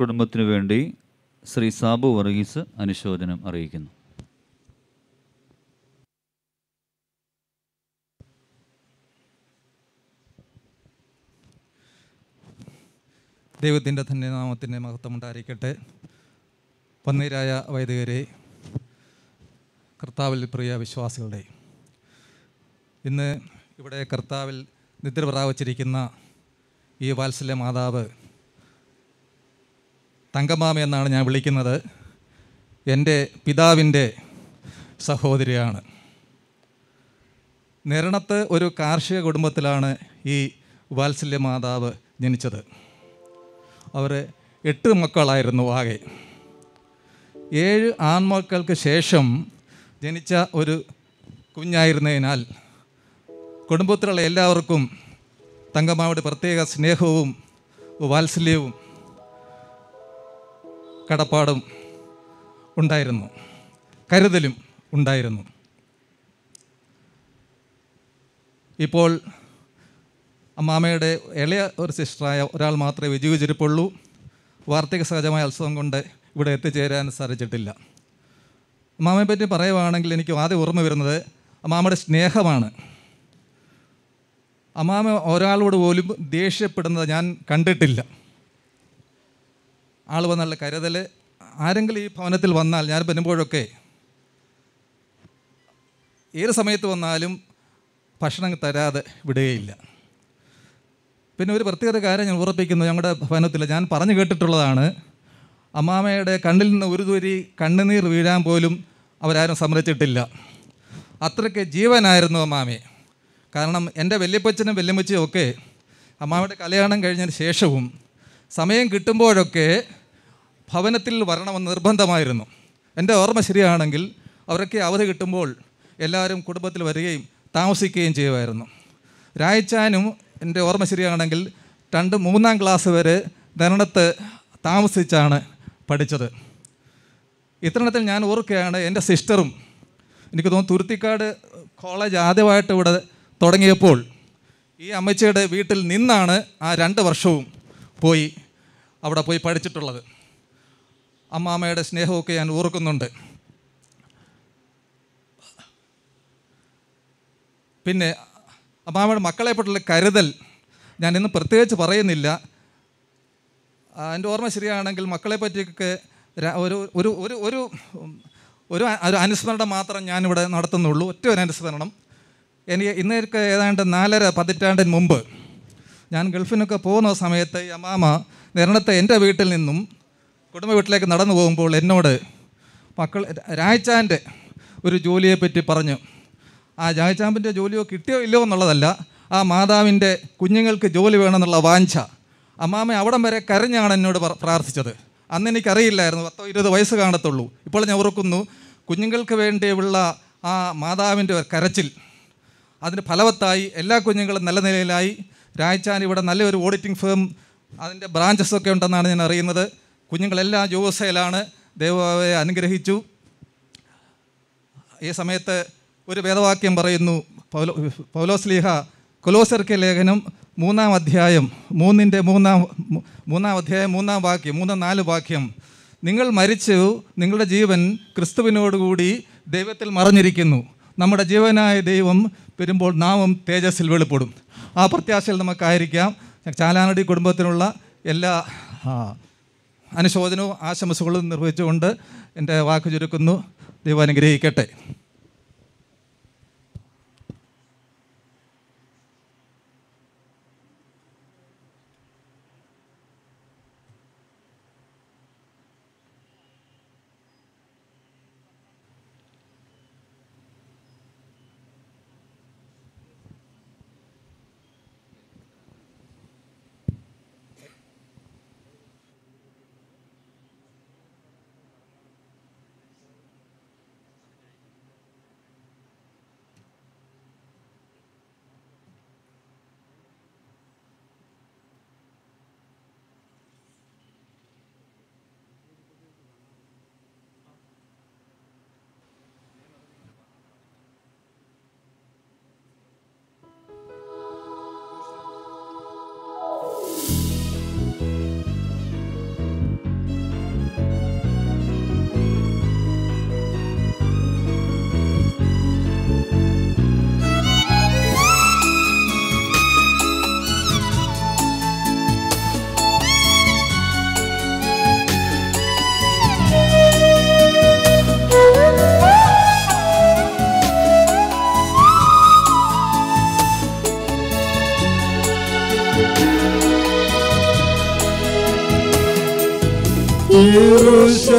കുടുംബത്തിനു വേണ്ടി ശ്രീ സാബു വർഗീസ് അനുശോചനം അറിയിക്കുന്നു. ദൈവത്തിന്റെ തന്നെ നാമത്തിന്റെ മഹത്വം ഉണ്ടായിരിക്കട്ടെ. പന്നീരായ വൈദികരെ കർത്താവിൽ പ്രിയ വിശ്വാസികളുടെ ഇന്ന് ഇവിടെ കർത്താവിൽ നിദ്ര പ്രാപിച്ചിരിക്കുന്ന ഈ വാത്സല്യ മാതാവ് തങ്കമാമ എന്നാണ് ഞാൻ വിളിക്കുന്നത്. എന്റെ പിതാവിന്റെ സഹോദരിയാണ്. നിരണത്ത് ഒരു കാർഷിക കുടുംബത്തിലാണ് ഈ വാത്സല്യ മാതാവ് ജനിച്ചത്. അവർ എട്ട് മക്കളായിരുന്നു ആകെ. ഏഴ് ആൺമക്കൾക്ക് ശേഷം ജനിച്ച ഒരു കുഞ്ഞായിരുന്നതിനാൽ കുടുംബത്തിലുള്ള എല്ലാവർക്കും തങ്കമാവിടെ പ്രത്യേക സ്നേഹവും വാത്സല്യവും കടപ്പാടും ഉണ്ടായിരുന്നു. കരുതലും ഉണ്ടായിരുന്നു. ഇപ്പോൾ അമ്മാമയുടെ ഇളയ ഒരു സിസ്റ്ററായ ഒരാൾ മാത്രമേ വിജയിച്ചിരിപ്പുള്ളൂ. വാർത്തക സഹജമായ അത്സവം കൊണ്ട് ഇവിടെ എത്തിച്ചേരാൻ സാധിച്ചിട്ടില്ല. അമ്മാമയെ പറ്റി പറയുവാണെങ്കിൽ എനിക്ക് ആദ്യം ഓർമ്മ വരുന്നത് അമ്മാമയുടെ സ്നേഹമാണ്. അമ്മാമ ഒരാളോട് പോലും ദേഷ്യപ്പെടുന്നത് ഞാൻ കണ്ടിട്ടില്ല. ആൾ വന്നുള്ള കരുതൽ ആരെങ്കിലും ഈ ഭവനത്തിൽ വന്നാൽ ഞാൻ വരുമ്പോഴൊക്കെ ഏത് സമയത്ത് വന്നാലും ഭക്ഷണം തരാതെ വിടുകയില്ല. പിന്നെ ഒരു പ്രത്യേക കാര്യം ഞാൻ ഉറപ്പിക്കുന്നു ഞങ്ങളുടെ ഭവനത്തിൽ ഞാൻ പറഞ്ഞു കേട്ടിട്ടുള്ളതാണ് അമ്മാമയുടെ കണ്ണിൽ നിന്ന് ഒരു തുരി കണ്ണുനീർ വീഴാൻ പോലും അവരാരും സമ്മതിച്ചിട്ടില്ല. അത്രയ്ക്ക് ജീവനായിരുന്നു അമ്മാമയെ കാരണം എന്റെ വല്യപ്പച്ചനും വല്യമ്മച്ചിയും ഒക്കെ അമ്മാമയുടെ കല്യാണം കഴിഞ്ഞതിന് ശേഷവും സമയം കിട്ടുമ്പോഴൊക്കെ ഭവനത്തിൽ വരണമെന്ന് നിർബന്ധമായിരുന്നു. എന്റെ ഓർമ്മ ശരിയാണെങ്കിൽ അവരൊക്കെ അവധി കിട്ടുമ്പോൾ എല്ലാവരും കുടുംബത്തിൽ വരികയും താമസിക്കുകയും ചെയ്യുമായിരുന്നു. രായച്ചാനും എന്റെ ഓർമ്മ ശരിയാണെങ്കിൽ രണ്ട് മൂന്നാം ക്ലാസ് വരെ ധരണത്ത് താമസിച്ചാണ് പഠിച്ചത്. ഇത്തരണത്തിൽ ഞാൻ ഓർക്കുകയാണ് എന്റെ സിസ്റ്ററും എനിക്ക് തോന്നുന്നു തുരുത്തിക്കാട് കോളേജ് ആദ്യമായിട്ട് ഇവിടെ തുടങ്ങിയപ്പോൾ ഈ അമ്മച്ചിയുടെ വീട്ടിൽ നിന്നാണ് ആ രണ്ട് വർഷവും പോയി അവിടെ പോയി പഠിച്ചിട്ടുള്ളത്. അമ്മാമ്മയുടെ സ്നേഹമൊക്കെ ഞാൻ ഓർക്കുന്നുണ്ട്. പിന്നെ അമ്മാമ്മയുടെ പറ്റുള്ള കരുതൽ ഞാൻ ഇന്ന് പ്രത്യേകിച്ച് പറയുന്നില്ല. എന്റെ ഓർമ്മ ശരിയാണെങ്കിൽ മക്കളെ പറ്റിയൊക്കെ ഒരു ഒരു ഒരു ഒരു ഒരു ഒരു അനുസ്മരണം മാത്രം ഞാനിവിടെ നടത്തുന്നുള്ളൂ. ഒറ്റ ഒരു അനുസ്മരണം. എനിക്ക് ഇന്നേക്ക് ഏതാണ്ട് നാലര പതിറ്റാണ്ടിന് മുമ്പ് ഞാൻ ഗൾഫിനൊക്കെ പോകുന്ന സമയത്ത് അമ്മാമ നിരണത്തെ എന്റെ വീട്ടിൽ നിന്നും കുടുംബ വീട്ടിലേക്ക് നടന്നു പോകുമ്പോൾ എന്നോട് മക്കൾ രാജാന്റെ ഒരു ജോലിയെപ്പറ്റി പറഞ്ഞു. ആ രായച്ചാമ്പിന്റെ ജോലിയോ കിട്ടിയോ ഇല്ലയോ എന്നുള്ളതല്ല ആ മാതാവിന്റെ കുഞ്ഞുങ്ങൾക്ക് ജോലി വേണമെന്നുള്ള വാഞ്ച അമ്മാമ അവിടം വരെ കരഞ്ഞാണ് എന്നോട് പ്രാർത്ഥിച്ചത്. അന്ന് എനിക്കറിയില്ലായിരുന്നു പത്തോ ഇരുപത് വയസ്സ് കാണത്തുള്ളൂ. ഇപ്പോൾ ഞാൻ ഓർക്കുന്നു കുഞ്ഞുങ്ങൾക്ക് വേണ്ടിയുള്ള ആ മാതാവിന്റെ കരച്ചിൽ അതിന് ഫലവത്തായി എല്ലാ കുഞ്ഞുങ്ങളും നല്ല നിലയിലായി. രായച്ചാൻ ഇവിടെ നല്ലൊരു ഓഡിറ്റിംഗ് ഫേം അതിന്റെ ബ്രാഞ്ചസ് ഒക്കെ ഉണ്ടെന്നാണ് ഞാൻ അറിയുന്നത്. കുഞ്ഞുങ്ങളെല്ലാം ജോസയിലാണ് ദൈവയെ അനുഗ്രഹിച്ചു. ഈ സമയത്ത് ഒരു വേദവാക്യം പറയുന്നു. പൗലോ പൗലോസ്ലീഹ കൊലോസർക്കെ ലേഖനം മൂന്നാം അധ്യായം മൂന്നിന്റെ മൂന്നാം മൂന്നാം അധ്യായം മൂന്നാം വാക്യം മൂന്നാം നാല് വാക്യം. നിങ്ങൾ മരിച്ചു നിങ്ങളുടെ ജീവൻ ക്രിസ്തുവിനോടുകൂടി ദൈവത്തിൽ മറഞ്ഞിരിക്കുന്നു. നമ്മുടെ ജീവനായ ദൈവം വരുമ്പോൾ നാമം തേജസ്സിൽ വെളിപ്പെടും. ആ പ്രത്യാശയിൽ നമുക്കായിരിക്കാം. ചാലാനടി കുടുംബത്തിനുള്ള എല്ലാ അനുശോചനവും ആശംസകളും നിർവഹിച്ചുകൊണ്ട് എന്റെ വാക്ക് ചുരുക്കുന്നു. ദൈവം അനുഗ്രഹിക്കട്ടെ. Rose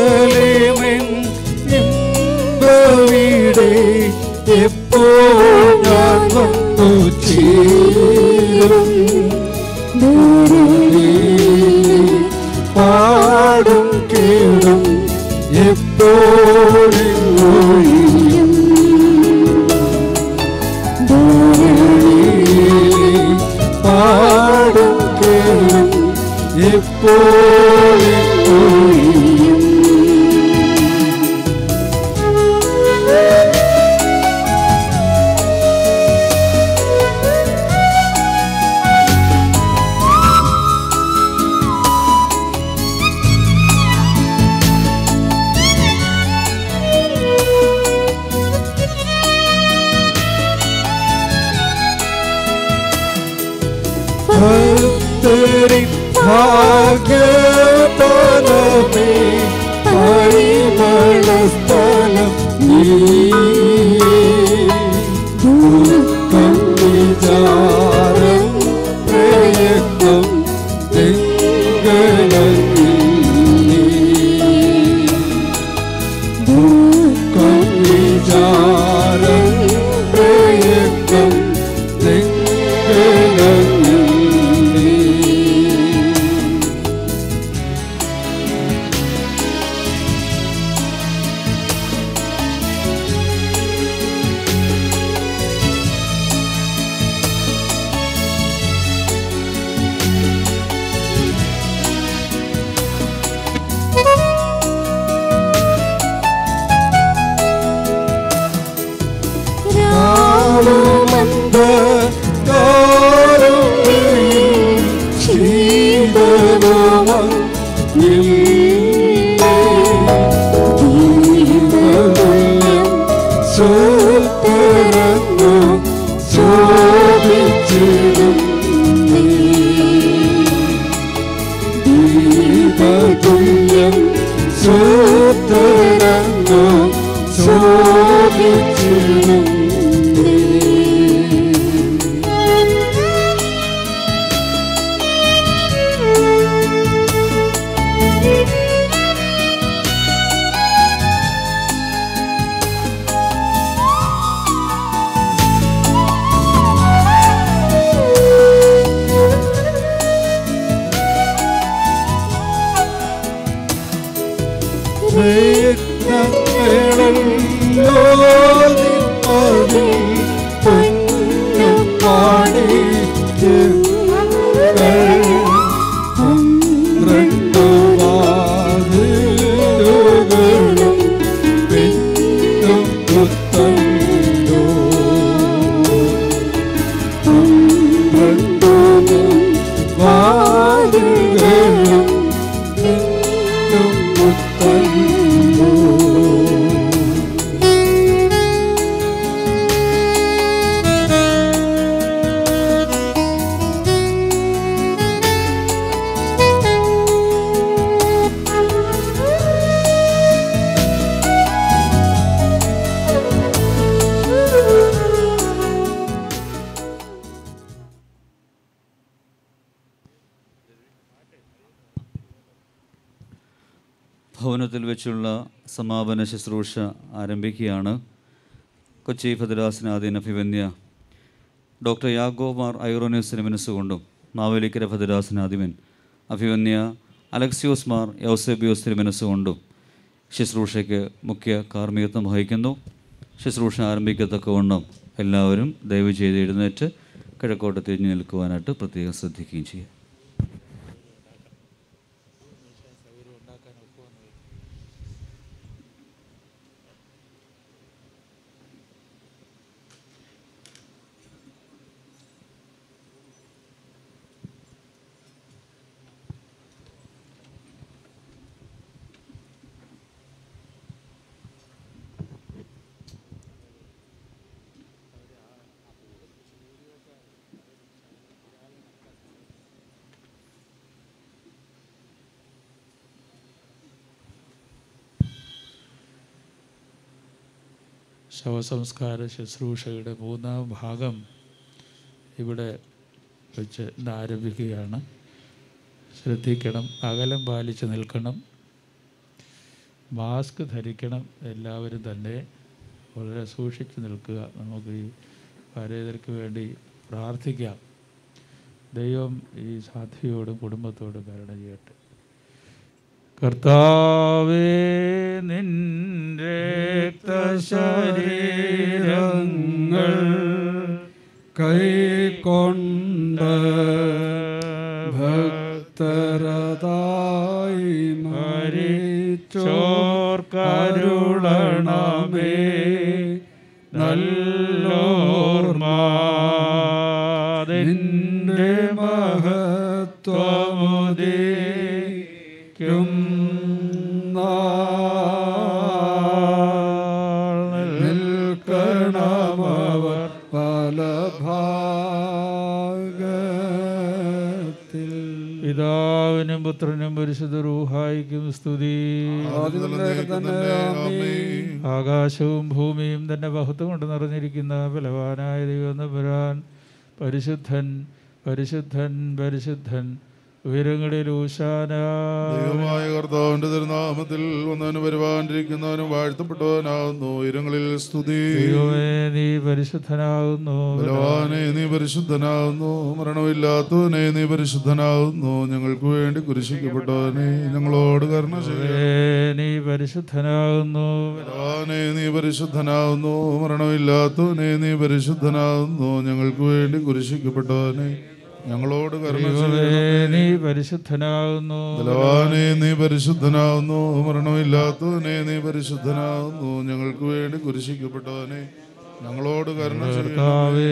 ശുശ്രൂഷ ആരംഭിക്കുകയാണ്. കൊച്ചി ഭദ്രാസനാധീന അഭിവന്യ ഡോക്ടർ യാഗോമാർ ഐറോനിയസിന് മനസ്സുകൊണ്ടും മാവേലിക്കര ഭദ്രാസനാധിപൻ അഭിവന്യ അലക്സിയോസ് മാർ യൗസേബിയോസ് മനസ്സുകൊണ്ടും ശുശ്രൂഷയ്ക്ക് മുഖ്യ കാർമ്മികത്വം വഹിക്കുന്നു. ശുശ്രൂഷ ആരംഭിക്കത്തക്കവണ്ണം എല്ലാവരും ദയവ് ചെയ്ത് എഴുന്നേറ്റ് കിഴക്കോട്ട് തിരിഞ്ഞു നിൽക്കുവാനായിട്ട് പ്രത്യേകം ശ്രദ്ധിക്കുകയും ചെയ്യും. ശവസംസ്കാര ശുശ്രൂഷയുടെ മൂന്നാം ഭാഗം ഇവിടെ വെച്ച് ഇന്ന് ആരംഭിക്കുകയാണ്. ശ്രദ്ധിക്കണം അകലം പാലിച്ച് നിൽക്കണം. മാസ്ക് ധരിക്കണം എല്ലാവരും തന്നെ. വളരെ സൂക്ഷിച്ച് നിൽക്കുക. നമുക്ക് ഈ പരേതർക്ക് വേണ്ടി പ്രാർത്ഥിക്കാം. ദൈവം ഈ സാധ്യയോടും കുടുംബത്തോടും കരുണ ചെയ്യട്ടെ. കർത്താവേ നിന്റെ ശരീരങ്ങൾ കൈക്കൊണ്ട് ഭക്തരതായി മരിച്ചോർ കരുളണമേ. നല്ലോർമാതിന്റെ പിതാവിനും പുത്രനും പരിശുദ്ധ റൂഹായിക്കും സ്തുതി. ആകാശവും ഭൂമിയും തന്നെ ബഹുത്വം കൊണ്ട് നിറഞ്ഞിരിക്കുന്ന ബലവാനായ ദൈവം തമ്പുരാൻ പരിശുദ്ധൻ പരിശുദ്ധൻ പരിശുദ്ധൻ. ഉയരങ്ങളിൽ ഊശാന ദൈവമായ കർത്താവിന്റെ തിരുനാമത്തിൽ വന്നവന് വരുവാനിരിക്കുന്നവനും വാഴ്ത്തപ്പെട്ടവനാകുന്നു. ഉയരങ്ങളിൽ സ്തുതി. ദൈവമേ നീ പരിശുദ്ധനാകുന്നു. ബലവാനെ നീ പരിശുദ്ധനാകുന്നു. മരണമില്ലാത്തവനെ നീ പരിശുദ്ധനാകുന്നു. ഞങ്ങൾക്ക് വേണ്ടി കുരിശിക്കപ്പെട്ടവനെ ഞങ്ങളോട് കരുണ ചെയ്യണമേ. നീ പരിശുദ്ധനാകുന്നു. ബലവാനെ നീ പരിശുദ്ധനാകുന്നു. മരണമില്ലാത്തവനെ നീ പരിശുദ്ധനാകുന്നു. ഞങ്ങൾക്ക് വേണ്ടി കുരിശിക്കപ്പെട്ടവനെ ഞങ്ങളോട്. നീ പരിശുദ്ധനാകുന്നു. ബലവാനെ നീ പരിശുദ്ധനാകുന്നു. മരണമില്ലാത്തവനെ നീ പരിശുദ്ധനാകുന്നു. ഞങ്ങൾക്ക് വേണ്ടി കുരിശിക്കപ്പെട്ടവനെ ഞങ്ങളോട് കരുണ കർത്താവേ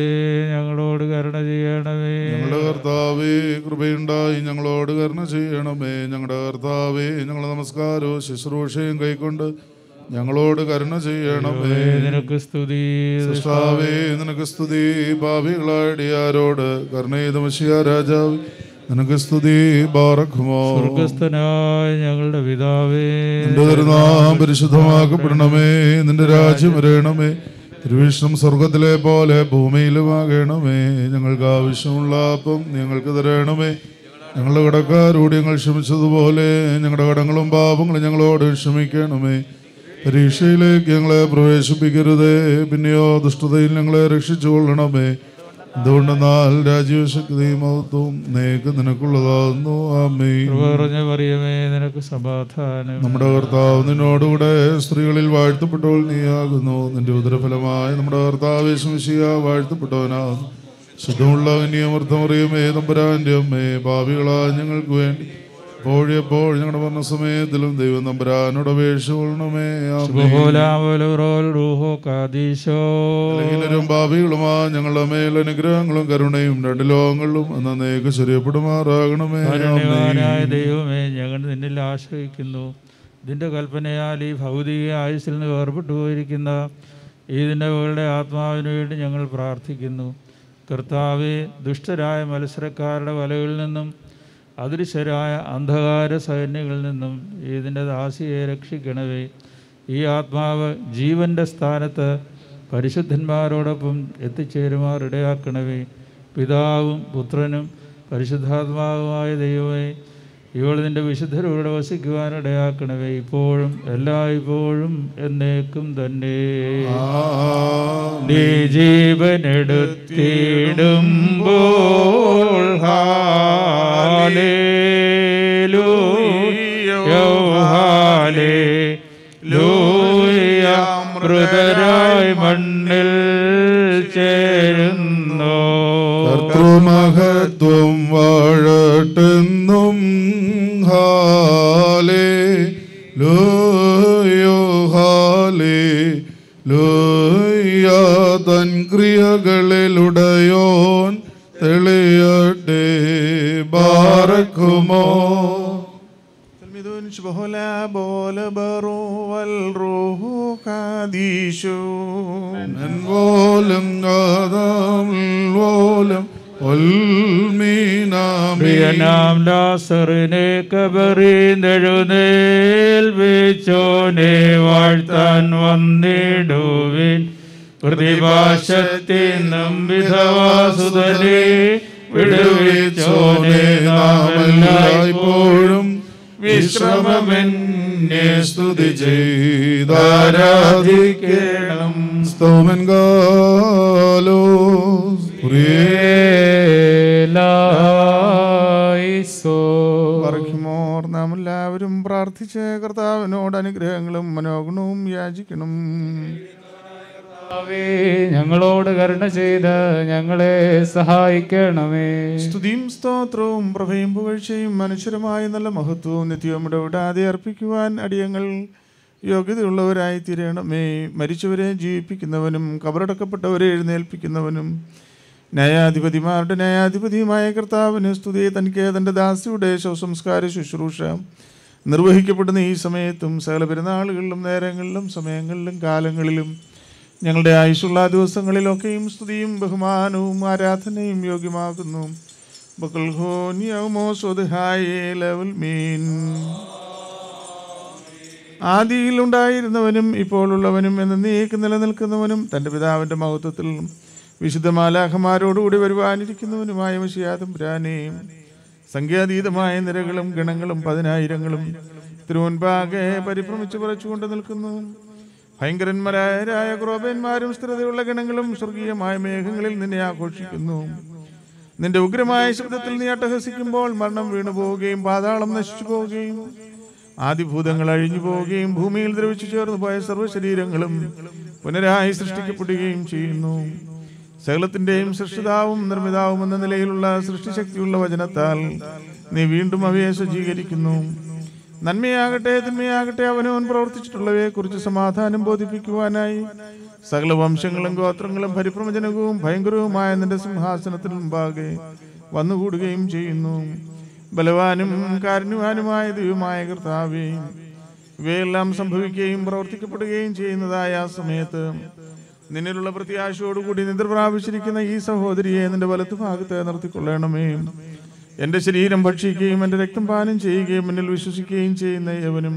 ഞങ്ങളോട് കരുണ ചെയ്യണമേ. ഞങ്ങളുടെ കർത്താവേ കൃപയുണ്ടായി ഞങ്ങളോട് കരുണ ചെയ്യണമേ. ഞങ്ങളുടെ കർത്താവേ ഞങ്ങളുടെ നമസ്കാരവും ശുശ്രൂഷയും കൈക്കൊണ്ട് ഞങ്ങളോട് കരുണ ചെയ്യണമേ. നിനക്ക് സ്തുതി. സൃഷ്ടാവേ നിനക്ക് സ്തുതി. ഭാവികളായിടിയാരോട് കരുണയുടെ മഷിയ രാജാവ് നിനക്ക് സ്തുതി. ബാറഖുമോ സ്വർഗസ്ഥനായ ഞങ്ങളുടെ പിതാവേ. നിന്റെ തിരുനാം പരിശുദ്ധമാക്കപ്പെടണമേ. നിന്റെ രാജ്യം വരയണമേ തിരുവിഷ്ണം സ്വർഗത്തിലെ പോലെ ഭൂമിയിലുമാകണമേ ഞങ്ങൾക്ക് ആവശ്യമുള്ള അപ്പം ഞങ്ങൾക്ക് തരണമേ. ഞങ്ങളുടെ കടക്കാരോട് ഞങ്ങൾ ക്ഷമിച്ചതുപോലെ ഞങ്ങളുടെ കടങ്ങളും പാപങ്ങളും ഞങ്ങളോട് ക്ഷമിക്കണമേ. പരീക്ഷയിലേക്ക് ഞങ്ങളെ പ്രവേശിപ്പിക്കരുതേ. പിന്നെയോ ദുഷ്ടതയിൽ ഞങ്ങളെ രക്ഷിച്ചു കൊള്ളണമേ എന്തുകൊണ്ടെന്നാൽ രാജ്യശക്തിയും മഹത്വവും നേക്ക് നിനക്കുള്ളതാകുന്നു. ആമേ മറിയമേ നിനക്ക് സമാധാനം. നമ്മുടെ കർത്താവ് നിന്നോടുകൂടെ സ്ത്രീകളിൽ വാഴ്ത്തപ്പെട്ടവൾ നീയാകുന്നു. നിന്റെ ഉദരഫലമായി നമ്മുടെ കർത്താവ് യേശുമിശിഹ വാഴ്ത്തപ്പെട്ടവനാകുന്നു. ശുദ്ധമുള്ള കന്യമർത്ഥമറിയമേ തമ്പുരാന്റെ അമ്മേ ഭാവികളാ ഞങ്ങൾക്ക് വേണ്ടി എപ്പോഴെപ്പോൾ ഞങ്ങളുടെ വന്ന സമയത്തിലും ദൈവം നമ്പരാനോട് അപേക്ഷ ഭാവികളുമാ ഞങ്ങളുടെ മേൽ അനുഗ്രഹങ്ങളും കരുണയും രണ്ട് ലോകങ്ങളിലും എന്നേക്ക് ശരിയപ്പെടുമാറാകണമേ ദൈവമേ ഞങ്ങൾ നിന്നിൽ ആശ്രയിക്കുന്നു. ഇതിന്റെ കൽപ്പനയാൽ ഈ ഭൗതിക ആയുസ്സിൽ നിന്ന് വേർപെട്ടു പോയിരിക്കുന്ന ഇതിന്റെ മകളുടെ ആത്മാവിന് വേണ്ടി ഞങ്ങൾ പ്രാർത്ഥിക്കുന്നു. കർത്താവെ ദുഷ്ടരായ മത്സരക്കാരുടെ വലകളിൽ നിന്നും അദൃശ്യരായ അന്ധകാര സൈന്യങ്ങളിൽ നിന്നും ഇതിന്റെ ദാസിയെ രക്ഷിക്കണവേ ഈ ആത്മാവ് ജീവന്റെ സ്ഥാനത്ത് പരിശുദ്ധന്മാരോടൊപ്പം എത്തിച്ചേരുമാറിടയാക്കണവേ പിതാവും പുത്രനും പരിശുദ്ധാത്മാവുമായ ദൈവമേ ഇവൾ നിന്റെ വിശുദ്ധരൂടെ വസിക്കുവാൻ ഇടയാക്കണവേ ഇപ്പോഴും എല്ലായ്പ്പോഴും എന്നേക്കും തന്നെ. നീ ജീവനെടുത്തിടുമ്പോൾ മൃതരായി മണ്ണിൽ ചേരുന്നു. കർത്തൃമഹത്വം വാഴട്ടെന്നും ഹാലേ ലോയോ ഹാലേ ലോയ തൻ ക്രിയകളിലുടയോൻ തെളിയട്ടെ ബാറക്കുമോ تلميذون شبه لا بول برو والروح قديشو من പോലും ആദാം പോലും ഒൽമീനാമേ പ്രിയനാം ലാസറിനെ കബറിന്നെഴുന്നേൽപ്പിച്ചോനെ വാഴ്ത്താൻ വന്നിടുവിൻ. പ്രതിഭാശത്തിനും വിധവാസുതനെ വിടുവിച്ചോനെ നാം എല്ലായ്പ്പോഴും വിശ്രമമെന്നെ സ്തുതി ചെയ്താരാധിക്കണം സ്തോമൻ കാലോ പറയ്ക്കുമോർ നാം എല്ലാവരും പ്രാർത്ഥിച്ച് കർത്താവിനോട് അനുഗ്രഹങ്ങളും മനോഗുണവും യാചിക്കണം. ഞങ്ങളോട് കരുണ ചെയ്ത് ഞങ്ങളെ സഹായിക്കണമേ. സ്തുതിയും സ്തോത്രവും പ്രഭയും പുകഴ്ചയും മനുഷ്യരുമായ നല്ല മഹത്വവും നിത്യവും ഇടപെടാതെ അർപ്പിക്കുവാൻ അടിയങ്ങൾ യോഗ്യതയുള്ളവരായി തീരണമേ. മരിച്ചവരെ ജീവിപ്പിക്കുന്നവനും കബറടക്കപ്പെട്ടവരെ എഴുന്നേൽപ്പിക്കുന്നവനും ന്യായാധിപതിമാരുടെ ന്യായാധിപതിയുമായ കർത്താവിന് സ്തുതി തനിക്ക് തന്റെ ദാസിയുടെ ശവസംസ്കാര ശുശ്രൂഷ നിർവഹിക്കപ്പെടുന്ന ഈ സമയത്തും സകല പെരുന്നാളുകളിലും നേരങ്ങളിലും സമയങ്ങളിലും കാലങ്ങളിലും ഞങ്ങളുടെ ആയുഷുള്ള ദിവസങ്ങളിലൊക്കെയും സ്തുതിയും ബഹുമാനവും ആരാധനയും യോഗ്യമാകുന്നു. ആദിയിലുണ്ടായിരുന്നവനും ഇപ്പോഴുള്ളവനും എന്ന് നീക്ക് നിലനിൽക്കുന്നവനും തന്റെ പിതാവിന്റെ മഹത്വത്തിൽ വിശുദ്ധ മാലാഖമാരോടുകൂടി വരുവാനിരിക്കുന്നവനുമായ മഷിയാദം പുരാനേയും സംഖ്യാതീതമായ നിരകളും ഗണങ്ങളും പതിനായിരങ്ങളും തിരുവൻപാകെ പരിഭ്രമിച്ച് പറച്ചുകൊണ്ട് നിൽക്കുന്നു. ഭയങ്കരന്മാരായ ക്രോപന്മാരും സ്ഥിരതയുള്ള ഗണങ്ങളും സ്വർഗീയമായ മേഘങ്ങളിൽ നിന്നെ ആഘോഷിക്കുന്നു. നിന്റെ ഉഗ്രമായ ശബ്ദത്തിൽ നീ അട്ടഹസിക്കുമ്പോൾ മരണം വീണു പോവുകയും പാതാളം നശിച്ചു പോവുകയും ആദിഭൂതങ്ങൾ അഴിഞ്ഞു പോവുകയും ഭൂമിയിൽ ദ്രവിച്ചു ചേർന്നു പോയ സർവശരീരങ്ങളും പുനരായി സൃഷ്ടിക്കപ്പെടുകയും ചെയ്യുന്നു. സകലത്തിന്റെയും സൃഷ്ടിതാവും നിർമ്മിതാവും എന്ന നിലയിലുള്ള സൃഷ്ടിശക്തിയുള്ള വചനത്താൽ നീ വീണ്ടും അവയെ സജ്ജീകരിക്കുന്നു. നന്മയാകട്ടെ തിന്മയാകട്ടെ അവനവൻ പ്രവർത്തിച്ചിട്ടുള്ളവയെ കുറിച്ച് സമാധാനം ബോധിപ്പിക്കുവാനായി സകല വംശങ്ങളും ഗോത്രങ്ങളും പരിപ്രവചനകവും ഭയങ്കരവുമായ നിന്റെ സിംഹാസനത്തിന് മുമ്പാകെ വന്നുകൂടുകയും ചെയ്യുന്നു. ബലവാനും കാരുണ്യവാനുമായ ദൈവമായ കർത്താവേ ഇവയെല്ലാം സംഭവിക്കുകയും പ്രവർത്തിക്കപ്പെടുകയും ചെയ്യുന്നതായ ആ സമയത്ത് നിന്നിലുള്ള പ്രത്യാശയോടുകൂടി നിദ്ര പ്രാപിച്ചിരിക്കുന്ന ഈ സഹോദരിയെ നിന്റെ വലത്ത് ഭാഗത്ത് നിർത്തിക്കൊള്ളണമേ. എന്റെ ശരീരം ഭക്ഷിക്കുകയും എന്റെ രക്തം പാനം ചെയ്യുകയും എന്നിൽ വിശ്വസിക്കുകയും ചെയ്യുന്ന യവനും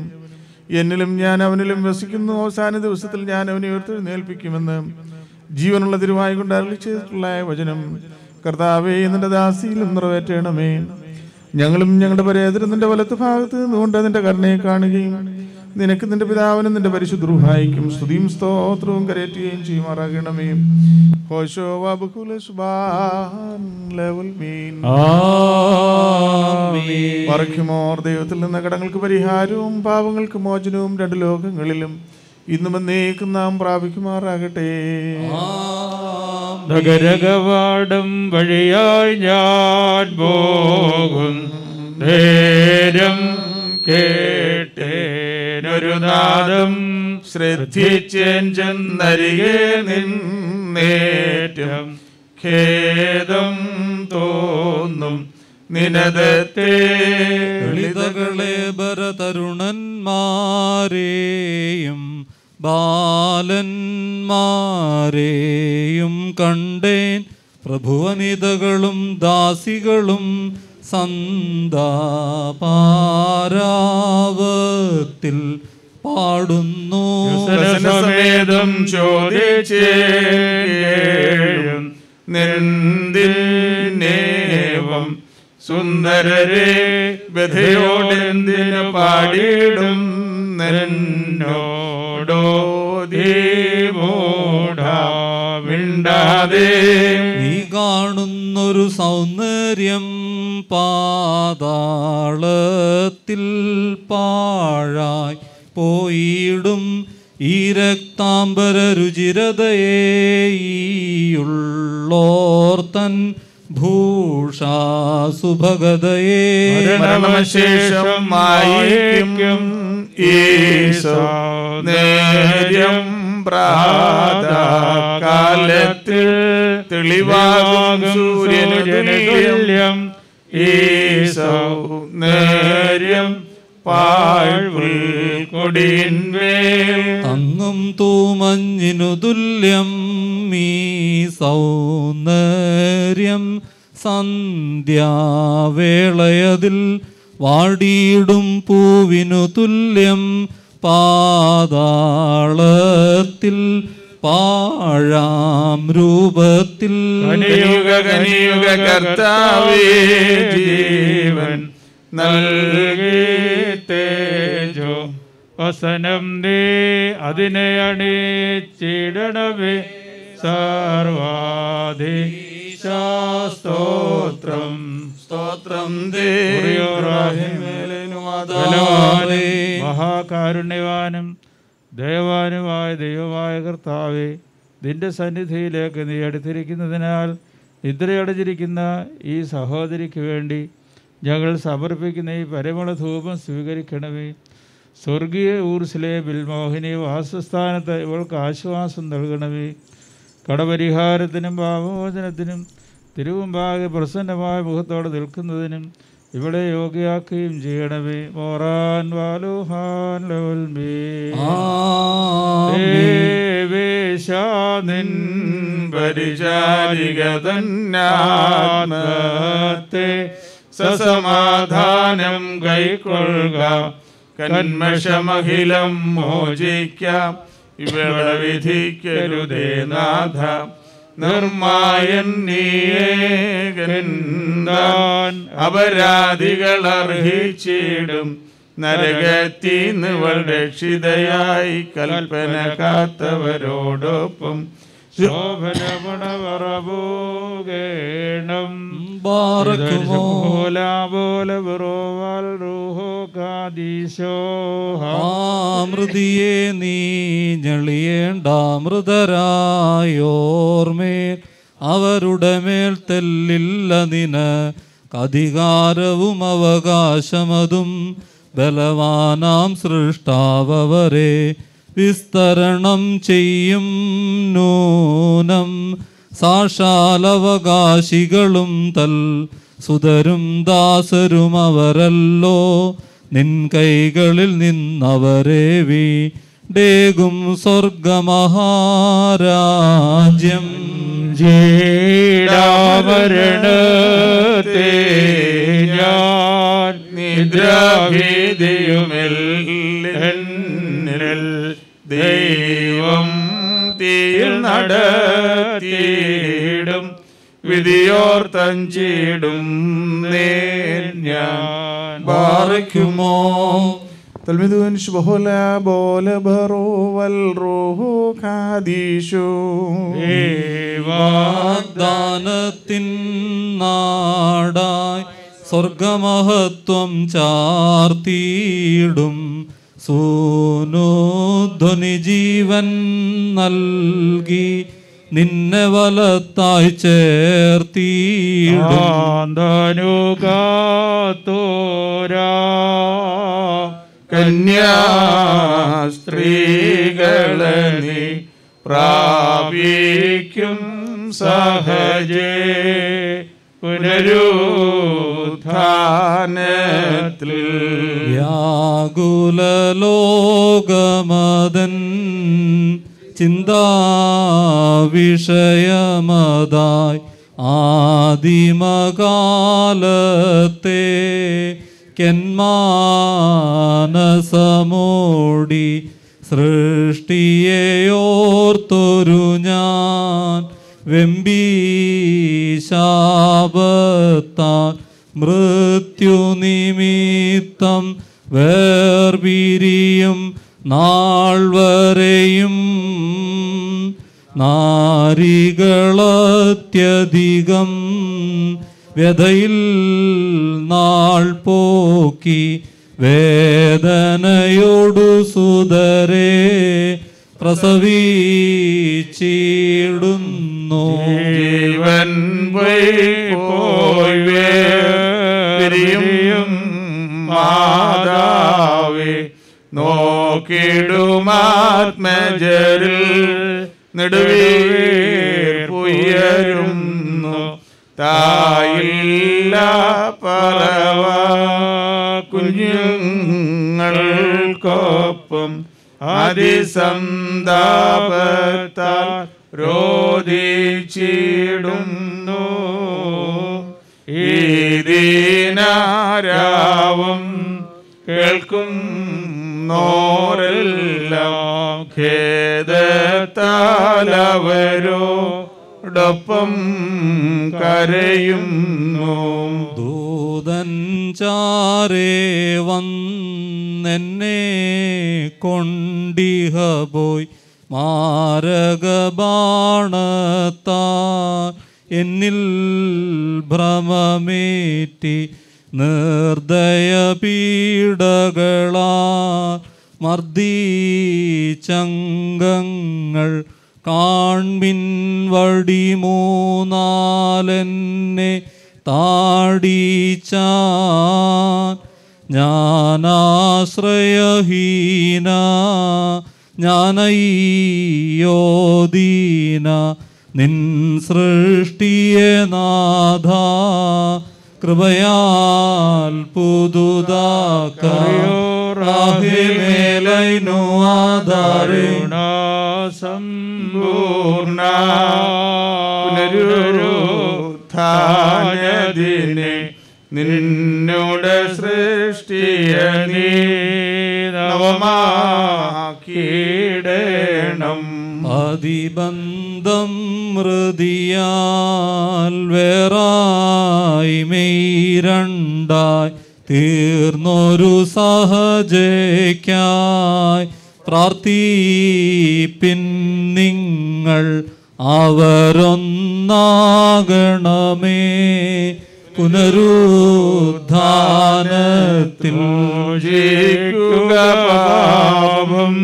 എന്നിലും ഞാൻ അവനിലും വസിക്കുന്നു. അവസാന ദിവസത്തിൽ ഞാൻ അവനെ ഉയർത്തെഴുന്നേൽപ്പിക്കുമെന്ന് ജീവനുള്ള തിരുവായി കൊണ്ട് അരളിച്ചിട്ടുള്ള വചനം കർത്താവേ നിന്റെ ദാസിയിലും നിറവേറ്റണമേ. ഞങ്ങളും ഞങ്ങളുടെ പരേതരും നിന്റെ വലത്ത് ഭാഗത്ത് നിന്നുകൊണ്ട് നിന്റെ കരുണയെ കാണുകയും നിനക്ക് നിന്റെ പിതാവിനും നിന്റെ പരിശുദ്ധ്രുഹായിക്കും സ്തുതിയും സ്തോത്രവും കരയറ്റുകയും ചെയ്യുമാറാകണമേ. പറയ്ക്കുമോർ ദൈവത്തിൽ നിന്ന് കടങ്ങൾക്ക് പരിഹാരവും പാപങ്ങൾക്ക് മോചനവും രണ്ട് ലോകങ്ങളിലും ഇന്നും എന്നേക്കും നാം പ്രാപിക്കുമാറാകട്ടെ. നഗരകവാടം വഴിയായി ഞാൻ പോകും. നേരം കേട്ടേനൊരു നാദം ശ്രദ്ധിച്ചേൻ നിന്നേറ്റം ഖേദം തോന്നും നിനദത്തെ ഭരതരുണന്മാരെയും ബാലന്മാരെയും കണ്ടേൻ. പ്രഭുവനിതകളും ദാസികളും സന്താപാരാവത്തിൽ പാടുന്നു. സമേതം ചോദിച്ചേവം സുന്ദരരെ വ്യഥയോടെന്തിന് പാടിയിടും നിന്നോടോ ദേവോടാ നീ കാണുന്നൊരു സൗന്ദര്യം പാതാളത്തിൽ പാഴായി പോയിടും ഈ രക്താംബര രുചിരതയേയുള്ളോർത്തൻ ഭൂഷാസുഭഗതയെ. മരണശേഷം മായിക്കും ഈശോ നേര്യം പ്രാതകാലത്തിൽ തെളിവാകും സൂര്യനു ഈ സൗന്ദര്യം പാഴ്വിൽ കൊടിയിന്മേൽ തങ്ങും തൂമഞ്ഞിനു തുല്യം ഈ സൗന്ദര്യം സന്ധ്യാവേളയതിൽ വാടിയിടും പൂവിനു തുല്യം പാതാളത്തിൽ പാഴാം രൂപത്തിൽ. കനിയുക കനിയുക കർത്താവേ ജീവൻ നൽകി തേജോ. വസനം നീ അതിനെ അണിച്ചിടണമേ. സർവാധി സ്തോത്രം സ്തോത്രം മഹാകാരുണ്യവാനും ദയവാനുമായ ദൈവമായ കർത്താവെ നിന്റെ സന്നിധിയിലേക്ക് നീ അടുത്തിരിക്കുന്നതിനാൽ നിദ്രയടഞ്ഞിരിക്കുന്ന ഈ സഹോദരിക്ക് വേണ്ടി ഞങ്ങൾ സമർപ്പിക്കുന്ന ഈ പരമള ധൂപം സ്വീകരിക്കണമേ. സ്വർഗീയ ഊർസിലെ ബിൽമോഹിനി വാസസ്ഥാനത്ത് ഇവൾക്ക് ആശ്വാസം നൽകണമേ. കടപരിഹാരത്തിനും പാപമോചനത്തിനും തിരുവുമ്പാകെ പ്രസന്നമായ മുഖത്തോടെ നിൽക്കുന്നതിനും ഇവിടെ യോഗ്യാക്കുകയും ചെയ്യണമേ. മോറാൻ വാലുഹാൻ ലവൽമേ പരിചാരിക പരിചാരികതന്നാത്മത്തെ സസമാധാനം കൈക്കൊള്ളുക. കന്മഷമഹിലം മോചിക്കാം. ഇവിടെ വിധിക്കരുതേ നാഥ. നിർമായൻ നീയേകൻ അപരാധികൾ അർഹിച്ചിടും. നരകത്തീന്നുവൾ രക്ഷിതയായി കൽപ്പന കാത്തവരോടൊപ്പം ശോഭനമണവറബോഗേണം ബാറക്കുമോ. പോലെ ബുറോവൽ റൂഹോ കാദീശോ ആമൃതിയെ നീ ഞെളിയേണ്ട മൃതരായോർമേൽ അവരുടെ മേൽ തെല്ലില്ല നിന. അധികാരവും അവകാശമതും ബലവാനാം സൃഷ്ടാവരെ വിസ്തരണം ചെയ്യും നൂനം സാക്ഷാലവകാശികളും തൽ സുതരും ദാസരും അവരല്ലോ. നിൻ കൈകളിൽ നിന്നവരെ വീടേകും സ്വർഗമഹാരാജ്യം. ജീടാമരണത്തെ ഞാൻ നിദ്രാഭീതിയുമെല്ലിൽ ദൈവം തീയിൽ നടത്തിയിടും വിധിയോർത്തഞ്ചിടും ഞാൻ ബാറയ്ക്കുമോ? വാഗ്ദാനത്തിൻ നാടായി സ്വർഗമഹത്വം ചാർത്തിയിടും സൂനുധ്വനി ജീവൻ നൽകി നിന്നെ വലത്തായി ചേർത്തിയിടും. ആന്തനുകാത്തോരാ കന്യാസ്ത്രീകളെ നീ പ്രാപിക്കും സഹജേ. പുനരുത്ഥാനത്തിൽ വ്യാകുലലോകമതൻ ചിന്താവിഷയമതായി ആദിമകാലത്തെ കെന്മാനസമോടി സൃഷ്ടിയേയോർത്തൊരു ഞാൻ വെമ്പീശാപത്താൽ മൃത്യുനിമിത്തം വേർപിരിയും നാൾ വരെയും നാരികളത്യധികം വ്യതയിൽ നാൾ പോക്കി വേദനയോടു സുതരെ പ്രസവിച്ചിടുന്നു. ജീവൻ വൈ വേരിയും നോക്കിടുമാത്മജരിൽ നെടുവീർപ്പുയരുന്നു തായില്ല പറവ കുഞ്ഞുങ്ങൾക്കൊപ്പം അതിസന്താപത്താൽ രോധിച്ചിടുന്നു ഈ ദീനാരാവും കേൾക്കും നോരെല്ലാം ഖേദത്താലവരോടൊപ്പം കരയുന്നു. ദൂതൻ ചാരേ വന്നെന്നെ കൊണ്ടിഹ പോയി. മാരകബാണത്താ എന്നിൽ ഭ്രമമേറ്റി നിർദ്ദയ പീഡകളാ മർദ്ദീചങ്കങ്ങൾ കാൺമിൻ വടി മൂന്നാലെന്നെ താടിച്ചാൻ ഞാനാശ്രയഹീന ഞാനയ്യോദീന നിൻ സൃഷ്ടിയെ നാഥ കൃപയാൽ പുതുതാക്കു ആധാരണ സമ്പൂർണ പുനരുത്ഥാനദിനെ നിന്നോട് സൃഷ്ടിയ നീ നവമാക്കിയിടണം. അതിബന്ധം മൃതിയാൽ വേറായി മെയ്രണ്ടായി തീർന്നൊരു സഹജയ്ക്കായി പ്രാർത്ഥിപ്പിൻ നിങ്ങൾ അവരൊന്നാകണമേ. പുനരുദ്ധാനത്തിൽ പാപം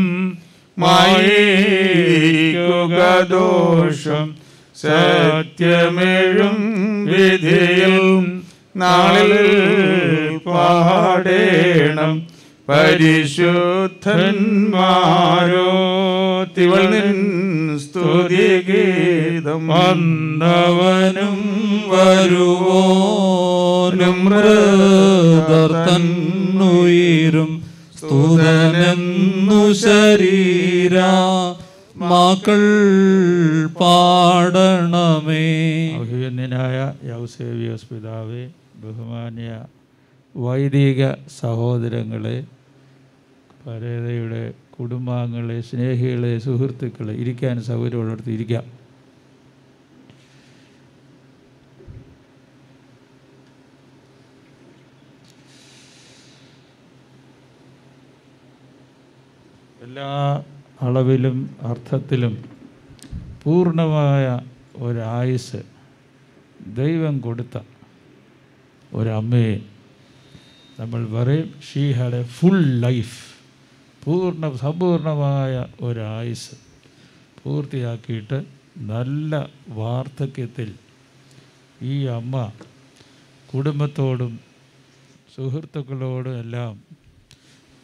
മായിക്കുക ദോഷം സത്യമെഴും വിധിയിൽ നാളിൽ പാടേണം. പരിശുദ്ധന്മാരോ തിവൾ നിൻ സ്തുതിഗീതം വന്നവനും വരുവോനും. മൃതർ തന്നുയിരും സ്തുതനെന്നു ശരീര മക്കൾ പാടണമേ. അഭിവന്യനായ യൗസേവിയോസ് പിതാവേ ബഹുമാന്യ വൈദിക സഹോദരങ്ങളെ പരേതയുടെ കുടുംബാംഗങ്ങളെ സ്നേഹികളെ സുഹൃത്തുക്കളെ ഇരിക്കാൻ സൗകര്യമുള്ളിടത്ത് ഇരിക്കാം. എല്ലാ അളവിലും അർത്ഥത്തിലും പൂർണമായ ഒരായുസ് ദൈവം കൊടുത്ത ഒരമ്മയെ നമ്മൾ പറയും she had a full life പൂർണ സമ്പൂർണമായ ഒരായുസ് പൂർത്തിയാക്കിയിട്ട് നല്ല വാർദ്ധക്യത്തിൽ ഈ അമ്മ കുടുംബത്തോടും സുഹൃത്തുക്കളോടും എല്ലാം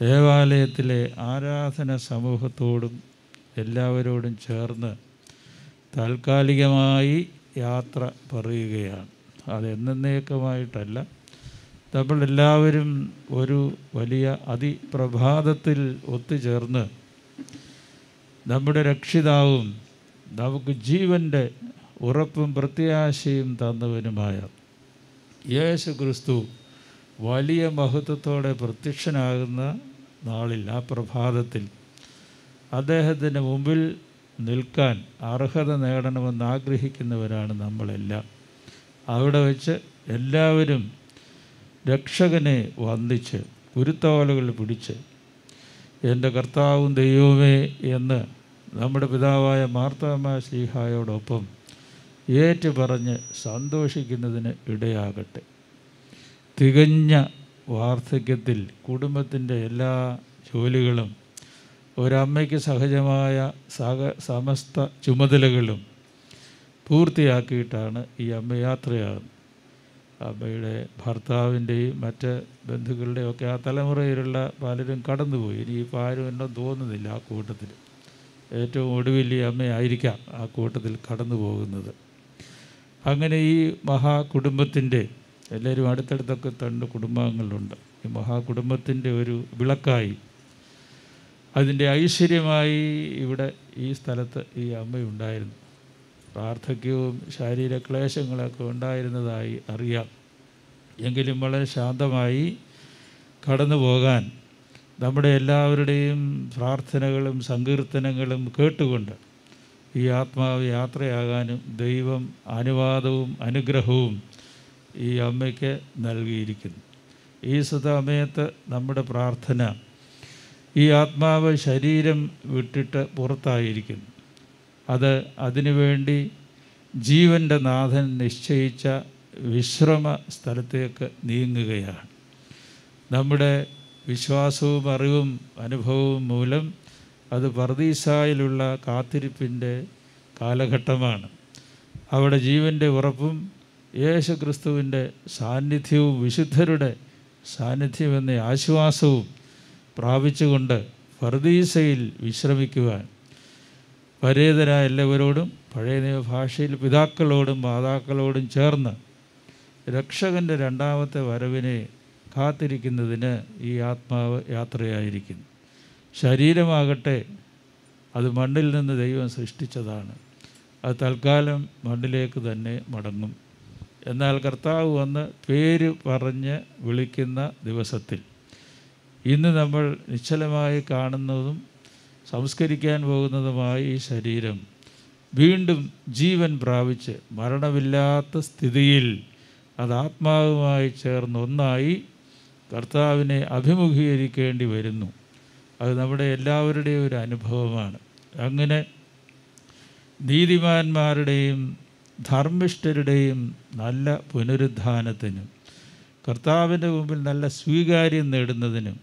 ദേവാലയത്തിലെ ആരാധന സമൂഹത്തോടും എല്ലാവരോടും ചേർന്ന് താൽക്കാലികമായി യാത്ര പറയുകയാണ്. അതെന്നേക്കമായിട്ടല്ല നമ്മൾ എല്ലാവരും ഒരു വലിയ അതിപ്രഭാതത്തിൽ ഒത്തുചേർന്ന് നമ്മുടെ രക്ഷിതാവും നമുക്ക് ജീവന്റെ ഉറപ്പും പ്രത്യാശയും തന്നവനുമായ യേശു ക്രിസ്തു വലിയ മഹത്വത്തോടെ പ്രത്യക്ഷനാകുന്ന നാളിൽ ആ പ്രഭാതത്തിൽ. അദ്ദേഹത്തിന് മുമ്പിൽ നിൽക്കാൻ അർഹത നേടണമെന്ന് ആഗ്രഹിക്കുന്നവരാണ് നമ്മളെല്ലാം. അവിടെ വെച്ച് എല്ലാവരും രക്ഷകനെ വന്ദിച്ച് കുരുത്തോലകൾ പിടിച്ച് എന്റെ കർത്താവും ദൈവമേ എന്ന് നമ്മുടെ പിതാവായ മാർത്താമ ശ്രീഹായോടൊപ്പം ഏറ്റു പറഞ്ഞ് സന്തോഷിക്കുന്നതിന് ഇടയാകട്ടെ. തികഞ്ഞ വാർദ്ധക്യത്തിൽ കുടുംബത്തിന്റെ എല്ലാ ജോലികളും ഒരമ്മയ്ക്ക് സഹജമായ സഹ സമസ്ത ചുമതലകളും പൂർത്തിയാക്കിയിട്ടാണ് ഈ അമ്മ യാത്രയാകുന്നത്. അമ്മയുടെ ഭർത്താവിന്റെയും മറ്റ് ബന്ധുക്കളുടെയും ഒക്കെ ആ തലമുറയിലുള്ള പലരും കടന്നുപോയി. ഇനിയിപ്പോൾ ആരും എന്നെ തോന്നുന്നില്ല ആ കൂട്ടത്തിൽ. ഏറ്റവും ഒടുവിൽ ഈ അമ്മയായിരിക്കാം ആ കൂട്ടത്തിൽ കടന്നു പോകുന്നത് അങ്ങനെ ഈ മഹാകുടുംബത്തിന്റെ എല്ലാവരും അടുത്തടുത്തൊക്കെ തണ്ട് കുടുംബാംഗങ്ങളുണ്ട്. ഈ മഹാകുടുംബത്തിന്റെ ഒരു വിളക്കായി. അതിന്റെ ഐശ്വര്യമായി ഇവിടെ ഈ സ്ഥലത്ത് ഈ അമ്മയുണ്ടായിരുന്നു. പ്രാർത്ഥക്യവും ശാരീരിക ക്ലേശങ്ങളൊക്കെ ഉണ്ടായിരുന്നതായി അറിയാം. എങ്കിലും വളരെ ശാന്തമായി കടന്നു പോകാൻ നമ്മുടെ എല്ലാവരുടെയും പ്രാർത്ഥനകളും സങ്കീർത്തനങ്ങളും കേട്ടുകൊണ്ട് ഈ ആത്മാവ് യാത്രയാകാനും ദൈവം അനുവാദവും അനുഗ്രഹവും ഈ അമ്മയ്ക്ക് നൽകിയിരിക്കുന്നു. ഈ സുതാമയത്ത് നമ്മുടെ പ്രാർത്ഥന ഈ ആത്മാവ് ശരീരം വിട്ടിട്ട് പുറത്തായിരിക്കുന്നു. അത് അതിനുവേണ്ടി ജീവന്റെ നാഥൻ നിശ്ചയിച്ച വിശ്രമ സ്ഥലത്തേക്ക് നീങ്ങുകയാണ്. നമ്മുടെ വിശ്വാസവും അറിവും അനുഭവവും മൂലം അത് പർദീസായിലുള്ള കാത്തിരിപ്പിന്റെ കാലഘട്ടമാണ്. അവിടെ ജീവന്റെ ഉറപ്പും യേശു ക്രിസ്തുവിന്റെ സാന്നിധ്യവും വിശുദ്ധരുടെ സാന്നിധ്യം എന്ന ആശ്വാസവും പ്രാപിച്ചുകൊണ്ട് ഫർദീസയിൽ വിശ്രമിക്കുവാൻ പരേതരായ എല്ലാവരോടും പഴയ ഭാഷയിൽ പിതാക്കളോടും മാതാക്കളോടും ചേർന്ന് രക്ഷകന്റെ രണ്ടാമത്തെ വരവിനെ കാത്തിരിക്കുന്നതിന് ഈ ആത്മാവ് യാത്രയായിരിക്കുന്നു. ശരീരമാകട്ടെ അത് മണ്ണിൽ നിന്ന് ദൈവം സൃഷ്ടിച്ചതാണ്. അത് തൽക്കാലം മണ്ണിലേക്ക് തന്നെ മടങ്ങും. എന്നാൽ കർത്താവ് വന്ന് പേര് പറഞ്ഞ് വിളിക്കുന്ന ദിവസത്തിൽ ഇന്ന് നമ്മൾ നിശ്ചലമായി കാണുന്നതും സംസ്കരിക്കാൻ പോകുന്നതുമായ ഈ ശരീരം വീണ്ടും ജീവൻ പ്രാപിച്ച് മരണമില്ലാത്ത സ്ഥിതിയിൽ അത് ആത്മാവുമായി ചേർന്ന് ഒന്നായി കർത്താവിനെ അഭിമുഖീകരിക്കേണ്ടി വരുന്നു. അത് നമ്മുടെ എല്ലാവരുടെയും ഒരു അനുഭവമാണ്. അങ്ങനെ നീതിമാന്മാരുടെയും ധർമ്മിഷ്ഠരുടെയും നല്ല പുനരുദ്ധാനത്തിനും കർത്താവിന്റെ മുമ്പിൽ നല്ല സ്വീകാര്യം നേടുന്നതിനും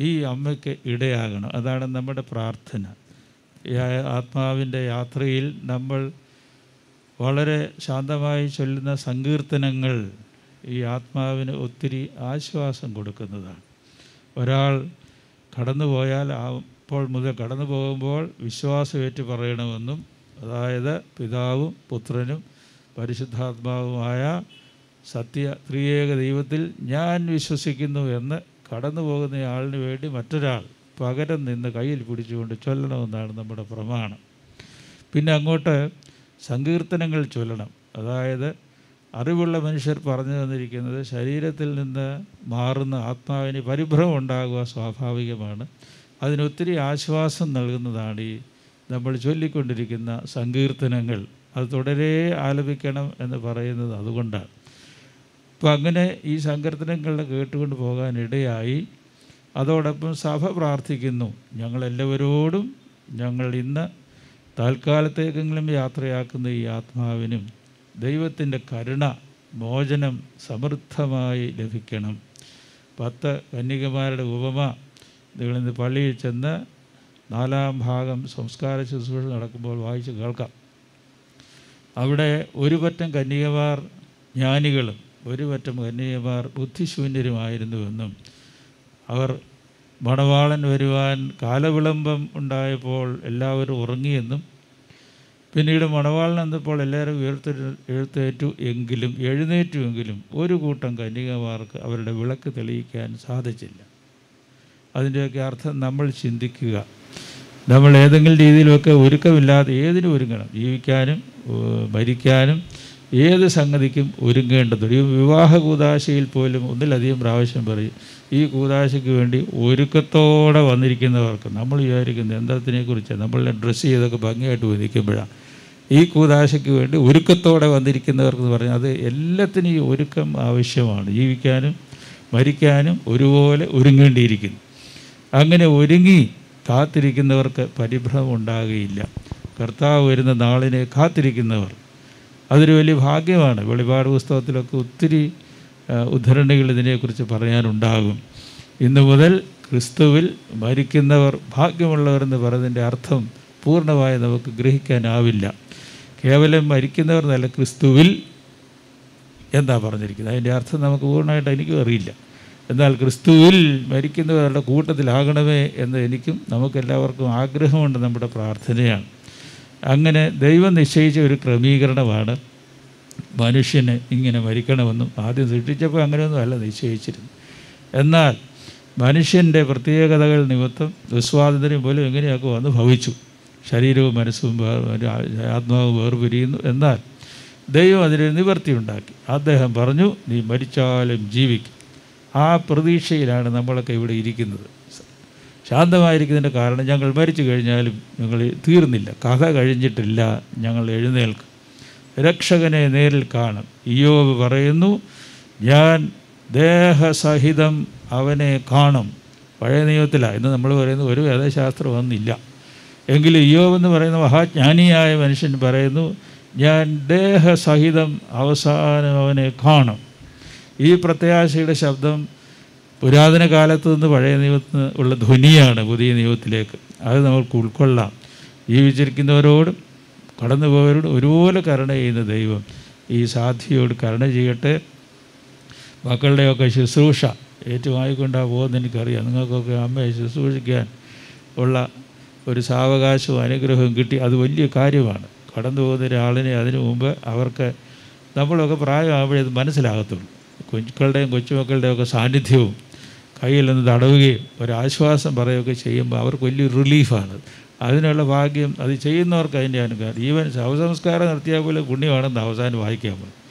ഈ അമ്മയ്ക്ക് ഇടയാകണം. അതാണ് നമ്മുടെ പ്രാർത്ഥന. ആത്മാവിന്റെ യാത്രയിൽ നമ്മൾ വളരെ ശാന്തമായി ചൊല്ലുന്ന സങ്കീർത്തനങ്ങൾ ഈ ആത്മാവിന് ഒത്തിരി ആശ്വാസം കൊടുക്കുന്നതാണ്. ഒരാൾ കടന്നുപോയാൽ അപ്പോൾ മുതൽ കടന്നു പോകുമ്പോൾ വിശ്വാസമേറ്റ് പറയണമെന്നും അതായത് പിതാവും പുത്രനും പരിശുദ്ധാത്മാവുമായ സത്യ ത്രിയേക ദൈവത്തിൽ ഞാൻ വിശ്വസിക്കുന്നു എന്ന് കടന്നു പോകുന്ന ആളിന് വേണ്ടി മറ്റൊരാൾ പകരം നിന്ന് കയ്യിൽ പിടിച്ചുകൊണ്ട് ചൊല്ലണമെന്നാണ് നമ്മുടെ പ്രമാണം. പിന്നെ അങ്ങോട്ട് സങ്കീർത്തനങ്ങൾ ചൊല്ലണം. അതായത് അറിവുള്ള മനുഷ്യർ പറഞ്ഞു തന്നിരിക്കുന്നത് ശരീരത്തിൽ നിന്ന് മാറുന്ന ആത്മാവിന് പരിഭ്രമം ഉണ്ടാകുക സ്വാഭാവികമാണ്. അതിനൊത്തിരി ആശ്വാസം നൽകുന്നതാണ് ഈ നമ്മൾ ചൊല്ലിക്കൊണ്ടിരിക്കുന്ന സങ്കീർത്തനങ്ങൾ അത് തുടരെ ആലപിക്കണം എന്ന് പറയുന്നത് അതുകൊണ്ടാണ്. അപ്പോൾ അങ്ങനെ ഈ സങ്കീർത്തനങ്ങൾ കേട്ടുകൊണ്ട് പോകാനിടയായി അതോടൊപ്പം സഭ പ്രാർത്ഥിക്കുന്നു. ഞങ്ങളെല്ലാവരോടും ഞങ്ങൾ ഇന്ന് താൽക്കാലത്തേക്കെങ്കിലും യാത്രയാക്കുന്ന ഈ ആത്മാവിനും ദൈവത്തിന്റെ കരുണ മോചനം സമൃദ്ധമായി ലഭിക്കണം. പത്ത് കന്യകമാരുടെ ഉപമ നിങ്ങളിന്ന് പള്ളിയിൽ ചെന്ന് നാലാം ഭാഗം സംസ്കാര ശുശ്രൂഷ നടക്കുമ്പോൾ വായിച്ച് കേൾക്കാം. അവിടെ ഒരു പറ്റം കന്യകമാർ ജ്ഞാനികളും ഒരു പറ്റം കന്യകമാർ ബുദ്ധിശൂന്യരുമായിരുന്നുവെന്നും അവർ മണവാളൻ വരുവാൻ കാലവിളംബം ഉണ്ടായപ്പോൾ എല്ലാവരും ഉറങ്ങിയെന്നും പിന്നീട് മണവാളൻ എന്നപ്പോൾ എല്ലാവരും ഉയർത്തെ എഴുത്തേറ്റു എങ്കിലും എഴുന്നേറ്റുവെങ്കിലും ഒരു കൂട്ടം കന്യകമാർക്ക് അവരുടെ വിളക്ക് തെളിയിക്കാൻ സാധിച്ചില്ല. അതിന്റെയൊക്കെ അർത്ഥം നമ്മൾ ചിന്തിക്കുക. നമ്മൾ ഏതെങ്കിലും രീതിയിലൊക്കെ ഒരുക്കമില്ലാതെ ഏതിനും ഒരുങ്ങണം. ജീവിക്കാനും ഭരിക്കാനും ഏത് സംഗതിക്കും ഒരുങ്ങേണ്ടതുണ്ട്. ഈ വിവാഹ കൂതാശയിൽ പോലും ഒന്നിലധികം പ്രാവശ്യം പറയും ഈ കൂതാശയ്ക്ക് വേണ്ടി ഒരുക്കത്തോടെ വന്നിരിക്കുന്നവർക്ക് നമ്മൾ വിചാരിക്കുന്നത് എന്തത്തിനെക്കുറിച്ച് നമ്മളെ ഡ്രസ്സ് ചെയ്തൊക്കെ ഭംഗിയായിട്ട് പോയി ഈ കൂതാശയ്ക്ക് വേണ്ടി ഒരുക്കത്തോടെ വന്നിരിക്കുന്നവർക്ക് പറഞ്ഞാൽ അത് എല്ലാത്തിനും ഈ ഒരുക്കം ആവശ്യമാണ്. ജീവിക്കാനും മരിക്കാനും ഒരുപോലെ ഒരുങ്ങേണ്ടിയിരിക്കുന്നു. അങ്ങനെ ഒരുങ്ങി കാത്തിരിക്കുന്നവർക്ക് പരിഭ്രമം ഉണ്ടാകുകയില്ല. കർത്താവ് വരുന്ന നാളിനെ കാത്തിരിക്കുന്നവർ. അതൊരു വലിയ ഭാഗ്യമാണ്. വെളിപാട് പുസ്തകത്തിലൊക്കെ ഒത്തിരി ഉദ്ധരണികൾ ഇതിനെക്കുറിച്ച് പറയാനുണ്ടാകും. ഇന്നു മുതൽ ക്രിസ്തുവിൽ മരിക്കുന്നവർ ഭാഗ്യമുള്ളവരെന്ന് പറയുന്നതിന്റെ അർത്ഥം പൂർണമായി നമുക്ക് ഗ്രഹിക്കാനാവില്ല. കേവലം മരിക്കുന്നവർ എന്നല്ല ക്രിസ്തുവിൽ എന്താ പറഞ്ഞിരിക്കുന്നത്. അതിന്റെ അർത്ഥം നമുക്ക് പൂർണമായിട്ട് എനിക്കും അറിയില്ല. എന്നാൽ ക്രിസ്തുവിൽ മരിക്കുന്നവരുടെ കൂട്ടത്തിലാകണമേ എന്ന് എനിക്കും നമുക്കെല്ലാവർക്കും ആഗ്രഹമുണ്ട് നമ്മുടെ പ്രാർത്ഥനയാണ്. അങ്ങനെ ദൈവം നിശ്ചയിച്ച ഒരു ക്രമീകരണമാണ് മനുഷ്യന് ഇങ്ങനെ മരിക്കണമെന്നും ആദ്യം സൃഷ്ടിച്ചപ്പോൾ അങ്ങനെയൊന്നും അല്ല നിശ്ചയിച്ചിരുന്നു എന്നാൽ മനുഷ്യന്റെ പ്രത്യേകതകൾ നിമിത്തം ദുസ്വാതന്ത്ര്യം പോലും എങ്ങനെയൊക്കെ വന്ന് ഭവിച്ചു. ശരീരവും മനസ്സും ആത്മാവും വേർപിരിയുന്നു. എന്നാൽ ദൈവം അതിന് നിവർത്തി ഉണ്ടാക്കി. അദ്ദേഹം പറഞ്ഞു നീ മരിച്ചാലും ജീവിക്കും. ആ പ്രതീക്ഷയിലാണ് നമ്മളൊക്കെ ഇവിടെ ഇരിക്കുന്നത്. ശാന്തമായിരിക്കുന്നതിന്റെ കാരണം ഞങ്ങൾ മരിച്ചു കഴിഞ്ഞാലും ഞങ്ങൾ തീർന്നില്ല. കഥ കഴിഞ്ഞിട്ടില്ല ഞങ്ങൾ എഴുന്നേൽക്കും. രക്ഷകനെ നേരിൽ കാണും. ഇയോബ് പറയുന്നു ഞാൻ ദേഹസഹിതം അവനെ കാണും. പഴയ നിയമത്തിലാണ് ഇന്ന് നമ്മൾ പറയുന്നത് ഒരു വേദശാസ്ത്രം ഒന്നില്ല എങ്കിലും ഇയോബ് എന്ന് പറയുന്ന മഹാജ്ഞാനിയായ മനുഷ്യൻ പറയുന്നു ഞാൻ ദേഹസഹിതം അവസാനം അവനെ കാണും. ഈ പ്രത്യാശയുടെ ശബ്ദം പുരാതന കാലത്ത് നിന്ന് പഴയ നിയമത്തിന് ഉള്ള ധ്വനിയാണ് പുതിയ നിയമത്തിലേക്ക്. അത് നമുക്ക് ഉൾക്കൊള്ളാം. ജീവിച്ചിരിക്കുന്നവരോടും കടന്നുപോയവരോടും ഒരുപോലെ കരുണ ചെയ്യുന്ന ദൈവം ഈ സാധ്യയോട് കരുണ ചെയ്യട്ടെ. മക്കളുടെയൊക്കെ ശുശ്രൂഷ ഏറ്റുമായിക്കൊണ്ടാണ് പോകുന്നത് എനിക്കറിയാം. നിങ്ങൾക്കൊക്കെ അമ്മയെ ശുശ്രൂഷിക്കാൻ ഉള്ള ഒരു സാവകാശവും അനുഗ്രഹവും കിട്ടി. അത് വലിയ കാര്യമാണ്. കടന്നു പോകുന്ന ഒരാളിനെ അതിനു മുമ്പ് അവർക്ക് നമ്മളൊക്കെ പ്രായമാകുമ്പോഴേ അത് മനസ്സിലാകത്തുള്ളൂ. കുഞ്ഞുക്കളുടെയും കൊച്ചുമക്കളുടെയും ഒക്കെ സാന്നിധ്യവും കയ്യിൽ നിന്ന് തടവുകയും ഒരാശ്വാസം പറയുകയൊക്കെ ചെയ്യുമ്പോൾ അവർക്ക് വലിയൊരു റിലീഫാണ്. അതിനുള്ള ഭാഗ്യം അത് ചെയ്യുന്നവർക്ക് അതിന്റെ അനുഗ്രഹം. ഈവൻ ശവസംസ്കാരം നടത്തിയാൽ പോലും പുണ്യമാണെന്ന് അവസാനം വായിക്കാൻ പോലും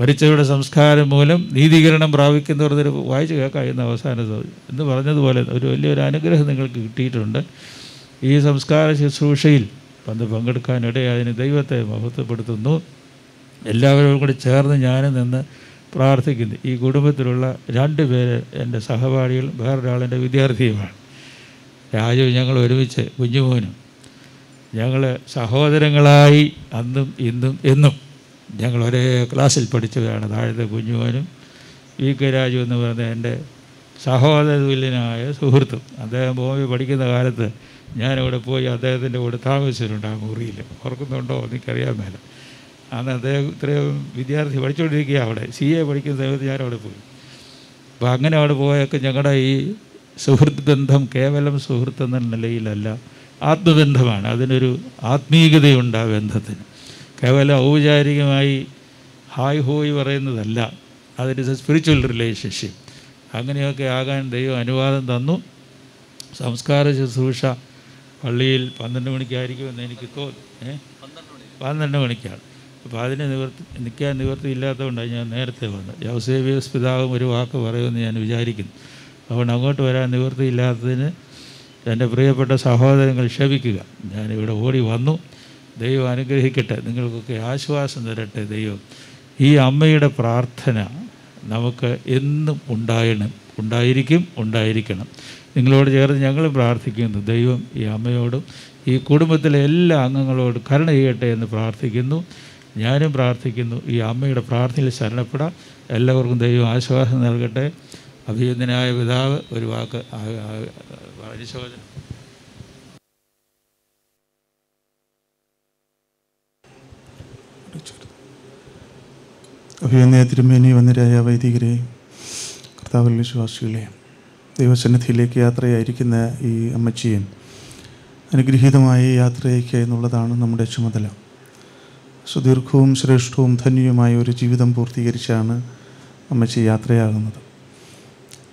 മരിച്ചവരുടെ സംസ്കാരം മൂലം നീതീകരണം പ്രാപിക്കുന്നവർ വായിച്ചു കേൾക്കാം എന്ന് അവസാനത്ത് എന്ന് പറഞ്ഞതുപോലെ ഒരു വലിയൊരു അനുഗ്രഹം നിങ്ങൾക്ക് കിട്ടിയിട്ടുണ്ട്. ഈ സംസ്കാര ശുശ്രൂഷയിൽ വന്ന് പങ്കെടുക്കാനിടയായതിന് ദൈവത്തെ മഹത്വപ്പെടുത്തുന്നു. എല്ലാവരും കൂടി ചേർന്ന് ഞാനും നിന്ന് പ്രാർത്ഥിക്കുന്നു. ഈ കുടുംബത്തിലുള്ള രണ്ട് പേര് എന്റെ സഹപാഠികളും വേറൊരാളെന്റെ വിദ്യാർത്ഥിയുമാണ്. രാജു ഞങ്ങൾ ഒരുമിച്ച് കുഞ്ഞുമോനും ഞങ്ങൾ സഹോദരങ്ങളായി അന്നും ഇന്നും എന്നും ഞങ്ങൾ ഒരേ ക്ലാസ്സിൽ പഠിച്ചവരാണ്. താഴത്തെ കുഞ്ഞുമോനും വി കെ രാജു എന്ന് പറയുന്ന എന്റെ സഹോദരതുല്യനായ സുഹൃത്തും. അദ്ദേഹം ഭൂമി പഠിക്കുന്ന കാലത്ത് ഞാനിവിടെ പോയി അദ്ദേഹത്തിന്റെ കൂടെ താമസിച്ചിട്ടുണ്ട് ആ മുറിയിൽ. ഓർക്കുന്നുണ്ടോ? എനിക്കറിയാൻ മേല. അന്ന് അദ്ദേഹം ഇത്രയും വിദ്യാർത്ഥി പഠിച്ചുകൊണ്ടിരിക്കുക അവിടെ. സി എ പഠിക്കുന്ന സമയത്ത് ഞാൻ അവിടെ പോയി. അപ്പോൾ അങ്ങനെ അവിടെ പോയൊക്കെ ഞങ്ങളുടെ ഈ സുഹൃത്ത് ബന്ധം കേവലം സുഹൃത്ത് എന്ന നിലയിലല്ല ആത്മബന്ധമാണ്. അതിനൊരു ആത്മീയതയുണ്ട് ആ ബന്ധത്തിന്. കേവലം ഔപചാരികമായി ഹായ് ഹോയ് പറയുന്നതല്ല. അതിന് സ്പിരിച്വൽ റിലേഷൻഷിപ്പ് അങ്ങനെയൊക്കെ ആകാൻ ദൈവം അനുവാദം തന്നു. സംസ്കാര ശുശ്രൂഷ പള്ളിയിൽ പന്ത്രണ്ട് മണിക്കായിരിക്കുമെന്ന് എനിക്ക് തോന്നുന്നു. പന്ത്രണ്ട് മണിക്കാണ്. അപ്പോൾ അതിന് നിവർത്തി നിൽക്കാൻ നിവർത്തി ഇല്ലാത്തതുകൊണ്ടാണ് ഞാൻ നേരത്തെ വന്നത്. യൗസേബിയസ് പിതാവും ഒരു വാക്ക് പറയുമെന്ന് ഞാൻ വിചാരിക്കുന്നു. അതുകൊണ്ട് അങ്ങോട്ട് വരാൻ നിവൃത്തിയില്ലാത്തതിന് എന്റെ പ്രിയപ്പെട്ട സഹോദരങ്ങൾ ക്ഷമിക്കുക. ഞാനിവിടെ ഓടി വന്നു. ദൈവം അനുഗ്രഹിക്കട്ടെ. നിങ്ങൾക്കൊക്കെ ആശ്വാസം തരട്ടെ ദൈവം. ഈ അമ്മയുടെ പ്രാർത്ഥന നമുക്ക് എന്നും ഉണ്ടായണം ഉണ്ടായിരിക്കും ഉണ്ടായിരിക്കണം. നിങ്ങളോട് ചേർന്ന് ഞങ്ങൾ പ്രാർത്ഥിക്കുന്നു. ദൈവം ഈ അമ്മയോടും ഈ കുടുംബത്തിലെ എല്ലാ അംഗങ്ങളോടും കരുണ ചെയ്യട്ടെ എന്ന് പ്രാർത്ഥിക്കുന്നു. ഞാനും പ്രാർത്ഥിക്കുന്നു ഈ അമ്മയുടെ പ്രാർത്ഥനയിൽ ശരണപ്പെടാം എല്ലാവർക്കും ദൈവം ആശ്വാസം നൽകട്ടെ. അഭിയുദ്ധനായ പിതാവ് ഒരു വാക്ക് അനുശോചനം അഭിനന്ദയ തിരുമേനി വന്നിരായ വൈദികരെ കർത്താവിൽ വിശ്വാസികളെ ദൈവസന്നിധിയിലേക്ക് യാത്രയായിരിക്കുന്ന ഈ അമ്മച്ചിയും അനുഗ്രഹീതമായ യാത്രയ്ക്ക് എന്നുള്ളതാണ് നമ്മുടെ ചുമതല. സുദീർഘവും ശ്രേഷ്ഠവും ധന്യവുമായ ഒരു ജീവിതം പൂർത്തീകരിച്ചാണ് അമ്മച്ചി യാത്രയാകുന്നത്.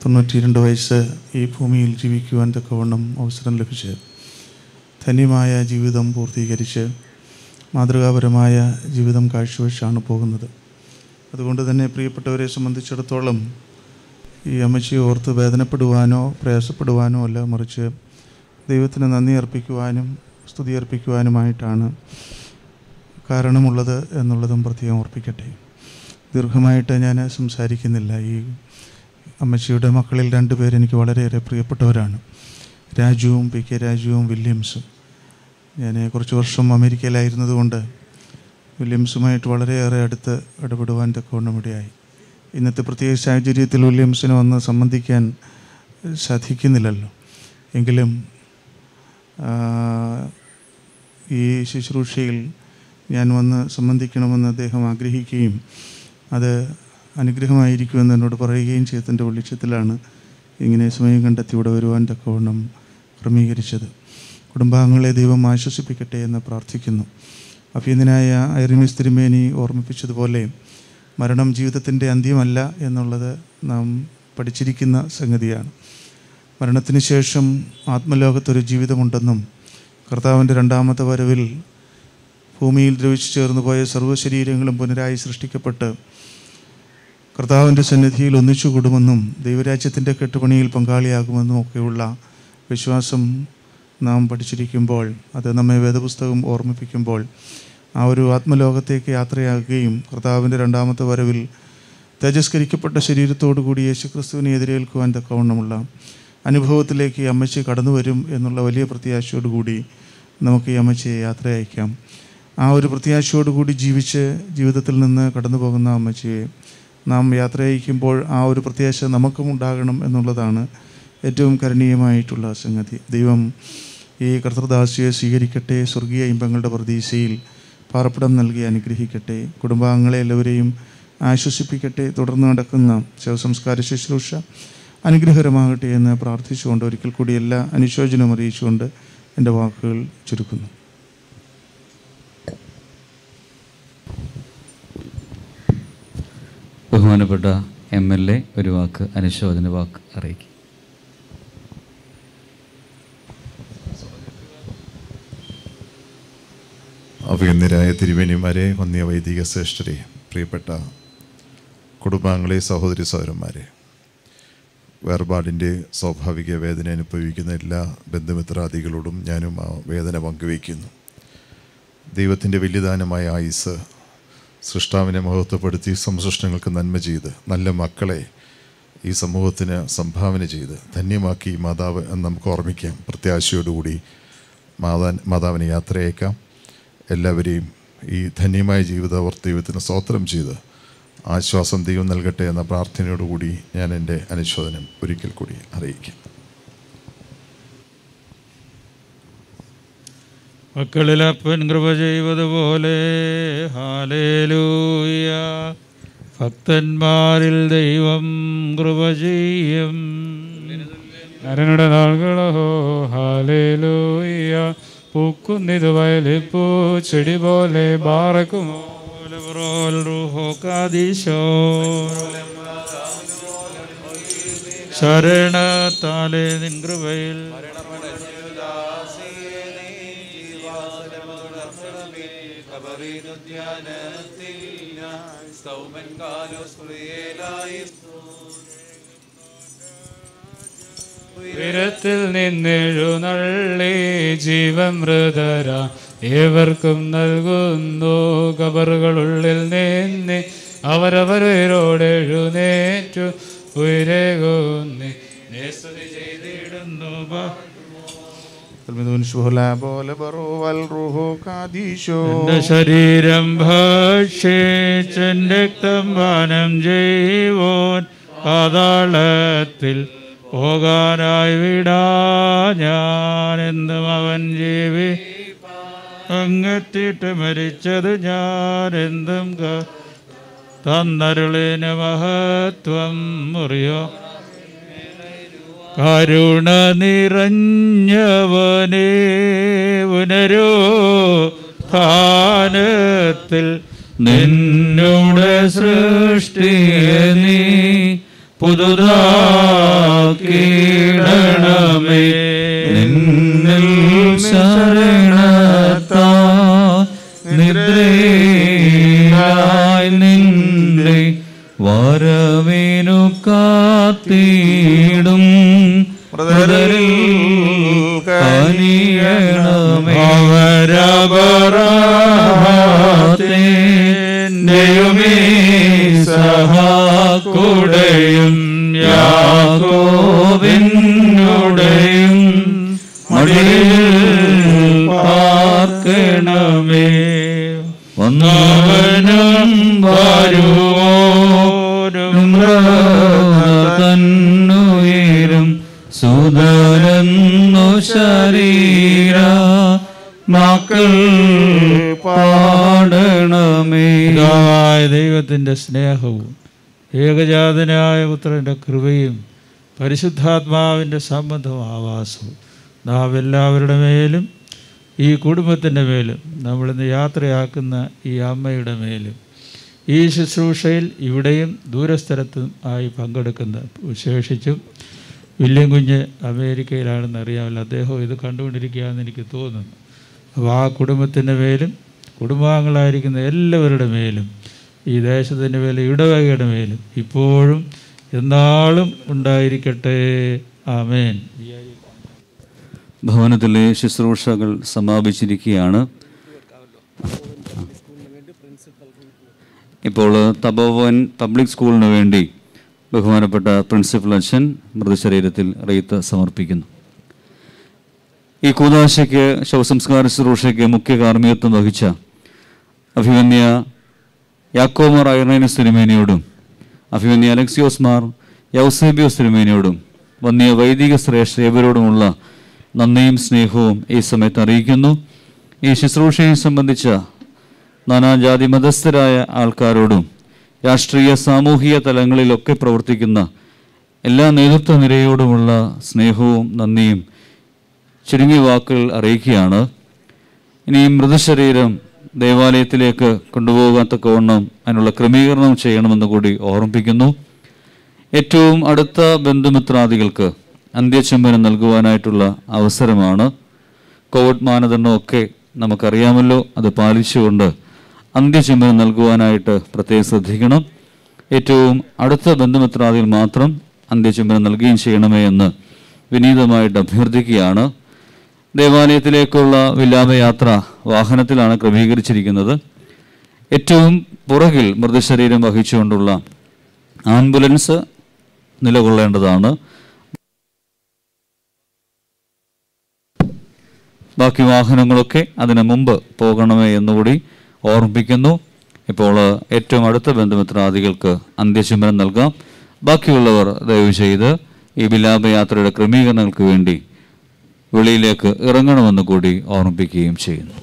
തൊണ്ണൂറ്റി രണ്ട് വയസ്സ് ഈ ഭൂമിയിൽ ജീവിക്കുവാൻ തക്കവണ്ണം അവസരം ലഭിച്ച് ധന്യമായ ജീവിതം പൂർത്തീകരിച്ച് മാതൃകാപരമായ ജീവിതം കാഴ്ചവെച്ചാണ് പോകുന്നത്. അതുകൊണ്ട് തന്നെ പ്രിയപ്പെട്ടവരെ സംബന്ധിച്ചിടത്തോളം ഈ അമ്മച്ചിയെ ഓർത്ത് വേദനപ്പെടുവാനോ പ്രയാസപ്പെടുവാനോ അല്ല മറിച്ച് ദൈവത്തിന് നന്ദി അർപ്പിക്കുവാനും സ്തുതി അർപ്പിക്കുവാനുമായിട്ടാണ് കാരണമുള്ളത് എന്നുള്ളതും പ്രത്യേകം ഓർപ്പിക്കട്ടെ. ദീർഘമായിട്ട് ഞാൻ സംസാരിക്കുന്നില്ല. ഈ അമ്മച്ചിയുടെ മക്കളിൽ രണ്ടുപേർ എനിക്ക് വളരെയേറെ പ്രിയപ്പെട്ടവരാണ്. രാജുവും പി കെ രാജുവും വില്യംസും. ഞാൻ കുറച്ച് വർഷം അമേരിക്കയിലായിരുന്നതുകൊണ്ട് വില്യംസുമായിട്ട് വളരെയേറെ അടുത്ത് ഇടപെടുവാൻ തക്കവണ്ണം ഇടയായി. ഇന്നത്തെ പ്രത്യേക സാഹചര്യത്തിൽ വില്യംസിന് വന്ന് സംബന്ധിക്കാൻ സാധിക്കുന്നില്ലല്ലോ. എങ്കിലും ഈ ശുശ്രൂഷയിൽ ഞാൻ വന്ന് സംബന്ധിക്കണമെന്ന് അദ്ദേഹം ആഗ്രഹിക്കുകയും അത് അനുഗ്രഹമായിരിക്കുമെന്ന് എന്നോട് പറയുകയും ചെയ്തതിന്റെ വെളിച്ചത്തിലാണ് ഇങ്ങനെ സമയം കണ്ടെത്തി ഇവിടെ വരുവാൻ തക്കവണ്ണം ക്രമീകരിച്ചത്. കുടുംബാംഗങ്ങളെ ദൈവം ആശ്വസിപ്പിക്കട്ടെ എന്ന് പ്രാർത്ഥിക്കുന്നു. അഭ്യന്തനായ ഐറിമിസ് തിരുമേനി ഓർമ്മിപ്പിച്ചതുപോലെ മരണം ജീവിതത്തിന്റെ അന്ത്യമല്ല എന്നുള്ളത് നാം പഠിച്ചിരിക്കുന്ന സംഗതിയാണ്. മരണത്തിന് ശേഷം ആത്മലോകത്തൊരു ജീവിതമുണ്ടെന്നും കർത്താവിന്റെ രണ്ടാമത്തെ വരവിൽ ഭൂമിയിൽ ദ്രവിച്ചു ചേർന്നു പോയ സർവശരീരങ്ങളും പുനരായി സൃഷ്ടിക്കപ്പെട്ട് കർത്താവിന്റെ സന്നിധിയിൽ ഒന്നിച്ചുകൂടുമെന്നും ദൈവരാജ്യത്തിന്റെ കെട്ടുപണിയിൽ പങ്കാളിയാകുമെന്നും ഒക്കെയുള്ള വിശ്വാസം നാം പഠിച്ചിരിക്കുമ്പോൾ അത് നമ്മെ വേദപുസ്തകം ഓർമ്മിപ്പിക്കുമ്പോൾ ആ ഒരു ആത്മലോകത്തേക്ക് യാത്രയാകുകയും കർത്താവിന്റെ രണ്ടാമത്തെ വരവിൽ തേജസ്കരിക്കപ്പെട്ട ശരീരത്തോടു കൂടി യേശുക്രിസ്തുവിനെ എതിരേൽക്കുവാൻ തക്കവണ്ണമുള്ള അനുഭവത്തിലേക്ക് അമ്മച്ചി കടന്നു വരും എന്നുള്ള വലിയ പ്രത്യാശയോടുകൂടി നമുക്ക് ഈ അമ്മച്ചിയെ യാത്ര അയക്കാം ആ ഒരു പ്രത്യാശയോടുകൂടി ജീവിച്ച് ജീവിതത്തിൽ നിന്ന് കടന്നു പോകുന്ന അമ്മച്ചിയെ നാം യാത്ര അയക്കുമ്പോൾ ആ ഒരു പ്രത്യാശ നമുക്കും ഉണ്ടാകണം എന്നുള്ളതാണ് ഏറ്റവും കരണീയമായിട്ടുള്ള സംഗതി. ദൈവം ഈ കർത്തൃദാസിയെ സ്വീകരിക്കട്ടെ സ്വർഗീയ ഇമ്പങ്ങളുടെ പ്രതീക്ഷയിൽ പാർപ്പിടം നൽകി അനുഗ്രഹിക്കട്ടെ കുടുംബാംഗങ്ങളെ എല്ലാവരെയും ആശ്വസിപ്പിക്കട്ടെ തുടർന്ന് നടക്കുന്ന ശവസംസ്കാര ശുശ്രൂഷ അനുഗ്രഹകരമാകട്ടെ എന്ന് പ്രാർത്ഥിച്ചുകൊണ്ട് ഒരിക്കൽ കൂടി എല്ലാ അനുശോചനവും അറിയിച്ചുകൊണ്ട് എന്റെ വാക്കുകൾ ചുരുക്കുന്നു. ബഹുമാനപ്പെട്ട എം എൽ എ ഒരു വാക്ക് അനുശോചന വാക്ക് അറിയിക്കും. അഭിഗന്യരായ തിരുവേനിമാരെ വന്നിയ വൈദിക ശ്രേഷ്ഠരെ പ്രിയപ്പെട്ട കുടുംബാംഗങ്ങളെ സഹോദരി സഹോദരന്മാരെ. വേർപാടിന്റെ സ്വാഭാവിക വേദന അനുഭവിക്കുന്ന എല്ലാ ബന്ധുമിത്രാദികളോടും ഞാനും ആ വേദന പങ്കുവയ്ക്കുന്നു. ദൈവത്തിന്റെ വലിയദാനമായ ആയുസ് സൃഷ്ടാവിനെ മഹത്വപ്പെടുത്തി സംസൃഷ്ടങ്ങൾക്ക് നന്മ ചെയ്ത് നല്ല മക്കളെ ഈ സമൂഹത്തിന് സംഭാവന ചെയ്ത് ധന്യമാക്കി മാതാവ് എന്ന് നമുക്ക് ഓർമ്മിക്കാം. പ്രത്യാശയോടുകൂടി മാതാ മാതാവിനെ യാത്രയേക്കാം എല്ലാവരെയും ഈ ധന്യമായ ജീവിത സ്വോത്രം ചെയ്ത് ആശ്വാസം ദൈവം നൽകട്ടെ എന്ന പ്രാർത്ഥനയോടുകൂടി ഞാൻ എന്റെ അനുശോചനം ഒരിക്കൽ കൂടി അറിയിക്കാം. മക്കളിൽ അപ്പൻ കൃപ ചെയ്വതുപോലെ. ഹാലേലൂയ ഭക്തന്മാരിൽ ദൈവം കൃപ ചെയ്യും. നരനുടെ നാളുകളോ ഹാലേലൂയ പൂക്കുന്നിത് വയലിപ്പൂ ചെടി പോലെ ബാറക്കുമോ ശരണത്താലേ നിൻ കൃപയിൽ. ഉയരത്തിൽ നിന്നെഴുന്നള്ളി ജീവൻ മൃതര. ഏവർക്കും നൽകുന്നു കബറുകളുള്ളിൽ നിന്ന്. അവരവരോടെഴുന്നേറ്റു ഉയരേകുന്നി. സ്തുതി ചെയ്തിടുന്നു എന്റെ ശരീരം ഭക്ഷിച്ചൻ പാനം ചെയ്യുവോൻ പാതാളത്തിൽ പോകാനായി വിടാ ഞാൻ അവൻ ജീവി. അങ്ങെത്തിയിട്ട് മരിച്ചത് ക- തന്നരുളിന് മഹത്വം മുറിയോ. കരുണ നിറഞ്ഞവനേ ഉനരോ സ്ഥാനത്തിൽ നിന്നോട് സൃഷ്ടിയെ നീ പുതുതാക്കിടണമേ ഏകജാതനായ പുത്രന്റെ കൃപയും പരിശുദ്ധാത്മാവിന്റെ സംബന്ധവും ആവാസവും നാം എല്ലാവരുടെ മേലും ഈ കുടുംബത്തിന്റെ മേലും നമ്മളിന്ന് യാത്രയാക്കുന്ന ഈ അമ്മയുടെ മേലും ഈ ശുശ്രൂഷയിൽ ഇവിടെയും ദൂരസ്ഥലത്തും ആയി പങ്കെടുക്കുന്ന വിശേഷിച്ചും വില്യം കുഞ്ഞ് അമേരിക്കയിലാണെന്ന് അറിയാമല്ലോ. അദ്ദേഹം ഇത് കണ്ടുകൊണ്ടിരിക്കുകയാണെന്ന് എനിക്ക് തോന്നുന്നു. അപ്പോൾ ആ കുടുംബത്തിന്റെ മേലും കുടുംബാംഗങ്ങളായിരിക്കുന്ന എല്ലാവരുടെ മേലും ഈ ദേശത്തിന്റെ മേലും ഇടവകയുടെ മേലും ഇപ്പോഴും എന്നാളും ഉണ്ടായിരിക്കട്ടെ. ആമേൻ. ഭവനത്തിലെ ശുശ്രൂഷകൾ സമാപിച്ചിരിക്കുകയാണ്. ഇപ്പോൾ തപോവൻ പബ്ലിക് സ്കൂളിന് വേണ്ടി ബഹുമാനപ്പെട്ട പ്രിൻസിപ്പൽ അച്ഛൻ മൃതശരീരത്തിൽ റെയ്ത്ത് സമർപ്പിക്കുന്നു. ഈ കൂതാശയ്ക്ക് ശവസംസ്കാര ശുശ്രൂഷയ്ക്ക് മുഖ്യ കാർമ്മികത്വം വഹിച്ച അഭിമന്യ യാക്കോമാർ ഐറൈന തിരുമേനിയോടും അഭിമന്യ അലക്സിയോസ് മാർ യൗസേബിയോസ് തിരുമേനിയോടും വന്നിയ വൈദിക ശ്രേഷ്ഠ ഇവരോടുമുള്ള നന്ദിയും സ്നേഹവും ഈ സമയത്ത് അറിയിക്കുന്നു. ഈ ശുശ്രൂഷയെ സംബന്ധിച്ച നാനാജാതി മതസ്ഥരായ ആൾക്കാരോടും രാഷ്ട്രീയ സാമൂഹിക തലങ്ങളിലൊക്കെ പ്രവർത്തിക്കുന്ന എല്ലാ നേതൃത്വ നിരയോടുമുള്ള സ്നേഹവും നന്ദിയും ചുരുങ്ങിയ വാക്കുകൾ അറിയിക്കുകയാണ്. ഇനിയും മൃതശരീരം ദേവാലയത്തിലേക്ക് കൊണ്ടുപോകാത്തക്കവണ്ണം അതിനുള്ള ക്രമീകരണം ചെയ്യണമെന്ന് കൂടി ഓർമ്മിപ്പിക്കുന്നു. ഏറ്റവും അടുത്ത ബന്ധുമിത്രാദികൾക്ക് അന്ത്യചുംബനം നൽകുവാനായിട്ടുള്ള അവസരമാണ്. കോവിഡ് മാനദണ്ഡമൊക്കെ നമുക്കറിയാമല്ലോ. അത് പാലിച്ചുകൊണ്ട് അന്ത്യചുംബനം നൽകുവാനായിട്ട് പ്രത്യേകം ശ്രദ്ധിക്കണം. ഏറ്റവും അടുത്ത ബന്ധുമിത്രാദികൾ മാത്രം അന്ത്യചുംബനം നൽകുകയും ചെയ്യണമേ എന്ന് വിനീതമായിട്ട് അഭ്യർത്ഥിക്കുകയാണ്. ദേവാലയത്തിലേക്കുള്ള വിലാപയാത്ര വാഹനത്തിലാണ് ക്രമീകരിച്ചിരിക്കുന്നത്. ഏറ്റവും പുറകിൽ മൃതശരീരം വഹിച്ചുകൊണ്ടുള്ള ആംബുലൻസ് നിലകൊള്ളേണ്ടതാണ്. ബാക്കി വാഹനങ്ങളൊക്കെ അതിനു മുമ്പ് പോകണമേ എന്നുകൂടി ഓർമ്മിപ്പിക്കുന്നു. ഇപ്പോൾ ഏറ്റവും അടുത്ത ബന്ധുമിത്രാദികൾക്ക് അന്ത്യശുമനം നൽകാം. ബാക്കിയുള്ളവർ ദയവ് ചെയ്ത് ഈ വിലാപയാത്രയുടെ ക്രമീകരണങ്ങൾക്ക് വേണ്ടി വെളിയിലേക്ക് ഇറങ്ങണമെന്ന് കൂടി ഓർമ്മിപ്പിക്കുകയും ചെയ്യുന്നു.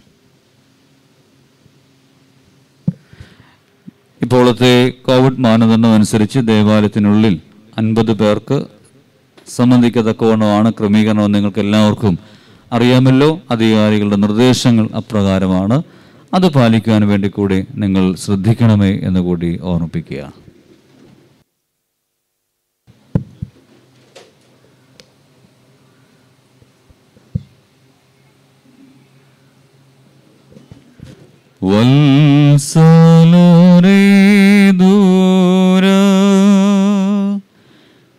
ഇപ്പോഴത്തെ കോവിഡ് മാനദണ്ഡം അനുസരിച്ച് ദേവാലയത്തിനുള്ളിൽ അൻപത് പേർക്ക് സംബന്ധിക്കത്തക്കവണ്ണമാണ് ക്രമീകരണം നിങ്ങൾക്ക് എല്ലാവർക്കും അറിയാമല്ലോ. അധികാരികളുടെ നിർദ്ദേശങ്ങൾ അപ്രകാരമാണ്. അത് പാലിക്കാൻ വേണ്ടി കൂടി നിങ്ങൾ ശ്രദ്ധിക്കണമേ എന്ന് കൂടി ഓർമ്മിപ്പിക്കുക. വത്സലോരേ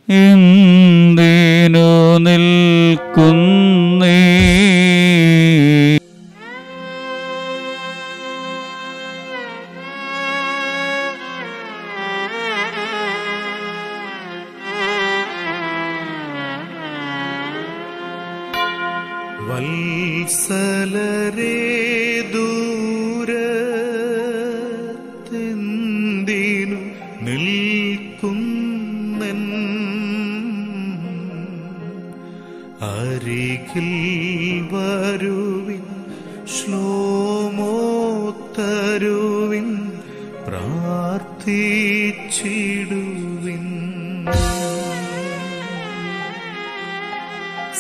എന്തിനു നിൽക്കുന്നേ?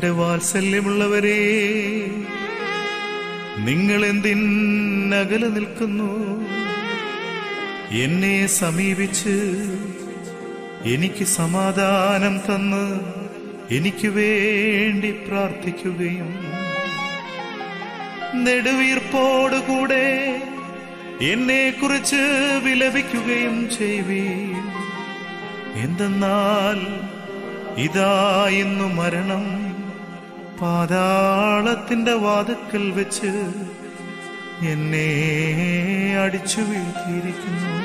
എന്റെ വാത്സല്യമുള്ളവരെ നിങ്ങൾ എന്തിനകലെ നിൽക്കുന്നു? എന്നെ സമീപിച്ച് എനിക്ക് സമാധാനം തന്ന് എനിക്ക് വേണ്ടി പ്രാർത്ഥിക്കുകയും നെടുവീർപ്പോടുകൂടെ എന്നെ കുറിച്ച് വിലപിക്കുകയും ചെയ്യുവീ എന്തെന്നാൽ ഇതാ ഇന്നു മരണം. പാതാളത്തിന്റെ വാതുക്കൽ വെച്ച് എന്നെ അടിച്ചു വീഴ്ത്തിയിരിക്കുന്നു.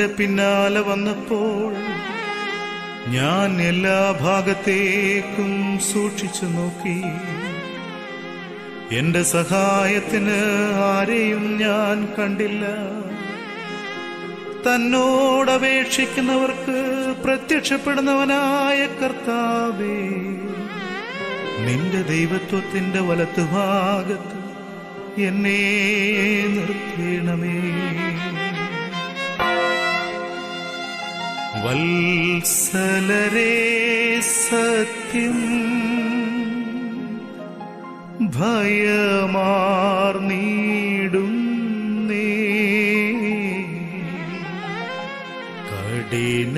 എന്റെ പിന്നാലെ വന്നപ്പോൾ ഞാൻ എല്ലാ ഭാഗത്തേക്കും സൂക്ഷിച്ചു നോക്കി. എന്റെ സഹായത്തിന് ആരെയും ഞാൻ കണ്ടില്ല. തന്നോടപേക്ഷിക്കുന്നവർക്ക് പ്രത്യക്ഷപ്പെടുന്നവനായ കർത്താവേ നിന്റെ ദൈവത്വത്തിന്റെ വലത്തുഭാഗത്ത് എന്നെ നിർത്തേണമേ വത്സലരേ സത്യം ഭയമാർന്നീടുന്നേ കഠിന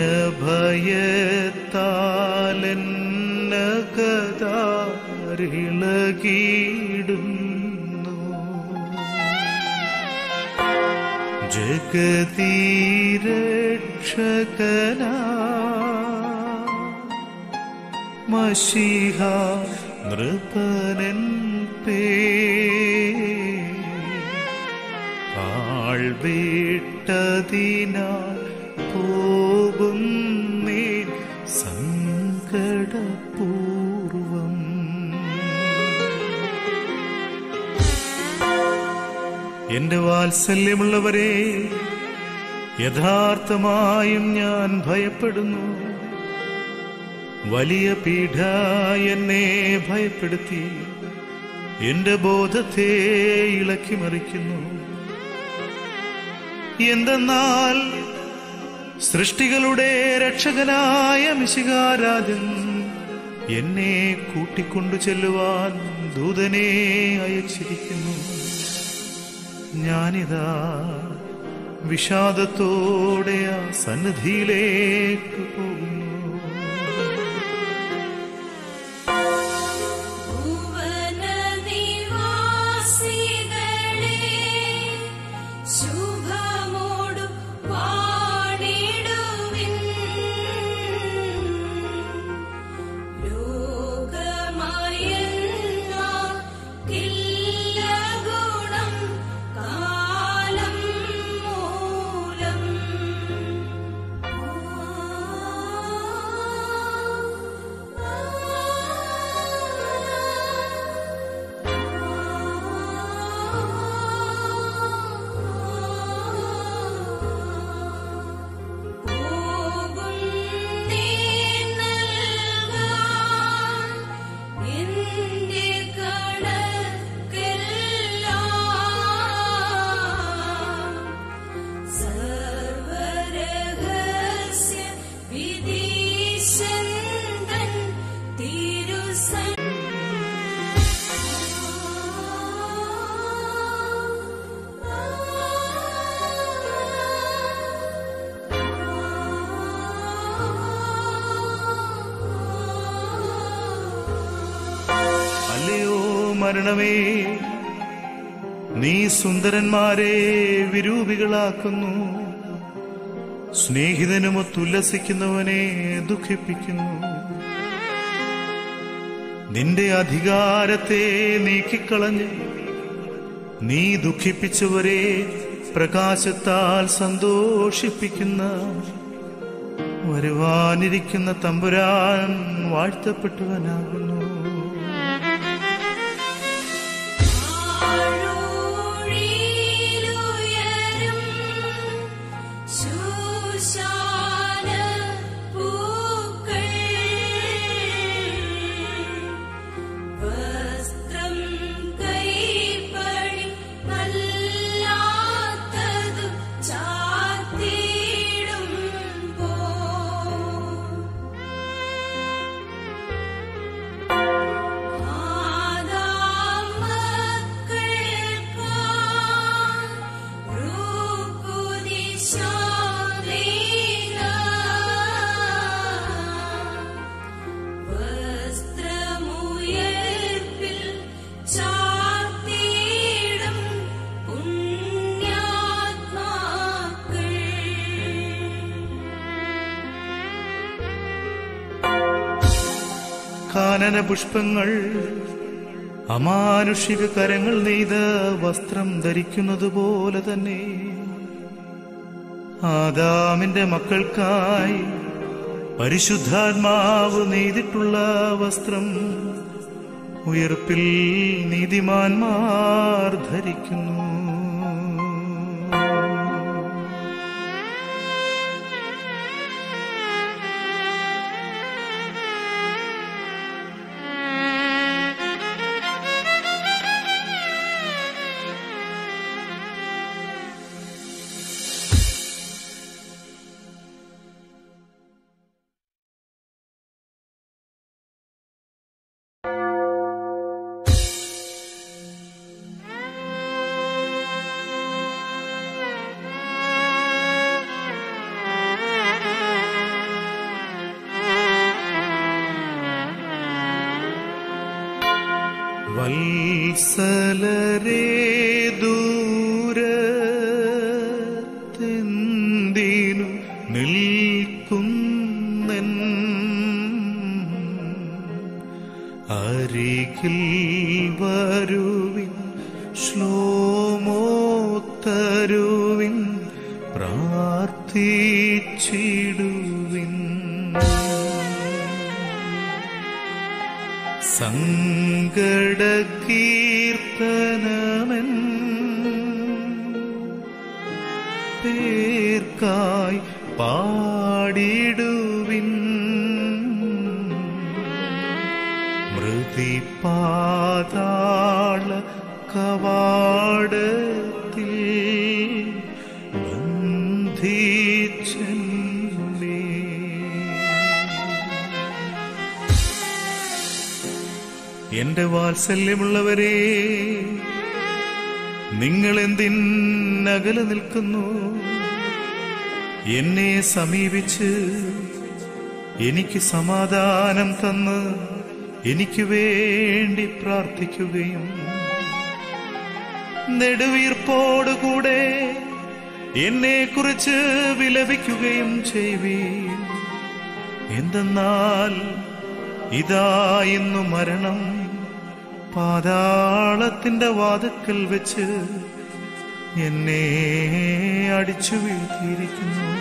ഭയത്താലെന്നകതാരിളകിടുന്നു ജഗതീരക്ഷകനാ മഷിഹ നൃപനൻ പേ. ആൾവിട്ടതിനാൽ നീ സങ്കടപൂർവം. എന്റെ വാത്സല്യമുള്ളവരെ യഥാർത്ഥമായും ഞാൻ ഭയപ്പെടുന്നു. വലിയ പീഠ എന്നെ ഭയപ്പെടുത്തി. എന്റെ ബോധത്തെ ഇളക്കി മറിക്കുന്നു. എന്തെന്നാൽ സൃഷ്ടികളുടെ രക്ഷകനായ മിശികാരാജൻ എന്നെ കൂട്ടിക്കൊണ്ടു ചെല്ലുവാൻ ദൂതനെ അയച്ചിരിക്കുന്നു. ഞാനിതാ വിഷാദത്തോടെ ആ സന്നിധിയിലേക്ക് പോകുന്നു സുന്ദരന്മാരെ വിരൂപികളാക്കുന്നു. സ്നേഹിതനുമൊത്തുല്ലസിക്കുന്നവനെ ദുഃഖിപ്പിക്കുന്നു. നിന്റെ അധികാരത്തെ നീക്കിക്കളഞ്ഞ് നീ ദുഃഖിപ്പിച്ചവരെ പ്രകാശത്താൽ സന്തോഷിപ്പിക്കുന്ന വരുവാനിരിക്കുന്ന തമ്പുരാൻ വാഴ്ത്തപ്പെട്ടവനാകുന്നു. പുഷ്പങ്ങൾ. അമാനുഷിക കരങ്ങൾ നെയ്ത വസ്ത്രം ധരിക്കുന്നത് പോലെ തന്നെ. ആദാമിന്റെ മക്കൾക്കായി പരിശുദ്ധാത്മാവ് നെയ്തിട്ടുള്ള വസ്ത്രം ഉയർപ്പിൽ നീതിമാന്മാർ ധരിക്കുന്നു. വാത്സല്യമുള്ളവരെ നിങ്ങൾ എന്തിനകലെ നിൽക്കുന്നു? എന്നെ സമീപിച്ച് എനിക്ക് സമാധാനം തന്ന് എനിക്ക് വേണ്ടി പ്രാർത്ഥിക്കുകയും നെടുവീർപ്പോടുകൂടെ എന്നെ കുറിച്ച് വിലപിക്കുകയും ചെയ്യുവീൻ. എന്തെന്നാൽ ഇതാ ഇന്നു മരണം. പാതാളത്തിന്റെ വാതുക്കൽ വെച്ച് എന്നെ അടിച്ചു വീഴ്ത്തിയിരിക്കുന്നു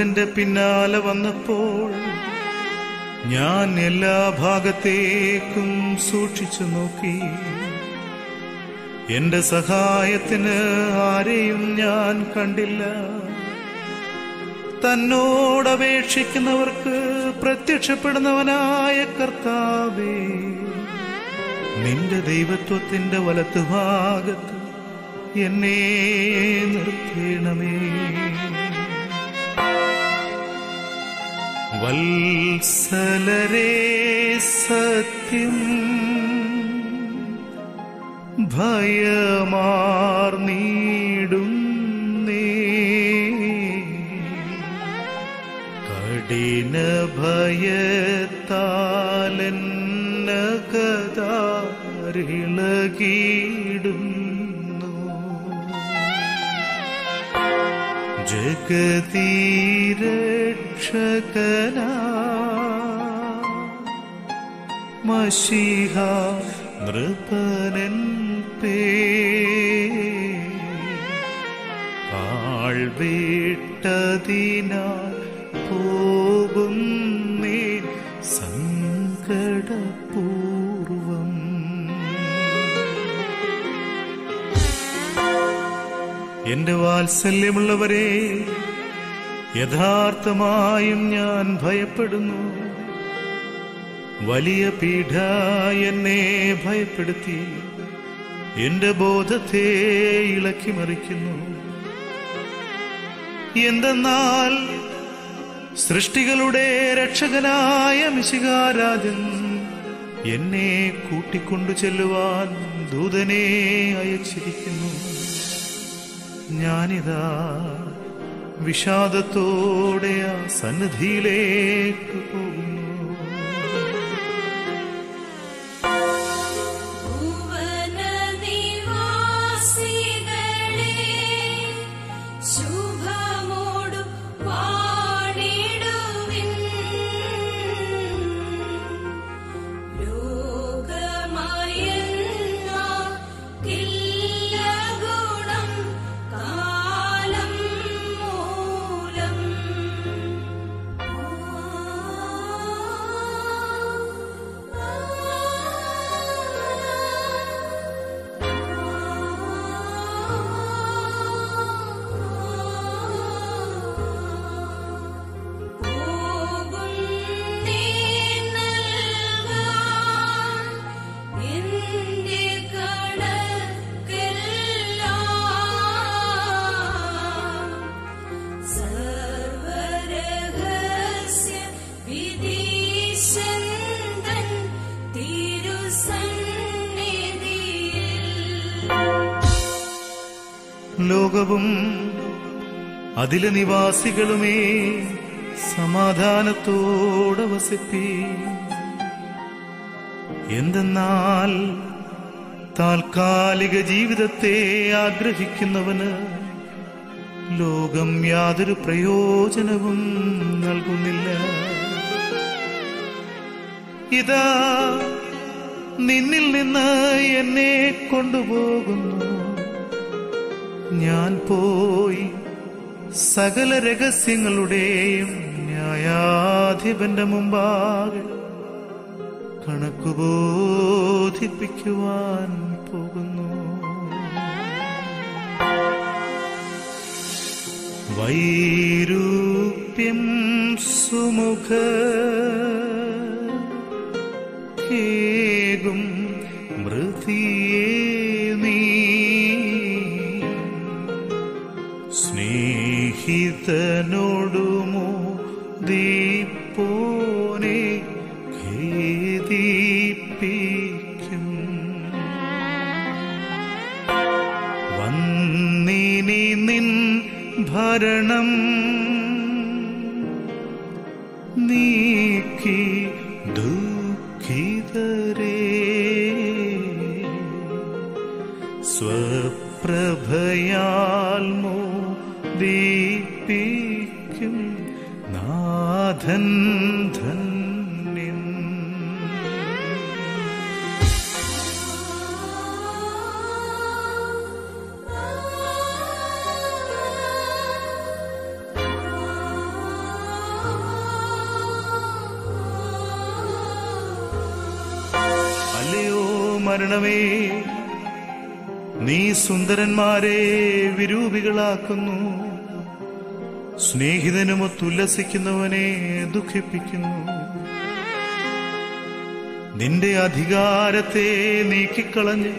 എന്റെ പിന്നാലെ വന്നപ്പോൾ ഞാൻ എല്ലാ ഭാഗത്തേക്കും സൂക്ഷിച്ചു നോക്കി. എന്റെ സഹായത്തിന് ആരെയും ഞാൻ കണ്ടില്ല. തന്നോടപേക്ഷിക്കുന്നവർക്ക് പ്രത്യക്ഷപ്പെടുന്നവനായ കർത്താവേ നിന്റെ ദൈവത്വത്തിന്റെ വലത്തുഭാഗത്ത് എന്നെ നിർത്തേണമേ. വത്സലരേ സത്യം ഭയമാർന്നീടുന്നേ കഠിന ഭയത്താലെന്നകതാരിളകിടുന്നു ജഗതീരക്ഷകനാ മഷിഹ നൃപനൻ പേ. ആൾവിട്ടതിനാൽ നീ സങ്കടപൂർവം. എന്റെ വാത്സല്യമുള്ളവരെ യഥാർത്ഥമായും ഞാൻ ഭയപ്പെടുന്നു. വലിയ പീഠ എന്നെ ഭയപ്പെടുത്തി. എന്റെ ബോധത്തെ ഇളക്കി മറിക്കുന്നു. എന്തെന്നാൽ സൃഷ്ടികളുടെ രക്ഷകനായ മിശികാരാജൻ എന്നെ കൂട്ടിക്കൊണ്ടു ചെല്ലുവാൻ ദൂതനെ അയച്ചിരിക്കുന്നു. ഞാനിതാ വിഷാദത്തോടെ ആ സന്നിധിയിലേക്ക് പോകുന്നു അതിലെ നിവാസികളുമേ സമാധാനത്തോടെ വസിപ്പി എന്തെന്നാൽ താൽക്കാലിക ജീവിതത്തെ ആഗ്രഹിക്കുന്നവന് ലോകം യാതൊരു പ്രയോജനവും നൽകുന്നില്ല. ഇതാ നിന്നിൽ നിന്ന് എന്നെ കൊണ്ടുപോകുന്നു. ഞാൻ പോയി സകല രഹസ്യങ്ങളുടെയും ന്യായാധിപന്റെ മുമ്പാകെ കണക്കുബോധിപ്പിക്കുവാൻ പോകുന്നു. വൈരൂപ്യം സുമുഖ കേകും മൃതിയേ ಕೀರ್ತನು സുന്ദരന്മാരെ വിരൂപികളാക്കുന്നു. സ്നേഹിതനും ഒത്തുല്ലസിക്കുന്നവനെ ദുഃഖിപ്പിക്കുന്നു. നിന്റെ അധികാരത്തെ നീക്കിക്കളഞ്ഞ്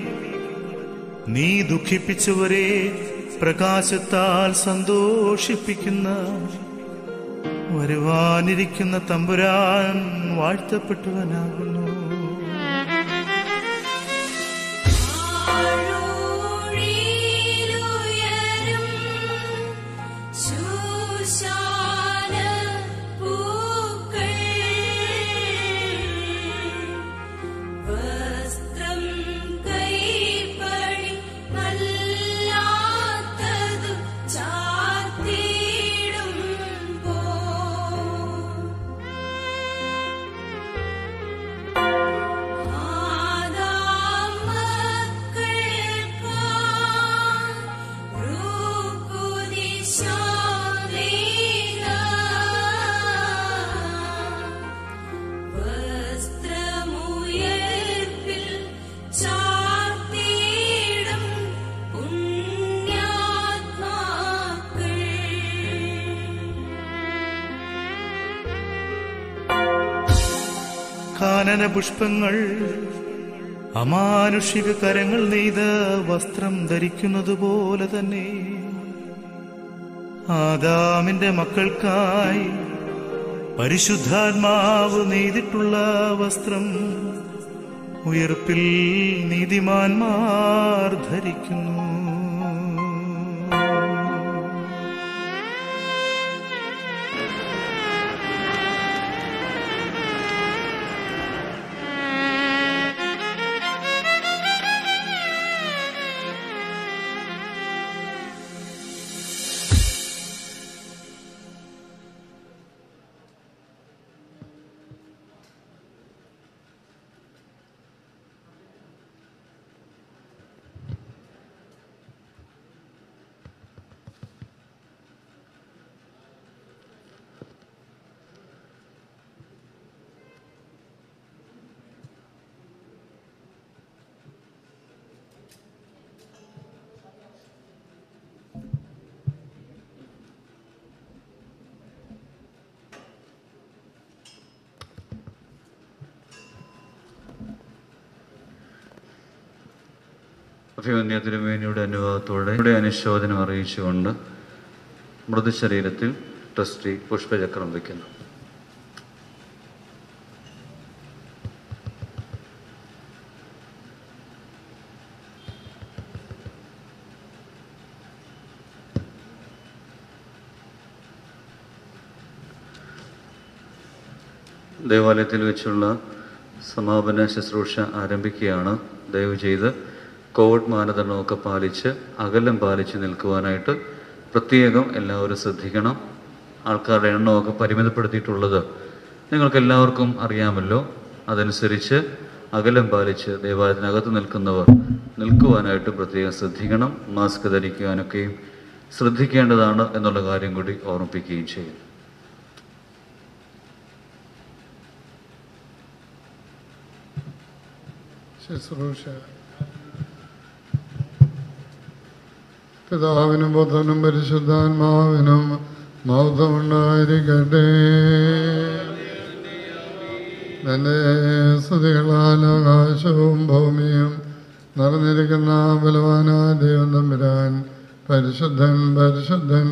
നീ ദുഃഖിപ്പിച്ചവരെ പ്രകാശത്താൽ സന്തോഷിപ്പിക്കുന്ന വരുവാനിരിക്കുന്ന തമ്പുരാൻ വാഴ്ത്തപ്പെട്ടവനാകുന്നു. പുഷ്പങ്ങൾ അമാനുഷിക കരങ്ങൾ നെയ്ത വസ്ത്രം ധരിക്കുന്നത് പോലെ തന്നെ. ആദാമിന്റെ മക്കൾക്കായി പരിശുദ്ധാത്മാവ് നെയ്തിട്ടുള്ള വസ്ത്രം ഉയർപ്പിൽ നീതിമാന്മാർ ധരിക്കുന്നു. അഭിമന്യ തിരുമേനിയുടെ അനുഭവത്തോടെ ഇവിടെ അനുശോചനം അറിയിച്ചുകൊണ്ട് മൃതശരീരത്തിൽ ട്രസ്റ്റി പുഷ്പചക്രം വയ്ക്കുന്നു. ദേവാലയത്തിൽ വെച്ചുള്ള സമാപന ശുശ്രൂഷ ആരംഭിക്കുകയാണ്. ദയവ് ചെയ്ത് കോവിഡ് മാനദണ്ഡമൊക്കെ പാലിച്ച് അകലം പാലിച്ച് നിൽക്കുവാനായിട്ട് പ്രത്യേകം എല്ലാവരും ശ്രദ്ധിക്കണം. ആൾക്കാരുടെ എണ്ണമൊക്കെ പരിമിതപ്പെടുത്തിയിട്ടുള്ളത് നിങ്ങൾക്ക് എല്ലാവർക്കും അറിയാമല്ലോ. അതനുസരിച്ച് അകലം പാലിച്ച് ദേവാലയത്തിനകത്ത് നിൽക്കുന്നവർ നിൽക്കുവാനായിട്ട് പ്രത്യേകം ശ്രദ്ധിക്കണം. മാസ്ക് ധരിക്കുവാനൊക്കെയും ശ്രദ്ധിക്കേണ്ടതാണ് എന്നുള്ള കാര്യം കൂടി ഓർമ്മിപ്പിക്കുകയും ചെയ്യും. ശുശ്രൂഷ പിതാവിനും പുത്രനും പരിശുദ്ധാത്മാവിനും മൗതമുണ്ടായിരിക്കട്ടെ തന്റെ സ്തുതികളാൽ ആകാശവും ഭൂമിയും നിറഞ്ഞിരിക്കുന്ന ബലവാനായ ദൈവം തമ്പുരാൻ പരിശുദ്ധൻ പരിശുദ്ധൻ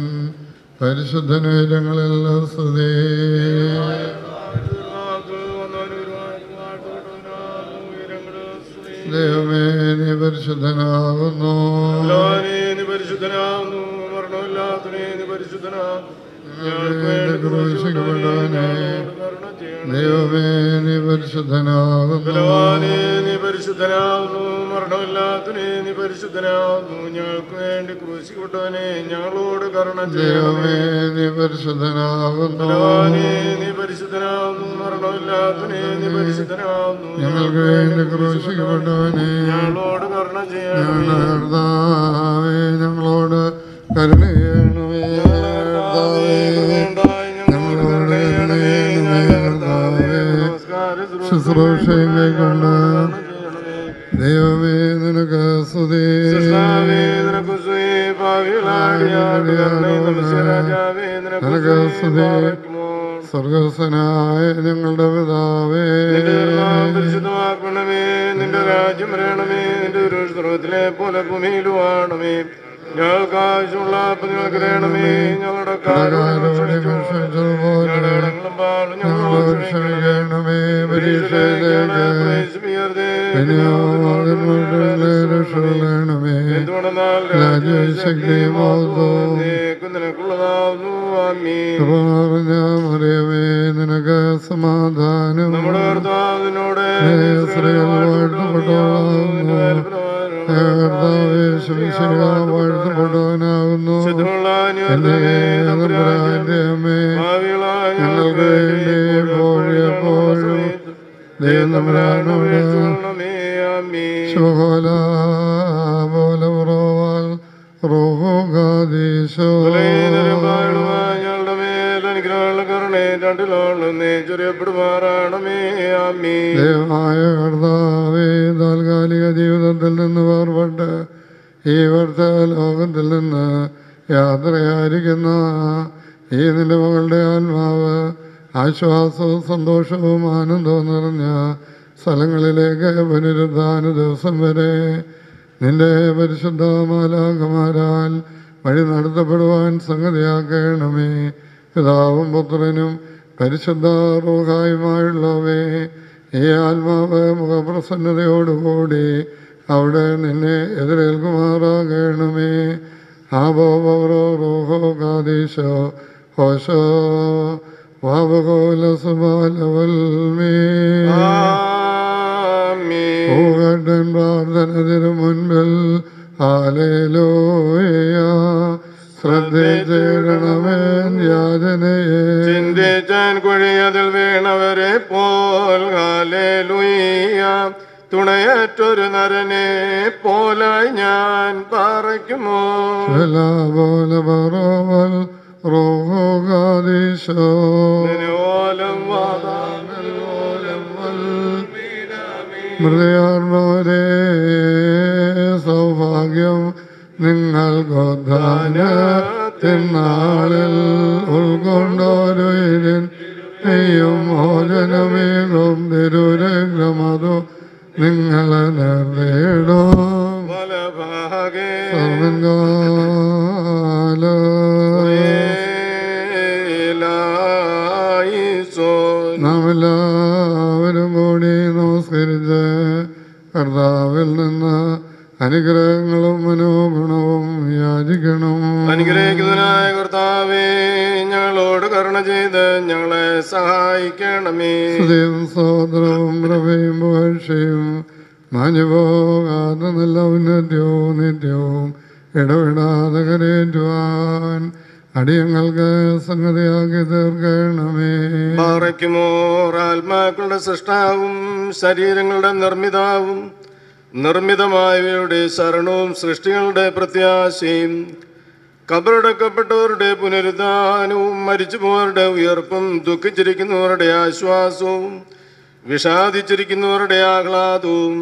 പരിശുദ്ധനുയരങ്ങളെല്ലാം സ്തുതി. ദൈവമേ നീ പരിശുദ്ധനാകുന്നു. നീ പരിശുദ്ധനാവുന്നു പരിശുദ്ധനാ നീ പരിശുദ്ധനാകുന്നു ക്രൂശിക്കപ്പെട്ടവനെ ദൈവമേ നീ പരിശുദ്ധനാകുന്നു. നീ പരിശുദ്ധനാവുന്നു മരണമില്ലാത്തവനെ നീ പരിശുദ്ധനാവുന്നു ഞങ്ങൾക്ക് വേണ്ടി ക്രൂശിക്കപ്പെട്ടവനെ ഞങ്ങളോട് കരുണ ദൈവമേ നീ പരിശുദ്ധനാകുന്നു. നീ പരിശുദ്ധനാവുന്നു മരണമില്ലാത്തവനെ നീ പരിശുദ്ധനാവുന്നു ഞങ്ങൾക്ക് വേണ്ടി ക്രൂശിക്കപ്പെട്ടവനെ ഞങ്ങളോട് കരുണ ചെയ്യണം ഞങ്ങളുടെ ഞങ്ങളോട് കരുണ ചെയ്യണമേ. ശുശ്രൂഷയും കൈക്കൊണ്ട് ദൈവമേ നിനക്ക് സ്തുതി. നിനക്ക് സ്തുതി. സ്വർഗസ്വനായ ഞങ്ങളുടെ പിതാവേ. നിന്റെ രാജ്യം വരണമേ. നിന്റെ ഒരു സ്രോതത്തിലെ പോലെ ഭൂമിയിലുവാണമേ. ഞങ്ങൾക്ക് ആവശ്യമുള്ള അപ്പം ഞങ്ങൾക്ക് തരണമേ ഞങ്ങളുടെ ആമീ പറഞ്ഞ നിനക്ക് സമാധാനം. നമ്മുടെ കർത്താവിനോട് വാഴ്ത്തപ്പെട്ടവനാകുന്നു എന്റെ അമ്മേ ഞങ്ങൾക്ക് വേണ്ടി എപ്പോഴും ദൈവം തമ്പുരാനോട് ശോല പോലെ ഉറവാൽ റോഹോഗാദീശോ ഞങ്ങളുടെ മേൽ കരുണേ രണ്ടിലോളെ ചൊരിയപ്പെടുമാറാണമേ ആമീ ദൈവമായ കർത്താവേ താൽക്കാലിക ജീവിതത്തിൽ നിന്ന് വേർപെട്ട് ഈ വർത്ത ലോകത്തിൽ നിന്ന് യാത്രയായിരിക്കുന്ന ഈ നിന്റെ മകളുടെ ആത്മാവ് ആശ്വാസവും സന്തോഷവും ആനന്ദവും നിറഞ്ഞ സ്ഥലങ്ങളിലേക്ക് പുനരുദ്ധാന ദിവസം വരെ നിന്റെ പരിശുദ്ധ മാലാകമാരാൽ വഴി നടത്തപ്പെടുവാൻ സംഗതിയാക്കണമേ. പിതാവും പുത്രനും പരിശുദ്ധ റോഹായുമായുള്ളവേ ഈ ആത്മാവ് മുഖപ്രസന്നതയോടുകൂടി അവിടെ നിന്നെ എതിരേൽക്കുമാറാകണമേ. ആബോബോറോ റോഹോ കാദീശോ ഹോശോ വാബകോല പ്രാർത്ഥന തിരുമുൻപിൽ. ഹാലേലോയ ശ്രദ്ധിച്ചിടണമേ യാചനയെ. ചിന്തിച്ചാൻ കുഴിയതിൽ വീണവരെ പോൽ തുണയറ്റൊരു നരനെ പോലായി ഞാൻ പാറയ്ക്കുമോ? റോഹോഗാദീശോ ഓലം മൃതയാർന്നവരെ സൗഭാഗ്യം നിങ്ങൾക്കൊദ്ധാനത്തിനാളിൽ ഉൾക്കൊണ്ടോരുയിരൻ നെയ്യും മോചനമേകും തിരുരംഗമതു നിങ്ങളെ നേടും? നാമെല്ലാവരും കൂടി നമസ്കരിച്ച് കർത്താവിൽ നിന്ന് അനുഗ്രഹങ്ങളും മനോഗുണവും യാചിക്കണം. അനുഗ്രഹിക്കുന്നതിനായ കർത്താവേ ഞങ്ങളോട് കരുണ ചെയ്ത് ഞങ്ങളെ സഹായിക്കണമേ. സ്തുതിയും സഹോദരവും പ്രഭയും പുകഴ്ചയും മാഞ്ഞുപോകാതെ നല്ല ഉന്നത്യവും നിത്യവും ഇടപെടാതെ കരയേറ്റുവാൻ അടിയങ്ങൾക്ക് സംഗതിയാക്കി തീർക്കണമേ. പാറയ്ക്കുമോർ ആത്മാക്കളുടെ സൃഷ്ടാവും ശരീരങ്ങളുടെ നിർമ്മിതാവും നിർമ്മിതമായവയുടെ ശരണവും സൃഷ്ടികളുടെ പ്രത്യാശയും കബറടക്കപ്പെട്ടവരുടെ പുനരുദ്ധാനവും മരിച്ചുപോയവരുടെ ഉയർപ്പും ദുഃഖിച്ചിരിക്കുന്നവരുടെ ആശ്വാസവും വിഷാദിച്ചിരിക്കുന്നവരുടെ ആഹ്ലാദവും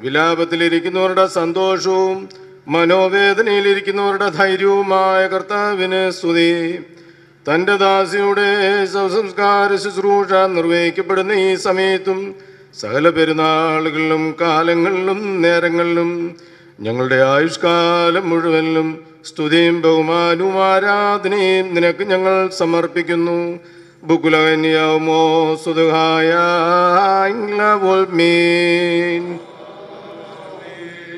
വിലാപത്തിലിരിക്കുന്നവരുടെ സന്തോഷവും മനോവേദനയിലിരിക്കുന്നവരുടെ ധൈര്യവുമായ കർത്താവിന് സ്തുതി. തന്റെ ദാസിയുടെ സംസ്കാര ശുശ്രൂഷ നിർവഹിക്കപ്പെടുന്ന ഈ സമയത്തും സകല പെരുന്നാളുകളിലും കാലങ്ങളിലും നേരങ്ങളിലും ഞങ്ങളുടെ ആയുഷ്കാലം മുഴുവനിലും സ്തുതിയും ബഹുമാനവും ആരാധനയും നിനക്ക് ഞങ്ങൾ സമർപ്പിക്കുന്നു. ബുക്കുലകന്യാവുമോ സുതുഹായ മീൻ.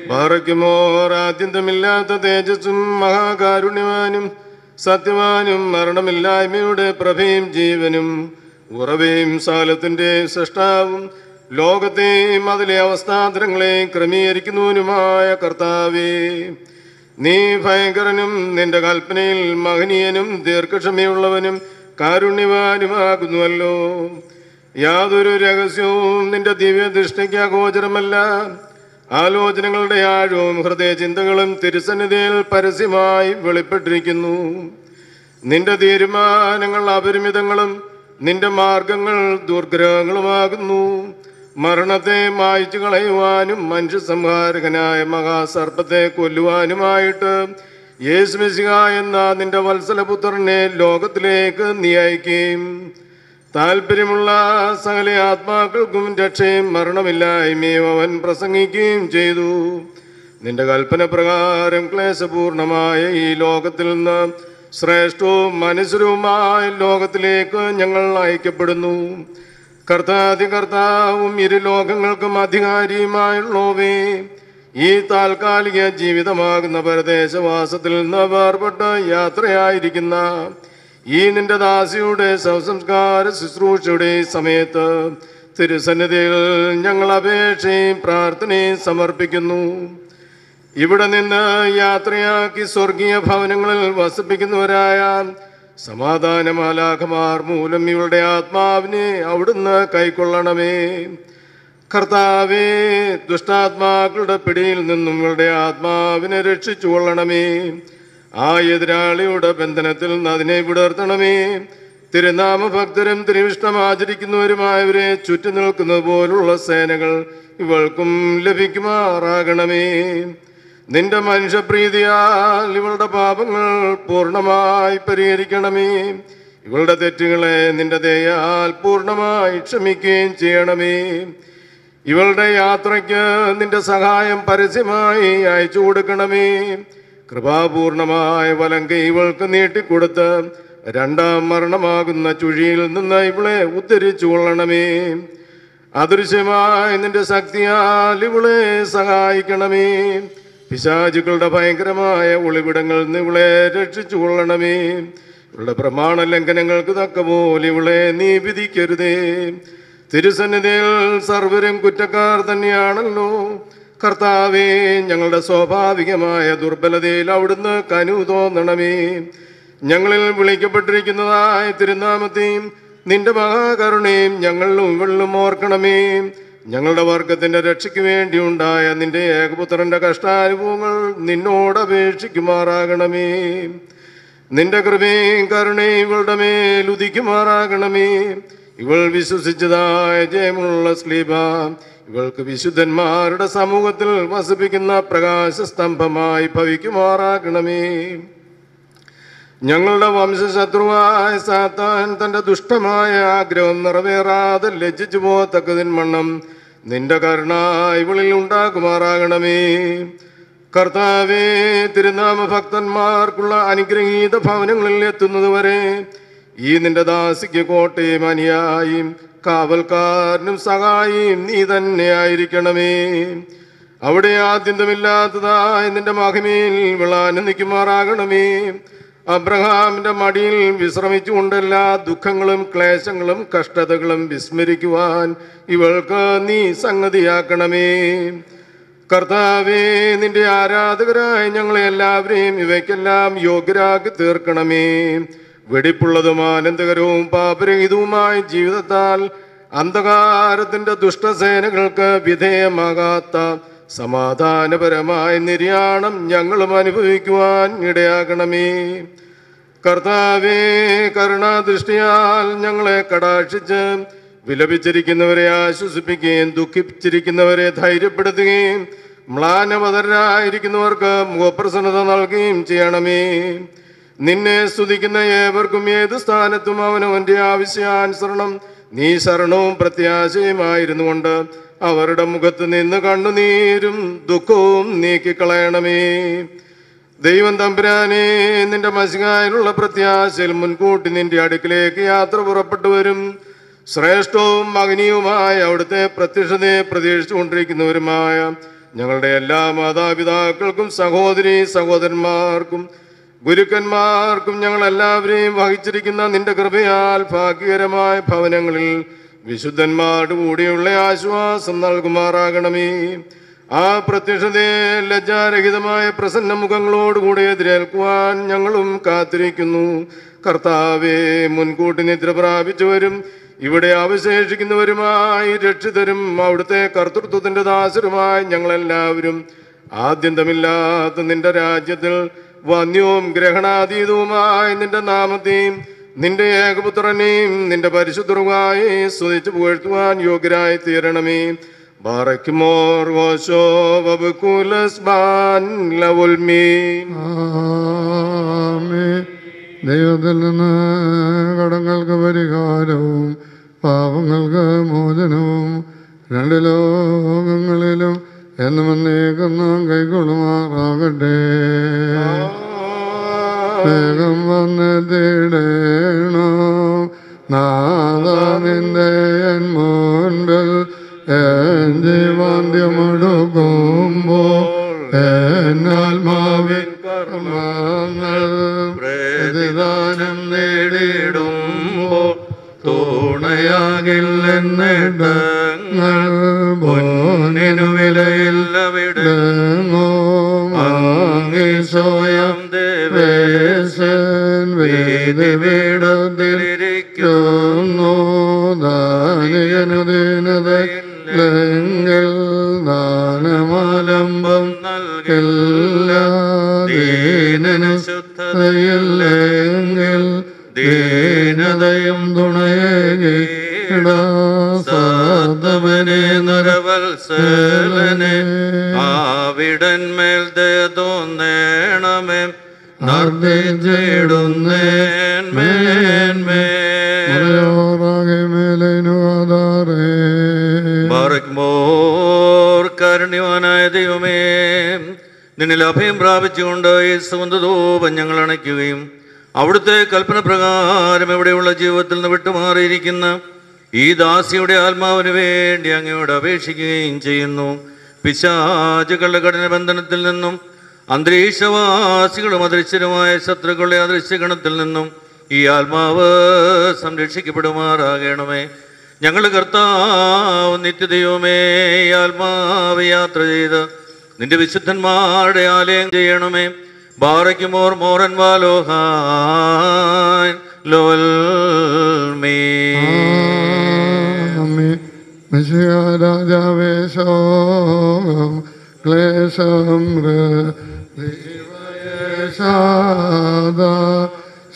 പാറയ്ക്കുമോർ ആദ്യന്തമില്ലാത്ത തേജസ്സും മഹാകാരുണ്യവാനും സത്യവാനും മരണമില്ലായ്മയുടെ പ്രഭയും ജീവനും ഉറവയും സാലത്തിന്റെ സൃഷ്ടാവും ലോകത്തെയും അതിലെ അവസ്ഥാന്തരങ്ങളെയും ക്രമീകരിക്കുന്നവനുമായ കർത്താവേ നീ ഭയങ്കരനും നിന്റെ കൽപ്പനയിൽ മഹനീയനും ദീർഘക്ഷമയുള്ളവനും കാരുണ്യവാനുമാകുന്നുവല്ലോ. യാതൊരു രഹസ്യവും നിന്റെ ദിവ്യദൃഷ്ടിക്ക് അഗോചരമല്ല. ആലോചനകളുടെ ആഴവും ഹൃദയ ചിന്തകളും തിരുസന്നിധിയിൽ പരസ്യമായി വെളിപ്പെട്ടിരിക്കുന്നു. നിന്റെ തീരുമാനങ്ങൾ അപരിമിതങ്ങളും നിന്റെ മാർഗങ്ങൾ ദുർഗ്രഹങ്ങളുമാകുന്നു. മരണത്തെ മായ്ച്ചു കളയുവാനും മനുഷ്യ സംഹാരകനായ മഹാസർപ്പത്തെ കൊല്ലുവാനുമായിട്ട് യേശുമിശിക എന്ന നിന്റെ വത്സലപുത്രനെ ലോകത്തിലേക്ക് നീ താല്പര്യമുള്ള സകല ആത്മാക്കൾക്കും രക്ഷയും മരണമില്ലായ്മയും അവൻ പ്രസംഗിക്കുകയും ചെയ്തു. നിന്റെ കൽപ്പന പ്രകാരം ക്ലേശപൂർണമായ ഈ ലോകത്തിൽ നിന്ന് ശ്രേഷ്ഠവും മനുഷ്യരവുമായ ലോകത്തിലേക്ക് ഞങ്ങൾ അയക്കപ്പെടുന്നു. കർത്താതി കർത്താവും ഇരു ലോകങ്ങൾക്കും അധികാരിയുമായുള്ളവേ. ഈ താൽക്കാലിക ജീവിതമാകുന്ന പരദേശവാസത്തിൽ നിന്ന് വേർപെട്ട് യാത്രയായിരിക്കുന്ന ഈ നിന്റെ ദാസിയുടെ സംസ്കാര ശുശ്രൂഷയുടെ സമയത്ത് തിരുസന്നിധിയിൽ ഞങ്ങൾ അപേക്ഷയും പ്രാർത്ഥനയും സമർപ്പിക്കുന്നു. ഇവിടെ നിന്ന് യാത്രയാക്കി സ്വർഗീയ ഭവനങ്ങളിൽ വസിപ്പിക്കുന്നവരായ സമാധാനമാലാഖമാർ മൂലം ഇവളുടെ ആത്മാവിനെ അവിടുന്ന് കൈക്കൊള്ളണമേ. കർത്താവേ ദുഷ്ടാത്മാക്കളുടെ പിടിയിൽ നിന്നും ഇവളുടെ ആത്മാവിനെ രക്ഷിച്ചു കൊള്ളണമേ. ആ എതിരാളിയുടെ ബന്ധനത്തിൽ നിന്ന് അതിനെ വിടർത്തണമേ. തിരുനാമ ഭക്തരും തിരുവിഷ്ടം ആചരിക്കുന്നവരുമായവരെ ചുറ്റി നിൽക്കുന്നത് പോലുള്ള സേനകൾ ഇവൾക്കും ലഭിക്കുമാറാകണമേ. നിന്റെ മനുഷ്യപ്രീതിയാൽ ഇവളുടെ പാപങ്ങൾ പൂർണമായി പരിഹരിക്കണമേ. ഇവളുടെ തെറ്റുകളെ നിന്റെ ദയാൽ പൂർണമായി ക്ഷമിക്കുകയും ചെയ്യണമേ. ഇവളുടെ യാത്രയ്ക്ക് നിന്റെ സഹായം പരസ്യമായി അയച്ചു കൊടുക്കണമേ. കൃപാപൂർണമായ വലങ്ക ഇവൾക്ക് നീട്ടിക്കൊടുത്ത് രണ്ടാം മരണമാകുന്ന ചുഴിയിൽ നിന്ന് ഇവളെ ഉദ്ധരിച്ചു കൊള്ളണമേ. അദൃശ്യമായ നിന്റെ ശക്തിയാൽ ഇവളെ സഹായിക്കണമേ. പിശാചുക്കളുടെ ഭയങ്കരമായ ഒളിവിടങ്ങളിൽ നിന്ന് ഇവളെ രക്ഷിച്ചു കൊള്ളണമേ. ഇവളുടെ പ്രമാണ ലംഘനങ്ങൾക്ക് തക്ക പോലെ ഇവളെ നീ വിധിക്കരുതേ. തിരുസന്നിധിയിൽ സർവരും കുറ്റക്കാർ തന്നെയാണല്ലോ. കർത്താവേ ഞങ്ങളുടെ സ്വാഭാവികമായ ദുർബലതയിൽ അവിടുന്ന് കനു തോന്നണമേ. ഞങ്ങളിൽ വിളിക്കപ്പെട്ടിരിക്കുന്നതായ തിരുനാമത്തെയും നിന്റെ മഹാകരുണയും ഞങ്ങളിലും ഇവളിലും ഓർക്കണമേ. ഞങ്ങളുടെ വർഗത്തിന്റെ രക്ഷയ്ക്ക് വേണ്ടി ഉണ്ടായ നിന്റെ ഏകപുത്രന്റെ കഷ്ടാനുഭവങ്ങൾ നിന്നോട് അപേക്ഷിക്കുമാറാകണമേ. നിന്റെ കൃപയും കരുണയും ഇവളുടെ മേൽ ഉദിക്കുമാറാകണമേ. ഇവൾ വിശ്വസിച്ചതായ ജയമുള്ള സ്ലീബ ഇവൾക്ക് വിശുദ്ധന്മാരുടെ സമൂഹത്തിൽ വസിപ്പിക്കുന്ന പ്രകാശസ്തംഭമായി ഭവിക്കുമാറാകണമേ. ഞങ്ങളുടെ വംശശത്രുവായ സാത്താൻ തന്റെ ദുഷ്ടമായ ആഗ്രഹം നിറവേറാതെ ലജ്ജിച്ചു പോകത്തക്കതിൻ മണ്ണം നിന്റെ കരുണ ഇവളിൽ ഉണ്ടാക്കുമാറാകണമേ കർത്താവേ തിരുനാമ ഭക്തന്മാർക്കുള്ള അനുഗ്രഹീത ഭവനങ്ങളിൽ എത്തുന്നതുവരെ ഈ നിന്റെ ദാസിക്ക് കോട്ടയും അനിയായും കാവൽക്കാരനും സഹായിയും നീ തന്നെ ആയിരിക്കണമേ. അവിടെ ആദ്യന്തമില്ലാത്തതായ നിന്റെ മഹിമയിൽ വിളാനന്ദിക്കുമാറാകണമേ അബ്രഹാമിന്റെ മടിയിൽ വിശ്രമിച്ചുകൊണ്ട് എല്ലാ ദുഃഖങ്ങളും ക്ലേശങ്ങളും കഷ്ടതകളും വിസ്മരിക്കുവാൻ ഇവൾക്ക് നീ സംഗതിയാക്കണമേ. കർത്താവേ നിന്റെ ആരാധകരായ ഞങ്ങളെ എല്ലാവരെയും ഇവയ്ക്കെല്ലാം യോഗ്യരാക്കി തീർക്കണമേ. വെടിപ്പുള്ളതും ആനന്ദകരവും പാപരഹിതവുമായ ജീവിതത്താൽ അന്ധകാരത്തിന്റെ ദുഷ്ടസേനകൾക്ക് വിധേയമാകാത്ത സമാധാനപരമായ നിര്യാണം ഞങ്ങളും അനുഭവിക്കുവാൻ ഇടയാകണമേ. കർത്താവേ കരുണാദൃഷ്ടിയാൽ ഞങ്ങളെ കടാക്ഷിച്ച് വിലപിച്ചിരിക്കുന്നവരെ ആശ്വസിപ്പിക്കുകയും ദുഃഖിച്ചിരിക്കുന്നവരെ ധൈര്യപ്പെടുത്തുകയും മ്ലാനവതരായിരിക്കുന്നവർക്ക് മുഖപ്രസന്നത നൽകുകയും ചെയ്യണമേ. നിന്നെ സ്തുതിക്കുന്ന ഏവർക്കും ഏത് സ്ഥാനത്തും അവനവന്റെ ആവശ്യാനുസരണം നീ ശരണവും പ്രത്യാശയുമായിരുന്നു കൊണ്ട് അവരുടെ മുഖത്ത് നിന്ന് കണ്ണുനീരും ദുഃഖവും നീക്കിക്കളയണമേ. ദൈവം തമ്പുരാനെ നിന്റെ മസികായിലുള്ള പ്രത്യാശയിൽ മുൻകൂട്ടി നിന്റെ അടുക്കിലേക്ക് യാത്ര പുറപ്പെട്ടു വരും. ശ്രേഷ്ഠവും മകനീയവുമായ അവിടുത്തെ പ്രത്യക്ഷതയെ പ്രതീക്ഷിച്ചുകൊണ്ടിരിക്കുന്നവരുമായ ഞങ്ങളുടെ എല്ലാ മാതാപിതാക്കൾക്കും സഹോദരി സഹോദരന്മാർക്കും ഗുരുക്കന്മാർക്കും ഞങ്ങൾ എല്ലാവരെയും വഹിച്ചിരിക്കുന്ന നിന്റെ കൃപയാൽ ഭാഗ്യകരമായ ഭവനങ്ങളിൽ വിശുദ്ധന്മാരുടെ കൂടിയുള്ള ആശ്വാസം നൽകുമാറാകണമേ. ആ പ്രത്യക്ഷതയെ ലജ്ജാരഹിതമായ പ്രസന്ന മുഖങ്ങളോടുകൂടി എതിരേൽക്കുവാൻ ഞങ്ങളും കാത്തിരിക്കുന്നു. കർത്താവെ മുൻകൂട്ടി നിദ്ര പ്രാപിച്ചവരും ഇവിടെ അവശേഷിക്കുന്നവരുമായി രക്ഷിതരും അവിടുത്തെ കർത്തൃത്വത്തിന്റെ ദാസരുമായി ഞങ്ങളെല്ലാവരും ആദ്യന്തമില്ലാത്ത നിന്റെ രാജ്യത്തിൽ വന്യവും ഗ്രഹണാതീതവുമായ നിന്റെ നാമത്തെയും നിന്റെ ഏകപുത്രനെയും നിന്റെ പരിശുദ്ധമായി സ്തുതിച്ചു പുകഴ്ത്തുവാൻ യോഗ്യരായി തീരണമേ. ദൈവത്തിൽ നിന്ന് കടങ്ങൾക്ക് പരിഹാരവും പാപങ്ങൾക്ക് മോചനവും രണ്ട് ലോകങ്ങളിലും എന്നും എന്നേക്കും നാം വേഗം വന്ന് തേടേണോ? നാദ നിന്റെ എൻ മുൻപിൽ എൻ ജീവാന്ത്യമെടുക്കുമ്പോൾ എന്നാത്മാവിൻ കർമ്മങ്ങൾ പ്രതിദാനം നേടിയിടുമ്പോൾ തുണയാകില്ലെന്നിടങ്ങൾ പൊന്നിനു വിലയില്ലവിടങ്ങോ മാങ്ങിസോയം ദേവേശൻ വേദി വീടത്തിലിരിക്കുന്നു ദാനികനുദീനതയില്ലെങ്കിൽ ദാനമാലംബം നൽകില്ല. ദീനനു ശുദ്ധതയില്ലെങ്കിൽ ദീനതയും നരവത്സലനെ ആവിടന്മേൽ തോന്നേണമേ. കാരുണ്യവാനായ ദൈവമേ നിന്നിൽ അഭയം പ്രാപിച്ചുകൊണ്ട് ഈ സുഗന്ധതോപം ഞങ്ങൾ അണയ്ക്കുകയും അവിടുത്തെ കൽപ്പന പ്രകാരം എവിടെയുള്ള ജീവിതത്തിൽ നിന്ന് വിട്ടുമാറിയിരിക്കുന്ന ഈ ദാസിയുടെ ആത്മാവിന് വേണ്ടി അങ്ങയോട് അപേക്ഷിക്കുകയും ചെയ്യുന്നു. പിശാചുകളുടെ കഠിന ബന്ധനത്തിൽ നിന്നും അന്തരീക്ഷവാസികളും അദൃശ്യരുമായ ശത്രുക്കളുടെ അദൃശ്യഗണത്തിൽ നിന്നും ഈ ആത്മാവ് സംരക്ഷിക്കപ്പെടുമാറാകണമേ. ഞങ്ങൾ കർത്താവ് നിത്യദൈവമേ ഈ ആത്മാവ് യാത്ര ചെയ്ത് നിന്റെ വിശുദ്ധന്മാരുടെ ആലയം ചെയ്യണമേ. ബാറയ്ക്കുമോർ മോറൻ വാലോഹാൻ. में राजावेशं क्लेशमृदिवयसादा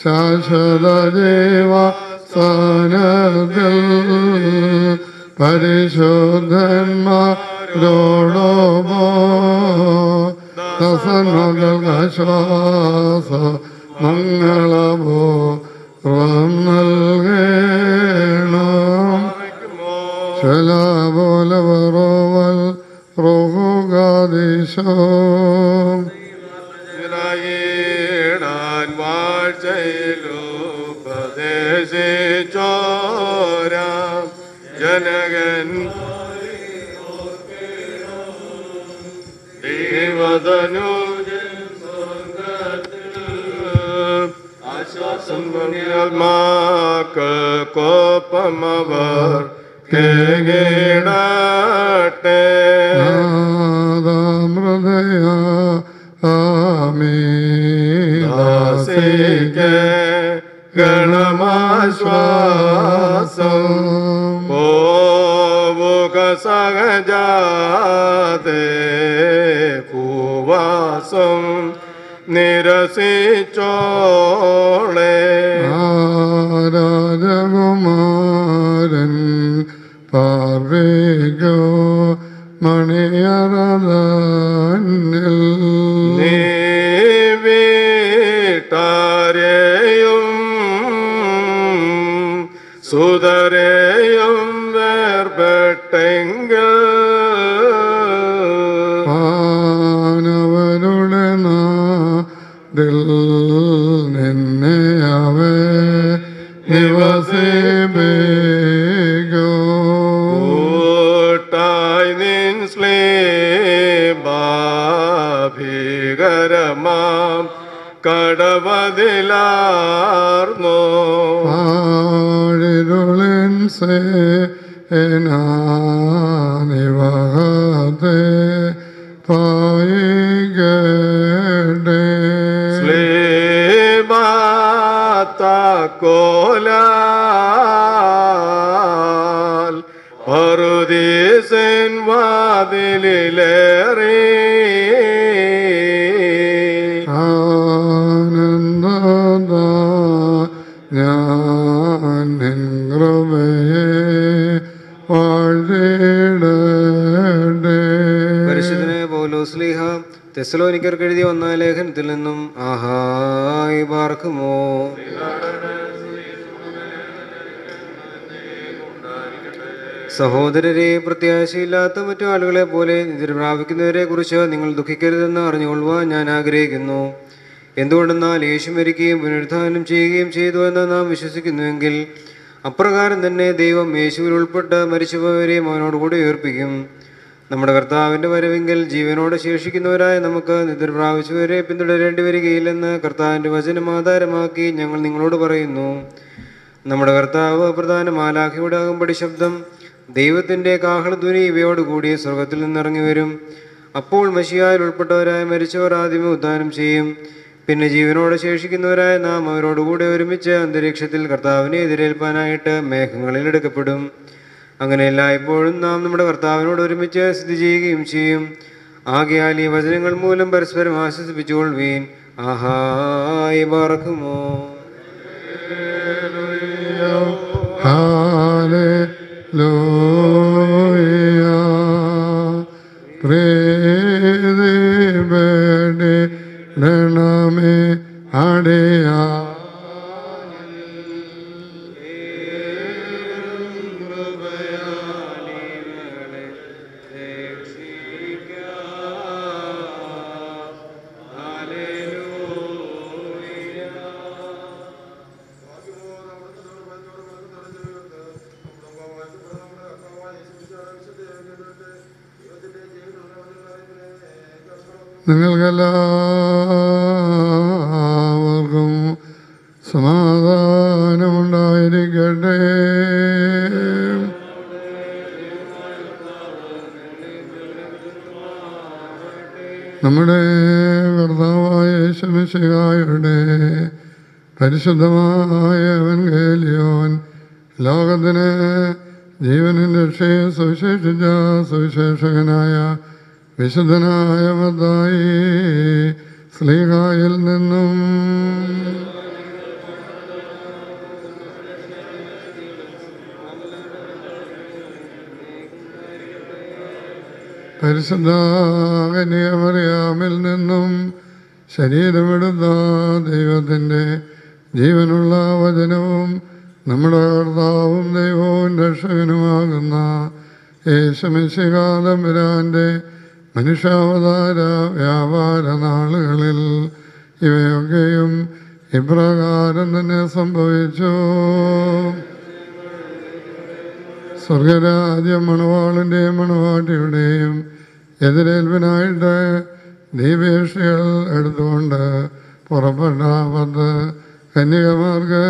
शाश्वतदेवा सनदल् परिशोधन्मा दोडोमो दसनगल् कशास मङ्गलभो വം നൽകണം. ശലാബോലവറോവൽ റോഗാദേശോ ചോരാം ജനകൻ ദേവതനോ ആശ്വാസം മാക്കൾക്കൊപ്പമവർ കേടട്ടെ നാദാമൃതയ ദാസിക്ക് ഗണമാശ്വാസം പോവുക സഹജാതേ ഭൂവാസം നിരസിച്ചോളെ. രാജകുമാരൻ പാർവേഗോ മണിയറന്നിൽ വീട്ടാരെയും സുതരെയും വേർപെട്ടെങ്കിൽ കൂട്ടായി നിൻ സ്ലേബാഭീകരമാം കടവതിലാർന്നോ? ആഴിരുളിൻ സേനാനിവഹത്തെ പായികടേ സ്ലേബാത്തക്കോലാൽ പറുദീസൻ വാതിലേറി ആനന്ദ ഞാൻ വാഴ്ത്തിടട്ടെ. പരിശുദ്ധനെ പൗലോസ്ലീഹ തെസലോനിക്കർക്ക് എഴുതിയ ഒന്നാം ലേഖനത്തിൽ നിന്നും ആഹായി പാർക്കുമോ? സഹോദരരെ പ്രത്യാശയില്ലാത്ത മറ്റു ആളുകളെ പോലെ നിദ്ര പ്രാപിക്കുന്നവരെ കുറിച്ച് നിങ്ങൾ ദുഃഖിക്കരുതെന്ന് അറിഞ്ഞുകൊള്ളുവാൻ ഞാൻ ആഗ്രഹിക്കുന്നു. എന്തുകൊണ്ടെന്നാൽ യേശു മരിക്കുകയും പുനരുദ്ധാനം ചെയ്യുകയും ചെയ്തു എന്ന് നാം വിശ്വസിക്കുന്നുവെങ്കിൽ അപ്രകാരം തന്നെ ദൈവം യേശുവിൽ ഉൾപ്പെട്ട് മരിച്ചുപോയവരെയും അവനോടുകൂടി ഉയർപ്പിക്കും. നമ്മുടെ കർത്താവിന്റെ വരവെങ്കിൽ ജീവനോടെ ശേഷിക്കുന്നവരായ നമുക്ക് നിദ്ര പ്രാപിച്ചവരെ പിന്തുടരേണ്ടി വരികയില്ലെന്ന് കർത്താവിന്റെ വചനം ആധാരമാക്കി ഞങ്ങൾ നിങ്ങളോട് പറയുന്നു. നമ്മുടെ കർത്താവ് പ്രധാന മാലാഖിയുടെ അകമ്പടി ശബ്ദം ദൈവത്തിന്റെ കാഹളധ്വനി ഇവയോടുകൂടി സ്വർഗത്തിൽ നിന്നിറങ്ങി വരും. അപ്പോൾ മഷിയായിൽ ഉൾപ്പെട്ടവരായ മരിച്ചവർ ആദ്യമേ ഉദ്ധാനം ചെയ്യും. പിന്നെ ജീവനോടെ ശേഷിക്കുന്നവരായ നാം അവരോടുകൂടെ ഒരുമിച്ച് അന്തരീക്ഷത്തിൽ കർത്താവിനെ എതിരേൽപ്പാനായിട്ട് മേഘങ്ങളിൽ എടുക്കപ്പെടും. അങ്ങനെ എല്ലായ്പ്പോഴും നാം നമ്മുടെ കർത്താവിനോട് ഒരുമിച്ച് സ്ഥിതി ചെയ്യുകയും ചെയ്യും. ആകയാൽ ഈ വചനങ്ങൾ മൂലം പരസ്പരം ആശ്വസിപ്പിച്ചുകൊള്ളുവീൻ. ആഹായി പറക്കുമോ Hallelujah. പ്രീതിപേടി രണമേ അടിയാ നിങ്ങൾക്കെല്ലാവർക്കും സമാധാനമുണ്ടായിരിക്കട്ടെ. നമ്മുടെ കർത്താവായ ശമിശികായുടെ പരിശുദ്ധമായ എവൻഗേലിയോൻ ലോകത്തിന് ജീവനും രക്ഷയെ സുവിശേഷിച്ച സുവിശേഷകനായ വിശുദ്ധനായ മത്തായി സ്ലീഹായിൽ നിന്നും പരിശുദ്ധ കന്യാമറിയാമിൽ നിന്നും ശരീരമെടുത്ത ദൈവത്തിന്റെ ജീവനുള്ള വചനവും നമ്മുടെ കർത്താവും ദൈവവും രക്ഷകനുമാകുന്ന യേശമിശികാതമ്പുരാന്റെ മനുഷ്യാവതാര വ്യാപാര നാളുകളിൽ ഇവയൊക്കെയും ഇപ്രകാരം തന്നെ സംഭവിച്ചു. സ്വർഗരാജ്യ മണവാളിന്റെയും മണവാട്ടിയുടെയും എതിരേൽപ്പിനായിട്ട് ദീപേക്ഷികൾ എടുത്തുകൊണ്ട് പുറപ്പെട്ട പത്ത് കന്യകമാർക്ക്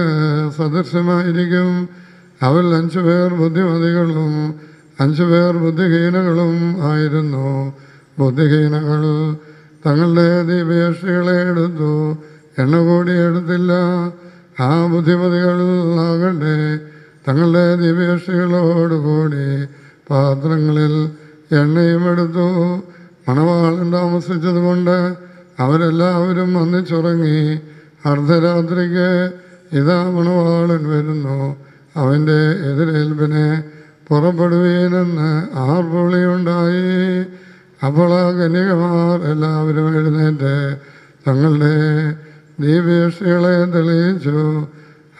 സദൃശ്യമായിരിക്കും അവൽ അഞ്ചു പേർ ബുദ്ധിമതികളും അഞ്ചു പേർ ബുദ്ധിഹീനകളും ആയിരുന്നു. ബുദ്ധിഹീനകൾ തങ്ങളുടെ ദീപേക്ഷികളെ എടുത്തു. എണ്ണ കൂടി എടുത്തില്ല. ആ ബുദ്ധിമതികൾ ആകട്ടെ. തങ്ങളുടെ ദിവ്യേഷികളോടുകൂടി പാത്രങ്ങളിൽ എണ്ണയും എടുത്തു. മണവാളൻ താമസിച്ചതുകൊണ്ട് അവരെല്ലാവരും ഒന്നിച്ചുറങ്ങി അർദ്ധരാത്രിക്ക് ഇതാ മണവാളൻ വരുന്നു. അവന്റെ എതിരേൽപ്പിനെ പുറപ്പെടുവീനെന്ന് ആർപ്പുളിയുണ്ടായി അപ്പോൾ കന്യകമാർ എല്ലാവരും എഴുന്നേറ്റ് തങ്ങളുടെ ദീപേക്ഷികളെ തെളിയിച്ചു.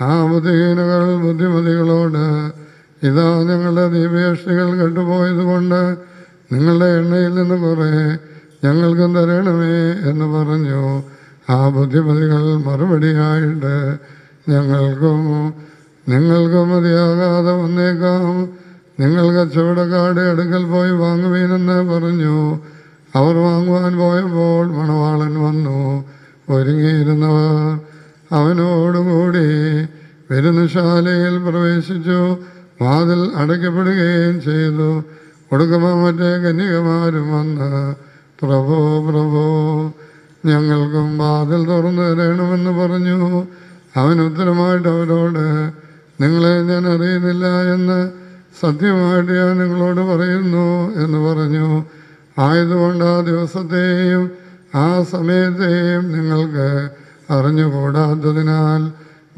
ആ ബുദ്ധിഹീനകൾ ബുദ്ധിമതികളോട് ഇതാ ഞങ്ങളുടെ ദീപേക്ഷികൾ കണ്ടുപോയതുകൊണ്ട് നിങ്ങളുടെ എണ്ണയിൽ നിന്ന് കുറേ ഞങ്ങൾക്കും തരണമേ എന്ന് പറഞ്ഞു. ആ ബുദ്ധിമതികൾ മറുപടിയായിട്ട് ഞങ്ങൾക്കും നിങ്ങൾക്കും മതിയാകാതെ വന്നേക്കാം. നിങ്ങൾ കച്ചവടക്കാരുടെ അടുക്കൽ പോയി വാങ്ങുവീനെന്ന് പറഞ്ഞു. അവർ വാങ്ങുവാൻ പോയപ്പോൾ മണവാളൻ വന്നു. ഒരുങ്ങിയിരുന്നവർ അവനോടുകൂടി വിരുന്നുശാലയിൽ പ്രവേശിച്ചു. വാതിൽ അടയ്ക്കപ്പെടുകയും ചെയ്തു. ഒടുക്കുമ്പോൾ മറ്റേ കന്യകമാരും വന്ന് പ്രഭോ പ്രഭോ ഞങ്ങൾക്കും വാതിൽ തുറന്നു തരണമെന്ന് പറഞ്ഞു. അവൻ ഉത്തരമായിട്ട് അവരോട് നിങ്ങളെ ഞാൻ അറിയുന്നില്ല എന്ന് സത്യമായിട്ട് ഞാൻ നിങ്ങളോട് പറയുന്നു എന്ന് പറഞ്ഞു. ആയതുകൊണ്ട് ആ ദിവസത്തെയും ആ സമയത്തെയും നിങ്ങൾക്ക് അറിഞ്ഞുകൂടാത്തതിനാൽ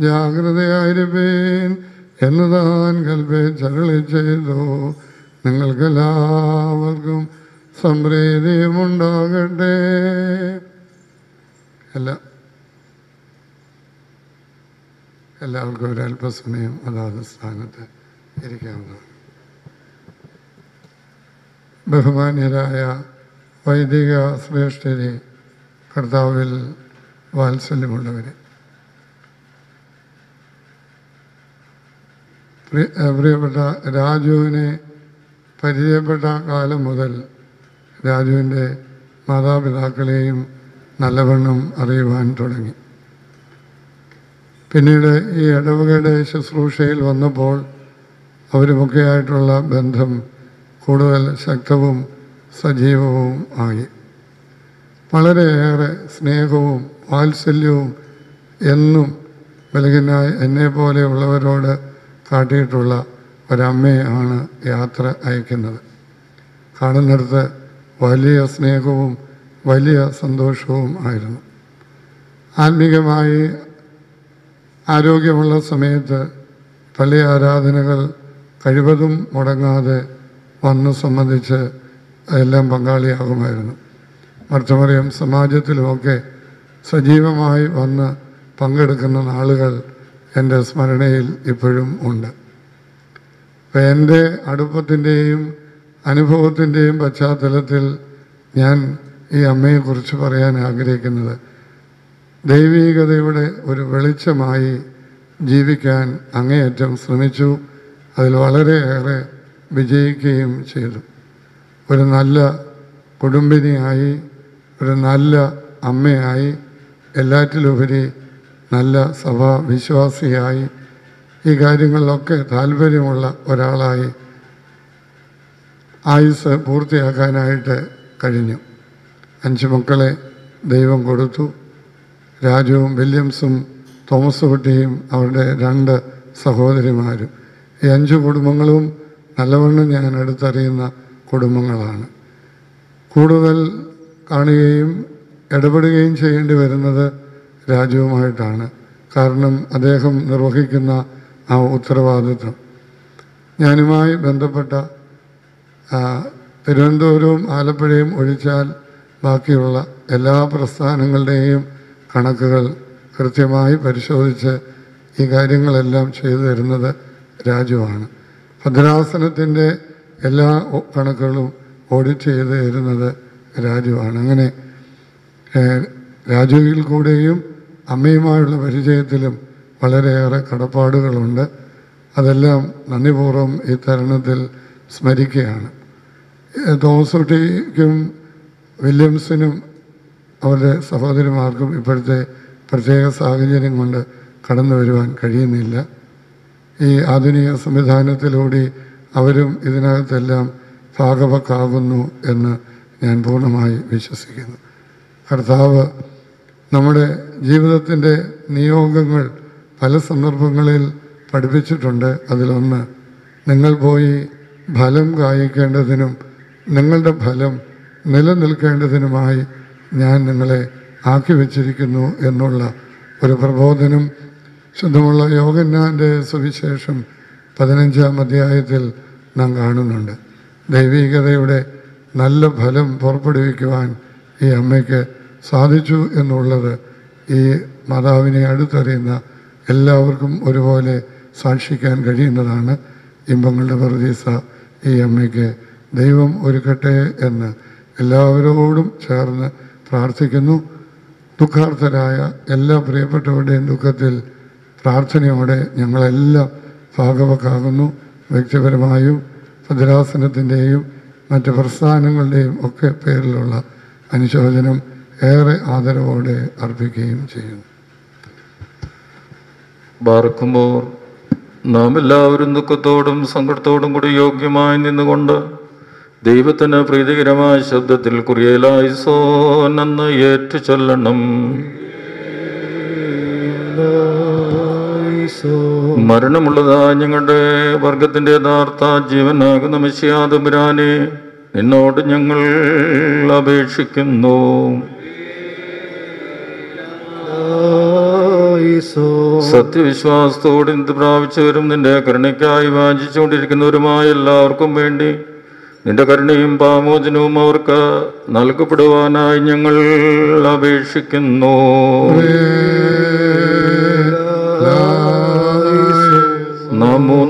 ജാഗ്രതയായിരിക്കേൻ എന്ന് താൻ കൽപ്പിച്ചരളി ചെയ്തു. നിങ്ങൾക്കെല്ലാവർക്കും സംപ്രീതിയുമുണ്ടാകട്ടെ. എല്ലാ എല്ലാവർക്കും ഒരല്പസമയം അതാത് സ്ഥാനത്ത് ഇരിക്കാവുന്നതാണ്. ബഹുമാന്യരായ വൈദിക ശ്രേഷ്ഠരെ കർത്താവിൽ വാത്സല്യമുള്ളവരെ. പ്രിയ- പ്രിയപ്പെട്ട രാജുവിനെ പരിചയപ്പെട്ട കാലം മുതൽ രാജുവിന്റെ മാതാപിതാക്കളെയും നല്ലവണ്ണം അറിയുവാൻ തുടങ്ങി. പിന്നീട് ഈ ഇടവകയുടെ ശുശ്രൂഷയിൽ വന്നപ്പോൾ അവരുമൊക്കെയായിട്ടുള്ള ബന്ധം കൂടുതൽ ശക്തവും സജീവവും ആയി. വളരെയേറെ സ്നേഹവും വാത്സല്യവും എന്നും ബലഹീനായ എന്നെ പോലെയുള്ളവരോട് കാട്ടിയിട്ടുള്ള ഒരമ്മയാണ് യാത്ര അയക്കുന്നത്. കാണുന്നിടത്ത് വലിയ സ്നേഹവും വലിയ സന്തോഷവും ആയിരുന്നു. ആത്മീകമായി ആരോഗ്യമുള്ള സമയത്ത് പള്ളി ആരാധനകൾ കഴിവതും മുടങ്ങാതെ വന്ന് സംബന്ധിച്ച് എല്ലാം പങ്കാളിയാകുമായിരുന്നു. മർത്തമറിയം സമാജത്തിലുമൊക്കെ സജീവമായി വന്ന് പങ്കെടുക്കുന്ന നാളുകൾ എന്റെ സ്മരണയിൽ ഇപ്പോഴും ഉണ്ട്. അപ്പം എന്റെ അടുപ്പത്തിന്റെയും അനുഭവത്തിന്റെയും പശ്ചാത്തലത്തിൽ ഞാൻ ഈ അമ്മയെക്കുറിച്ച് പറയാൻ ആഗ്രഹിക്കുന്നത് ദൈവീകതയുടെ ഒരു വെളിച്ചമായി ജീവിക്കാൻ അങ്ങേയറ്റം ശ്രമിച്ചു. അതിൽ വളരെയേറെ വിജയിക്കുകയും ചെയ്തു. ഒരു നല്ല കുടുംബിനിയായി ഒരു നല്ല അമ്മയായി എല്ലാറ്റിലുപരി നല്ല സഭാ വിശ്വാസിയായി ഈ കാര്യങ്ങളിലൊക്കെ താല്പര്യമുള്ള ഒരാളായി ആയുസ് പൂർത്തിയാക്കാനായിട്ട് കഴിഞ്ഞു. അഞ്ച് മക്കളെ ദൈവം കൊടുത്തു. രാജുവും വില്യംസും തോമസ് കുട്ടിയും അവരുടെ രണ്ട് സഹോദരിമാരും. ഈ അഞ്ച് കുടുംബങ്ങളും നല്ലവണ്ണം ഞാൻ അടുത്തറിയുന്ന കുടുംബങ്ങളാണ്. കൂടുതൽ കാണുകയും ഇടപെടുകയും ചെയ്യേണ്ടി വരുന്നത് രാജുവുമായിട്ടാണ്. കാരണം അദ്ദേഹം നിർവഹിക്കുന്ന ആ ഉത്തരവാദിത്വം. ഞാനുമായി ബന്ധപ്പെട്ട തിരുവനന്തപുരവും ആലപ്പുഴയും ഒഴിച്ചാൽ ബാക്കിയുള്ള എല്ലാ പ്രസ്ഥാനങ്ങളുടെയും കണക്കുകൾ കൃത്യമായി പരിശോധിച്ച് ഈ കാര്യങ്ങളെല്ലാം ചെയ്തു തരുന്നത് രാജുവാണ്. ഭദ്രാസനത്തിന്റെ എല്ലാ കണക്കുകളും ഓഡിറ്റ് ചെയ്ത് തരുന്നത് രാജുവാണ്. അങ്ങനെ രാജുവിൽ കൂടെയും അമ്മയുമായുള്ള പരിചയത്തിലും വളരെയേറെ കടപ്പാടുകളുണ്ട്. അതെല്ലാം നന്ദിപൂർവം ഈ തരുണത്തിൽ സ്മരിക്കുകയാണ്. തോമസുട്ടിക്കും വില്യംസിനും അവരുടെ സഹോദരിമാർക്കും ഇപ്പോഴത്തെ പ്രത്യേക സാഹചര്യം കൊണ്ട് കടന്നു വരുവാൻ കഴിയുന്നില്ല. ഈ ആധുനിക സംവിധാനത്തിലൂടെ അവരും ഇതിനകത്തെല്ലാം ഭാഗവക്കാകുന്നു എന്ന് ഞാൻ പൂർണമായി വിശ്വസിക്കുന്നു. കർത്താവ് നമ്മുടെ ജീവിതത്തിന്റെ നിയോഗങ്ങൾ പല സന്ദർഭങ്ങളിൽ പഠിപ്പിച്ചിട്ടുണ്ട്. അതിലൊന്ന് നിങ്ങൾ പോയി ഫലം കായ്ക്കേണ്ടതിനും നിങ്ങളുടെ ഫലം നിലനിൽക്കേണ്ടതിനുമായി ഞാൻ നിങ്ങളെ ആക്കി വച്ചിരിക്കുന്നു എന്നുള്ള ഒരു പ്രബോധനം ശുദ്ധമുള്ള യോഗന്നാന്റെ സുവിശേഷം പതിനഞ്ചാം അധ്യായത്തിൽ നാം കാണുന്നുണ്ട്. ദൈവീകതയുടെ നല്ല ഫലം പുറപ്പെടുവിക്കുവാൻ ഈ അമ്മയ്ക്ക് സാധിച്ചു എന്നുള്ളത് ഈ മാതാവിനെ അടുത്തറിയുന്ന എല്ലാവർക്കും ഒരുപോലെ സാക്ഷിക്കാൻ കഴിയുന്നതാണ്. ഇമ്പങ്ങളുടെ പ്രതീസ ഈ അമ്മയ്ക്ക് ദൈവം ഒരുക്കട്ടെ എന്ന് എല്ലാവരോടും ചേർന്ന് പ്രാർത്ഥിക്കുന്നു. ദുഃഖാർത്ഥരായ എല്ലാ പ്രിയപ്പെട്ടവരുടെയും ദുഃഖത്തിൽ പ്രാർത്ഥനയോടെ ഞങ്ങളെല്ലാം ഭാഗവക്കാകുന്നു. വ്യക്തിപരമായും ഭദ്രാസനത്തിന്റെയും മറ്റ് പ്രസ്ഥാനങ്ങളുടെയും ഒക്കെ പേരിലുള്ള അനുശോചനം ഏറെ ആദരവോടെ അർപ്പിക്കുകയും ചെയ്യുന്നു. ബാർക്കുമ്പോൾ നാം എല്ലാവരും ദുഃഖത്തോടും സങ്കടത്തോടും കൂടി യോഗ്യമായി നിന്നുകൊണ്ട് ദൈവത്തിന് പ്രീതികരമായ ശബ്ദത്തിൽ കുറിയലായി സോനെന്ന് ഏറ്റു ചൊല്ലണം മരണമുള്ളതായ ഞങ്ങളുടെ വർഗത്തിന്റെ യഥാർത്ഥ ജീവനാകുന്ന മിശിയാതമ്പുരാനെ നിന്നോട് ഞങ്ങൾ അപേക്ഷിക്കുന്നു. സത്യവിശ്വാസത്തോട് എന്ത് പ്രാപിച്ചവരും നിന്റെ കരുണയ്ക്കായി വാഞ്ചിച്ചുകൊണ്ടിരിക്കുന്നവരുമായ എല്ലാവർക്കും വേണ്ടി നിന്റെ കരുണയും പാമോചനവും അവർക്ക് നൽകപ്പെടുവാനായി ഞങ്ങൾ അപേക്ഷിക്കുന്നു.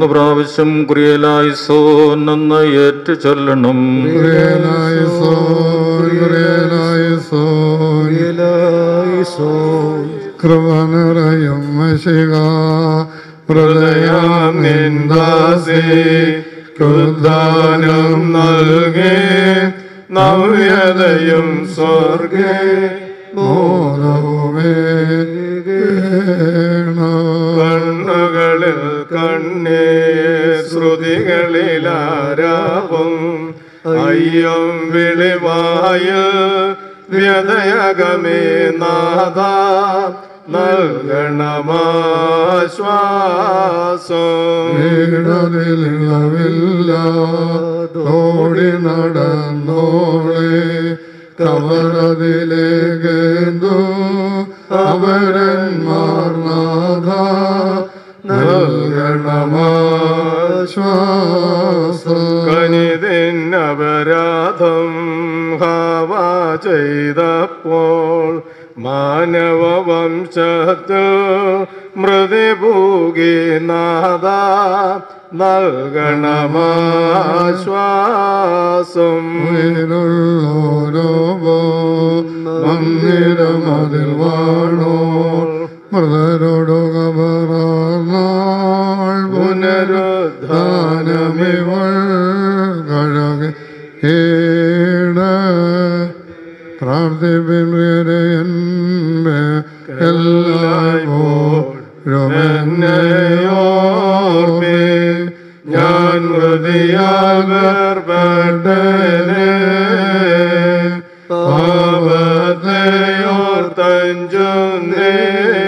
മൂന്ന് പ്രാവശ്യം കുറിയലായിസോ നന്ന ഏറ്റു ചൊല്ലണം കൃപ നിറയും മഷിക ഹൃദയം നിന്ദാസി ഉദ്ധാനം നൽകി നവ്യതയും സ്വർഗേ മോദവുമേ കണ്ണേ ശ്രുതികളിലാരാവും അയ്യം വിളിവായ വ്യതയകമേ നാഥ നൽകണമാശ്വാസം. തോടി നടന്നോളെ കവറതിലേക്കെന്തു അവരന്മാർ നൽകണമാശ്വാസം കനിതിന്നപരാധം ഹവ ചെയ്തപ്പോൾ മാനവവംശത്തിൽ മൃതിഭൂകി നാഥ നൽകണമാശ്വാസം. മന്ദിരമതിൽ വാണോ പുനരുദ്ധാനമിവൾ കഴക പ്രാർത്ഥിപ്പിൻ എല്ലായ്പ്പോഴുമെന്നെയോർമ്മേ ഞാൻ ഹൃദയാൽ വേർപെട്ടനെ പാപത്തെയോർത്തഞ്ചുന്നേൻ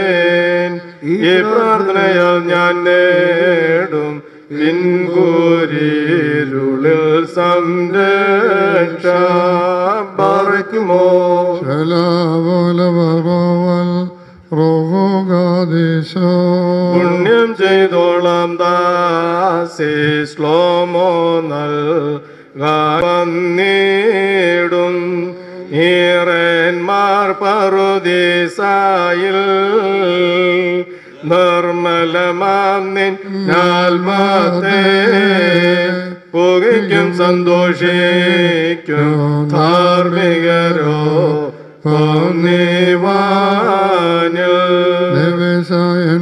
ഈ പ്രാർത്ഥനയാൽ ഞാൻ നേടും. പിൻകൂരിരുളിൽ സംരക്ഷ പുണ്യം ചെയ്തോളാം ദാസേ ശ്ലോമോ നൽകാന്നീടും ഈറന്മാർ പറുദീസായിൽ നിർമ്മലമാം നിന്നാൽമാത്തെ പുകയ്ക്കും സന്തോഷിക്കും ധാർമ്മികരോ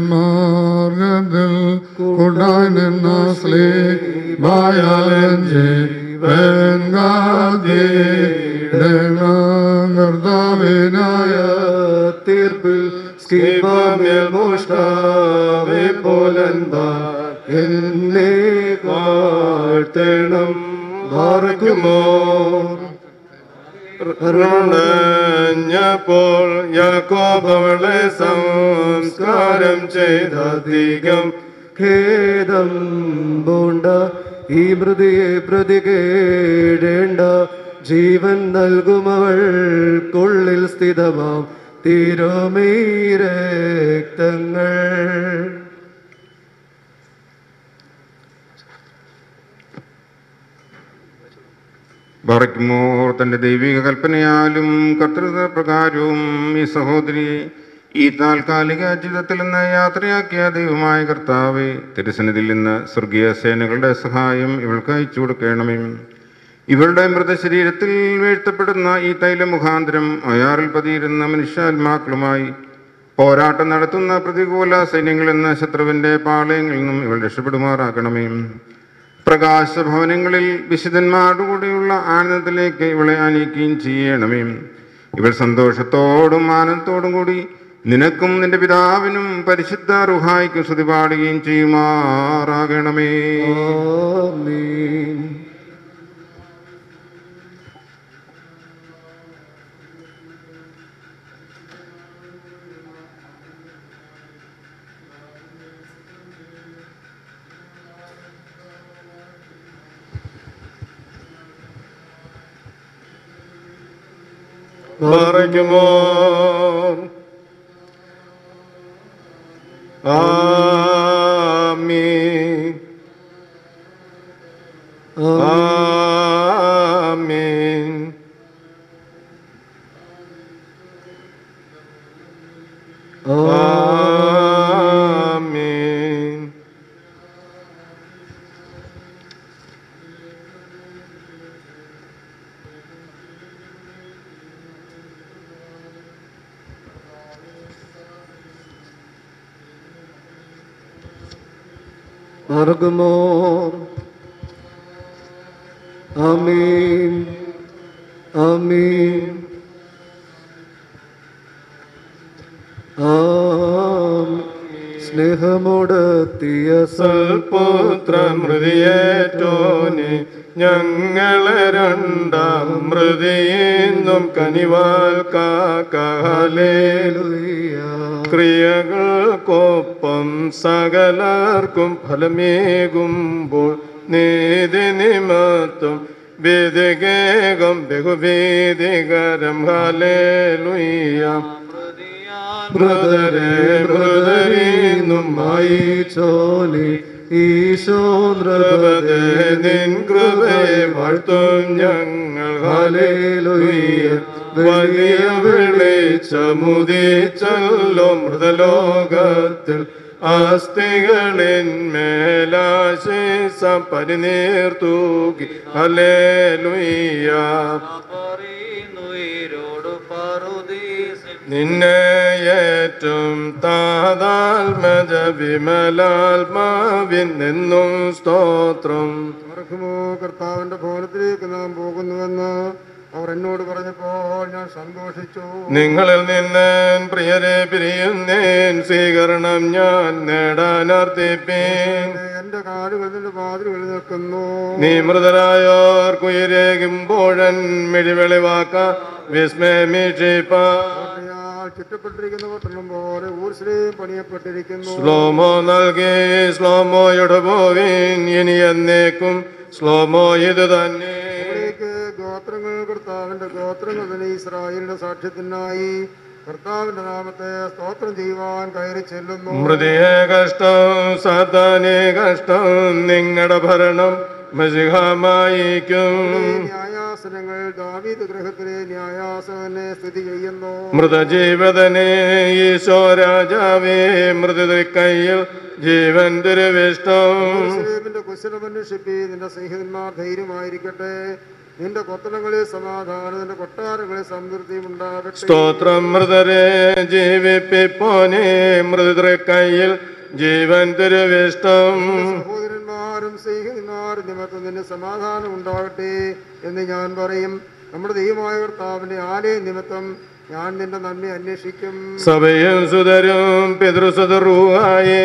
മാർഗത്തിൽ കൊണ്ടായി നിന്ന സ്ലീബായാലഞ്ചി കർത്താവിനായ തീർപ്പിൽ സ്കീബാമേൽ മോഷ്ടാവെ പോലന്താ? എന്നെ വാഴ്ത്തണം മാർക്കുമോ പ്പോൾ യാക്കോബ് അവളെ സംസ്കാരം ചെയ്തധികം ഖേദം പൂണ്ട. ഈ മൃതിയെ പ്രതി കേടേണ്ട ജീവൻ നൽകുമവൾക്കുള്ളിൽ സ്ഥിതമാം. തീരോമീ രക്തങ്ങൾ. തന്റെ ദൈവിക കൽപ്പനയാലും കർത്തൃത പ്രകാരവും ഈ സഹോദരിയെ ഈ താൽക്കാലിക ജീവിതത്തിൽ നിന്ന് യാത്രയാക്കിയ ദൈവമായ കർത്താവെ തിരുസന്നിധിയിൽ നിന്ന് സ്വർഗീയ സേനകളുടെ സഹായം ഇവൾക്ക് അയച്ചു കൊടുക്കണമേ. ഇവളുടെ മൃതശരീരത്തിൽ വീഴ്ത്തപ്പെടുന്ന ഈ തൈല മുഖാന്തരം അയാറിൽ പതിയിരുന്ന മനുഷ്യാത്മാക്കളുമായി പോരാട്ടം നടത്തുന്ന പ്രതികൂല സൈന്യങ്ങളെന്ന നിന്ന് ശത്രുവിന്റെ പാളയങ്ങളിൽ നിന്നും ഇവൾ രക്ഷപ്പെടുമാറാക്കണമേ. പ്രകാശഭവനങ്ങളിൽ വിശുദ്ധന്മാരോടുകൂടിയുള്ള ആനന്ദത്തിലേക്ക് ഇവളെ അനയിക്കുകയും ചെയ്യണമേ. ഇവൾ സന്തോഷത്തോടും ആനന്ദത്തോടും കൂടി നിനക്കും നിന്റെ പിതാവിനും പരിശുദ്ധ റുഹായിക്കും സ്തുതി പാടുകയും ചെയ്യുമാറാകണമേ. മറയ്ക്കുമോ ആമീൻ. ആമീൻ. ആമീൻ. Argamor. Amin. Amin. ആമീൻ. സ്നേഹമോടെത്തിയ സൽപുത്രൻ മൃതിയേറ്റോനെ ഞങ്ങളെ രണ്ടാം മൃതിയെന്നും കനിവാൽ കാക്കാലേലുയ ക്രിയകൾക്കൊപ്പം സകലർക്കും ഫലമേകുമ്പോൾ നീതി നിമത്തും വേദികേകം ബഹുവേദികരം ഹാലേലുയ്യ ബ്രദരെ മായി ചോലി ഈശോ ദ്രവതേ നിൻ കൃപയെ വാഴ്ത്തും ഞങ്ങൾ. വലിയ വിളിച്ചമുദിച്ചല്ലോ മൃതലോകത്തിൽ. അസ്ഥികളിന്മേലാശേഷ പരിനീർത്തൂകി. ഹലേലുയ്യ നിന്നെ ഏറ്റും താതാത്മജ വിമലാത്മാവിൻ നിന്നും സ്തോത്രം. കർത്താവിന്റെ ഭവനത്തിലേക്ക് നാം പോകുന്നുവെന്ന് അവർ എന്നോട് പറഞ്ഞപ്പോൾ ഞാൻ സന്തോഷിച്ചു. നിങ്ങളിൽ നിന്ന് പ്രിയരെ പിരിയുന്നേൻ സ്വീകരണം ഞാൻ നേടാൻ അർത്ഥിപ്പേൻ എന്റെ കാലുകൾ നിന്റെ വാതിലുകളിൽ നിൽക്കുന്നു. നീ മൃതരായോർ കുയരേകുമ്പോഴൻ മിഴിവെളിവാക്ക വിസ്മയമീക്ഷിപ്പ. ചുറ്റപ്പെട്ടിരിക്കുന്ന പട്ടണം പോലെ ഊർശ്രീം പണിയപ്പെട്ടിരിക്കുന്നു. സ്ലോമോ നൽകി ശ്ലോമോയുടെ പോവീൻ ഇനി എന്നേക്കും ശ്ലോമോ ഇത് തന്നെ. അവിടേക്ക് ഗോത്രങ്ങൾ കർത്താവിന്റെ ഗോത്രങ്ങൾ തന്നെ ഇസ്രായേലിന്റെ സാക്ഷ്യത്തിനായി കർത്താവിന്റെ നാമത്തെ സ്തോത്രം ചെയ്യുവാൻ കയറി ചെല്ലുന്നു. മൃതിയെ കഷ്ടം സാത്താനെ കഷ്ടം നിങ്ങളുടെ ഭരണം മസിഹമായിക്കും ന്യായാസനങ്ങൾ ദാവീദ് ഗൃഹത്തിലെ ന്യായാസനെ സ്ഥിതി ചെയ്യുന്നു. മൃതജീവതനെ ഈശോ രാജാവേ മൃതകയ്യിൽ ജീവൻ ദുരവിഷ്ടം കുശലമന്വേഷിപ്പി നിന്റെ സ്നേഹിതന്മാർ ധൈര്യമായിരിക്കട്ടെ. നിന്റെ കൊത്തളങ്ങളിൽ സമാധാനം നിന്റെ കൊട്ടാരങ്ങളിൽ സമൃദ്ധിയും ഉണ്ടാകട്ടെ. സ്തോത്രം മൃതരെ ജീവിപ്പിപ്പോനെ മൃതരെ കയ്യിൽ ജീവൻ തിരുവിഷ്ടം. സഹോദരന്മാരും സ്നേഹിതന്മാരും നിമിത്തം നിന്റെ സമാധാനം ഉണ്ടാകട്ടെ എന്ന് ഞാൻ പറയും. നമ്മുടെ ദൈവമായ കർത്താവിന്റെ ആലയ നിമിത്തം ഞാൻ നിന്റെ നന്മ അന്വേഷിക്കും. സഭയും സുതരും പിതൃസുതറുവായി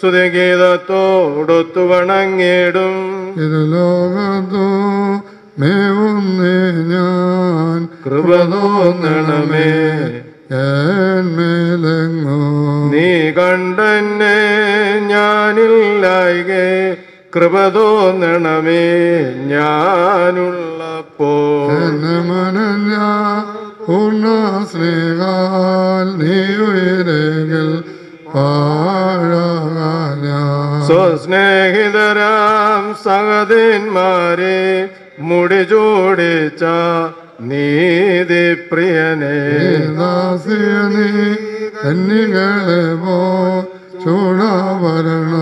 സുതഗീതത്തോടൊത്തു വണങ്ങിടും ഇത് ലോകത്തോ മേവുന്നേ ഞാൻ കൃപ തോന്നണമേ. മേലെങ്ങോ. നീ കണ്ടെന്നെ ഞാനില്ലായികെ കൃപ തോന്നണമേ ഞാനുള്ളപ്പോ. എന്നെ മനഞ്ഞ ഉണ്ണ സ്നേഹാൽ നീ ഞാൻ സ്വസ്നേഹിതരാം സഹതന്മാരെ മുടി ചൂടിച്ച നീതിപ്രിയനെ ദാസിയനീ കന്നികളെ പോ ചൂടാഭരണ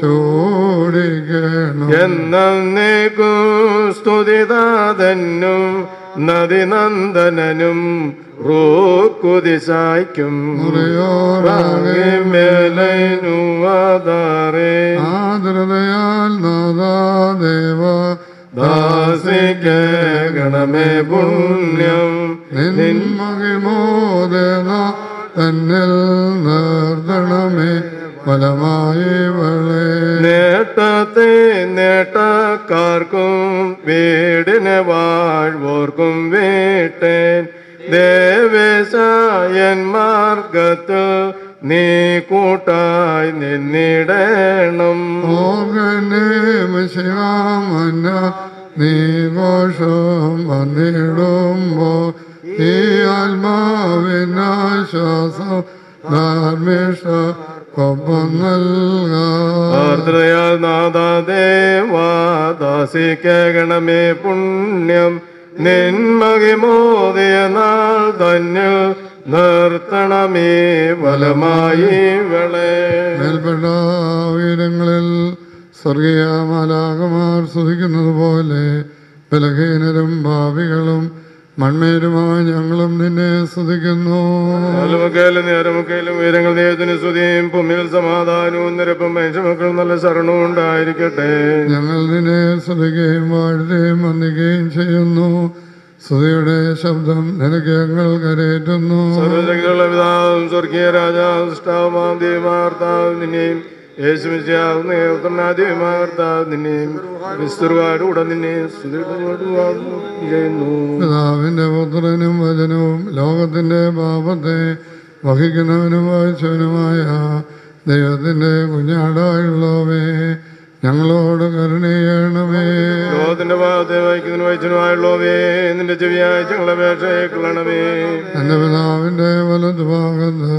ചൂടിക്കണം എന്നേക്കും സ്തുതിതാതനും നദിനന്ദനനും റൂക്കുതിശായ്ക്കും മേലനുവാദാറേ നാദാ നാദാദേവ ദാസിക്കണമേ പുണ്യം. നിന്മഹിമോദന തന്നിൽ നിർദ്ദണമേ ഫലമായി നേട്ടത്തെ നേട്ടക്കാർക്കും വീടിന് വാഴ്വോർക്കും വീട്ടേൻ. ദേവേശായൻ മാർഗത്ത് നീ കൂട്ടായി നിന്നിടണം. ശ്യാമന നീ മോഷം വന്നിടുമ്പോ ഈ ആത്മാവിനാശ്വാസം ധാർമ്മിഷ കൊപ്പം നൽകാം. ആർദ്രയാൽ നാദാദേവാദാസിക്കണമേ പുണ്യം. നിന്മകിമോദയ നാൾ ധന്യ നിർത്തണമേ ബലമായി വളേ മേൽപ്പെട്ട ഉയരങ്ങളിൽ സ്വർഗീയ മാലാകമാർ സ്തുതിക്കുന്നത് പോലെ ബലഹീനരും ഭാവികളും മൺമേരുമായി ഞങ്ങളും നിന്നെ സ്തുതിക്കുന്നു. നേരമക്കയിലും ഉയരങ്ങൾ സ്തുതിയും ഭൂമിയിൽ സമാധാനവും നിരപ്പും മനുഷ്യമക്കളും നല്ല ശരണവും ഉണ്ടായിരിക്കട്ടെ. ഞങ്ങൾ നിന്നെ സ്തുതിക്കുകയും വാഴുകയും വന്ദിക്കുകയും ചെയ്യുന്നു. സ്തുതിയുടെ ശബ്ദം നിനക്ക് ഞങ്ങൾ കരയേറ്റുന്നു. സർവശക്തിയുള്ള പിതാവും സ്വർഗീയ രാജാവും സൃഷ്ടാവുമാം ദൈവമാർത്താവും നിന്നെയും യേശുമിശിയാവുന്ന ഏവത്തനാദ്യമാർത്താവ് നിന്നെയും വിസ്തൃവാരുടെ നിന്നെയും സ്തുതിയോടുവാകുന്നു ചെയ്യുന്നു. പിതാവിന്റെ പുത്രനും വചനവും ലോകത്തിന്റെ പാപത്തെ വഹിക്കുന്നവനും വായിച്ചവനുമായ ദൈവത്തിന്റെ കുഞ്ഞാടായുള്ളവേ ഞങ്ങളോട് കരുണയേണമേ. ലോകത്തിന്റെ ഭാഗത്തെ വഹിക്കുന്നതിന് വഹിച്ചനുമായുള്ളവേ നിന്റെ ചെവിയായ ഞങ്ങളെ അപേക്ഷയെ കൊള്ളണമേ. എന്റെ പിതാവിന്റെ വലതുഭാഗത്ത്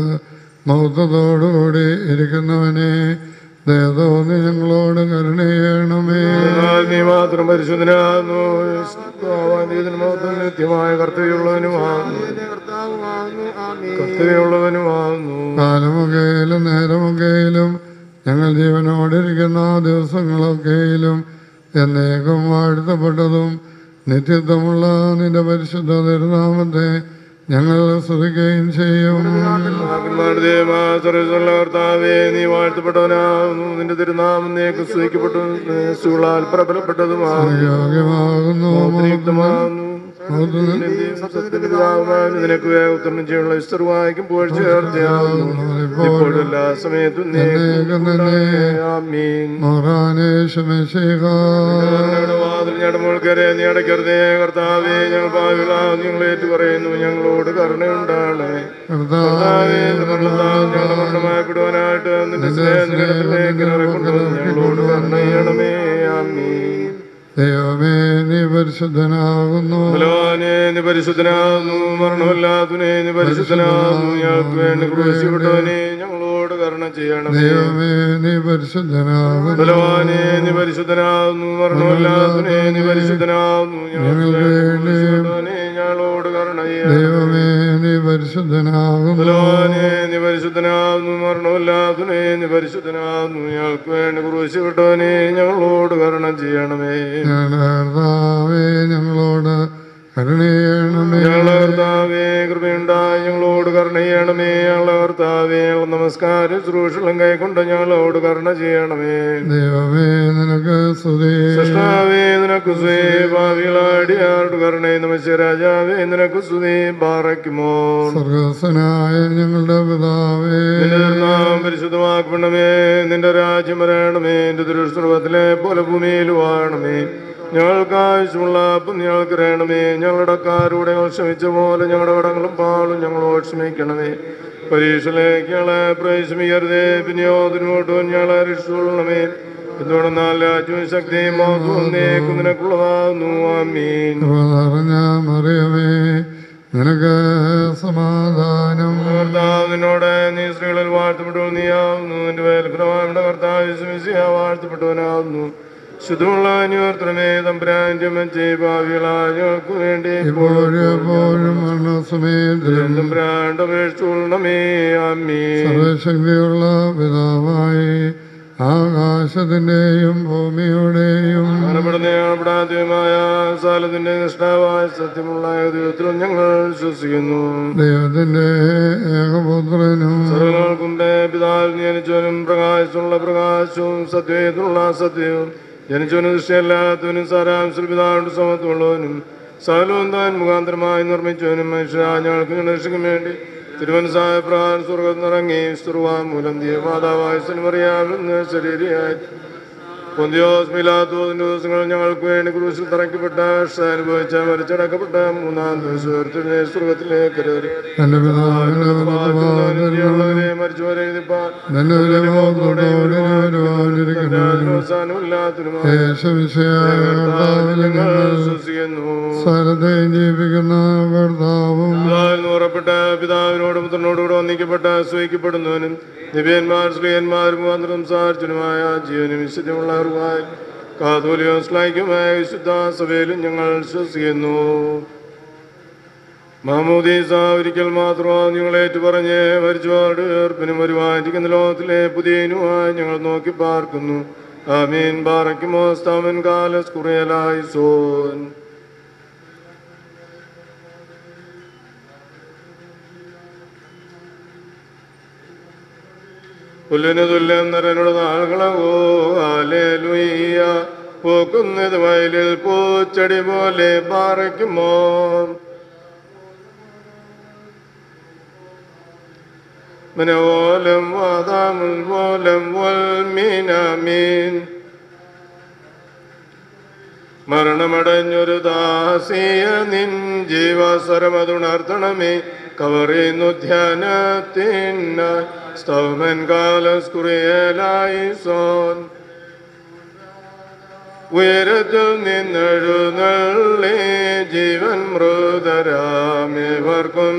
മൗത്തത്തോടുകൂടി ഇരിക്കുന്നവനെ ദയതോന്നി ഞങ്ങളോട് കരുണയണമേ. നീ മാത്രം പരിശുദ്ധനാകുന്നു. നിത്യമായ കർത്തവ്യമുള്ളവനുമാകുന്നു. കർത്തവ്യമുള്ളവനുമാകുന്നു. കാലമൊക്കെയിലും നേരമൊക്കെയിലും ഞങ്ങൾ ജീവനോടിരിക്കുന്ന ദിവസങ്ങളൊക്കെയിലും എന്നേക്കും വാഴ്ത്തപ്പെട്ടതും നിത്യത്വമുള്ള നിന്റെ പരിശുദ്ധ തിരുനാമത്തെ ഞങ്ങൾ ശ്രദ്ധിക്കുകയും ചെയ്യും. നീ വാഴ്ത്തപ്പെട്ടവനാകുന്നു. നിന്റെ തിരുനാമം നീക്ക് സ്തുതിക്കപ്പെട്ടു. സുളാൽ പ്രബലപ്പെട്ടതുമാകുന്നു. നിനക്ക് ചെയ്യാനുള്ള വിസ്തർവായിക്കും പുകഴ്ച ചേർച്ചയാകുന്നു ഇപ്പോഴും എല്ലാ സമയത്തും നീ ആമീൻ. വാതിൽ ഞടമുൾക്കരെ നീ അടയ്ക്കരുതേ കർത്താവേ ഞങ്ങൾ പാവികളാവും ഞങ്ങൾ ഏറ്റു പറയുന്നു ഞങ്ങളോട് കരുണയുണ്ടാണേ കർത്താവേ ഞങ്ങളുടെ മരണമായപ്പെടുവാനായിട്ട് നിന്റെ സ്നേഹത്തിലേക്ക് കൊണ്ടുവന്ന് ഞങ്ങളോട് കരുണ ചെയ്യണമേ. ആമീൻ. ദൈവമേ നീ പരിശുദ്ധനാകുന്നു. ബലവാനെ നീ പരിശുദ്ധനാകുന്നു. മരണമില്ലാത്തവനെ നീ പരിശുദ്ധനാകുന്നു. ഞങ്ങൾക്ക് വേണ്ടി ക്രൂശിപ്പെട്ടവനെ ഞങ്ങളോട് കരുണ ചെയ്യണമേ. ദൈവമേ നീ പരിശുദ്ധനാകുന്നു. ബലവാനെ നീ പരിശുദ്ധനാകുന്നു. മരണമില്ലാത്തവനെ നീ പരിശുദ്ധനാകുന്നു. ഞങ്ങൾക്ക് വേണ്ടി ഞങ്ങളോട് കരുണ ചെയ്യണമേ. ദൈവമേ പരിശുദ്ധനാകുന്നു. നീ പരിശുദ്ധനാകുന്നു മരണമില്ലാത്തനെ നീ പരിശുദ്ധനാകുന്നു. ഞങ്ങൾക്ക് വേണ്ടി കുറിച്ച് ഞങ്ങളോട് കരണം ചെയ്യണമേ. ഞങ്ങളുടെ കരുണയണമേ ഞങ്ങളുടെ കൃപയുണ്ടായി ഞങ്ങളോട് കരുണ ചെയ്യണമേ ഞങ്ങളുടെ കർത്താവേ ഞങ്ങൾ നമസ്കാരം ശുശ്രൂഷകളും കൈക്കൊണ്ട് ഞങ്ങളോട് കരുണ ചെയ്യണമേ. ദൈവമേ നിനക്ക് സൃഷ്ടാവേ നിനക്ക് സ്വേ ഭാവികളാടിയാരുടെ കരുണേ നമസ്യ രാജാവേ നിനക്ക് സ്തുതി. പാറയ്ക്കുമോ സ്വർഗസ്വനായ ഞങ്ങളുടെ പിതാവേ. നിന്റെ നാം പരിശുദ്ധമാക്കണമേ നിന്റെ രാജ്യം വരണമേ. നിന്റെ ദുരുസ്വർഗത്തിലെ പോലെ ഭൂമിയിൽ വാഴണമേ. ഞങ്ങൾക്ക് ആവശ്യമുള്ള ഞങ്ങൾക്ക് രേണമേ ഞങ്ങളുടെ കാരൂടെ ക്ഷമിച്ച പോലെ ഞങ്ങളുടെ വടങ്ങളും പാളും ഞങ്ങളോട് ക്ഷമിക്കണമേ. പരീക്ഷയിലേക്ക് ഞങ്ങളെ പ്രവേശിപ്പിക്കരുതേ. പിന്നെയോ അതിനോട്ടോ ഞങ്ങളെ രക്ഷിച്ചുകൊള്ളണമേ. എന്തുകൊണ്ടെന്നാൽ രാജ്യവും ശക്തിയും മഹത്വവും നീക്കും നിനക്കുള്ളതാകുന്നു. നിറഞ്ഞ മറിയമേ നിനക്ക് സമാധാനം. കർത്താവ് നിന്നോട് നീ സ്ത്രീകളിൽ വാഴ്ത്തപ്പെട്ടു നീയാവുന്നു നിന്റെ വേലഫലമായുടെ കർത്താവ് വിശ്വസിയ വാഴ്ത്തപ്പെട്ടവനാവുന്നു ശുദ്ധമുള്ള അനുവർത്തനമേ തമ്പുരാന്റെ മഞ്ചേ ഭാവികളായ ഞങ്ങൾക്ക് വേണ്ടി ഇപ്പോഴും എപ്പോഴും മരണസമയത്തിലും തമ്പുരാന്റെ അപേക്ഷിച്ചുകൊള്ളണമേ അമ്മീ സർവശക്തിയുള്ള പിതാവായി ആകാശത്തിന്റെയും ഭൂമിയുടെയും കാണപ്പെടുന്നയാൾപ്പെടാത്തതുമായ സാലത്തിന്റെ നിഷ്ഠാവായ സത്യമുള്ള ദൈവത്തിൽ ഞങ്ങൾ വിശ്വസിക്കുന്നു. ദൈവത്തിന്റെ ഏകപുത്രനും പിതാവിൽ ജനിച്ചവനും പ്രകാശമുള്ള പ്രകാശവും സത്യത്തിലുള്ള സത്യവും ജനിച്ചവനും ദൃഷ്ടിയല്ലാത്തവനും സാരാംശ പിതാവിന്റെ സമത്വമുള്ളവനും സകലവും താൻ മുഖാന്തരമായി നിർമ്മിച്ചവനും മനുഷ്യരാ ഞങ്ങൾക്ക് വേണ്ടി തിരുവനസായ പ്രാൻ സ്വർഗത്തിൽ നിറങ്ങി സ്തുർവാൻ മൂലം ദൈവമാതാവായ ശരീരയായി. പൊന്തിയോസ് മിലാത്തോതിന്റെ ദിവസങ്ങൾ ഞങ്ങൾക്ക് വേണ്ടി ക്രൂശിൽ തറയ്ക്കപ്പെട്ട അനുഭവിച്ച മരിച്ചടക്കപ്പെട്ട മൂന്നാം ദിവസം സ്വർഗത്തിലേക്ക് ജീവിക്കുന്ന പിതാവിനോടും പുത്രനോടുകൂടെ വന്നിക്കപ്പെട്ട സ്വയിക്കപ്പെടുന്നവനും ദിവ്യന്മാർ ശ്രീയന്മാരും മുഖാന്തരം സാർജനുമായ ജീവനും വിശുദ്ധമുള്ളവർക്കുമായി കാതോലിയോ സ്ലൈക്കുമായ വിശുദ്ധ സഭയിലും ഞങ്ങൾ വിശ്വസിക്കുന്നു മഹമ്മൂദീസ ഒരിക്കൽ മാത്രം നിങ്ങളേറ്റു പറഞ്ഞ് മരിച്ചവരുടെ ഏർപ്പിനും വരുവാനിരിക്കുന്ന ലോകത്തിലെ പുതിയനുമായി ഞങ്ങൾ നോക്കി പാർക്കുന്നു. ആമീൻ. ബാറയ്ക്കുമോ സ്താമൻ കാലസ് കുറയലായി സോൻ പുല്ലിന് തുല്യം നരനുടെ നാളുകളോ ലുയ്യ പൂക്കുന്നത് വയലിൽ പൂച്ചെടി പോലെ പാറയ്ക്കുമോ? മനവോലം വാദാമുൽ മോലം വൽമീനാമീൻ മരണമടഞ്ഞൊരു ദാസിയ നിൻ ജീവാസ്വരമതുണർത്തണമേ കവറിയുന്നു ധ്യാനത്തിനായി. സ്തവമൻ കാലസ്കുറിയലായി സോൻ ഉയരത്തിൽ നിന്നെഴുന്നള്ളി ജീവൻ മൃതരാമേവർക്കും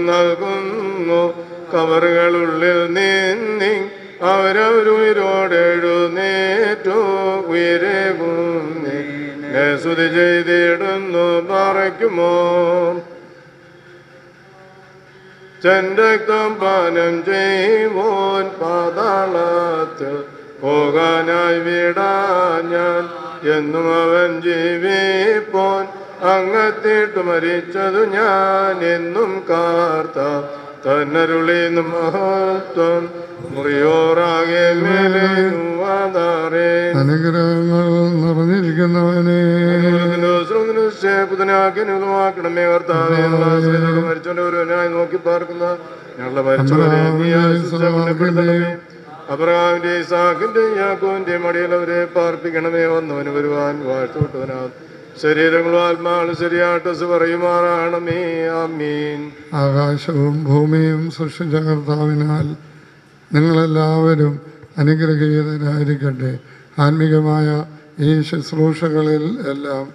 നൽകുന്നു കവറുകളുള്ളിൽ നിന്നി അവരവരുയരോടെഴുന്നേറ്റു ഉയരകുന്നി സ്തുതി ചെയ്തിടുന്നു പറയ്ക്കുമോ ചെന്തക്തം പാനം ചെയ്യുവോൻ പാതാളത്തിൽ പോകാനായി വിടാ ഞാൻ. എന്നും അവൻ ജീവിപ്പോൻ അങ്ങത്തിട്ട് മരിച്ചതു ഞാൻ എന്നും കാർത്ത. തന്നരുളിന്ന് മഹത്വം മുറിയോറാകെ മേലെ അനുഗ്രഹങ്ങൾ നിറഞ്ഞിരിക്കുന്നവനെ. പുതനാക്കിനുമാക്കണമേ കർത്താവേ. മരിച്ചവന്റെ ഒരുവനായി നോക്കി പാർക്കുന്ന ഞങ്ങളുടെ അബ്രഹാമിന്റെ ഇസാഖിന്റെ മടിയിൽ അവരെ പാർപ്പിക്കണമേ. വന്നവന് വരുവാൻ വാഴ്ത്തുവിട്ടവനാ. ശരീരങ്ങളും ആത്മാവും ശരിയാട്ടസ് പറയുമാറാണമേ ആമീൻ. ആകാശവും ഭൂമിയും സൃഷ്ടിച്ച കർത്താവിനാൽ നിങ്ങളെല്ലാവരും അനുഗ്രഹീതരായിരിക്കട്ടെ. ആത്മീകമായ ഈ ശുശ്രൂഷകളിൽ എല്ലാം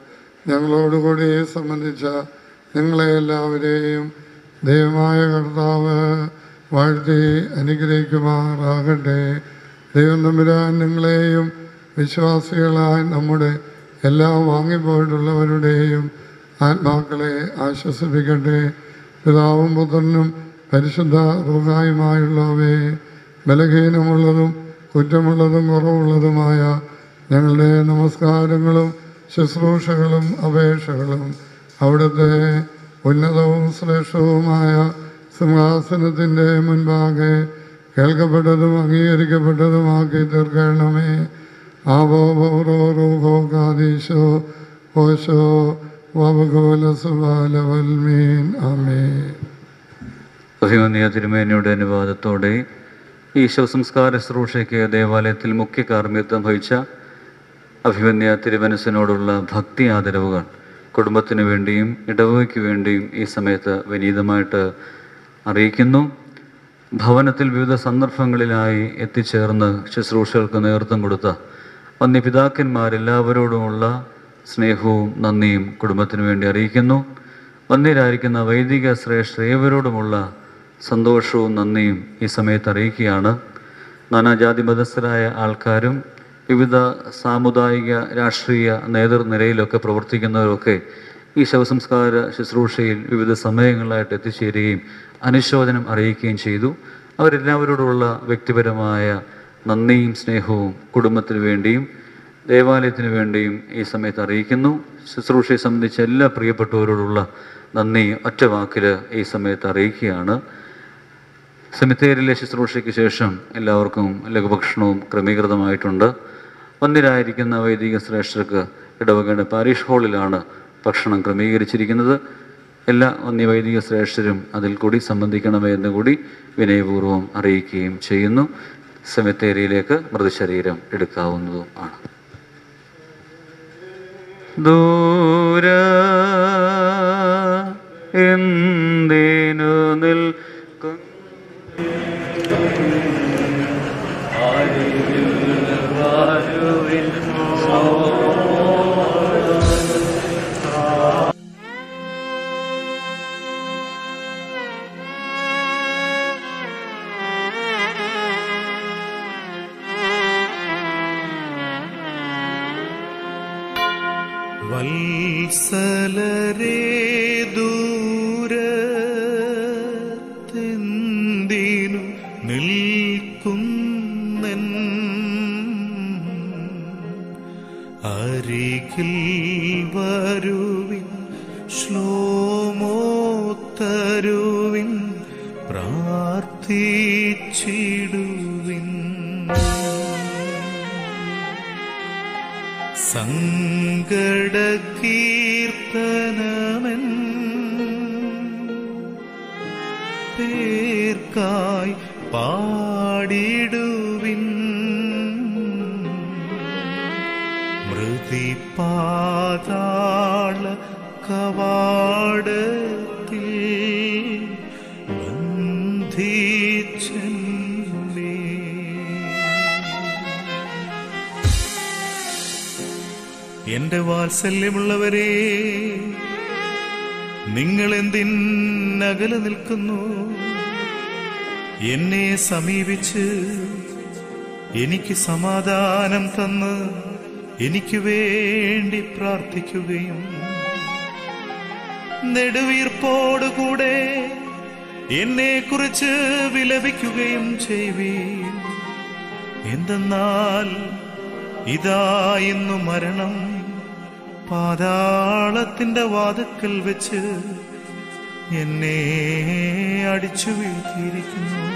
ഞങ്ങളോടുകൂടി സംബന്ധിച്ച നിങ്ങളെ എല്ലാവരെയും ദൈവമായ കർത്താവ് വാഴ്ത്തി അനുഗ്രഹിക്കുമാറാകട്ടെ. ദൈവം തമ്പുരാൻ നിങ്ങളെയും വിശ്വാസികളായ നമ്മുടെ എല്ലാ വാങ്ങിപ്പോയിട്ടുള്ളവരുടെയും ആത്മാക്കളെ ആശ്വസിപ്പിക്കട്ടെ. പിതാവും പുത്രനും പരിശുദ്ധ റുഹായുമായുള്ളവേ ബലഹീനമുള്ളതും കുറ്റമുള്ളതും കുറവുള്ളതുമായ ഞങ്ങളുടെ നമസ്കാരങ്ങളും ശുശ്രൂഷകളും അപേക്ഷകളും അവിടുത്തെ ഉന്നതവും ശ്രേഷ്ഠവുമായ സിംഹാസനത്തിന്റെ മുൻപാകെ കേൾക്കപ്പെട്ടതും അംഗീകരിക്കപ്പെട്ടതുമാക്കി തീർക്കണമേ. കാദീശോ ഓശോ വബകോല സുബാലവൽമീൻ അമേ അഭിമന്യ തിരുമേനിയുടെ അനുവാദത്തോടെ ഈശോ സംസ്കാര ശുശ്രൂഷയ്ക്ക് ദേവാലയത്തിൽ മുഖ്യ കാർമ്മികത്വം വഹിച്ച അഭിമന്യ തിരുമനസിനോടുള്ള ഭക്തി ആദരവുകൾ കുടുംബത്തിന് വേണ്ടിയും ഇടവകയ്ക്ക് വേണ്ടിയും ഈ സമയത്ത് വിനീതമായിട്ട് അറിയിക്കുന്നു. ഭവനത്തിൽ വിവിധ സന്ദർഭങ്ങളിലായി എത്തിച്ചേർന്ന് ശുശ്രൂഷകൾക്ക് നേതൃത്വം കൊടുത്ത വന്യപിതാക്കന്മാരെല്ലാവരോടുമുള്ള സ്നേഹവും നന്ദിയും കുടുംബത്തിനു വേണ്ടി അറിയിക്കുന്നു. വന്യരായിരിക്കുന്ന വൈദിക ശ്രേഷ്ഠയവരോടുമുള്ള സന്തോഷവും നന്ദിയും ഈ സമയത്ത് അറിയിക്കുകയാണ്. നാനാജാതി മതസ്ഥരായ ആൾക്കാരും വിവിധ സാമുദായിക രാഷ്ട്രീയ നേതൃനിരയിലൊക്കെ പ്രവർത്തിക്കുന്നവരൊക്കെ ഈ ശവസംസ്കാര ശുശ്രൂഷയിൽ വിവിധ സമയങ്ങളിലായിട്ട് എത്തിച്ചേരുകയും അനുശോചനം അറിയിക്കുകയും ചെയ്തു. അവരെല്ലാവരോടുള്ള വ്യക്തിപരമായ നന്ദിയും സ്നേഹവും കുടുംബത്തിന് വേണ്ടിയും ദേവാലയത്തിന് വേണ്ടിയും ഈ സമയത്ത് അറിയിക്കുന്നു. ശുശ്രൂഷയെ സംബന്ധിച്ച് എല്ലാ പ്രിയപ്പെട്ടവരോടുള്ള നന്ദി ഒറ്റ വാക്കിൽ ഈ സമയത്ത് അറിയിക്കുകയാണ്. സെമിത്തേരിലെ ശുശ്രൂഷയ്ക്ക് ശേഷം എല്ലാവർക്കും ലഘുഭക്ഷണവും ക്രമീകൃതമായിട്ടുണ്ട്. വന്നിരായിരിക്കുന്ന വൈദിക ശ്രേഷ്ഠർക്ക് ഇടവകയുടെ പാരീഷ് ഹാളിലാണ് ഭക്ഷണം ക്രമീകരിച്ചിരിക്കുന്നത്. എല്ലാ വന്യവൈദിക ശ്രേഷ്ഠരും അതിൽ കൂടി സംബന്ധിക്കണമെന്ന് കൂടി വിനയപൂർവം അറിയിക്കുകയും ചെയ്യുന്നു. സെമിത്തേരിയിലേക്ക് മൃതശരീരം എടുക്കാവുന്നതും ആണ്. ദൂര എന്തിനു നിൽക്കും? വത്സലരേ सलरे സമീപിച്ച് എനിക്ക് സമാധാനം തന്ന് എനിക്ക് വേണ്ടി പ്രാർത്ഥിക്കുകയും നെടുവീർപ്പോടുകൂടെ എന്നെ കുറിച്ച് വിലപിക്കുകയും ചെയ്യുവീൻ എന്തെന്നാൽ ഇതാ ഇന്നു മരണം. പാതാളത്തിന്റെ വാതുക്കൽ വെച്ച് എന്നെ അടിച്ചു വീഴ്ത്തിയിരിക്കുന്നു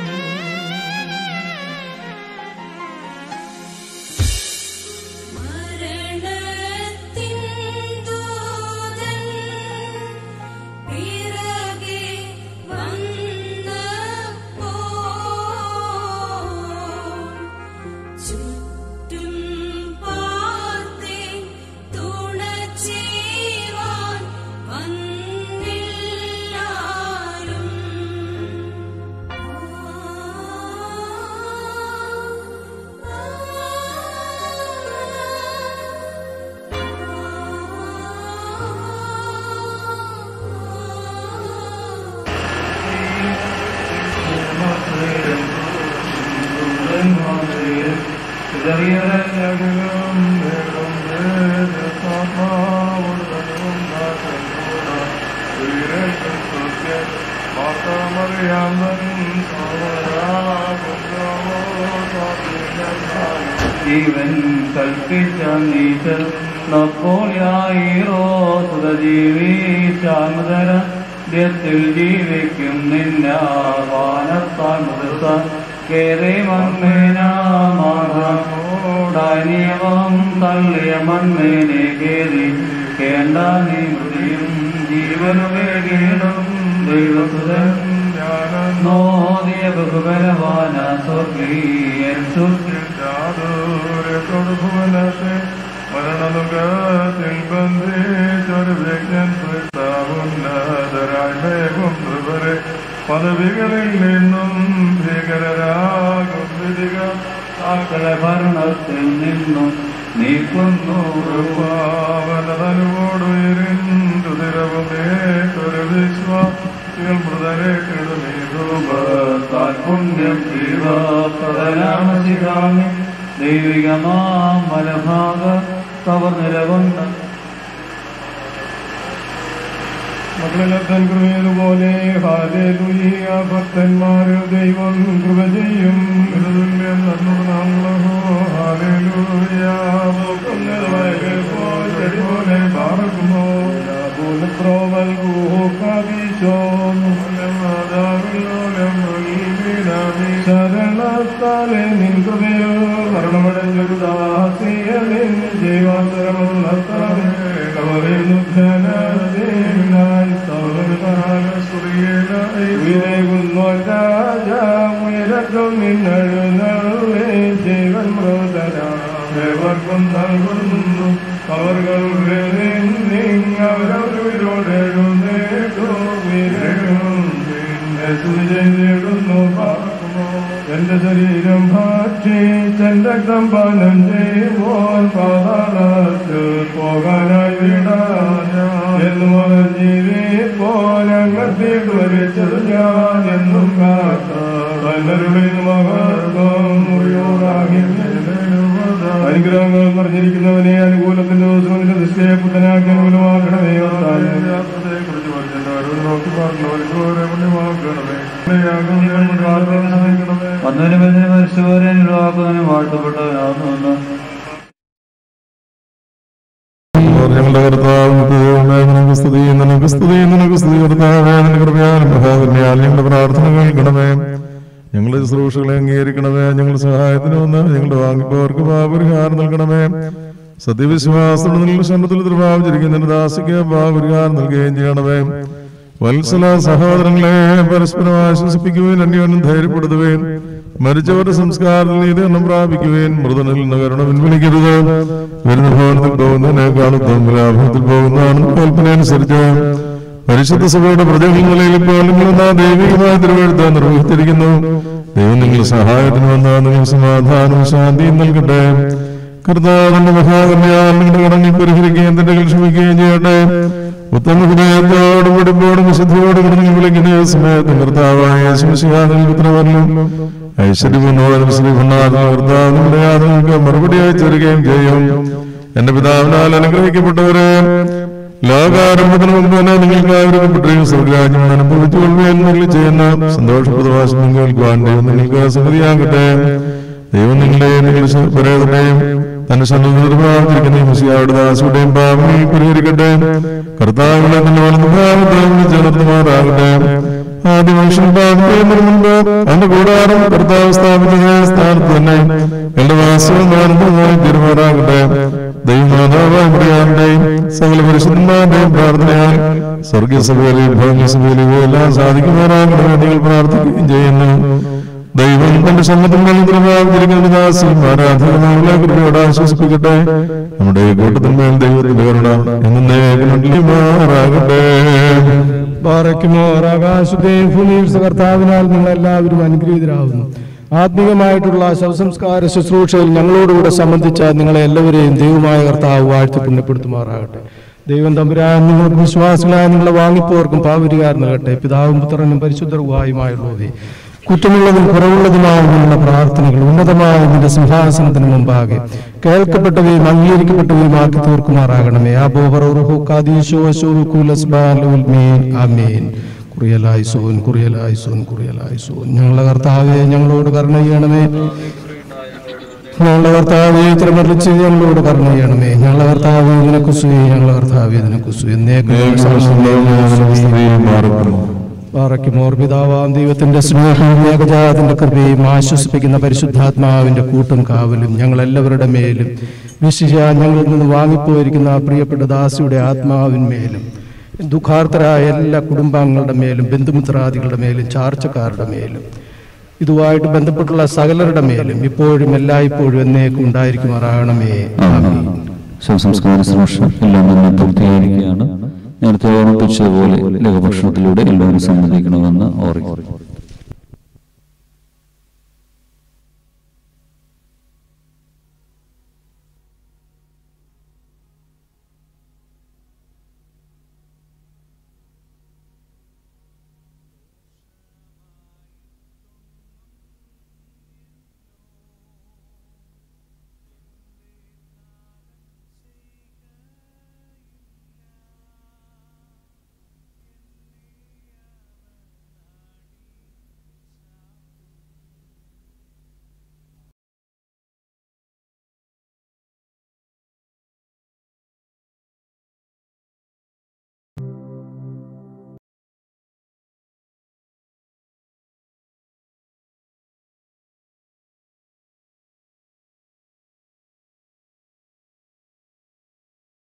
സത്യവിശ്വാസത്തോടെ നിങ്ങളുടെ വത്സല സഹോദരങ്ങളെ പരസ്പരം ആശ്വസിപ്പിക്കുകയും അന്യോന്യം ധൈര്യപ്പെടുത്തുകയും മരിച്ചവരുടെ സംസ്കാരത്തിൽ നീതികരണം പ്രാപിക്കുകയും മൃതനിൽ നിന്ന് പിൻവലിക്കരുത്. വരുന്ന ഭവനത്തിൽ പോകുന്നതിനേക്കാൾ ലാഭത്തിൽ പോകുന്നതാണെന്ന് കൽപ്പനയനുസരിച്ച് പരിശുദ്ധ സഭയുടെ പ്രജകൾ നിലയിൽ ഇപ്പോൾ നിങ്ങൾ എന്നാ ദൈവികമായ തിരുവഴുത്ത നിർവഹിച്ചിരിക്കുന്നു? ദൈവം നിങ്ങളുടെ സഹായത്തിന് വന്നാൽ നിങ്ങൾ സമാധാനവും ശാന്തിയും നൽകട്ടെ. കർത്താവിന്റെ മഹാകന്യാൽ നിങ്ങളുടെ കടങ്ങൾ പരിഹരിക്കുകയും തന്റെ ക്ഷമിക്കുകയും ചെയ്യട്ടെ. ഉത്തമ ഹൃദയത്തോടും വെടുപ്പോടും വിശുദ്ധിയോടും നിങ്ങൾ വിളിക്കുന്ന സമയത്ത് കർത്താവായ ശിവശിഹാദിൽ പുത്രവരിലും ഐശ്വര്യപൂർണവരും ശ്രീഭണ്ണാഥ കർത്താവ് നമ്മുടെ യാതങ്ങൾക്ക് മറുപടി അയച്ചൊരുകയും ചെയ്യും. എന്റെ പിതാവിനാൽ അനുഗ്രഹിക്കപ്പെട്ടവരെ ലോകാരംഭത്തിന് മുമ്പ് നിങ്ങൾക്ക് ആഗ്രഹപ്പെട്ടു സ്വർഗരാജ്യം അനുഭവിച്ചു കൊള്ളുകയും നിങ്ങൾ ചെയ്യുന്ന സന്തോഷപ്രദവാസം നിങ്ങൾക്ക് വേണ്ടി നിങ്ങൾക്ക് സംഗതിയാകട്ടെ ദൈവം നിങ്ങളെയും നിങ്ങളുടെ പരേതനെയും തന്റെ സന്നദ്ധിരിക്കുന്ന മുസിയാവിടെ ദാസുടെയും പാപങ്ങൾ പരിഹരിക്കട്ടെ. കർത്താവിനെ തന്റെ വലതുഭാഗത്ത് ചേർത്തുമാറാകട്ടെ ആദ്യ മനുഷ്യൻ പാപം കൂടാരം കർത്താവ് സ്ഥാപിച്ച സ്ഥാനത്ത് തന്നെ എന്റെ വാസവും ആനന്ദമായി തീരുമാറാകട്ടെ സകല പരിശുദ്ധന്മാരുടെയും പ്രാർത്ഥനയാൽ സ്വർഗീയ സഭയിലെയും ഭൗമ്യ സഭയിലെയും എല്ലാം സാധിക്കുമാറാകട്ടെ നിങ്ങൾ പ്രാർത്ഥിക്കുകയും ചെയ്യുന്നു. ദൈവം തന്റെ നിർവാഹിച്ചിരിക്കുന്ന ദാസിയും ആരാധകനായുള്ള കൃപയോട് ആശ്വസിപ്പിക്കട്ടെ നമ്മുടെ കൂട്ടത്തിന്മേൽ ദൈവത്തിന്റെ കർത്താവിനാൽ നിങ്ങൾ എല്ലാവരും അനുഗ്രഹീതരാകുന്നു. ആത്മീയമായിട്ടുള്ള ശവസംസ്കാര ശുശ്രൂഷയിൽ ഞങ്ങളോടുകൂടെ സംബന്ധിച്ച നിങ്ങളെ എല്ലാവരെയും ദൈവമായ കർത്താവ് വാഴ്ത്തി പുണ്യപ്പെടുത്തുമാറാകട്ടെ ദൈവം തമ്പുരാൻ നിങ്ങൾക്ക് വിശ്വാസികളായ നിങ്ങളെ വാങ്ങിപ്പോർക്കും പാവരികാരനാകട്ടെ പിതാവും പുത്രനും പരിശുദ്ധവുമായുമായുള്ളവേ കുറ്റമുള്ളതും കുറവുള്ളതുമാകുന്ന പ്രാർത്ഥനകൾ ഉന്നതമായ നിന്റെ സിംഹാസനത്തിന് മുമ്പാകെ കേൾക്കപ്പെട്ടവയും അംഗീകരിക്കപ്പെട്ടവയും ആക്കി തീർക്കുമാറാകണമേ. കുറിയലായി സോൻ കുറിയലായി സോൻ കുറിയലായി സോൻ. ഞങ്ങളുടെ കർത്താവേ ഞങ്ങളോട് കരുണ ചെയ്യണമേ. ഞങ്ങളുടെ കർത്താവേ തിരുമറിച്ച് ഞങ്ങളോട് കരുണ ചെയ്യണമേ. ഞങ്ങളുടെ കർത്താവ് ഇതിനെ കുസുവേ ഞങ്ങളുടെ കർത്താവ് ഇതിനെ കുസു പാറയ്ക്കുമോർ ഓർപിതാവാം. ദൈവത്തിന്റെ സ്നേഹവും ഏകജാതിന്റെ കൃപയും ആശ്വസിപ്പിക്കുന്ന പരിശുദ്ധാത്മാവിന്റെ കൂട്ടും കാവലും ഞങ്ങളെല്ലാവരുടെ മേലും. വിശിഷ ഞങ്ങളിൽ നിന്ന് വാങ്ങിപ്പോയിരിക്കുന്ന പ്രിയപ്പെട്ട ദാസിയുടെ ആത്മാവിന്മേലും ദുഃഖാർത്ഥരായ എല്ലാ കുടുംബാംഗങ്ങളുടെ മേലും ബന്ധുമിത്രാദികളുടെ മേലും ചാർച്ചക്കാരുടെ മേലും. ഇതുമായിട്ട് ബന്ധപ്പെട്ടുള്ള സകലരുടെ മേലും ഇപ്പോഴും എല്ലായ്പ്പോഴും എന്നേക്കും ഉണ്ടായിരിക്കുമാറാകണമേ. ശവസംസ്കാര ശ്രമ എല്ലാം തന്നെ പൂർത്തിയായിരിക്കുകയാണ് നേരത്തെ ഓർമ്മിപ്പിച്ചതുപോലെ ലഘുഭക്ഷണത്തിലൂടെ എല്ലാവരും സംബന്ധിക്കണമെന്ന് ഓർക്കും